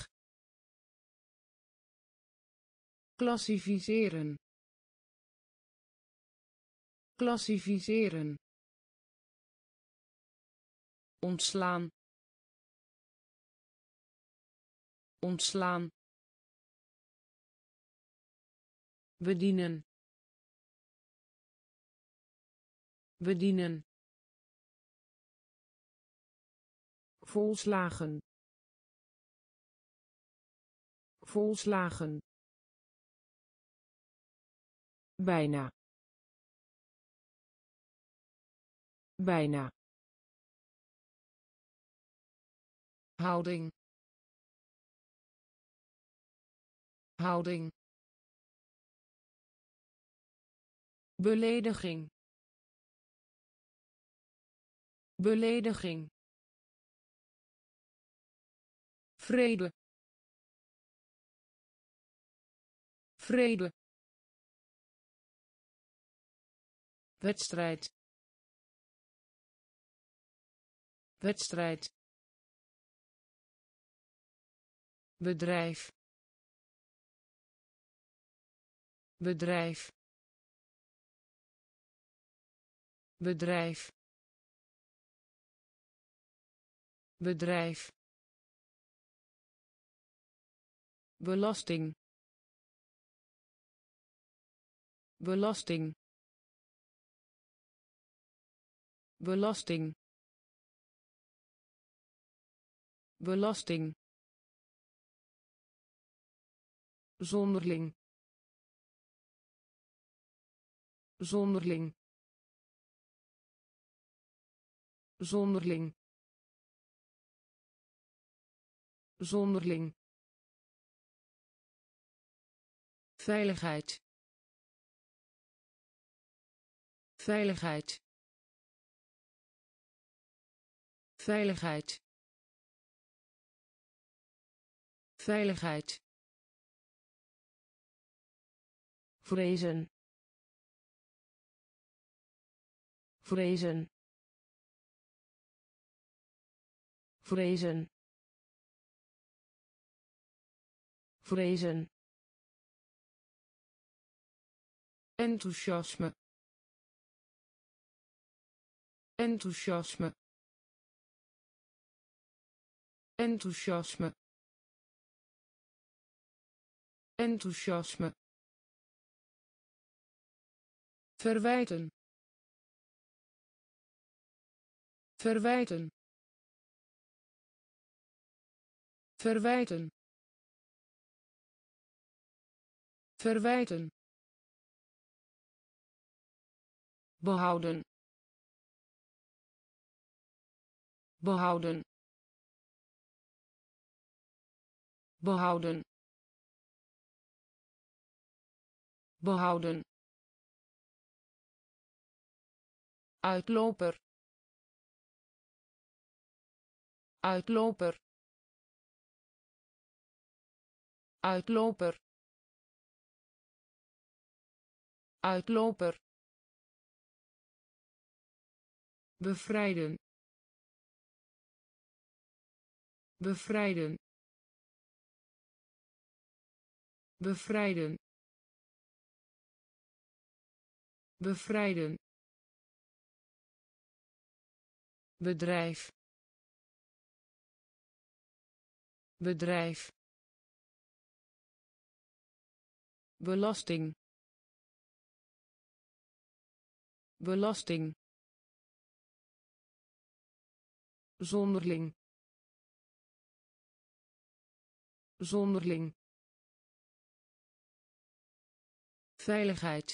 Klassificeren klassificeren ontslaan. Ontslaan. Bedienen. Bedienen. Volslagen. Volslagen. Bijna. Bijna houding. Houding. Belediging. Belediging. Vrede. Vrede. Wedstrijd. Wedstrijd bedrijf. Bedrijf. Bedrijf. Bedrijf. Belasting. Belasting. Belasting. Belasting zonderling. Zonderling. Zonderling. Zonderling. Veiligheid. Veiligheid. Veiligheid. Veiligheid vrezen. Vrezen. Vrezen. Vrezen. Enthousiasme. Enthousiasme. Enthousiasme. Enthousiasme verwijten. Verwijten. Verwijten. Verwijten. Behouden. Behouden. Behouden. Behouden uitloper uitloper uitloper uitloper. Bevrijden. Bevrijden. Bevrijden. Bevrijden bedrijf. Bedrijf. Belasting. Belasting. Zonderling. Zonderling. Veiligheid.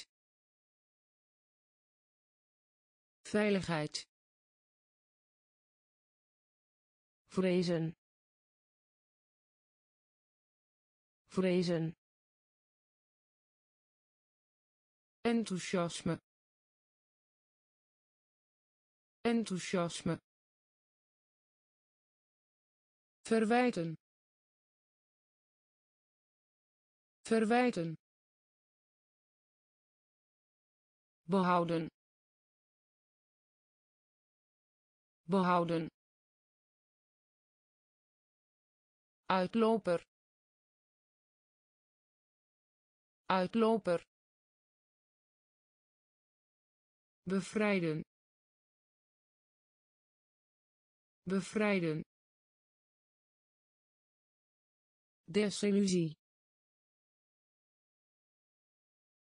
Veiligheid vrezen. Vrezen. Enthousiasme. Enthousiasme. Verwijten. Verwijten. Behouden. Behouden uitloper. Uitloper. Bevrijden. Bevrijden. Desillusie.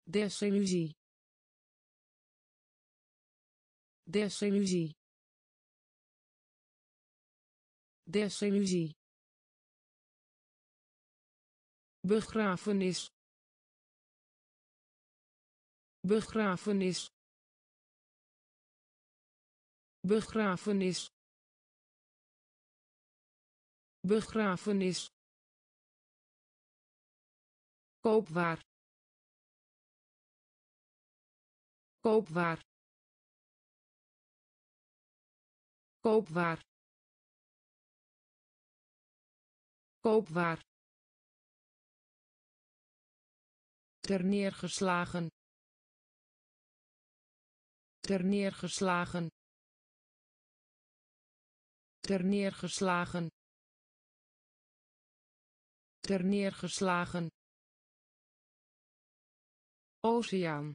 Desillusie. Desillusie. Desillusie begrafenis begrafenis begrafenis begrafenis. Koopwaar. Koopwaar. Koopwaar. Koopwaar terneergeslagen terneergeslagen terneergeslagen terneergeslagen oceaan.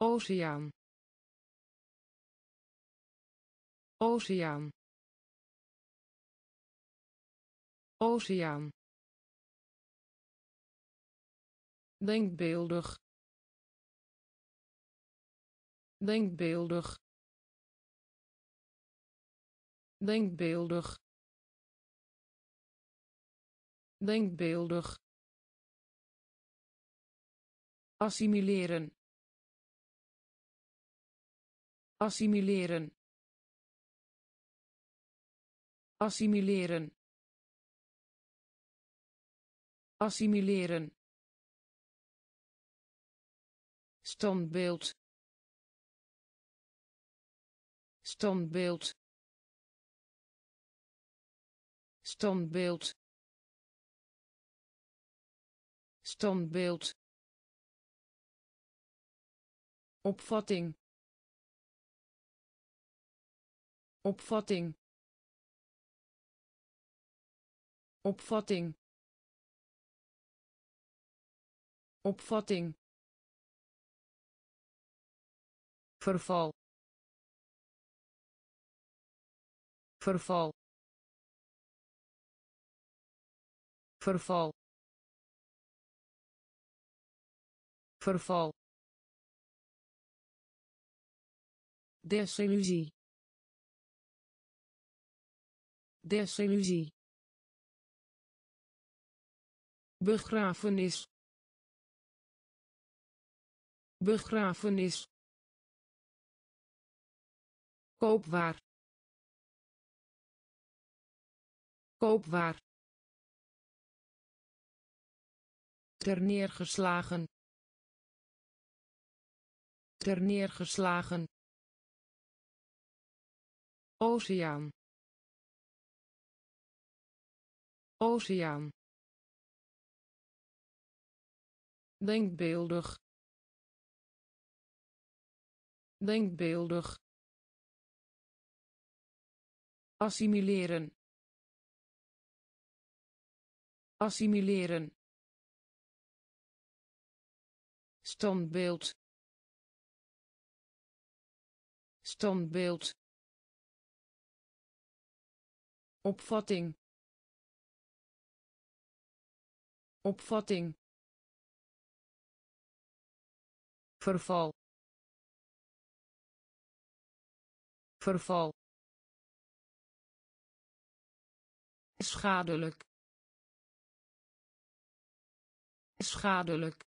Oceaan. Oceaan. Oceaan denkbeeldig. Denkbeeldig. Denkbeeldig. Denkbeeldig. Assimileren. Assimileren. Assimileren. Assimileren standbeeld standbeeld standbeeld standbeeld. Opvatting. Opvatting. Opvatting. Opvatting verval. Verval. Verval. Verval. Desillusie. Desillusie. Begrafenis. Begrafenis koopwaar. Koopwaar. Terneergeslagen terneergeslagen oceaan. Oceaan. Denkbeeldig. Denkbeeldig assimileren. Assimileren. Standbeeld. Standbeeld. Opvatting. Opvatting. Verval. Verval schadelijk. Schadelijk.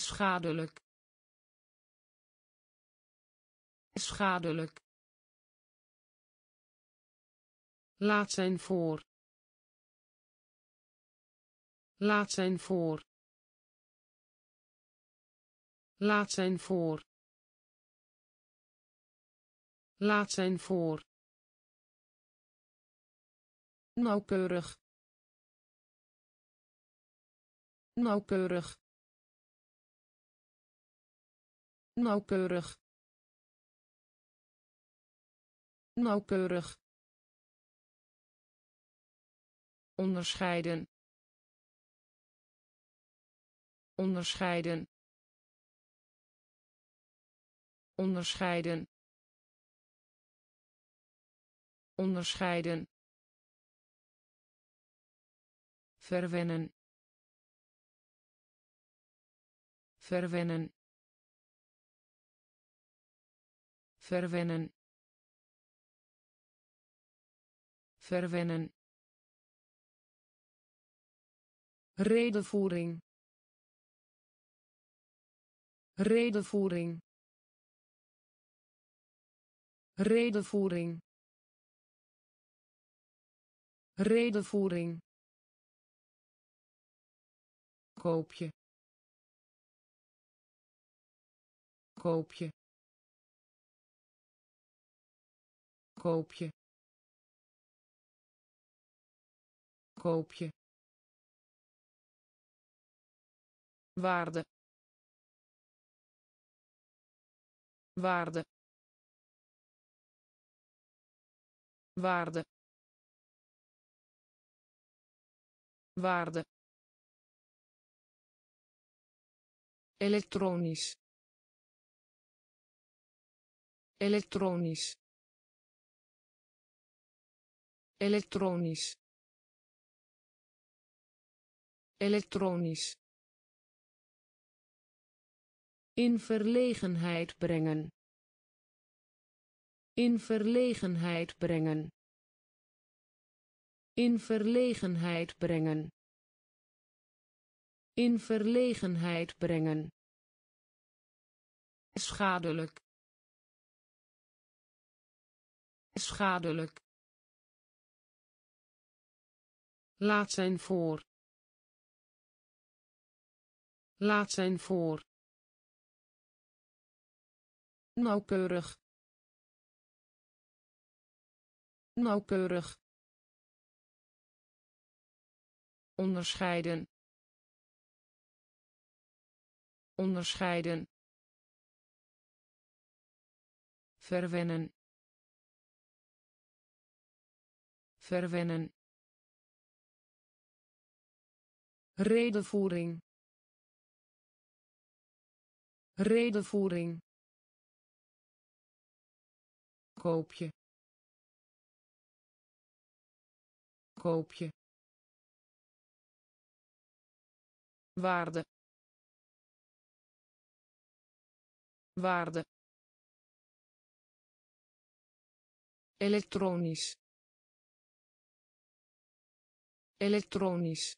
Schadelijk. Schadelijk. Laat zijn voor. Laat zijn voor. Laat zijn voor. Laat zijn voor nauwkeurig. Nauwkeurig. Nauwkeurig. Nauwkeurig. Onderscheiden. Onderscheiden. Onderscheiden. Onderscheiden verwennen. Verwennen. Verwennen. Verwennen. Redevoering redevoering redevoering redevoering koopje. Koopje. Koopje. Koopje. Waarde. Waarde. Waarde. Waarde elektronisch. Elektronisch. Elektronisch. Elektronisch. In verlegenheid brengen. In verlegenheid brengen. In verlegenheid brengen in verlegenheid brengen. Schadelijk. Schadelijk. Laat zijn voor. Laat zijn voor. Nauwkeurig. Nauwkeurig. Onderscheiden onderscheiden. Verwennen. Verwennen. Redevoering redevoering koopje. Koopje. Waarde waarde. Elektronisch. Elektronisch.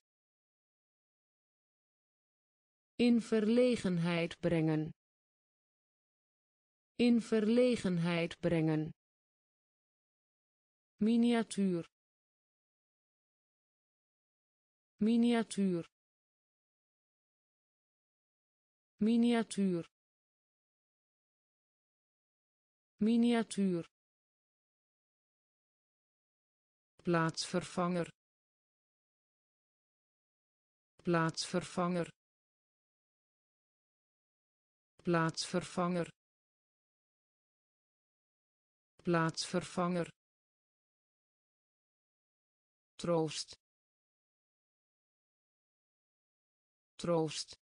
In verlegenheid brengen. In verlegenheid brengen. Miniatuur. Miniatuur. Miniatuur miniatuur. Plaatsvervanger. Plaatsvervanger. Plaatsvervanger. Plaatsvervanger. Troost. Troost.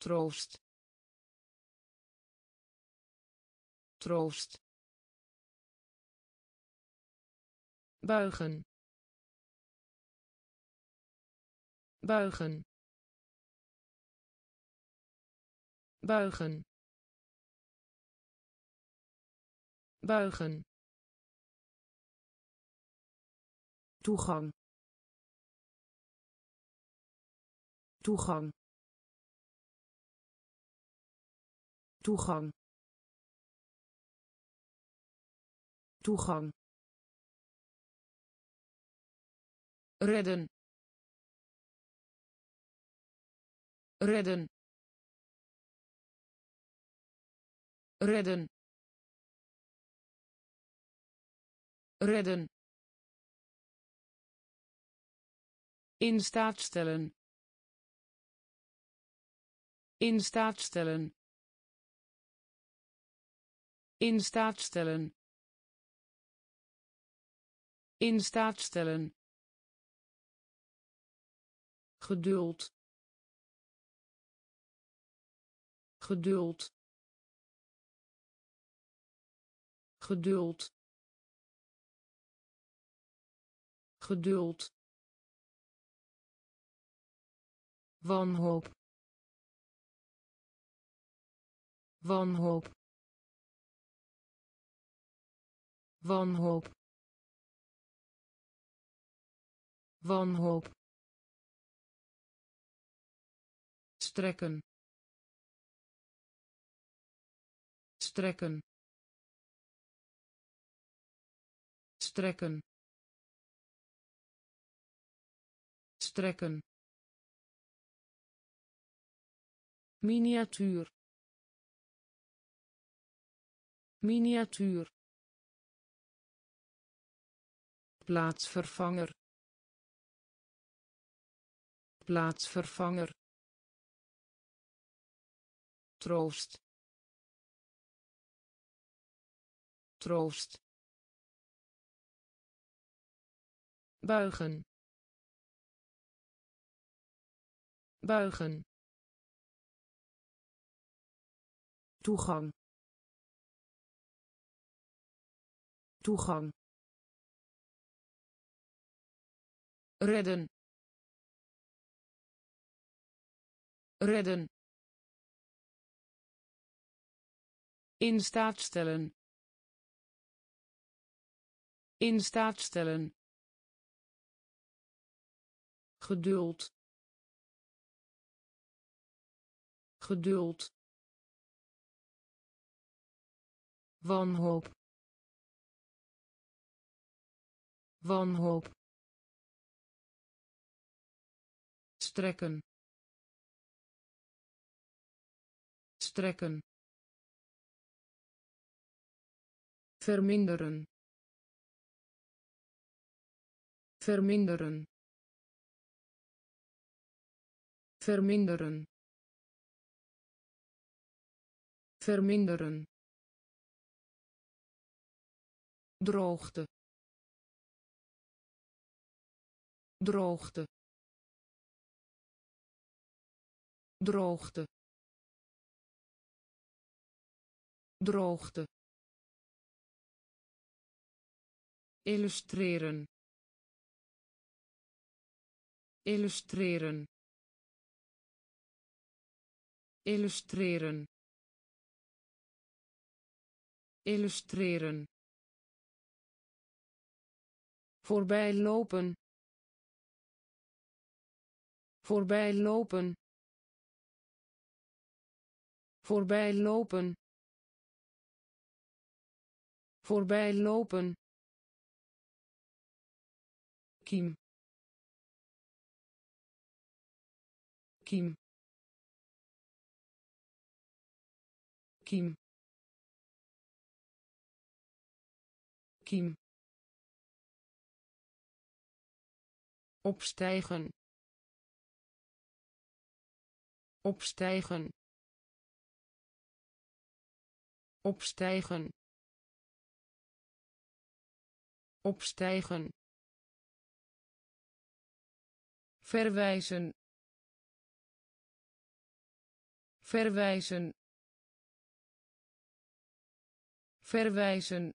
Troost troost. Buigen. Buigen. Buigen. Buigen. Toegang. Toegang. Toegang toegang. Redden. Redden. Redden. Redden. In staat stellen. In staat stellen. In staat stellen in staat stellen. Geduld. Geduld. Geduld. Geduld. Wanhoop. Wanhoop. Wanhoop wanhoop strekken strekken strekken strekken. Miniatuur miniatuur. Plaatsvervanger plaatsvervanger. Troost. Troost. Buigen. Buigen. Toegang. Toegang. Redden redden. In staat stellen. In staat stellen. Geduld. Geduld. Wanhoop. Wanhoop. Strekken strekken verminderen. Verminderen. Verminderen. Verminderen. Droogte. Droogte. Droogte droogte. Illustreren. Illustreren. Illustreren. Illustreren. Voorbij lopen. Voorbij lopen. Voorbij lopen voorbij lopen. Kiem kiem kiem opstijgen. Opstijgen. Opstijgen opstijgen. Verwijzen. Verwijzen. Verwijzen.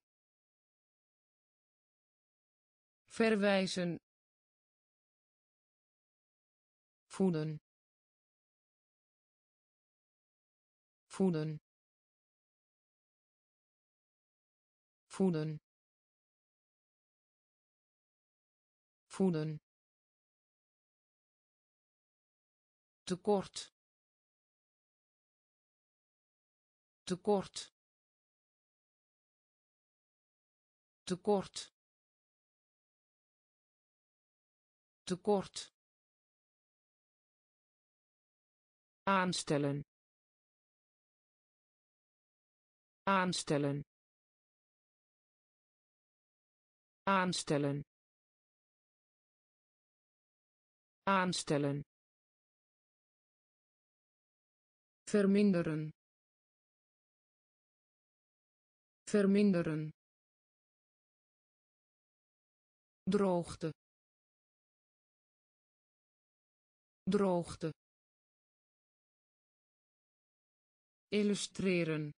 Verwijzen. Voeden. Voeden. Voeden voeden tekort. Tekort. Tekort. Tekort. Aanstellen. Aanstellen. Aanstellen aanstellen. Verminderen. Verminderen. Droogte. Droogte. Illustreren.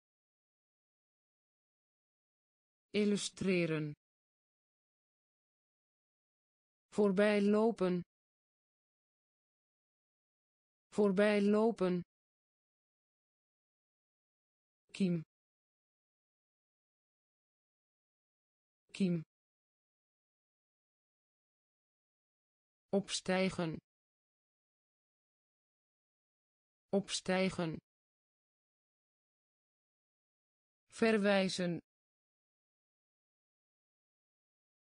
Illustreren. Voorbij lopen voorbij lopen. Kiem opstijgen. Opstijgen. Verwijzen.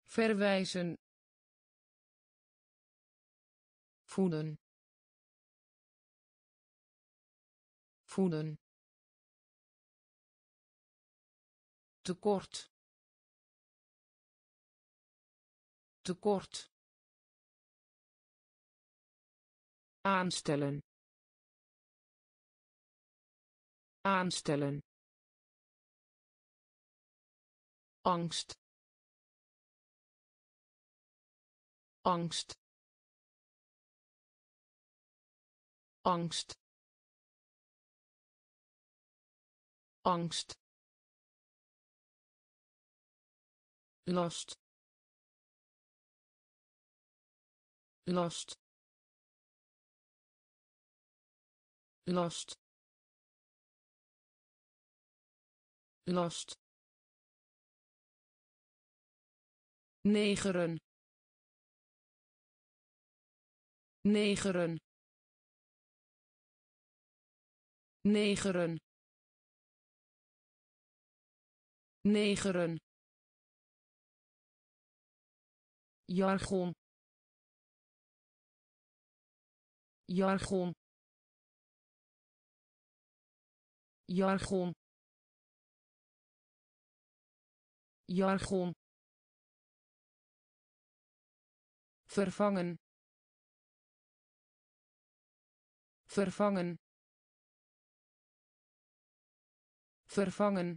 Verwijzen. Voeden voeden tekort. Tekort. Aanstellen. Aanstellen. Angst. Angst. Angst angst last last last last. Negeren. Negeren. Negeren negeren. Jargon. Jargon. Jargon. Jargon. Vervangen. Vervangen. Vervangen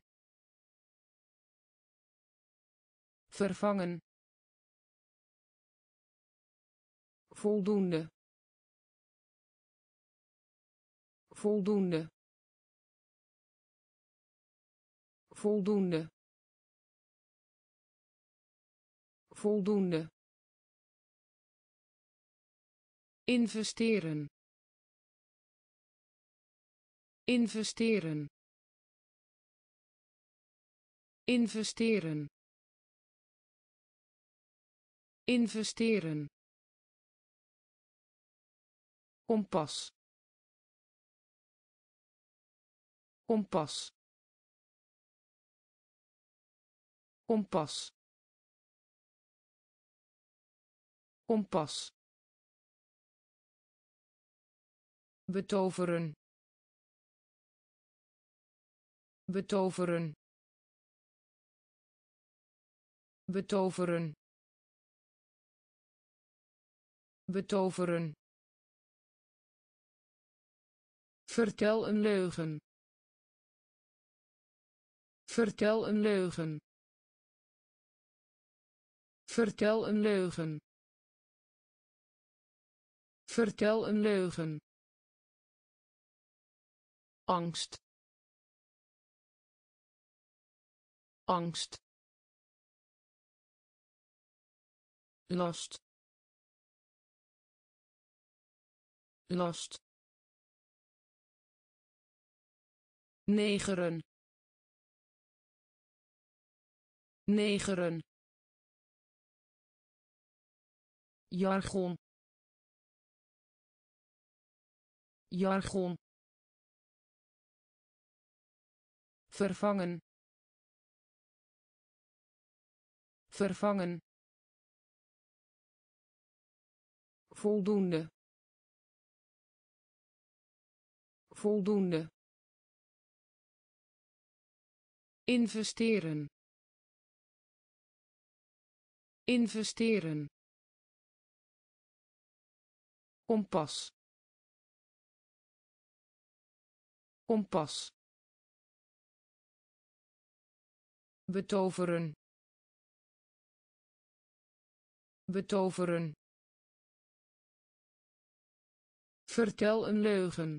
vervangen. Voldoende. Voldoende. Voldoende. Voldoende. Investeren. Investeren. Investeren investeren. Kompas. Kompas. Kompas. Kompas. Betoveren. Betoveren. Betoveren betoveren Vertel een leugen. Vertel een leugen. Vertel een leugen. Vertel een leugen. Angst. Angst. Last. Negeren. Negeren. Jargon. Jargon. Vervangen. Vervangen. Voldoende voldoende. Investeren. Investeren. Kompas. Kompas. Betoveren. Betoveren. Vertel een leugen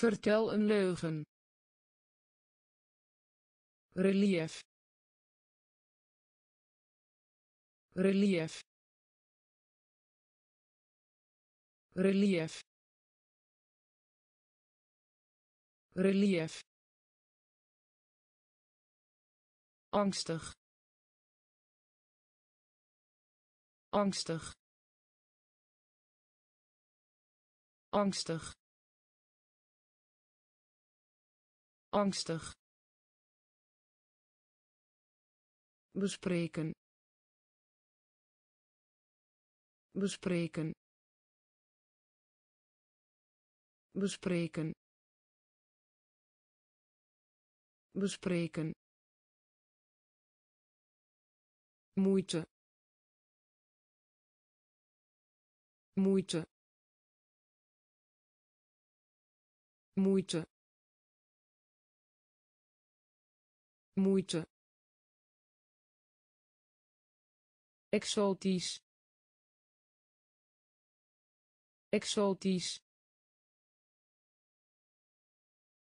vertel een leugen. Relief. Relief. Relief. Relief. Angstig. Angstig. Angstig angstig. Bespreken. Bespreken. Bespreken. Bespreken. Moeite. Moeite. Moeite moeite. Exotisch. Exotisch.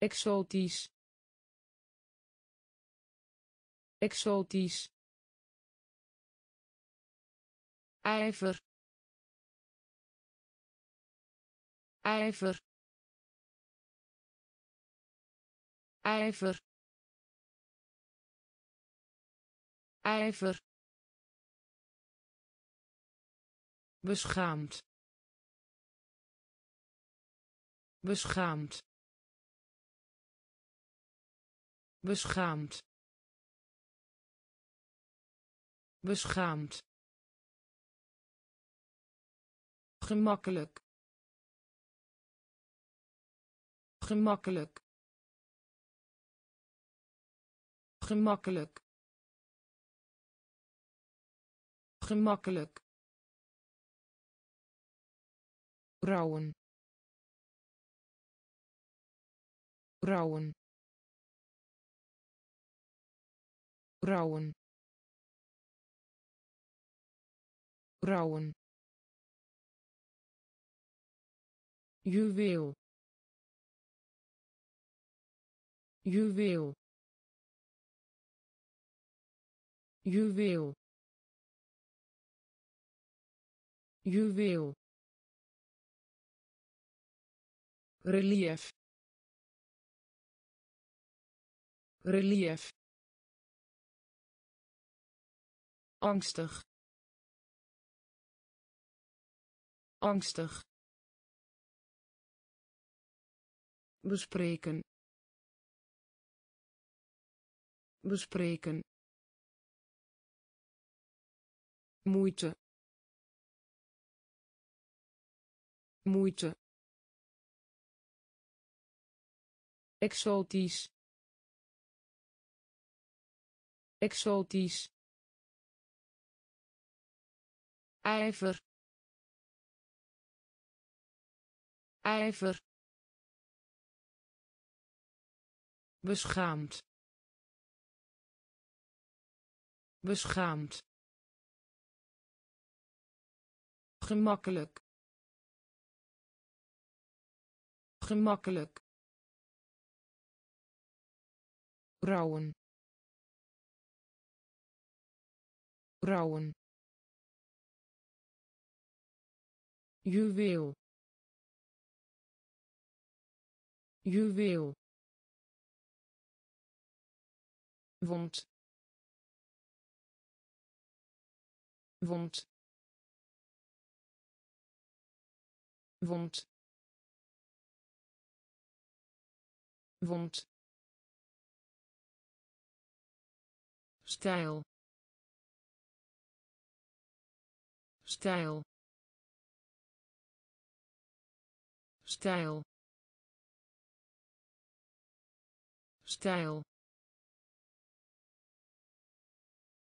Exotisch. Exotisch. Ijver. Ijver. Ijver ijver. Beschaamd. Beschaamd. Beschaamd. Beschaamd. Gemakkelijk. Gemakkelijk. Gemakkelijk gemakkelijk. Rouwen. Rouwen. Rouwen. Rouwen. Juweel. Juweel. Juweel juweel. Relief. Relief. Angstig. Angstig. Bespreken. Bespreken. Moeite moeite. Exotisch. Exotisch. Ijver. Ijver. Beschaamd. Beschaamd. Gemakkelijk gemakkelijk. Rouwen. Rouwen. Juweel. Juweel. Wond. Wond. Wond wond. Stijl. Stijl. Stijl. Stijl.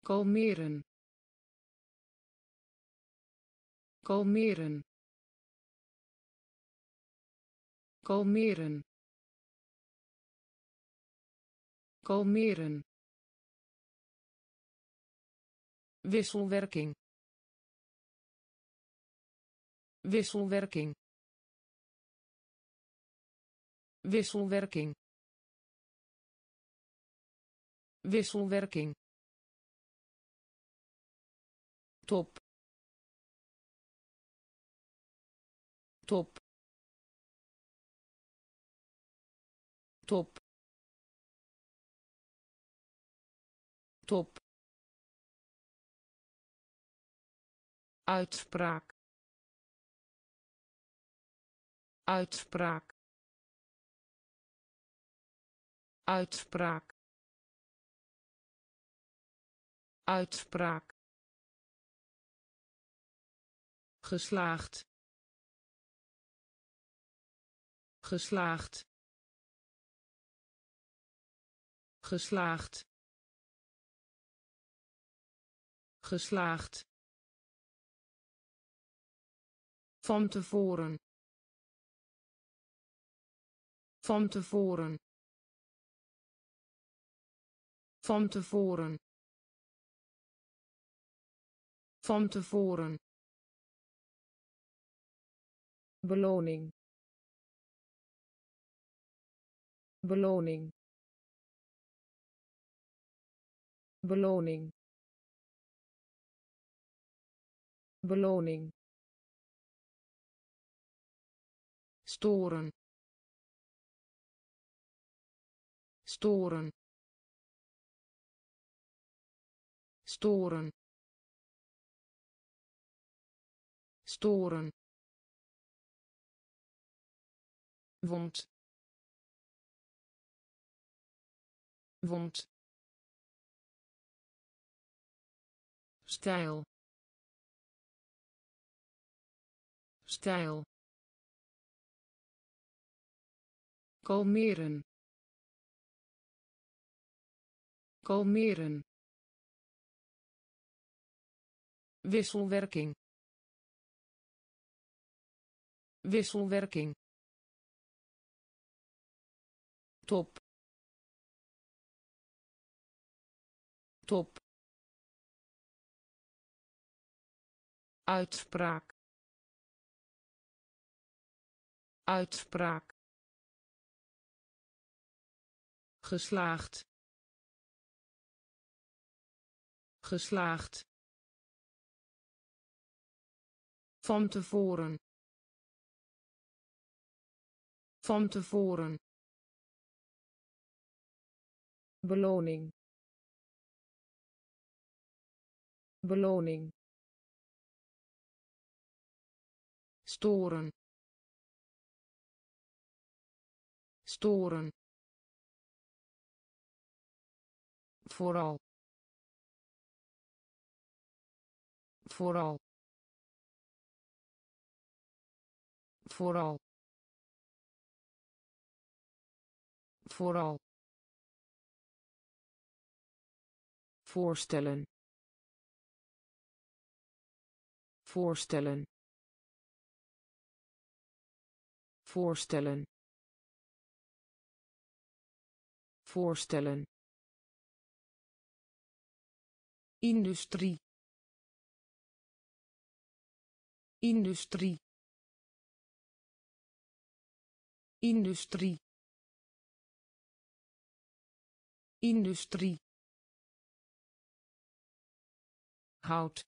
Kalmeren. Kalmeren. Kalmeren kalmeren. Wisselwerking. Wisselwerking. Wisselwerking. Wisselwerking. Top. Top. Top top uitspraak. Uitspraak. Uitspraak. Uitspraak. Geslaagd. Geslaagd. Geslaagd geslaagd. Van tevoren. Van tevoren. Van tevoren. Van tevoren. Beloning. Beloning. Beloning beloning. Storen. Storen. Storen. Storen. Wond. Wond. Stijl stijl. Kalmeren. Kalmeren. Wisselwerking. Wisselwerking. Top. Top. Uitspraak uitspraak. Geslaagd. Geslaagd. Van tevoren. Van tevoren. Beloning. Beloning. Storen storen. Vooral. Vooral. Vooral. Vooral. Voorstellen. Voorstellen. Voorstellen voorstellen. Industrie. Industrie. Industrie. Industrie. Hout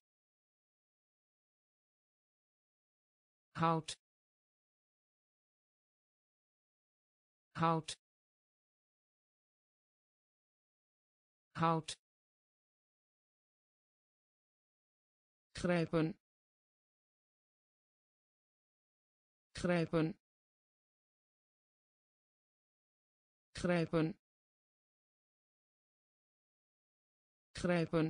hout hout hout. Grijpen. Grijpen. Grijpen. Grijpen.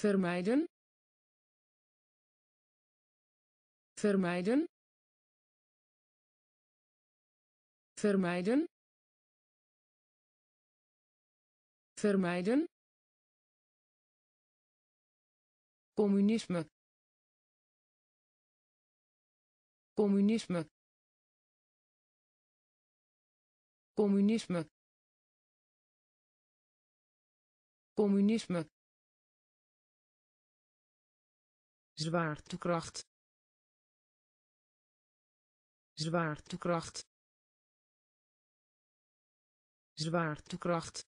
Vermijden. Vermijden. Vermijden vermijden. Communisme. Communisme. Communisme. Communisme. Zwaartekracht zwaartekracht zwaartekracht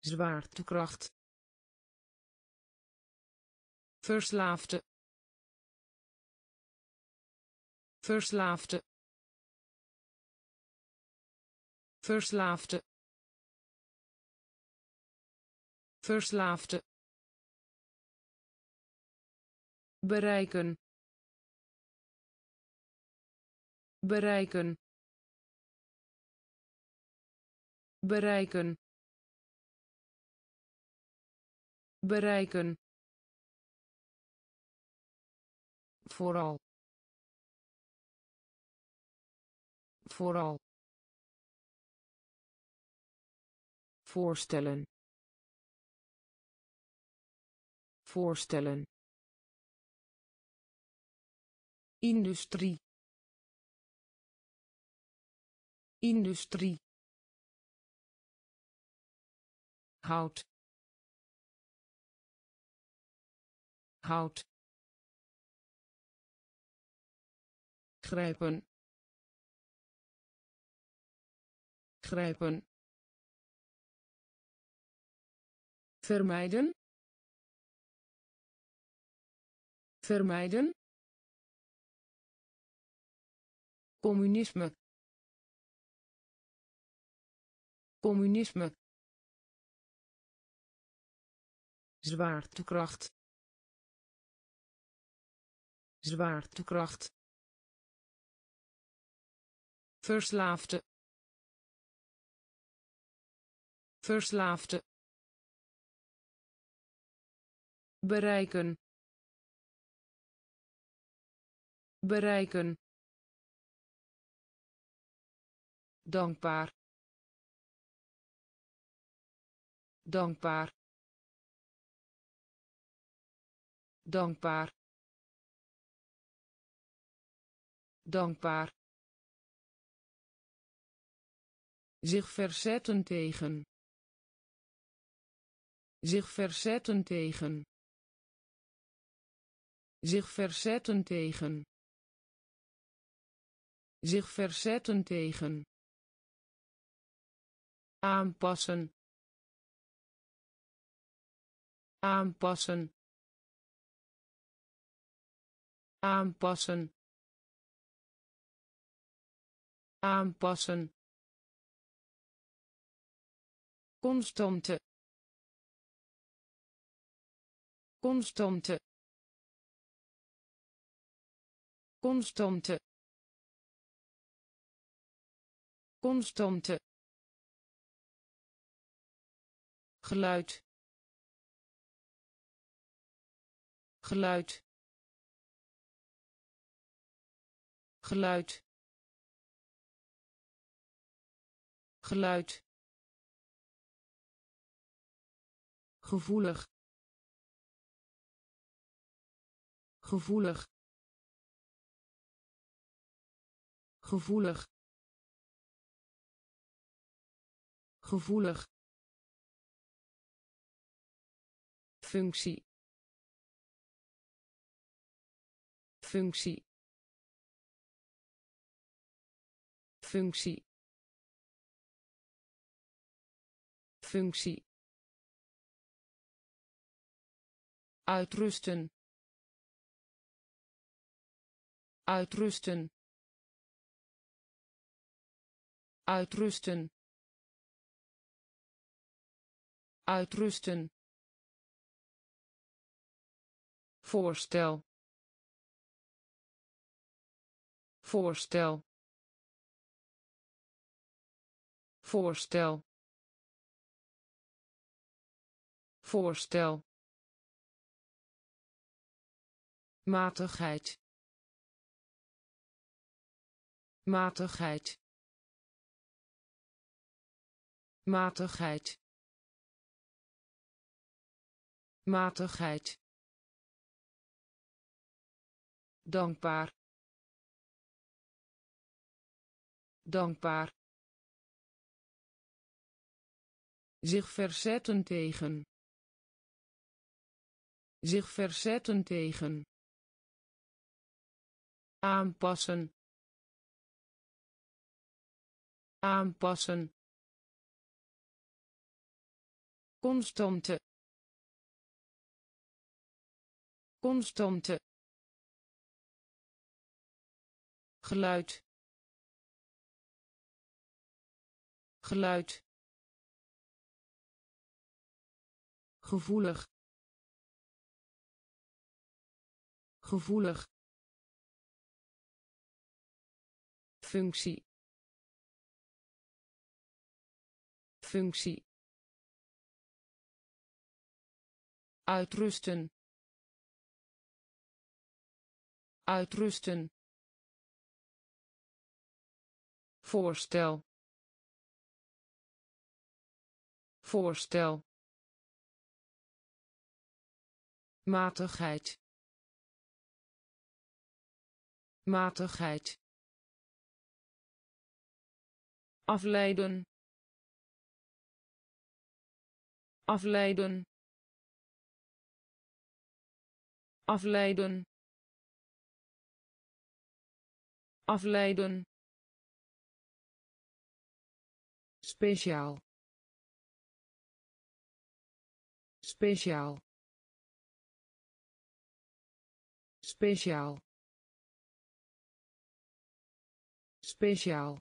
zwaartekracht verslaafde. Verslaafde. Verslaafde. Verslaafde. Bereiken. Bereiken. Bereiken bereiken. Vooral. Vooral. Voorstellen. Voorstellen. Industrie. Industrie. Hout hout. Grijpen. Grijpen. Vermijden. Vermijden. Communisme. Communisme. Zwaartekracht zwaartekracht verslaafde. Verslaafde. Bereiken. Bereiken. Dankbaar. Dankbaar. Dankbaar dankbaar. Zich verzetten tegen. Zich verzetten tegen. Zich verzetten tegen. Zich verzetten tegen. Aanpassen. Aanpassen. Aanpassen aanpassen. Constante. Constante. Constante. Constante. Geluid. Geluid. Geluid geluid. Gevoelig. Gevoelig. Gevoelig. Gevoelig. Functie. Functie. Functie functie. Uitrusten. Uitrusten. Uitrusten. Uitrusten. Voorstel. Voorstel. Voorstel voorstel. Matigheid. Matigheid. Matigheid. Matigheid. Dankbaar. Dankbaar. Zich verzetten tegen zich verzetten tegen. Aanpassen. Aanpassen. Constante. Constante. Geluid. Geluid. Gevoelig gevoelig. Functie. Functie. Uitrusten. Uitrusten. Voorstel. Voorstel. Matigheid matigheid afleiden. Afleiden. Afleiden. Afleiden. Speciaal. Speciaal. Speciaal speciaal.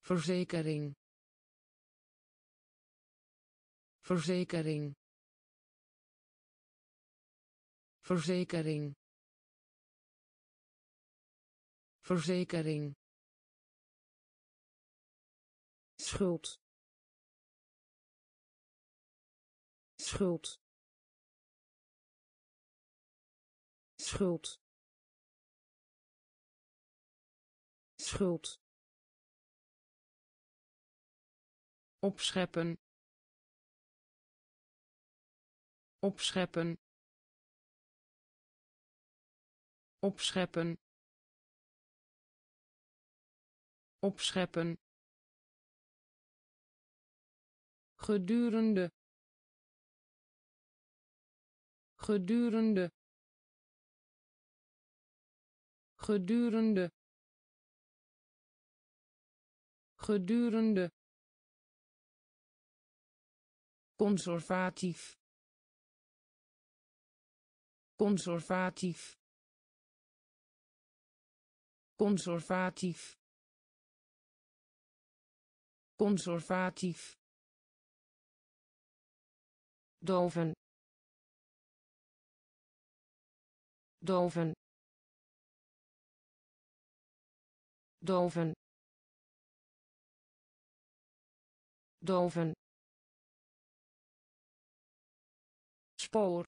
Verzekering. Verzekering. Verzekering. Verzekering. Schuld. Schuld. Schuld schuld. Opscheppen. Opscheppen. Opscheppen. Opscheppen. Gedurende. Gedurende. Gedurende gedurende. Conservatief. Conservatief. Conservatief. Conservatief. Doven. Doven. Doven doven. Spoor.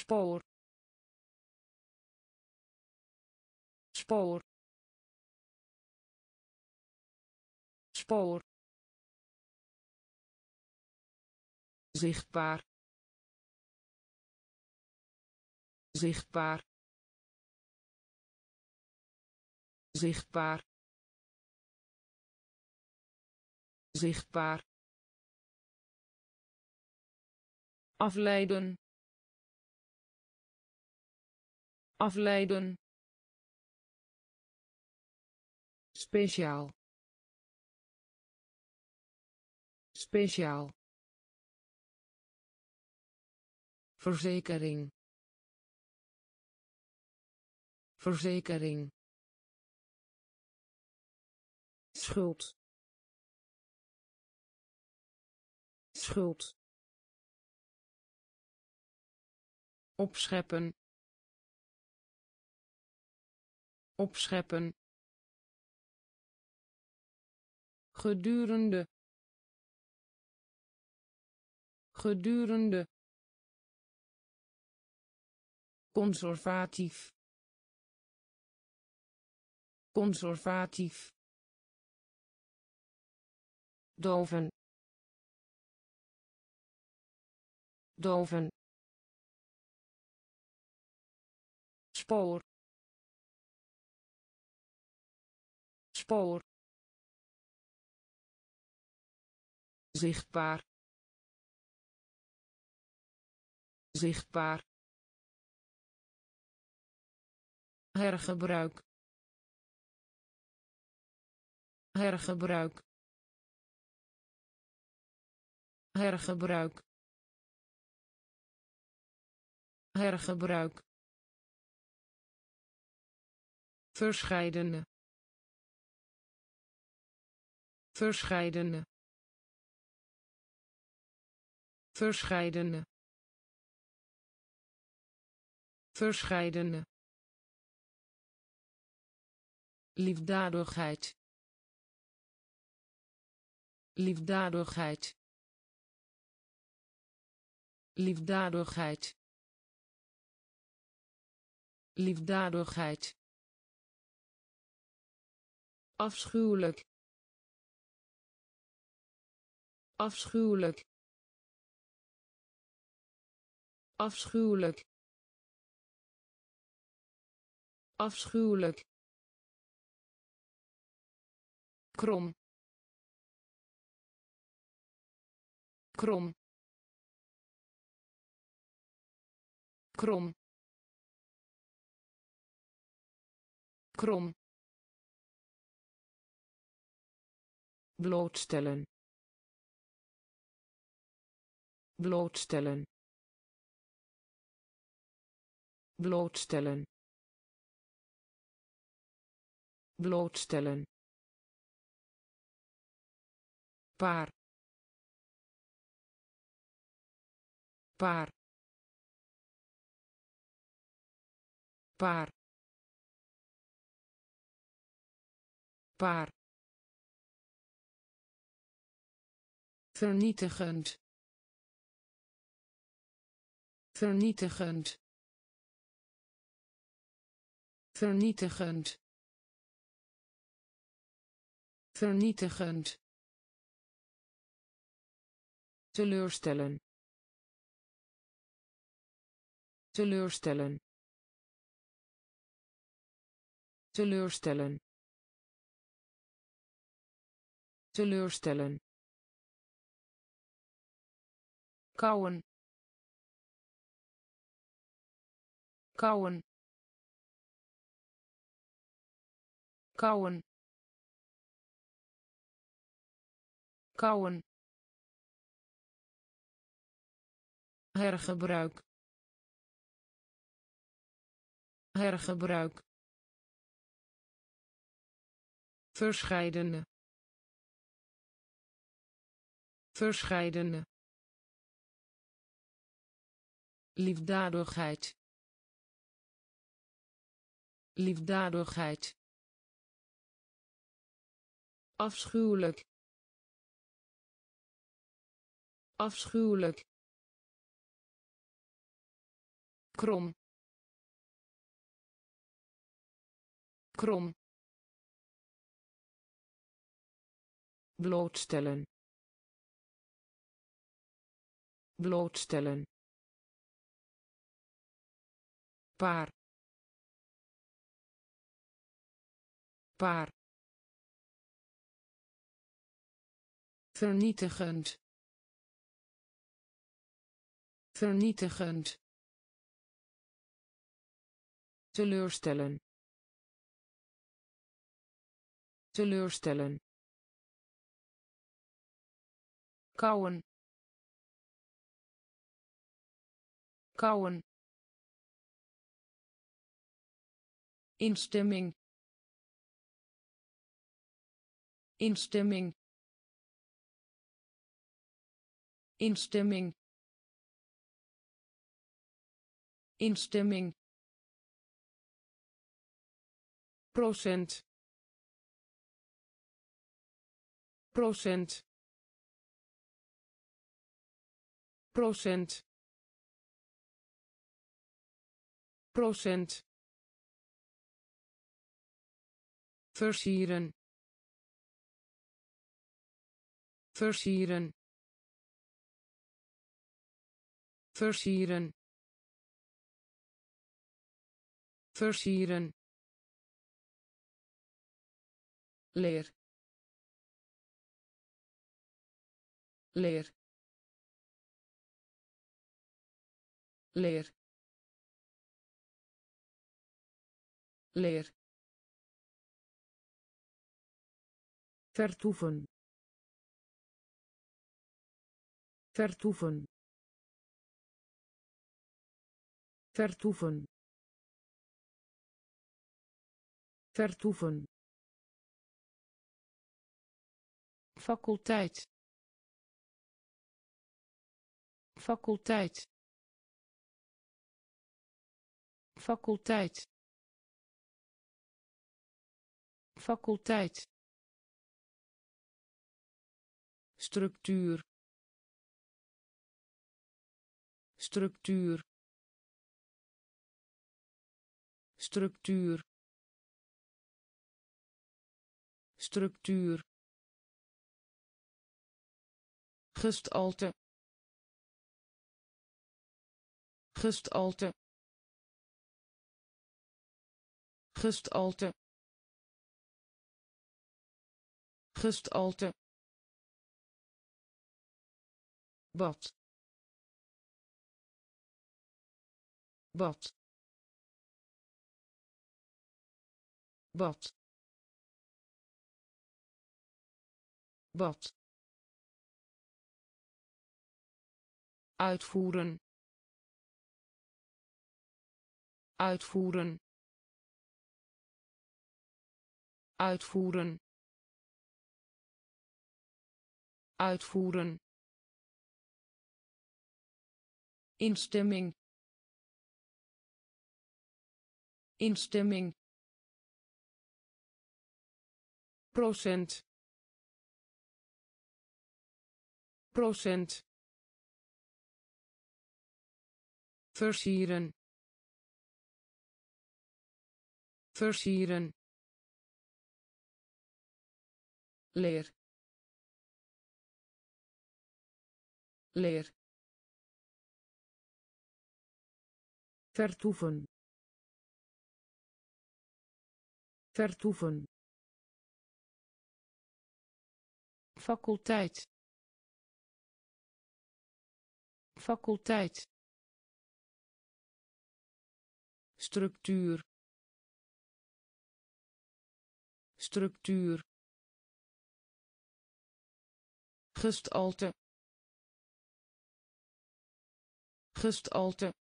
Spoor. Spoor. Spoor. Zichtbaar. Zichtbaar. Zichtbaar zichtbaar afleiden. Afleiden. Speciaal. Speciaal. Verzekering. Verzekering. Schuld schuld. Opscheppen. Opscheppen. Gedurende. Gedurende. Conservatief. Conservatief. Doven doven. Spoor. Spoor. Zichtbaar. Zichtbaar. Hergebruik. Hergebruik. Hergebruik hergebruik. Verscheidene. Verscheidene. Verscheidene. Verscheidene. Liefdadigheid. Liefdadigheid. Liefdadigheid liefdadigheid. Afschuwelijk. Afschuwelijk. Afschuwelijk. Afschuwelijk. Krom. Krom. Krom krom. Blootstellen. Blootstellen. Blootstellen. Blootstellen. Paar. Paar. Paar paar vernietigend. Vernietigend. Vernietigend. Vernietigend. Teleurstellen. Teleurstellen. Teleurstellen teleurstellen. Kauwen. Kauwen. Kauwen. Kauwen. Hergebruik. Hergebruik. Verscheidene verscheidene liefdadigheid. Liefdadigheid. Afschuwelijk. Afschuwelijk. Krom. Krom. Blootstellen blootstellen. Paar. Paar. Vernietigend. Vernietigend. Teleurstellen. Teleurstellen. Kauwen kauwen instemming. Instemming. Instemming. Instemming. Procent. Procent. Procent procent. Versieren. Versieren. Versieren. Versieren. Leer. Leer. Leer leer. Vertoeven. Vertoeven. Vertoeven. Vertoeven. Faculteit. Faculteit. Faculteit faculteit. Structuur. Structuur. Structuur. Structuur. Gestalte. Gestalte. Gestalte gestalte. Bad bad bad bad uitvoeren. Uitvoeren. Uitvoeren uitvoeren. Instemming. Instemming. Procent. Procent. Versieren. Versieren. Leer leer. Vertoeven. Vertoeven. Faculteit. Faculteit. Structuur. Structuur. Gestalte gestalte.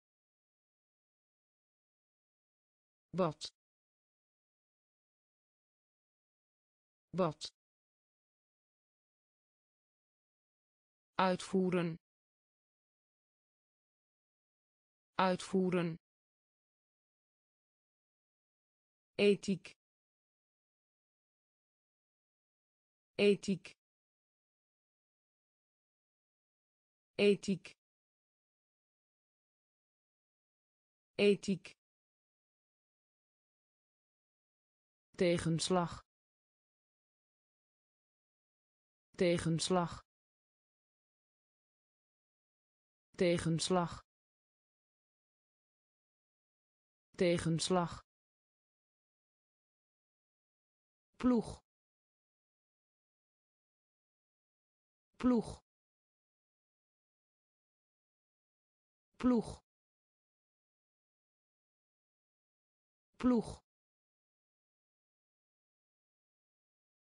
Bad bad uitvoeren. Uitvoeren. Ethiek. Ethiek. Ethiek ethiek. Tegenslag. Tegenslag. Tegenslag. Tegenslag. Ploeg. Ploeg. Ploeg ploeg.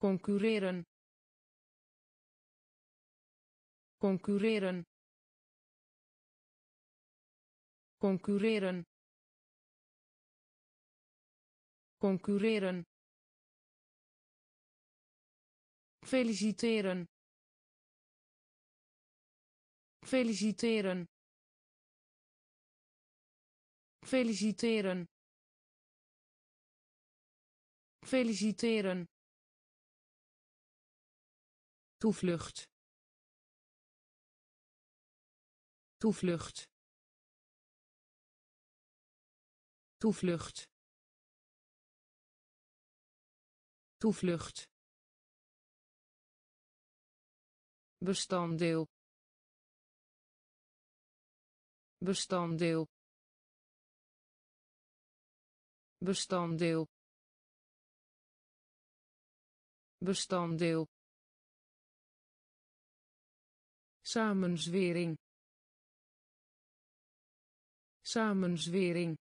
Concurreren. Concurreren. Concurreren. Concurreren. Feliciteren. Feliciteren. Feliciteren feliciteren. Toevlucht. Toevlucht. Toevlucht. Toevlucht. Bestanddeel. Bestanddeel. Bestanddeel bestanddeel. Samenzwering. Samenzwering.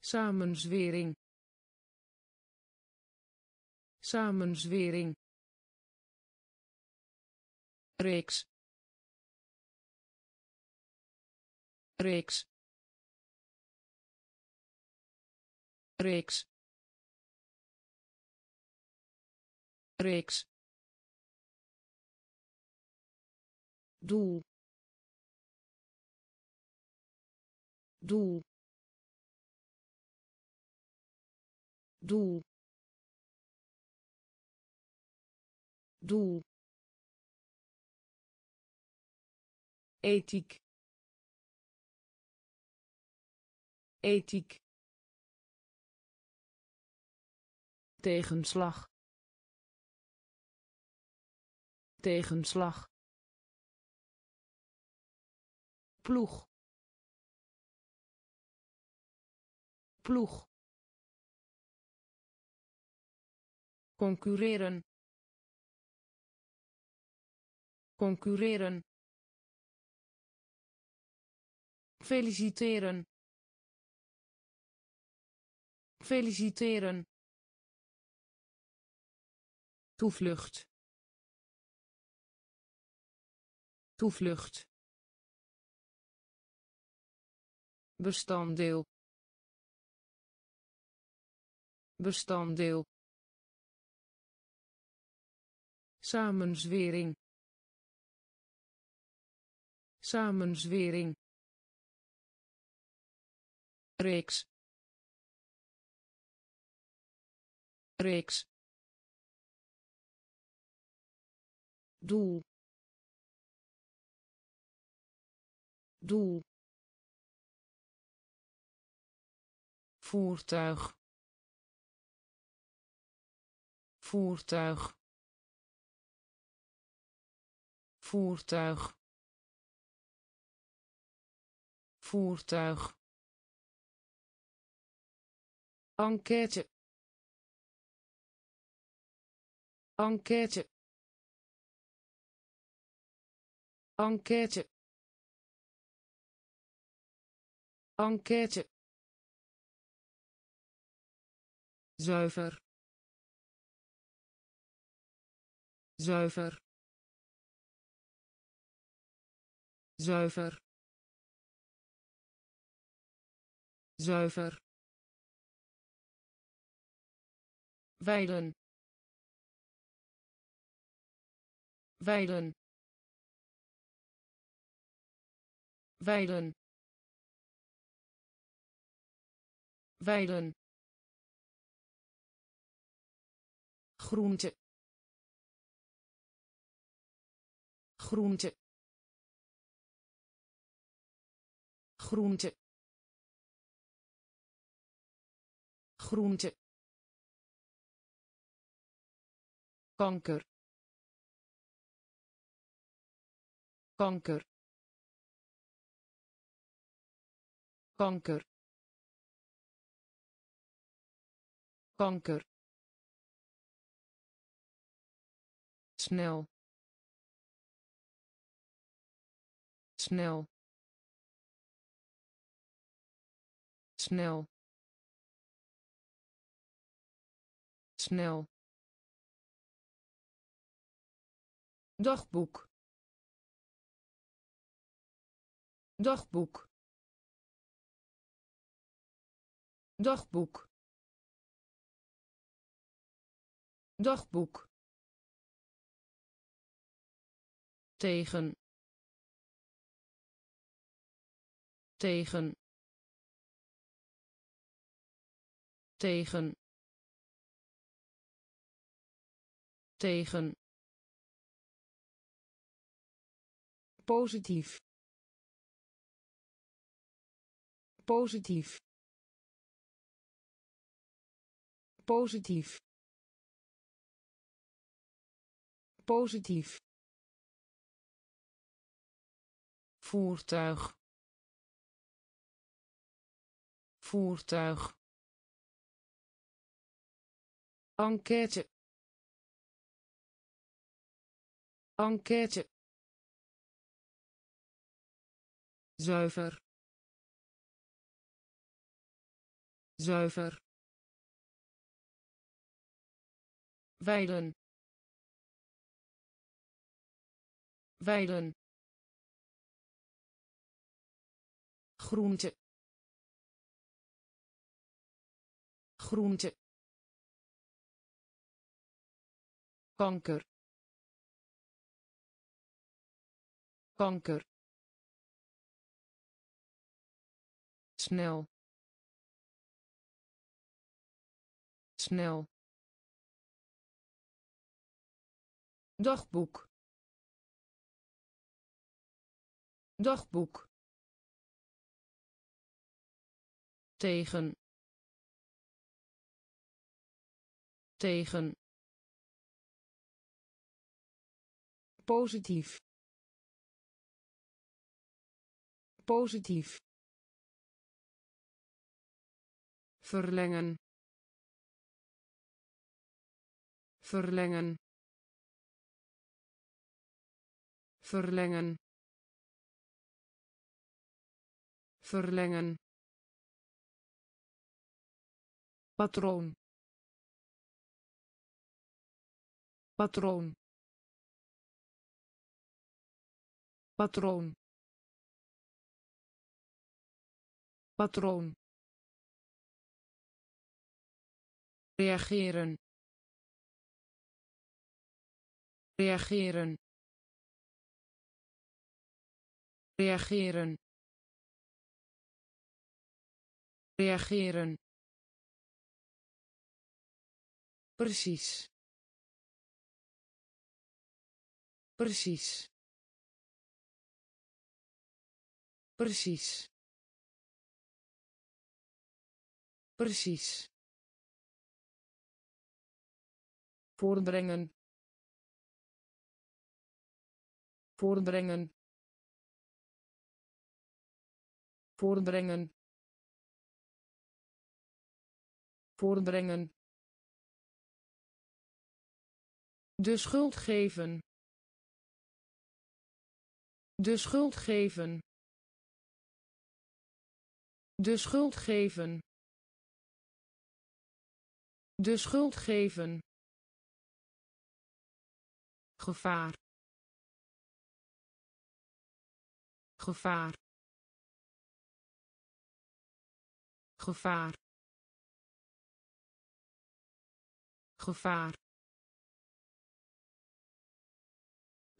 Samenzwering. Samenzwering. Reeks. Reeks. Reeks reeks. Doel. Doel. Doel. Doel. Ethiek. Ethiek. Tegenslag tegenslag. Ploeg. Ploeg. Concurreren. Concurreren. Feliciteren. Feliciteren. Toevlucht toevlucht. Bestanddeel. Bestanddeel. Samenzwering. Samenzwering. Reeks. Reeks. Doel doel. Voertuig. Voertuig. Voertuig. Voertuig. Enquête. Enquête. Enquête enquête. Zuiver. Zuiver. Zuiver. Zuiver. Weiden. Weiden. Weiden weiden groente. Groente. Groente. Groente. Kanker. Kanker. Kanker kanker. Snel. Snel. Snel. Snel. Dagboek. Dagboek. Dagboek dagboek. Tegen. Tegen. Tegen. Tegen. Positief. Positief. Positief positief. Voertuig. Voertuig. Enquête. Enquête. Zuiver. Zuiver. Weiden weiden groente. Groente. Kanker. Kanker. Snel. Snel. Dagboek dagboek. Tegen. Tegen. Positief. Positief. Verlengen. Verlengen. Verlengen verlengen. Patroon. Patroon. Patroon. Patroon. Reageren. Reageren. Reageren reageren. Precies. Precies. Precies. Precies. Voorbrengen voorbrengen voorbrengen voorbrengen De schuld geven. De schuld geven. De schuld geven. De schuld geven. Gevaar. Gevaar. Gevaar. Gevaar.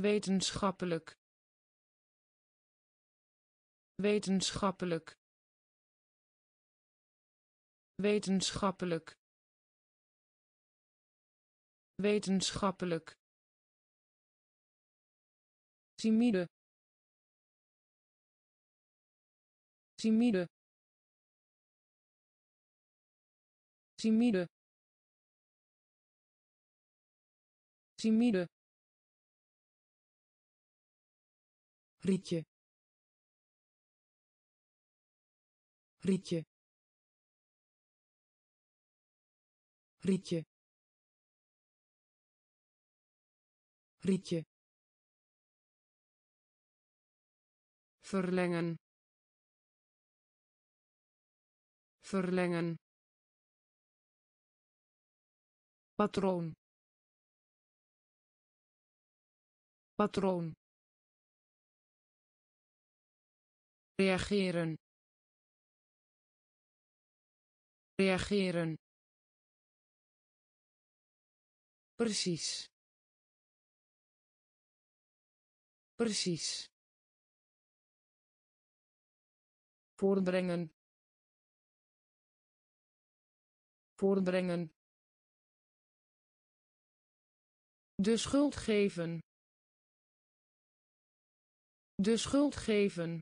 wetenschappelijk. Wetenschappelijk. Wetenschappelijk. Wetenschappelijk. Timide. Timide. Timide timide. Rietje rietje rietje rietje verlengen. Verlengen. Patroon patroon. Reageren. Reageren. Precies. Precies. Voorbrengen voorbrengen de schuld geven de schuld geven.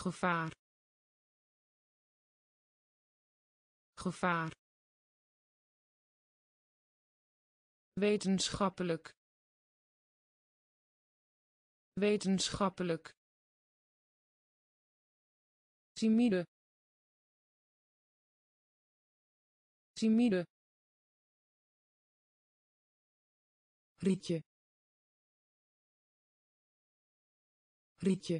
Gevaar. Gevaar. Wetenschappelijk. Wetenschappelijk. Timide. Timide. Rietje rietje.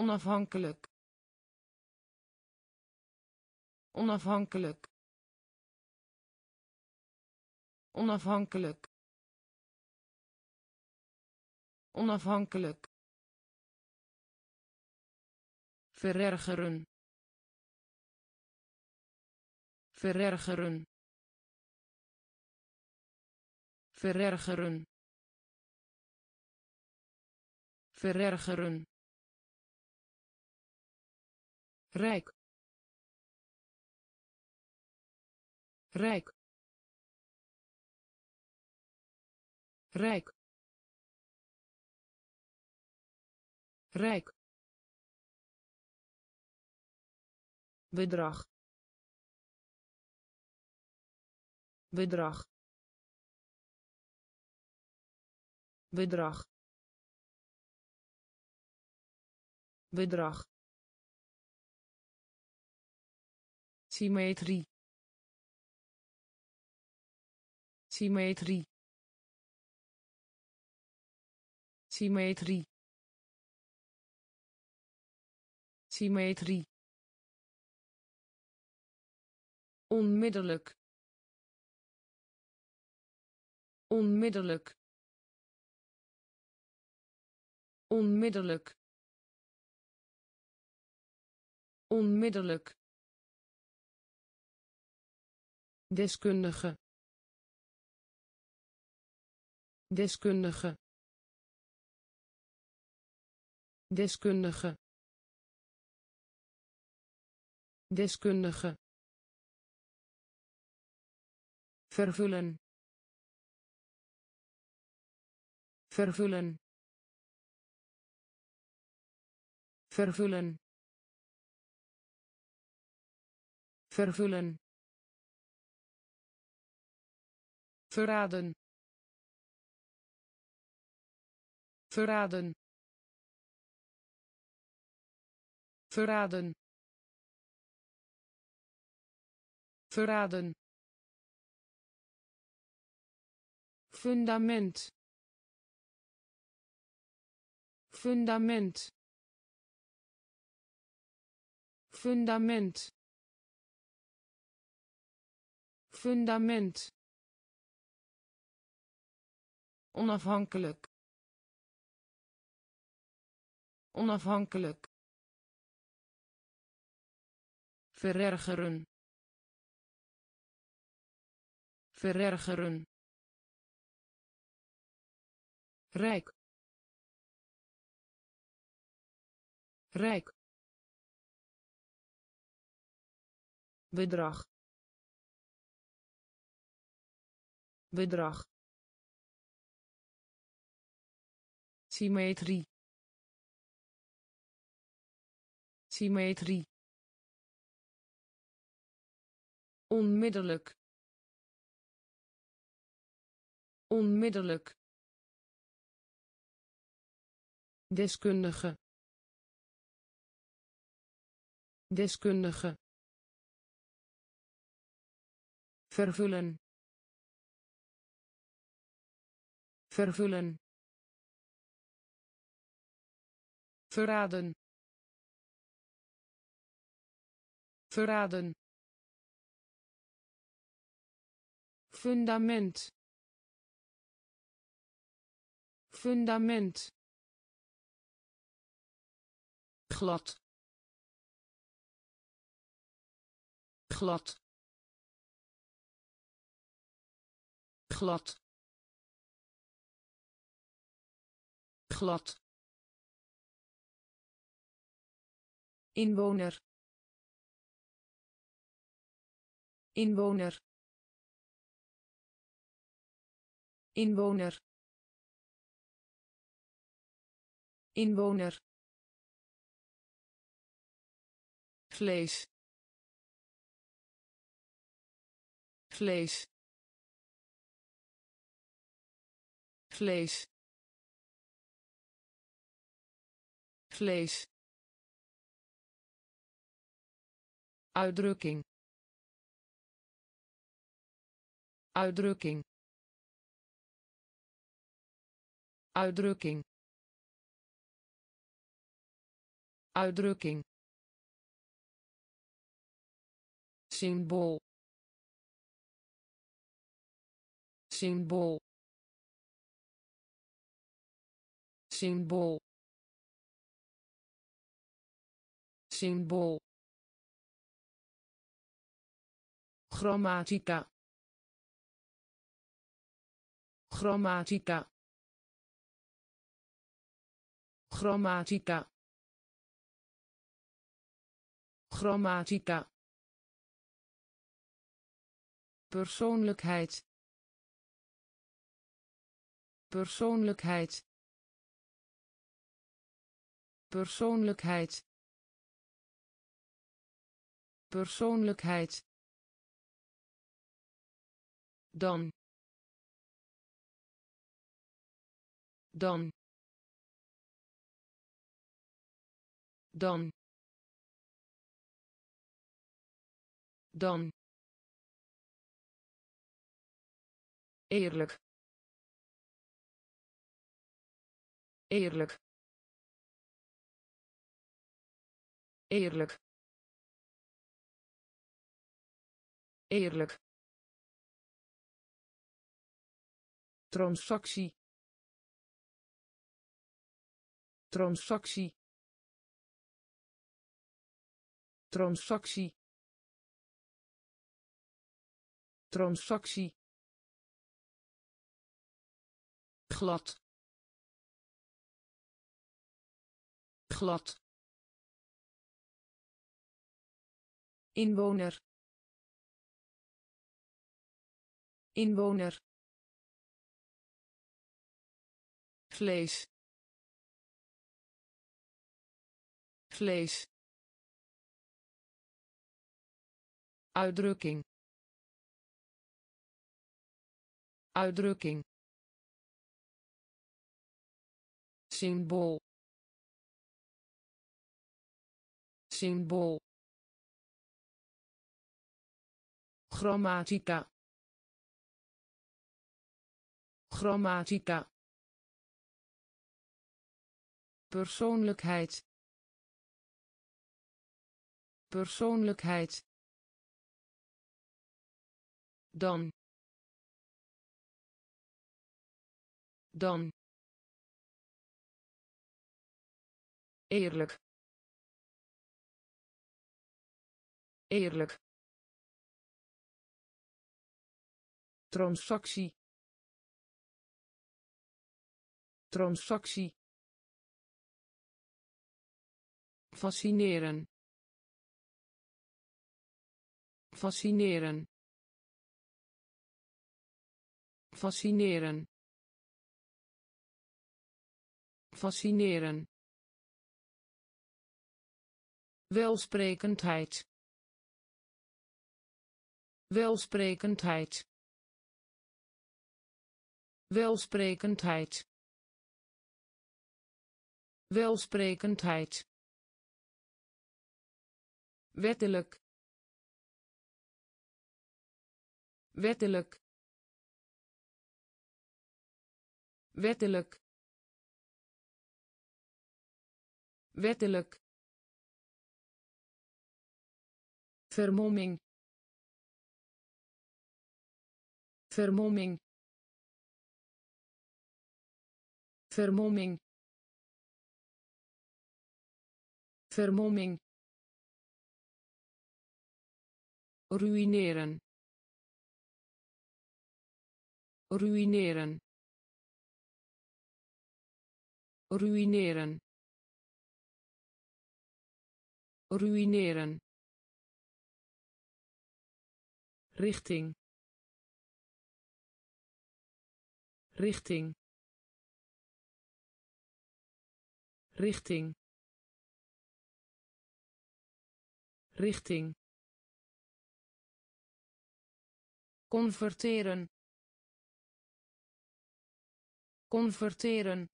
Onafhankelijk. Onafhankelijk. Onafhankelijk. Onafhankelijk. Verergeren. Verergeren. Verergeren verergeren. Rijk. Rijk. Rijk. Rijk. Bedrag. Bedrag. Bedrag bedrag. Symmetrie. Symmetrie. Symmetrie. Symmetrie. Onmiddellijk. Onmiddellijk. Onmiddellijk onmiddellijk. Deskundige. Deskundige. Deskundige. Deskundige. Vervullen. Vervullen. Vervullen vervullen. Verraden. Verraden. Verraden. Verraden. Fundament. Fundament. Fundament fundament. Onafhankelijk. Onafhankelijk. Verergeren. Verergeren. Rijk. Rijk. Bedrag bedrag. Symmetrie. Symmetrie. Onmiddellijk. Onmiddellijk. Deskundige. Deskundige. Vervullen vervullen. Verraden. Verraden. Fundament. Fundament. Glad. Glad. Glad glad. Inwoner. Inwoner. Inwoner. Inwoner. Vlees vlees vlees vlees. Uitdrukking. Uitdrukking. Uitdrukking. Uitdrukking. Symbool. Symbool. Symbool symbool. Grammatica. Grammatica. Grammatica. Grammatica. Persoonlijkheid. Persoonlijkheid. Persoonlijkheid persoonlijkheid. Dan. Dan. Dan. Dan. Eerlijk. Eerlijk. Eerlijk eerlijk. Transactie. Transactie. Transactie. Transactie. Glad. Glad. Inwoner inwoner. Vlees. Vlees. Uitdrukking. Uitdrukking. Symbool. Symbool. Grammatica grammatica. Persoonlijkheid. Persoonlijkheid. Dan. Dan. Eerlijk. Eerlijk. Transactie transactie. Fascineren. Fascineren. Fascineren. Fascineren. Welsprekendheid. Welsprekendheid. Welsprekendheid welsprekendheid. Wettelijk. Wettelijk. Wettelijk. Wettelijk. Vermomming. Vermomming. Vermomming vermomming. Ruïneren. Ruïneren. Ruïneren. Ruïneren. Richting. Richting. Richting richting. Converteren. Converteren.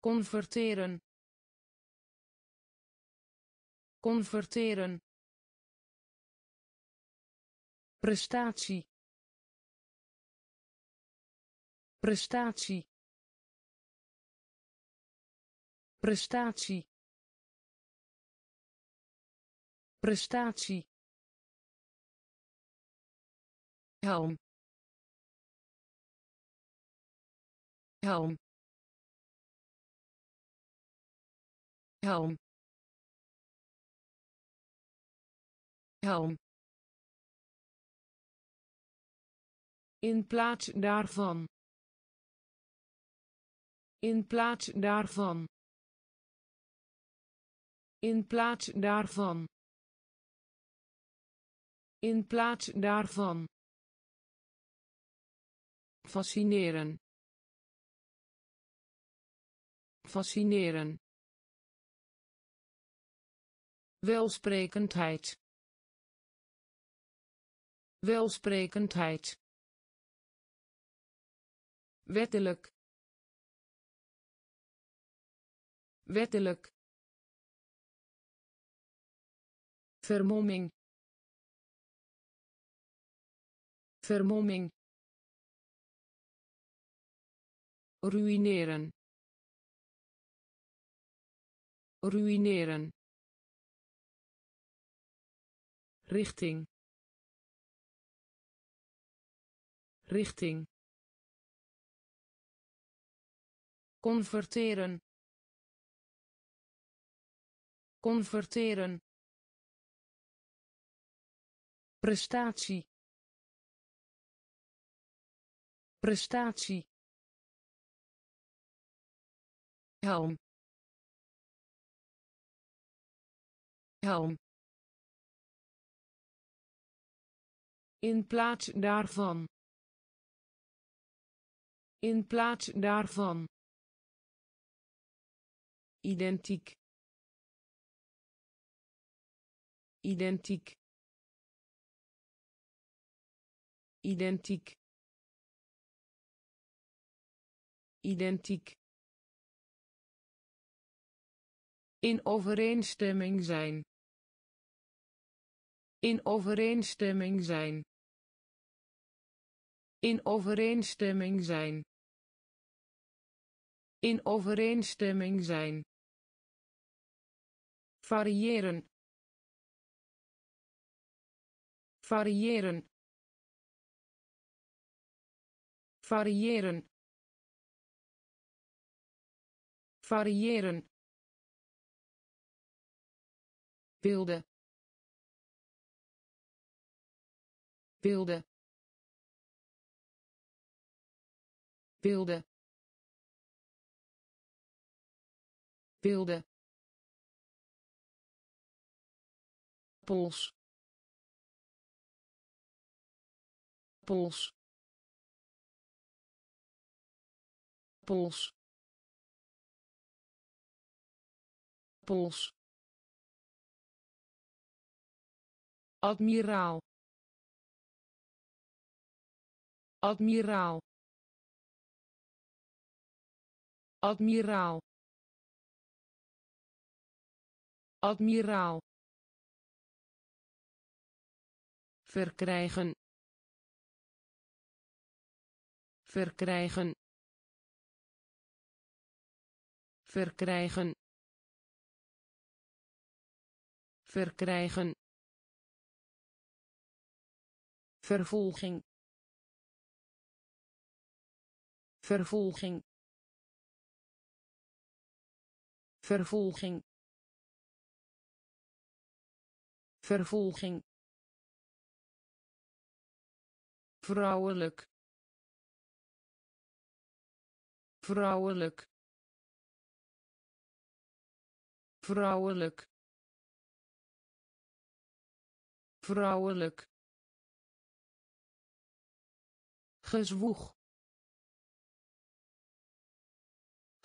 Converteren. Converteren. Prestatie. Prestatie. Prestatie prestatie. Helm. Helm. Helm. Helm. In plaats daarvan. In plaats daarvan. In plaats daarvan in plaats daarvan. Fascineren. Fascineren. Welsprekendheid. Welsprekendheid. Wettelijk. Wettelijk. Vermomming vermomming. Ruïneren. Ruïneren. Richting. Richting. Converteren. Converteren. Prestatie prestatie. Helm. Helm. In plaats daarvan. In plaats daarvan. Identiek. Identiek. Identiek identiek. In overeenstemming zijn. In overeenstemming zijn. In overeenstemming zijn. In overeenstemming zijn. Variëren. Variëren. Variëren variëren. Beelden beelden beelden beelden pols. Pols. Pols pols admiraal. Admiraal. Admiraal. Admiraal. Verkrijgen. Verkrijgen. Verkrijgen verkrijgen. Vervolging. Vervolging. Vervolging. Vervolging. Vrouwelijk. Vrouwelijk. Vrouwelijk vrouwelijk. Gezwoeg.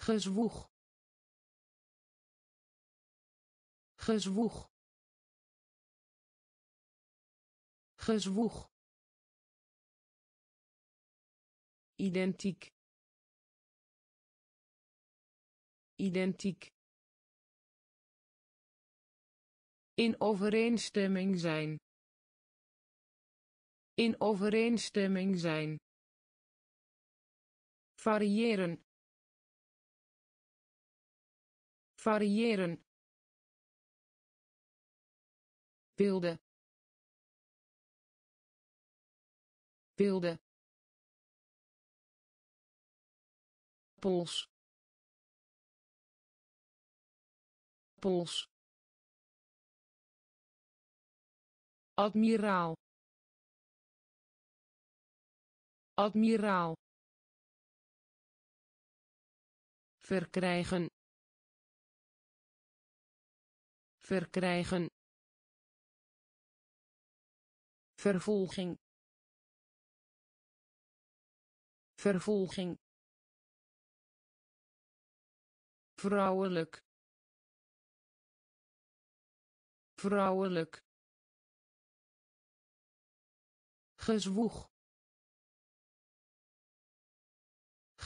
Gezwoeg. Gezwoeg. Gezwoeg. Identiek. Identiek. In overeenstemming zijn in overeenstemming zijn. Variëren. Variëren. Beelden beelden pols. Pols. Admiraal admiraal. Verkrijgen. Verkrijgen. Vervolging. Vervolging. Vrouwelijk. Vrouwelijk. Gezwoeg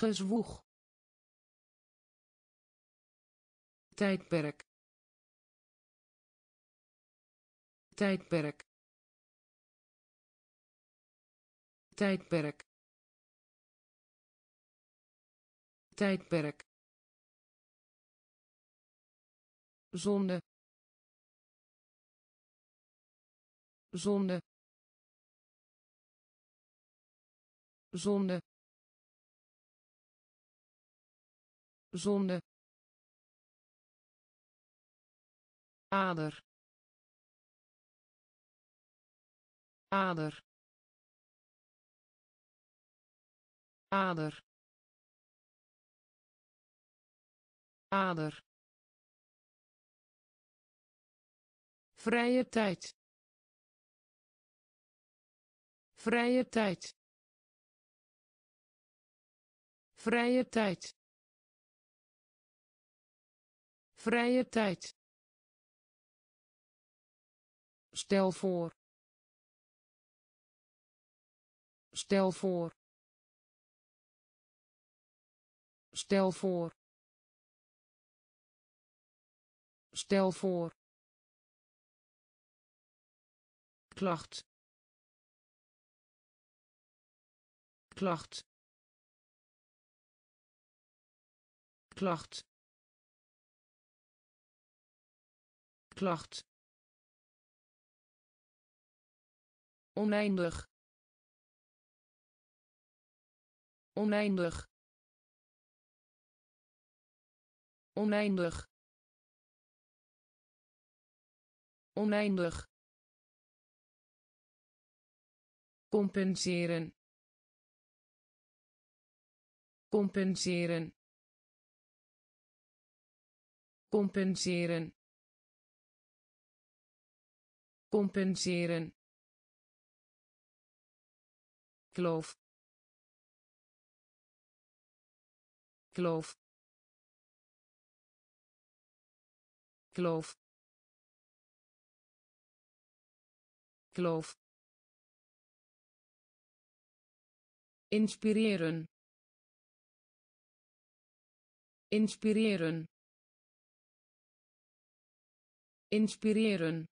gezwoeg. Tijdperk. Tijdperk. Tijdperk. Tijdperk. Zonde. Zonde. Zonde zonde ader ader ader ader. Vrije tijd vrije tijd vrije tijd vrije tijd. Stel voor. Stel voor. Stel voor. Stel voor. Klacht. Klacht. Klacht klacht. Oneindig. Oneindig. Oneindig. Oneindig. Compenseren. Compenseren. Compenseren compenseren. Kloof kloof kloof kloof inspireren. Inspireren. Inspireren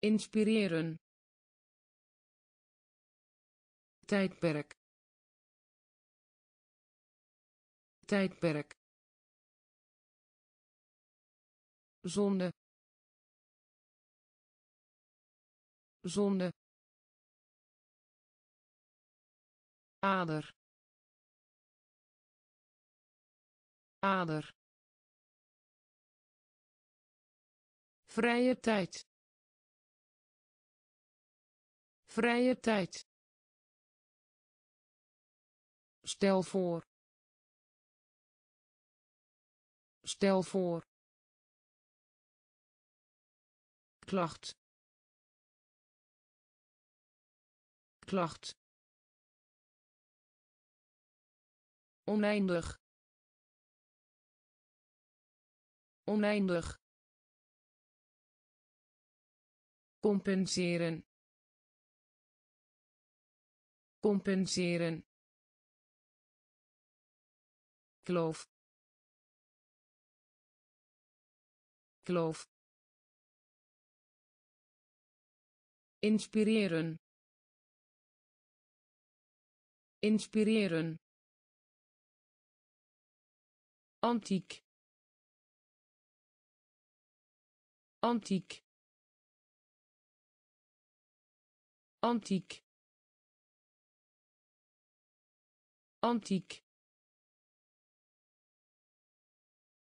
inspireren. Tijdperk. Tijdperk. Zonde. Zonde. Ader. Ader. Vrije tijd vrije tijd. Stel voor. Stel voor. Klacht. Klacht. Oneindig. Oneindig. Compenseren compenseren. Kloof kloof inspireren. Inspireren. Antiek. Antiek. Antiek antiek.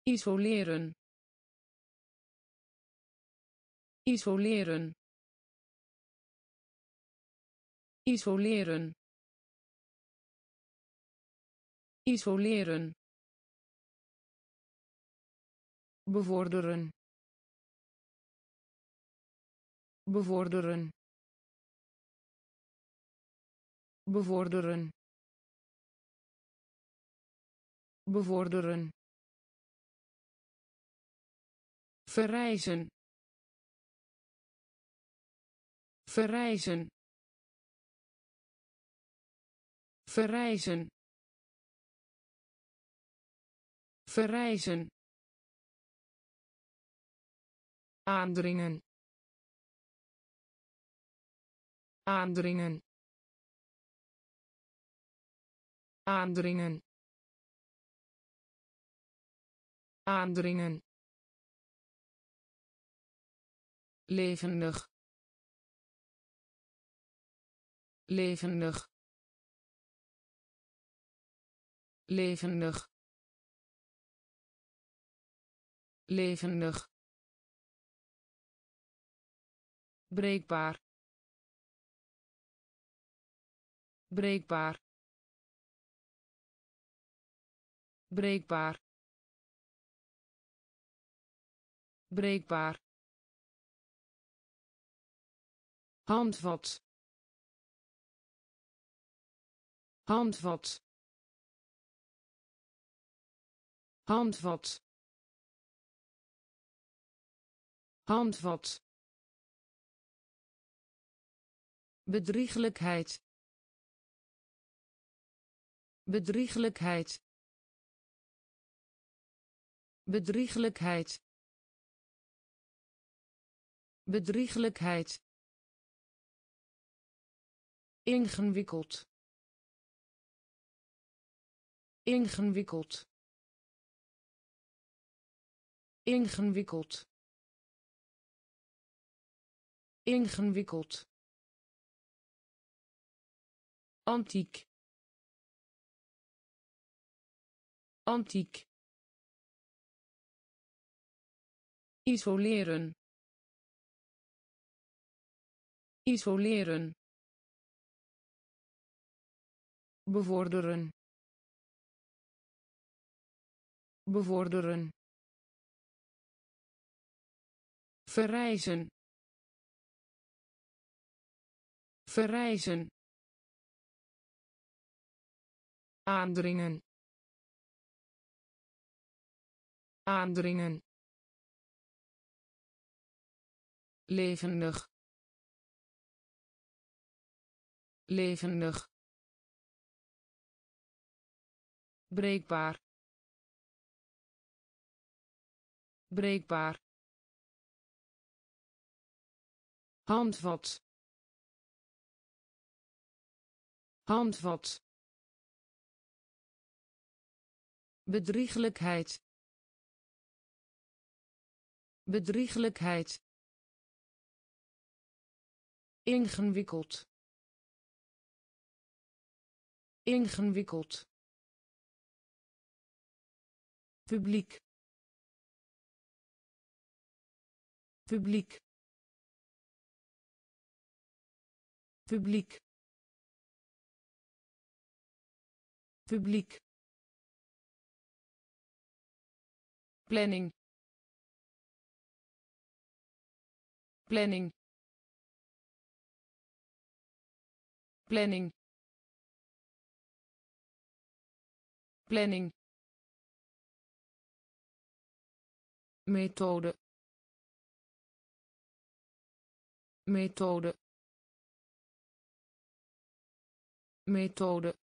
Isoleren. Isoleren. Isoleren. Isoleren. Bevorderen. Bevorderen. Bevorderen bevorderen. Verrijzen. Verrijzen. Verrijzen. Verrijzen. Aandringen. Aandringen. Aandringen aandringen. Levendig. Levendig. Levendig. Levendig. Breekbaar. Breekbaar. Breekbaar breekbaar. Handvat. Handvat. Handvat. Handvat. Bedrieglijkheid. Bedrieglijkheid. Bedrieglijkheid bedrieglijkheid. Ingewikkeld. Ingewikkeld. Ingewikkeld. Ingewikkeld. Antiek. Antiek. Isoleren isoleren bevorderen bevorderen verrijzen verrijzen aandringen aandringen levendig levendig. Breekbaar. Breekbaar. Handvat. Handvat. Bedrieglijkheid. Bedrieglijkheid. Ingewikkeld ingewikkeld. Publiek. Publiek. Publiek. Publiek. Planning. Planning. Planning planning. Methode. Methode. Methode.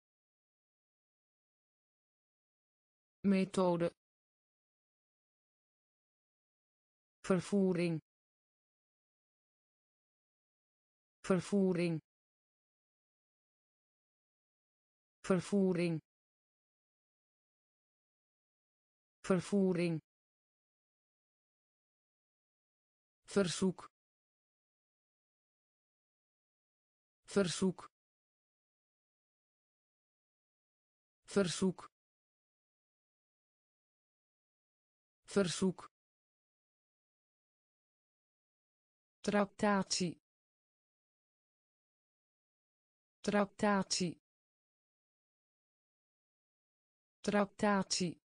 Methode. Vervoering. Vervoering. Vervoering vervoering. Verzoek. Verzoek. Verzoek. Verzoek. Tractatie. Tractatie. Tractatie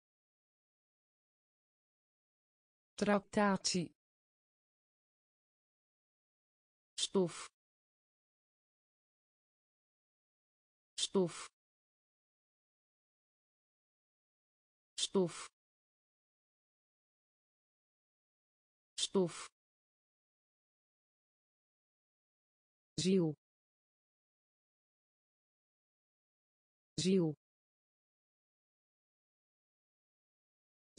tractatie. Stof. Stof. Stof. Stof. Ziel. Ziel.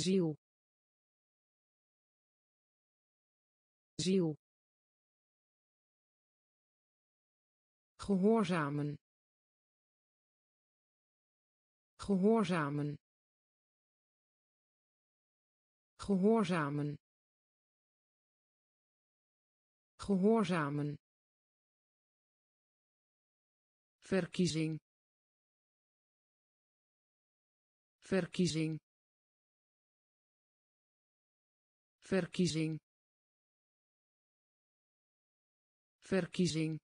Ziel ziel. Gehoorzamen. Gehoorzamen. Gehoorzamen. Gehoorzamen. Verkiezing. Verkiezing. Verkiezing verkiezing.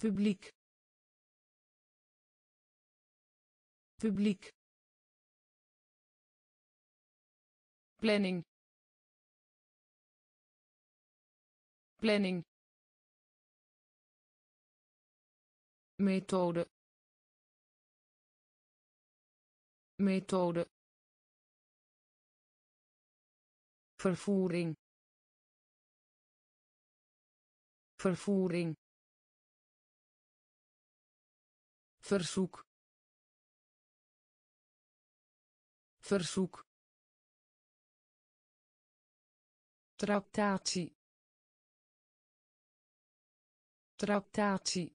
Publiek. Publiek. Planning. Planning. Methode. Methode. Vervoering vervoering. Verzoek. Verzoek. Tractatie. Tractatie.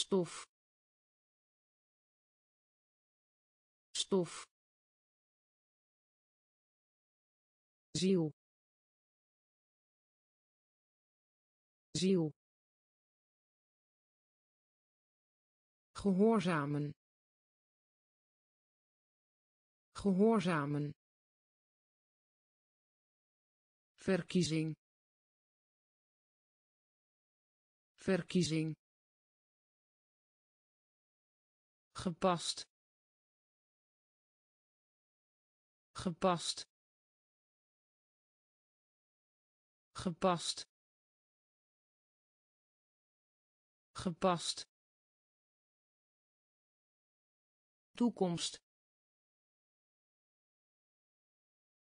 Stof. Stof. Ziel ziel. Gehoorzamen. Gehoorzamen. Verkiezing. Verkiezing. Gepast. Gepast. Gepast gepast. Toekomst.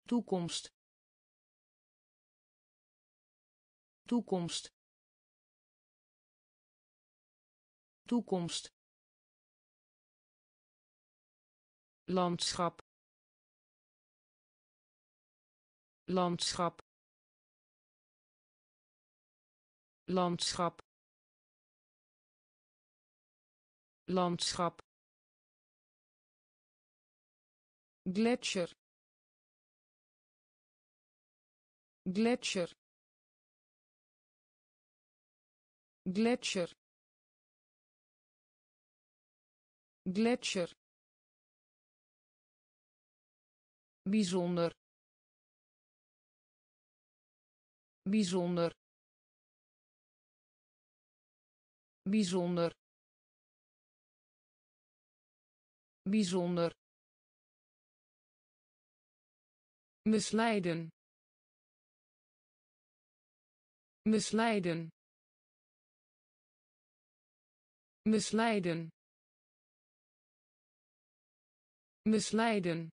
Toekomst. Toekomst. Toekomst. Landschap. Landschap. Landschap landschap. Gletsjer gletsjer gletsjer gletsjer bijzonder. Bijzonder. Bijzonder bijzonder. Misleiden. Misleiden. Misleiden. Misleiden.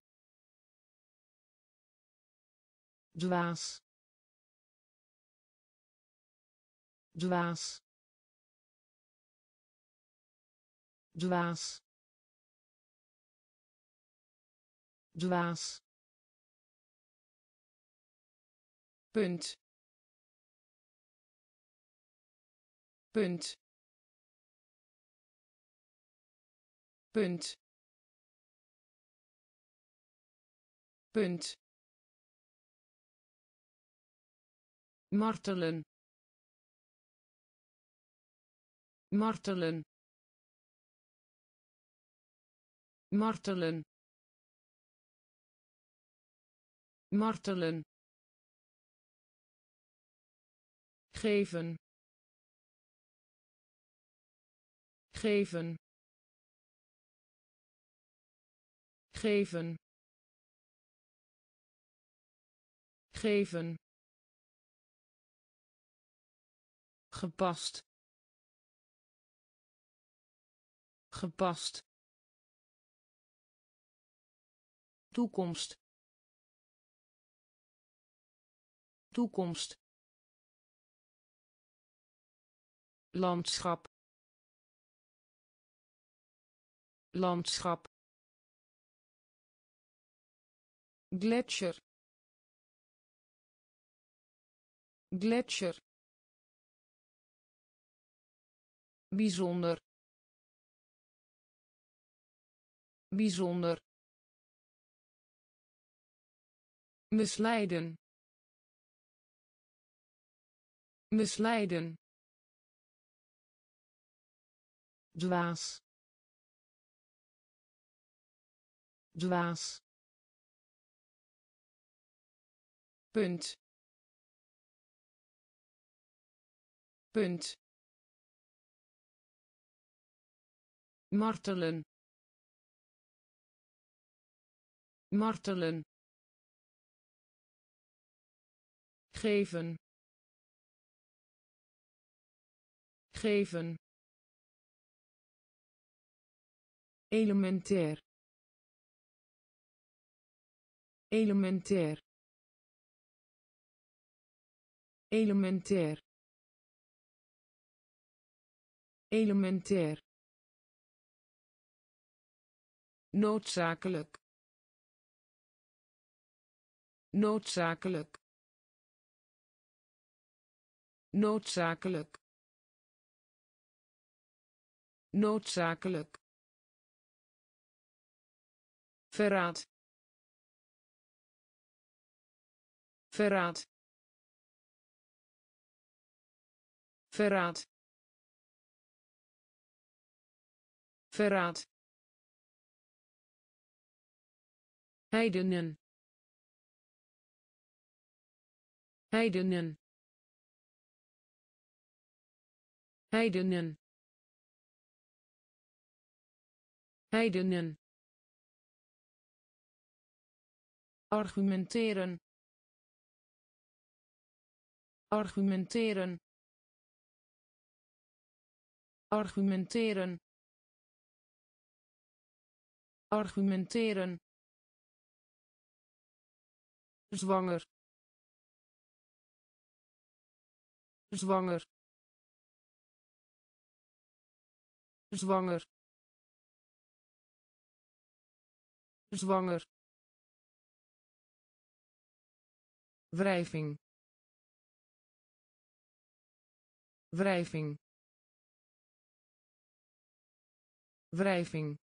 Dwaas. Dwaas. Dwaas dwaas. Punt. Punt. Punt. Punt. Martelen. Martelen. Martelen martelen geven geven geven geven gepast gepast toekomst toekomst. Landschap. Landschap. Gletsjer gletsjer bijzonder. Bijzonder. Misleiden misleiden dwaas dwaas punt punt martelen martelen geven geven elementair. Elementair. Elementair. Elementair. Noodzakelijk. Noodzakelijk. Noodzakelijk noodzakelijk. Verraad. Verraad. Verraad. Verraad. Heidenen. Heidenen. Heidenen heidenen. Argumenteren. Argumenteren. Argumenteren. Argumenteren. Zwanger. Zwanger. Zwanger zwanger. Wrijving. Wrijving. Wrijving.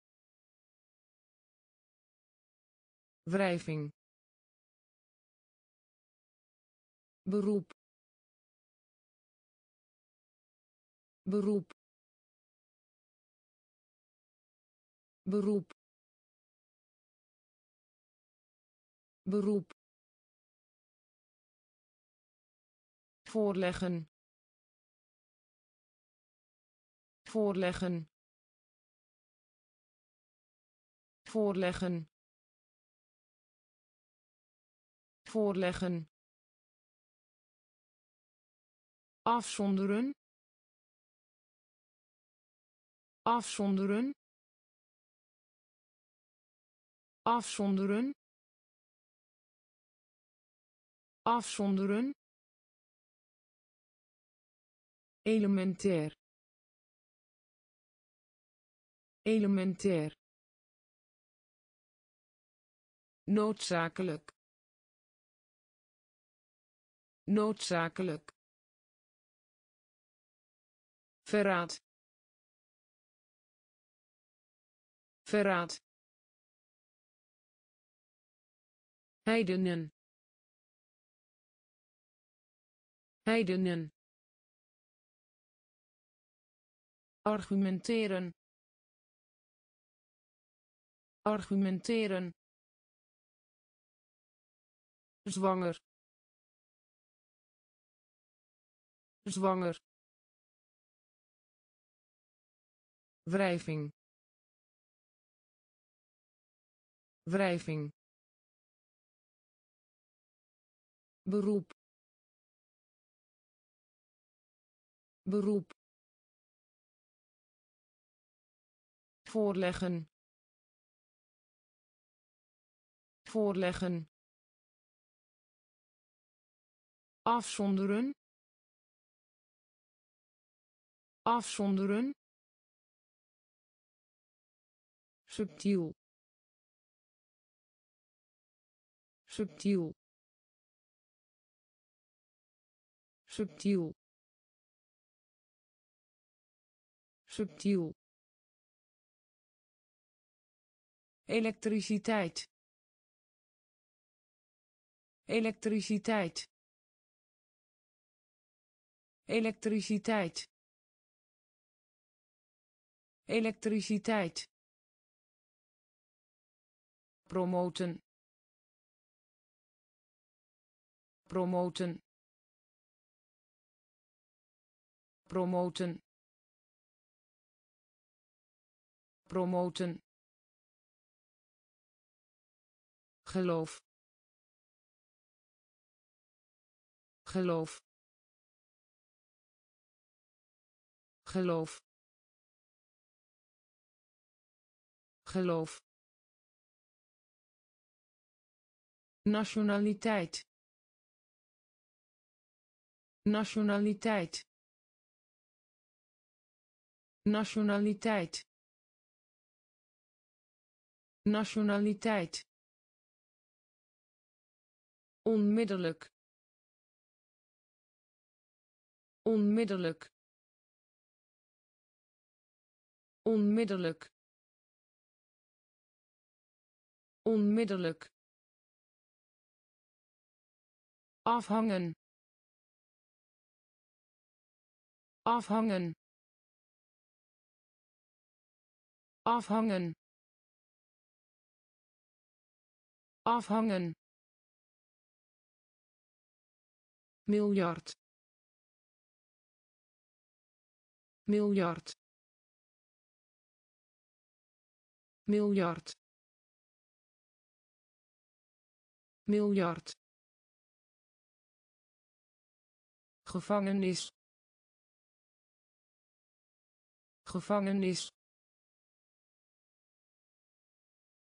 Wrijving. Beroep. Beroep. Beroep beroep. Voorleggen. Voorleggen. Voorleggen. Voorleggen. Afzonderen. Afzonderen. Afzonderen afzonderen. Elementair. Elementair. Noodzakelijk. Noodzakelijk. Verraad. Verraad. Heidenen heidenen. Argumenteren. Argumenteren. Zwanger. Zwanger. Wrijving. Wrijving. Beroep beroep. Voorleggen. Voorleggen. Afzonderen. Afzonderen. Subtiel. Subtiel. Subtiel subtiel. Elektriciteit. Elektriciteit. Elektriciteit. Elektriciteit. Promoten. Promoten. Promoten promoten. Geloof. Geloof. Geloof. Geloof. Nationaliteit. Nationaliteit. Nationaliteit nationaliteit. Onmiddellijk. Onmiddellijk. Onmiddellijk. Onmiddellijk. Afhangen. Afhangen. Afhangen afhangen. Miljard. Miljard. Miljard. Miljard. Gevangenis. Gevangenis.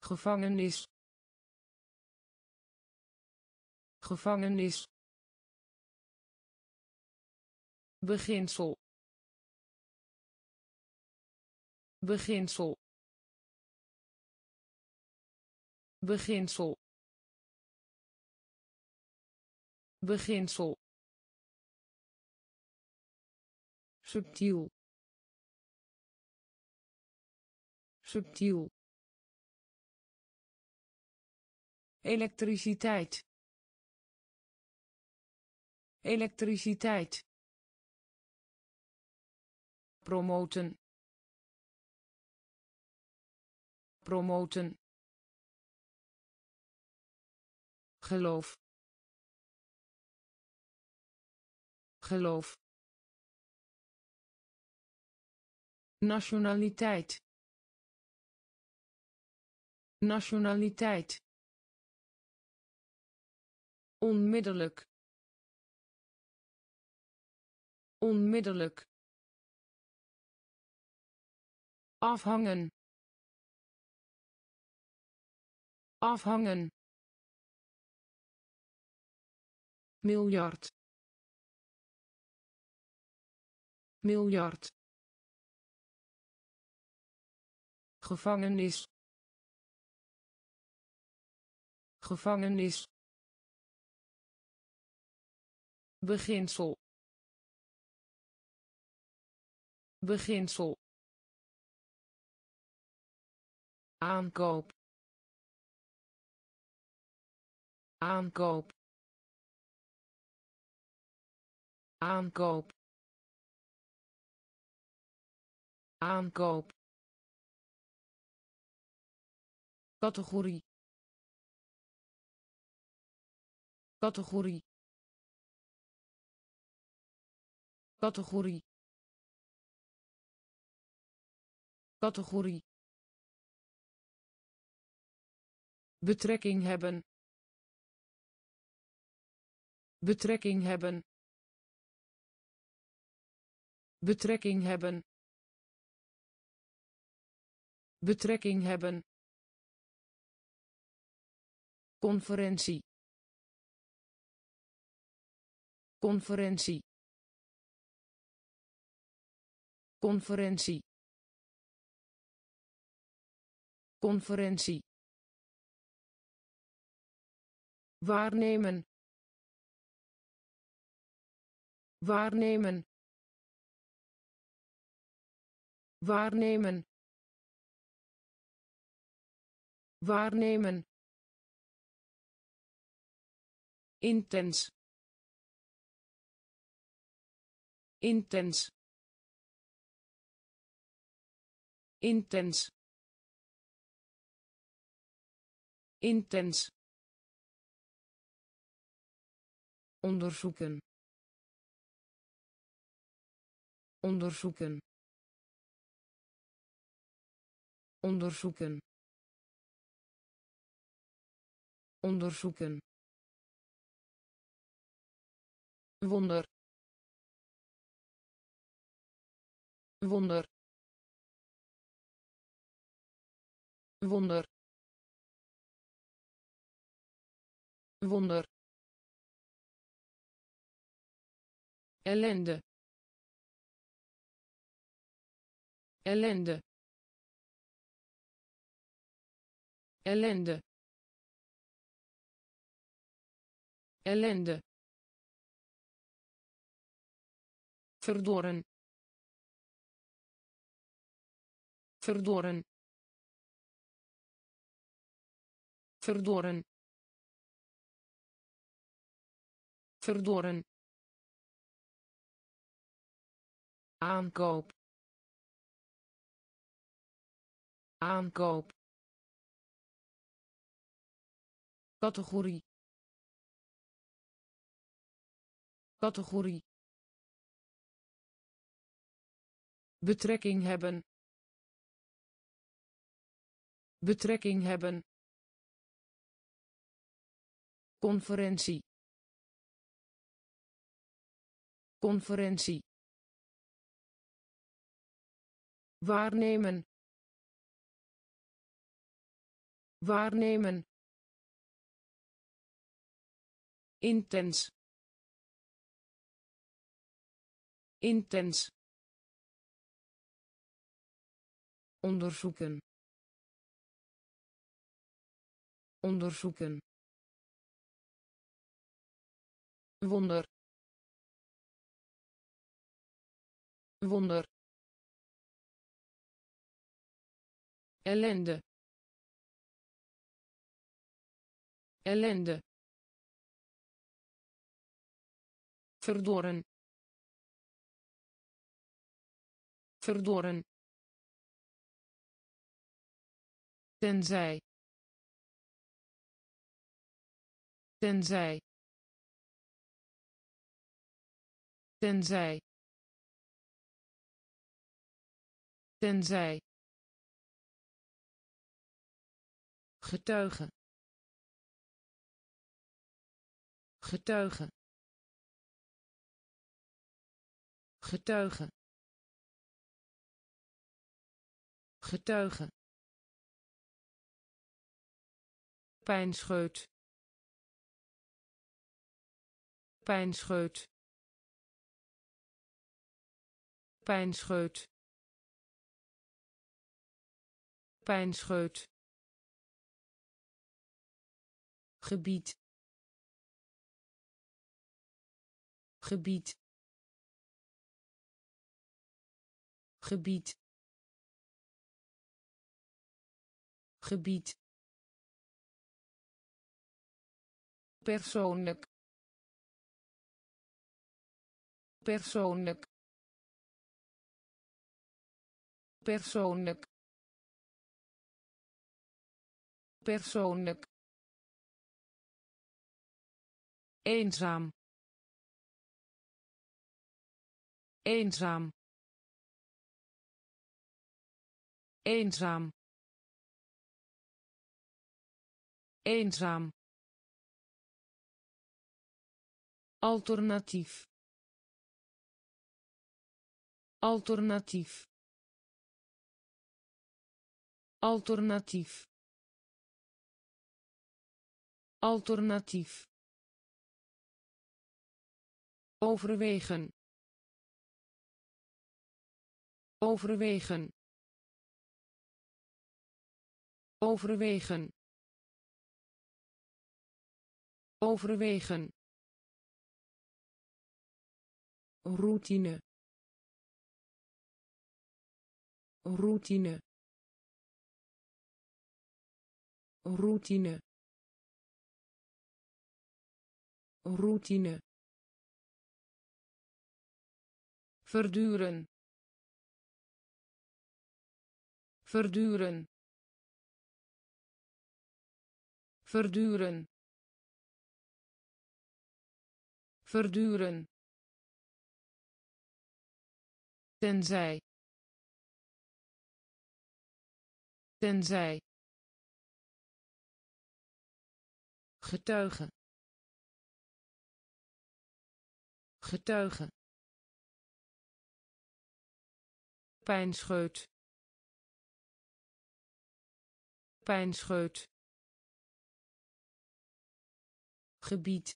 Gevangenis gevangenis. Beginsel. Beginsel. Beginsel. Beginsel. Subtiel. Subtiel. Elektriciteit elektriciteit. Promoten. Promoten. Geloof. Geloof. Nationaliteit. Nationaliteit. Onmiddellijk onmiddellijk. Afhangen. Afhangen. Miljard. Miljard. Gevangenis. Gevangenis. Beginsel beginsel. Aankoop. Aankoop. Aankoop. Aankoop. Categorie. Categorie. Categorie categorie. Betrekking hebben. Betrekking hebben. Betrekking hebben. Betrekking hebben. Conferentie. Conferentie. Conferentie conferentie. Waarnemen. Waarnemen. Waarnemen. Waarnemen. Intens. Intens. Intens intens. Onderzoeken. Onderzoeken. Onderzoeken. Onderzoeken. Wonder. Wonder. Wonder wonder. Ellende. Ellende. Ellende. Ellende. Verdoren. Verdoren. Verdoren verdoren. Aankoop. Aankoop. Categorie. Categorie. Betrekking hebben. Betrekking hebben. Conferentie conferentie. Waarnemen. Waarnemen. Intens. Intens. Onderzoeken. Onderzoeken. Wonder wonder. Ellende. Ellende. Verdoren. Verdoren. Tenzij. Tenzij. Tenzij tenzij. Getuige getuige getuige getuige pijnscheut pijnscheut pijnscheut pijnscheut. Gebied. Gebied. Gebied. Gebied. Persoonlijk. Persoonlijk. Persoonlijk persoonlijk. Eenzaam. Eenzaam. Eenzaam. Eenzaam. Alternatief. Alternatief. Alternatief alternatief. Overwegen. Overwegen. Overwegen. Overwegen. Routine. Routine. Routine routine. Verduren. Verduren. Verduren. Verduren. Tenzij. Tenzij. Getuige getuige pijnscheut pijnscheut gebied.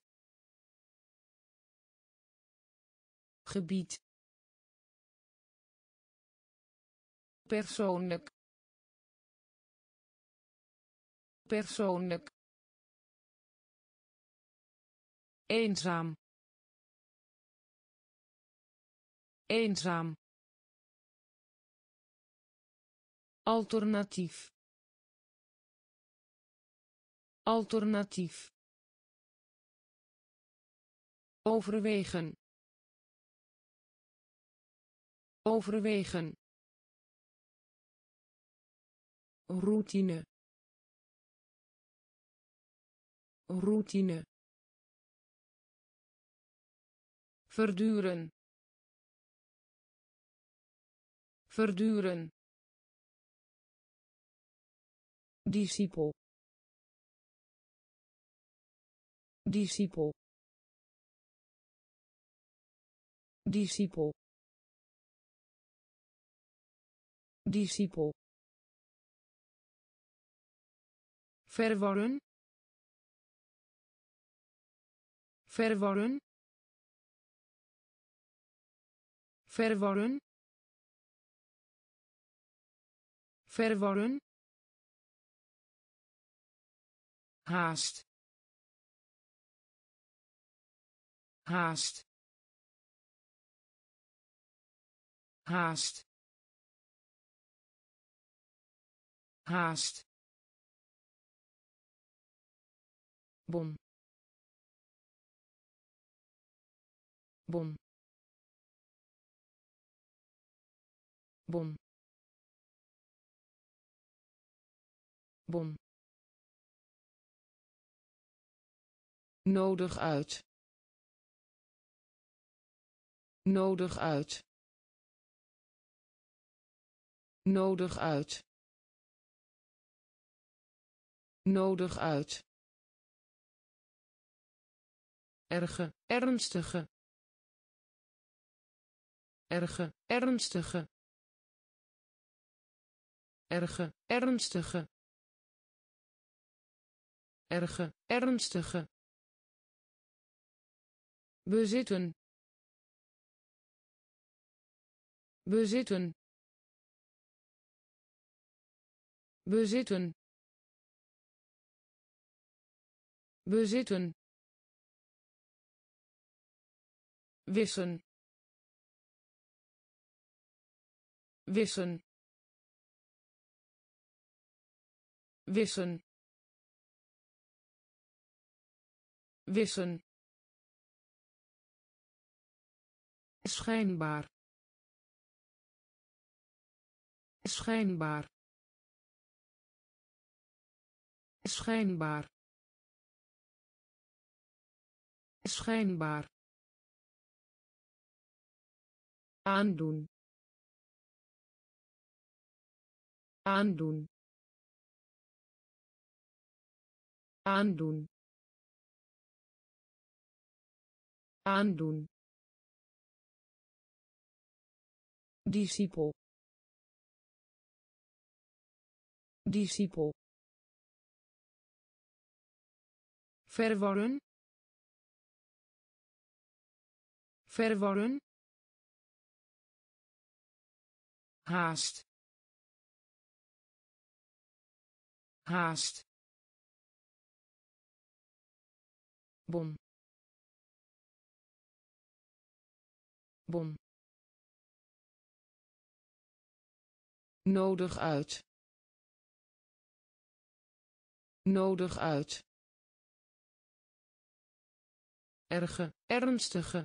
Gebied. Persoonlijk. Persoonlijk. Eenzaam eenzaam. Alternatief. Alternatief. Overwegen. Overwegen. Routine. Routine. Verduren verduren. Discipel. Discipel. Discipel. Discipel. Verworren verworren verworren verworren haast haast haast haast. Bon bon bon nodig uit. Nodig uit. Nodig uit. Nodig uit. Erge ernstige. Erge ernstige. Erge ernstige erge ernstige. Bezitten. Bezitten. Bezitten. Bezitten. Wissen. Wissen. Wissen wissen. Schijnbaar. Schijnbaar. Schijnbaar. Schijnbaar. Aandoen. Aandoen. Aandoen aandoen. Discipel. Discipel. Verworren verworren haast. Haast. Bon nodig uit. Nodig uit. Erge ernstige.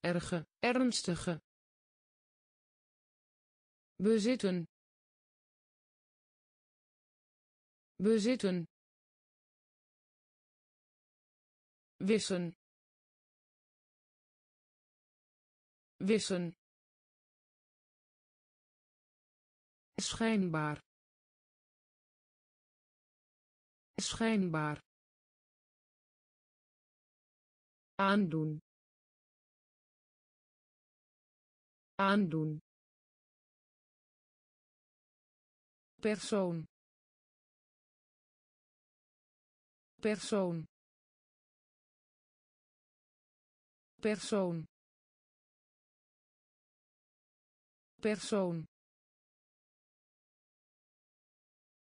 Erge ernstige. Bezitten. Bezitten. Wissen wissen. Schijnbaar. Schijnbaar. Aandoen. Aandoen. Persoon. Persoon. Persoon persoon.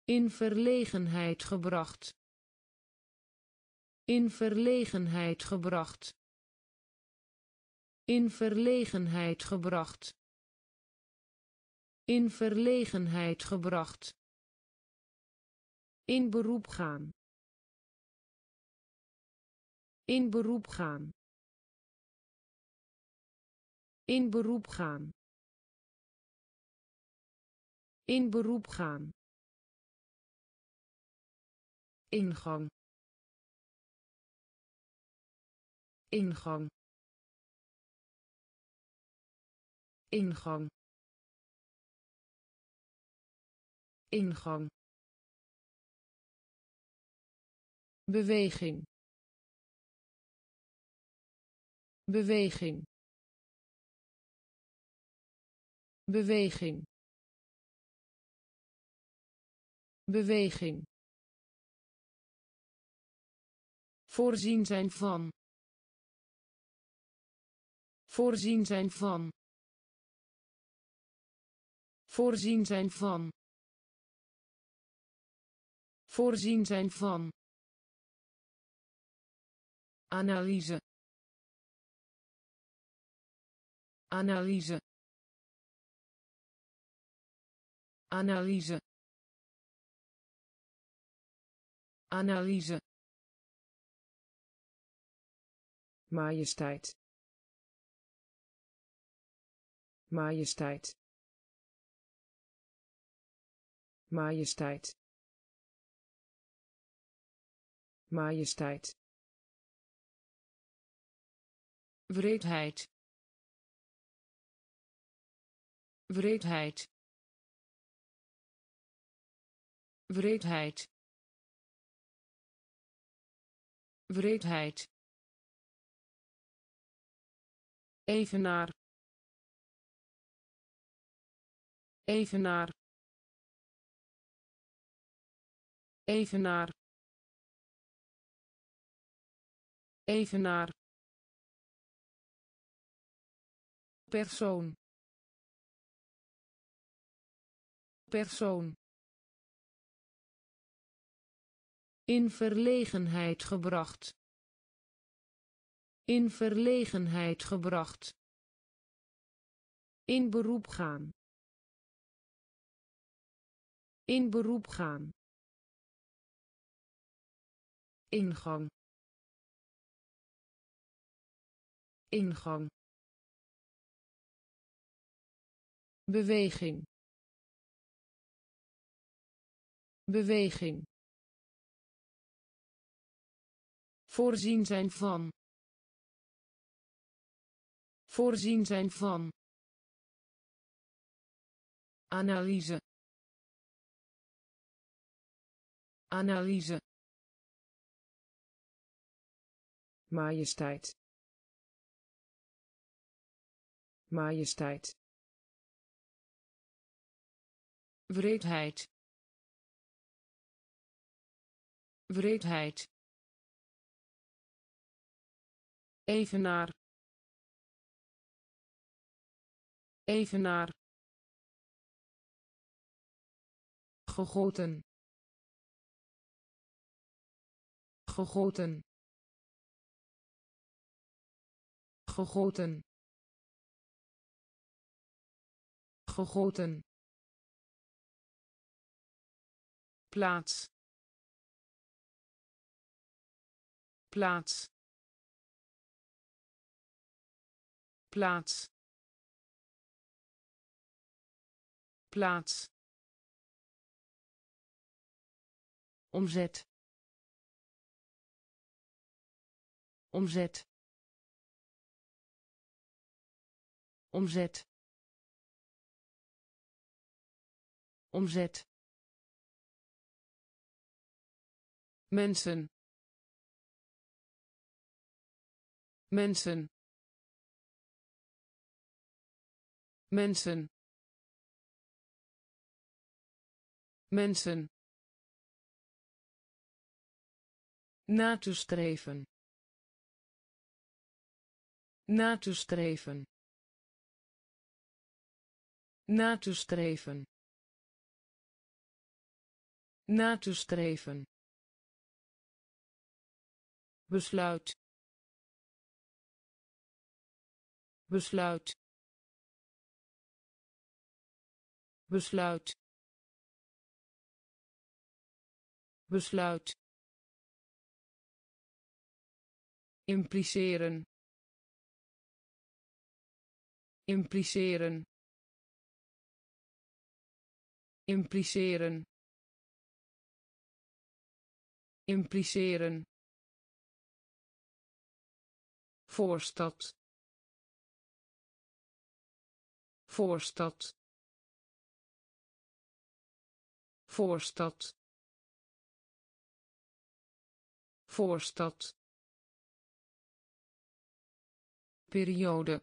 In verlegenheid gebracht. In verlegenheid gebracht. In verlegenheid gebracht. In verlegenheid gebracht. In beroep gaan. In beroep gaan. In beroep gaan in beroep gaan. Ingang. Ingang. Ingang. Ingang. Beweging. Beweging. Beweging beweging. Voorzien zijn van. Voorzien zijn van. Voorzien zijn van. Voorzien zijn van. Analyse. Analyse. Analyse analyse. Majesteit. Majesteit. Majesteit. Majesteit. Wreedheid. Wreedheid. Wreedheid wreedheid. Evenaar. Evenaar. Evenaar. Evenaar. Persoon. Persoon in verlegenheid gebracht. In verlegenheid gebracht. In beroep gaan. In beroep gaan. Ingang. Ingang. Beweging. Beweging voorzien zijn van. Voorzien zijn van. Analyse. Analyse. Majesteit. Majesteit. Wreedheid. Wreedheid evenaar evenaar gegoten. Gegoten. Gegoten. Gegoten. Plaats. Plaats plaats. Plaats. Omzet. Omzet. Omzet. Omzet. Mensen. Mensen mensen. Mensen. Na te streven. Na te streven. Na te streven. Na te streven. Besluit. Besluit besluit. Besluit. Impliceren. Impliceren. Impliceren. Impliceren. Voorstad. Voorstad voorstad. Voorstad. Periode.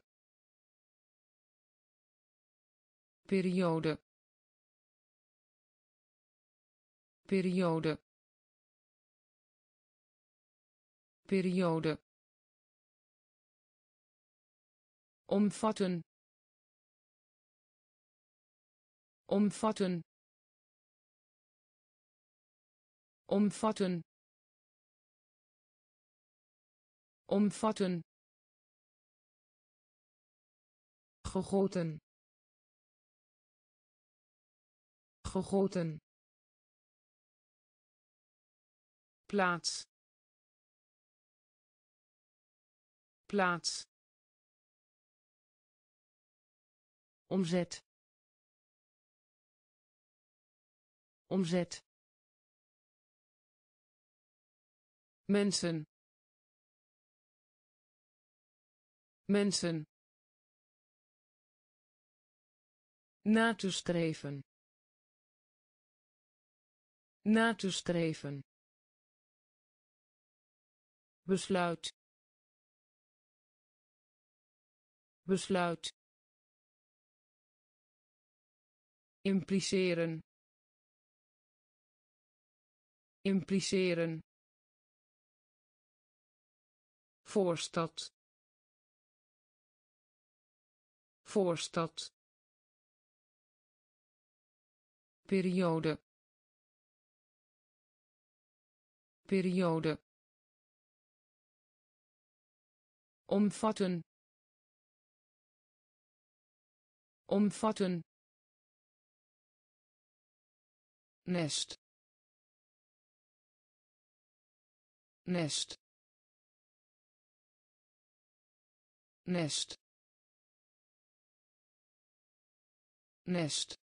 Periode. Periode. Periode. Omvatten. Omvatten omvatten. Omvatten. Gegoten. Gegoten. Plaats. Plaats. Omzet. Omzet mensen. Mensen. Na te streven. Na te streven. Besluit. Besluit. Impliceren. Impliceren voorstad. Voorstad. Periode. Periode. Omvatten. Omvatten. Nest. Nest nest. Nest.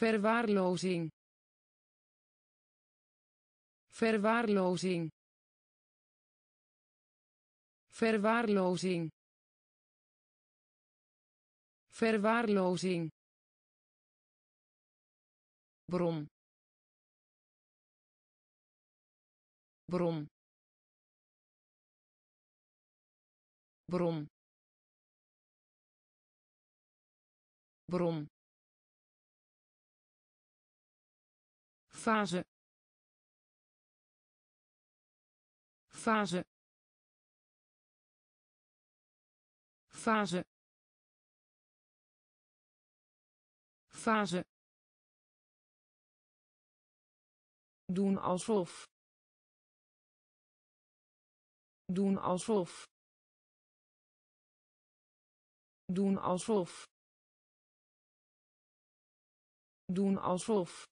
Verwaarlozing. Verwaarlozing. Verwaarlozing. Verwaarlozing. Bron bron bron. Bron. Fase. Fase. Fase. Fase. Doen alsof. Doen alsof doen alsof. Doen alsof.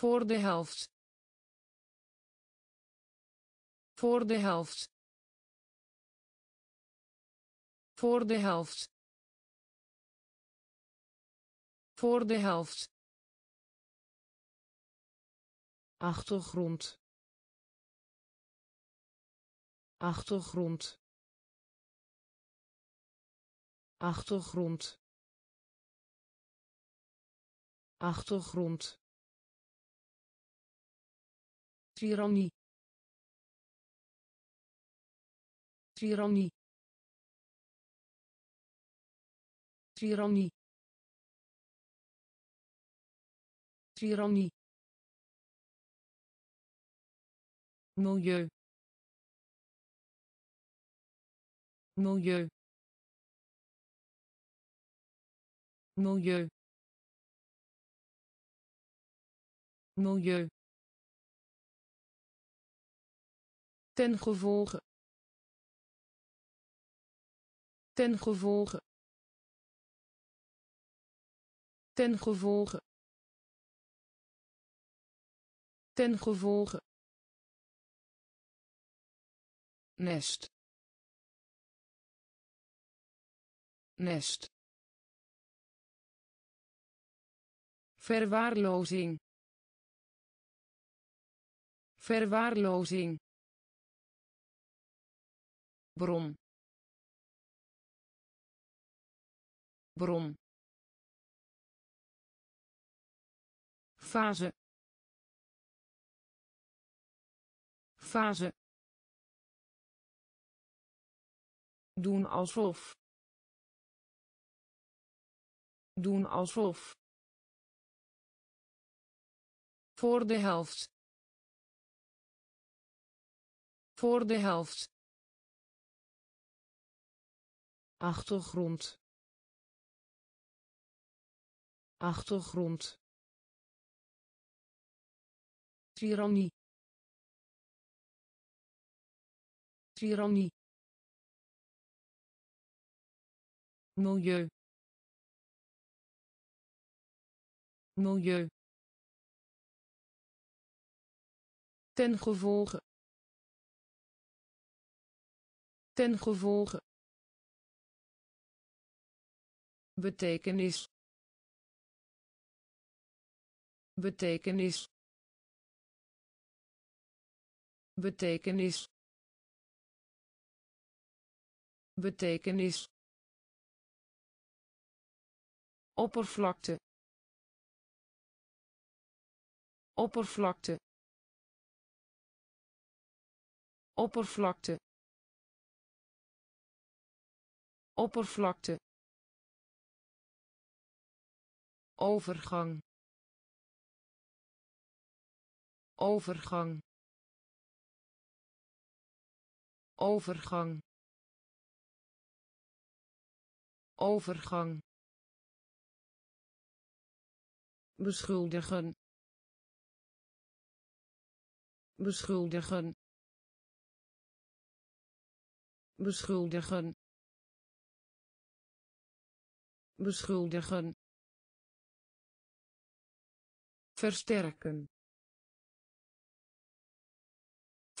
Voor de helft. Voor de helft. Voor de helft. Voor de helft. Achtergrond. Achtergrond achtergrond. Achtergrond. Tirannie tirannie tirannie tirannie milieu. Milieu milieu. Ten gevolge. Ten gevolge. Ten gevolge. Ten gevolge. Nest. Nest verwaarlozing. Verwaarlozing. Bron bron fase. Fase. Doen alsof. Doen alsof voor de helft. Voor de helft. Achtergrond. Achtergrond. Tirannie tirannie milieu. Milieu ten gevolge. Ten gevolge. Betekenis. Betekenis. Betekenis. Betekenis. Oppervlakte. Oppervlakte oppervlakte oppervlakte overgang overgang overgang overgang beschuldigen beschuldigen beschuldigen. Beschuldigen. Versterken.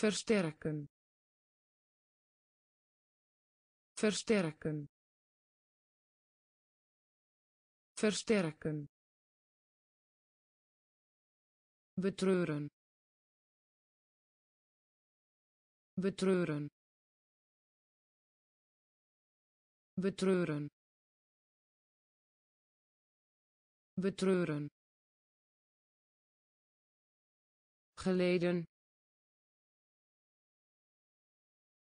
Versterken. Versterken. Versterken. Betreuren. Betreuren betreuren. Betreuren. Geleden.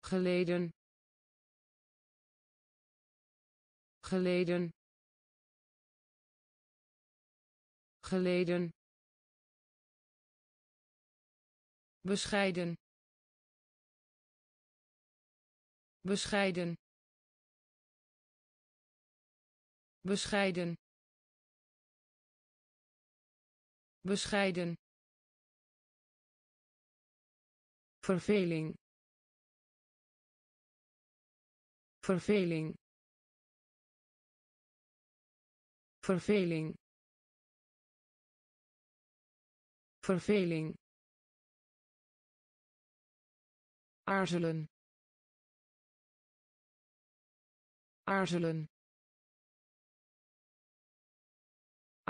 Geleden. Geleden. Geleden. Bescheiden. Bescheiden bescheiden. Bescheiden. Verveling. Verveling. Verveling. Verveling. Aarzelen. Aarzelen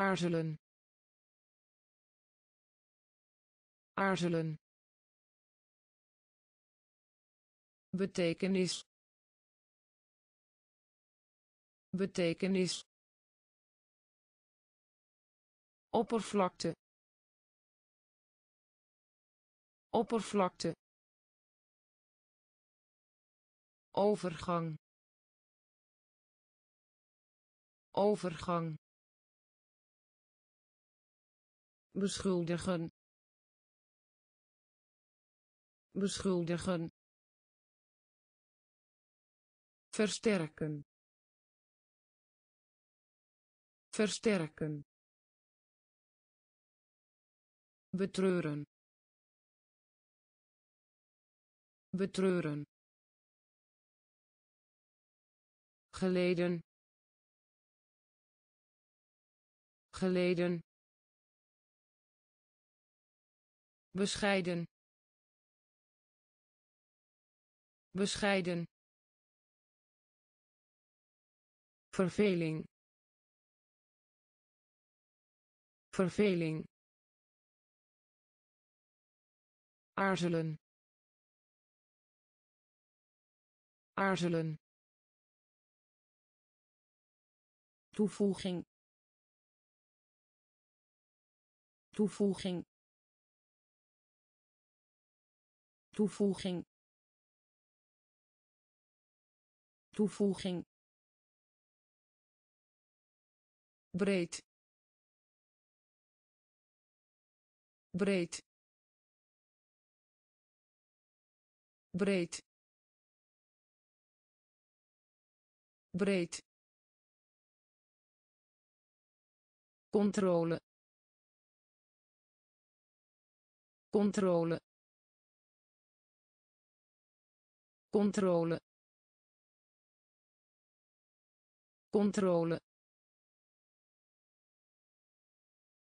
aarzelen. Aarzelen. Betekenis. Betekenis. Oppervlakte. Oppervlakte. Overgang. Overgang beschuldigen. Beschuldigen. Versterken. Versterken. Betreuren. Betreuren. Geleden. Geleden bescheiden. Bescheiden. Verveling. Verveling. Aarzelen. Aarzelen. Toevoeging. Toevoeging toevoeging. Toevoeging. Breed. Breed. Breed. Breed. Controle. Controle controle. Controle.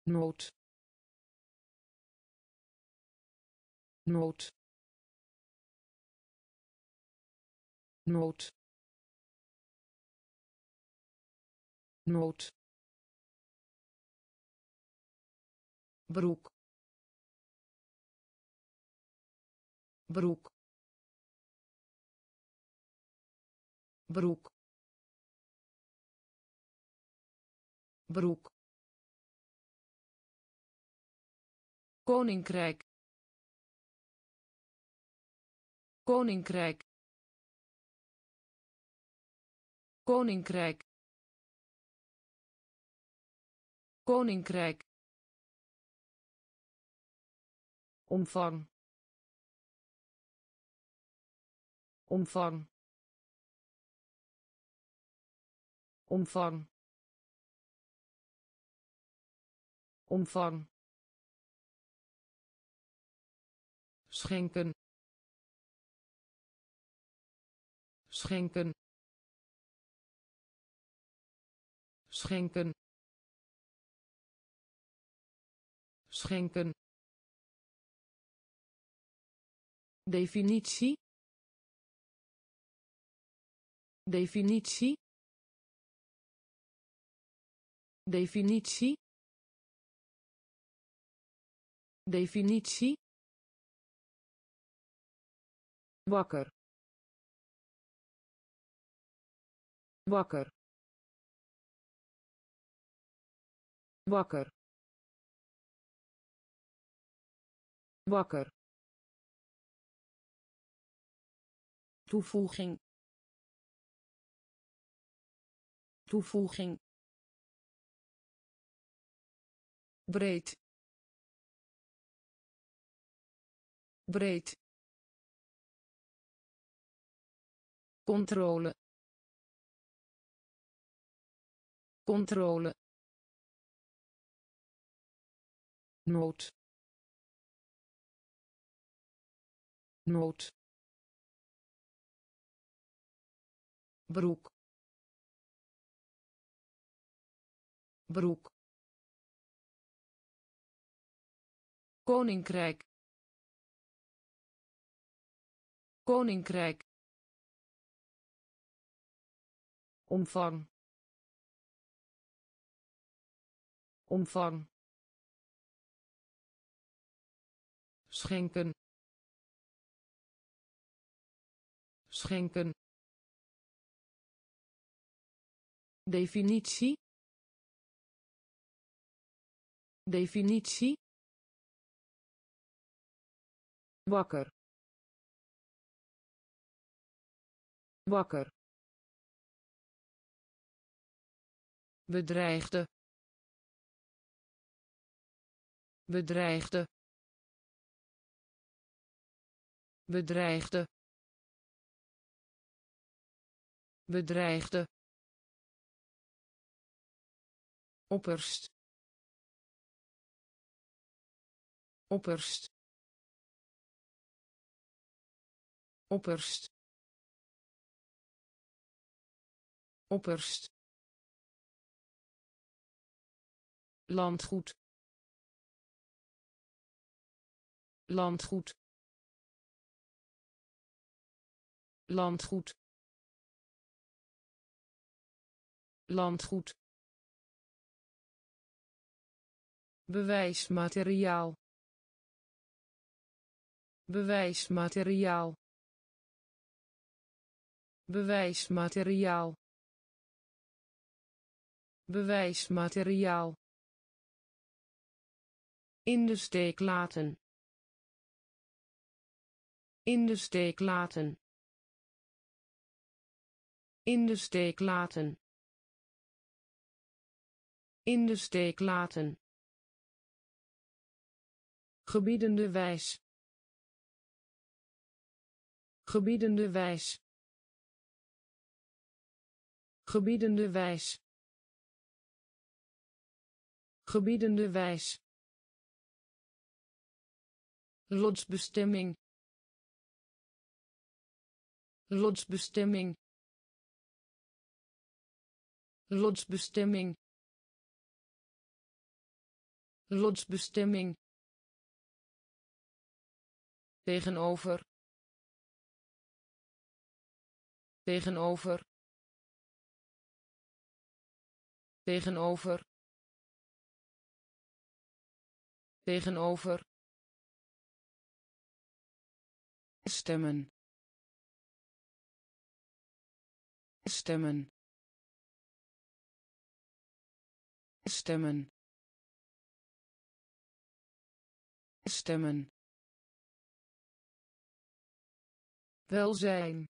Nood. Nood. Nood. Nood. Broek. Broek broek. Koninkrijk. Koninkrijk. Koninkrijk. Koninkrijk. Omvang. Omvang omvang. Omvang. Schenken. Schenken. Schenken. Schenken. Definitie. Definitie definitie. Definitie. Wakker. Wakker. Wakker. Wakker. Toevoeging. Toevoeging breed breed controle controle nood nood broek broek koninkrijk. Koninkrijk. Omvang. Omvang. Schenken. Schenken. Definitie. Definitie wakker. Wakker. Bedreigde. Bedreigde. Bedreigde. Bedreigde. Opperst. Opperst opperst. Opperst. Landgoed. Landgoed. Landgoed. Landgoed. Bewijsmateriaal. Bewijsmateriaal bewijsmateriaal. Bewijsmateriaal. In de steek laten. In de steek laten. In de steek laten. In de steek laten. Gebiedende wijs. Gebiedende wijs gebiedende wijs. Gebiedende wijs. Lotsbestemming. Lotsbestemming. Lotsbestemming. Lotsbestemming. Tegenover. Tegenover tegenover tegenover stemmen stemmen stemmen stemmen. Welzijn.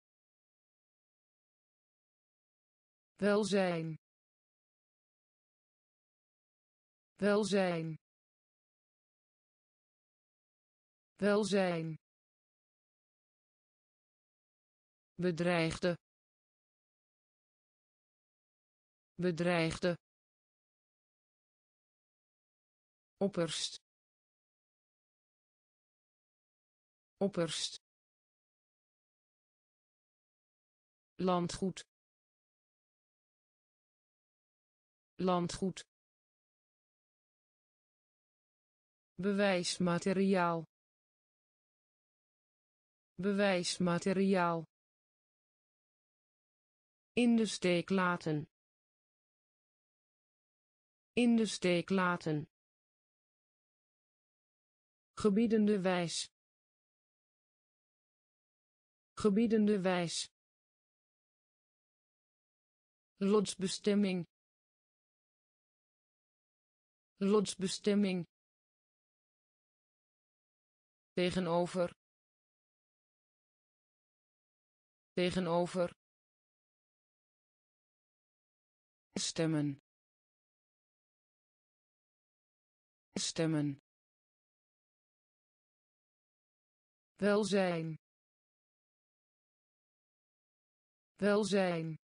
Welzijn welzijn. Welzijn. Bedreigde. Bedreigde. Opperst. Opperst. Landgoed. Landgoed bewijsmateriaal. Bewijsmateriaal. In de steek laten. In de steek laten. Gebiedende wijs. Gebiedende wijs. Lotsbestemming. Lotsbestemming tegenover tegenover stemmen stemmen welzijn welzijn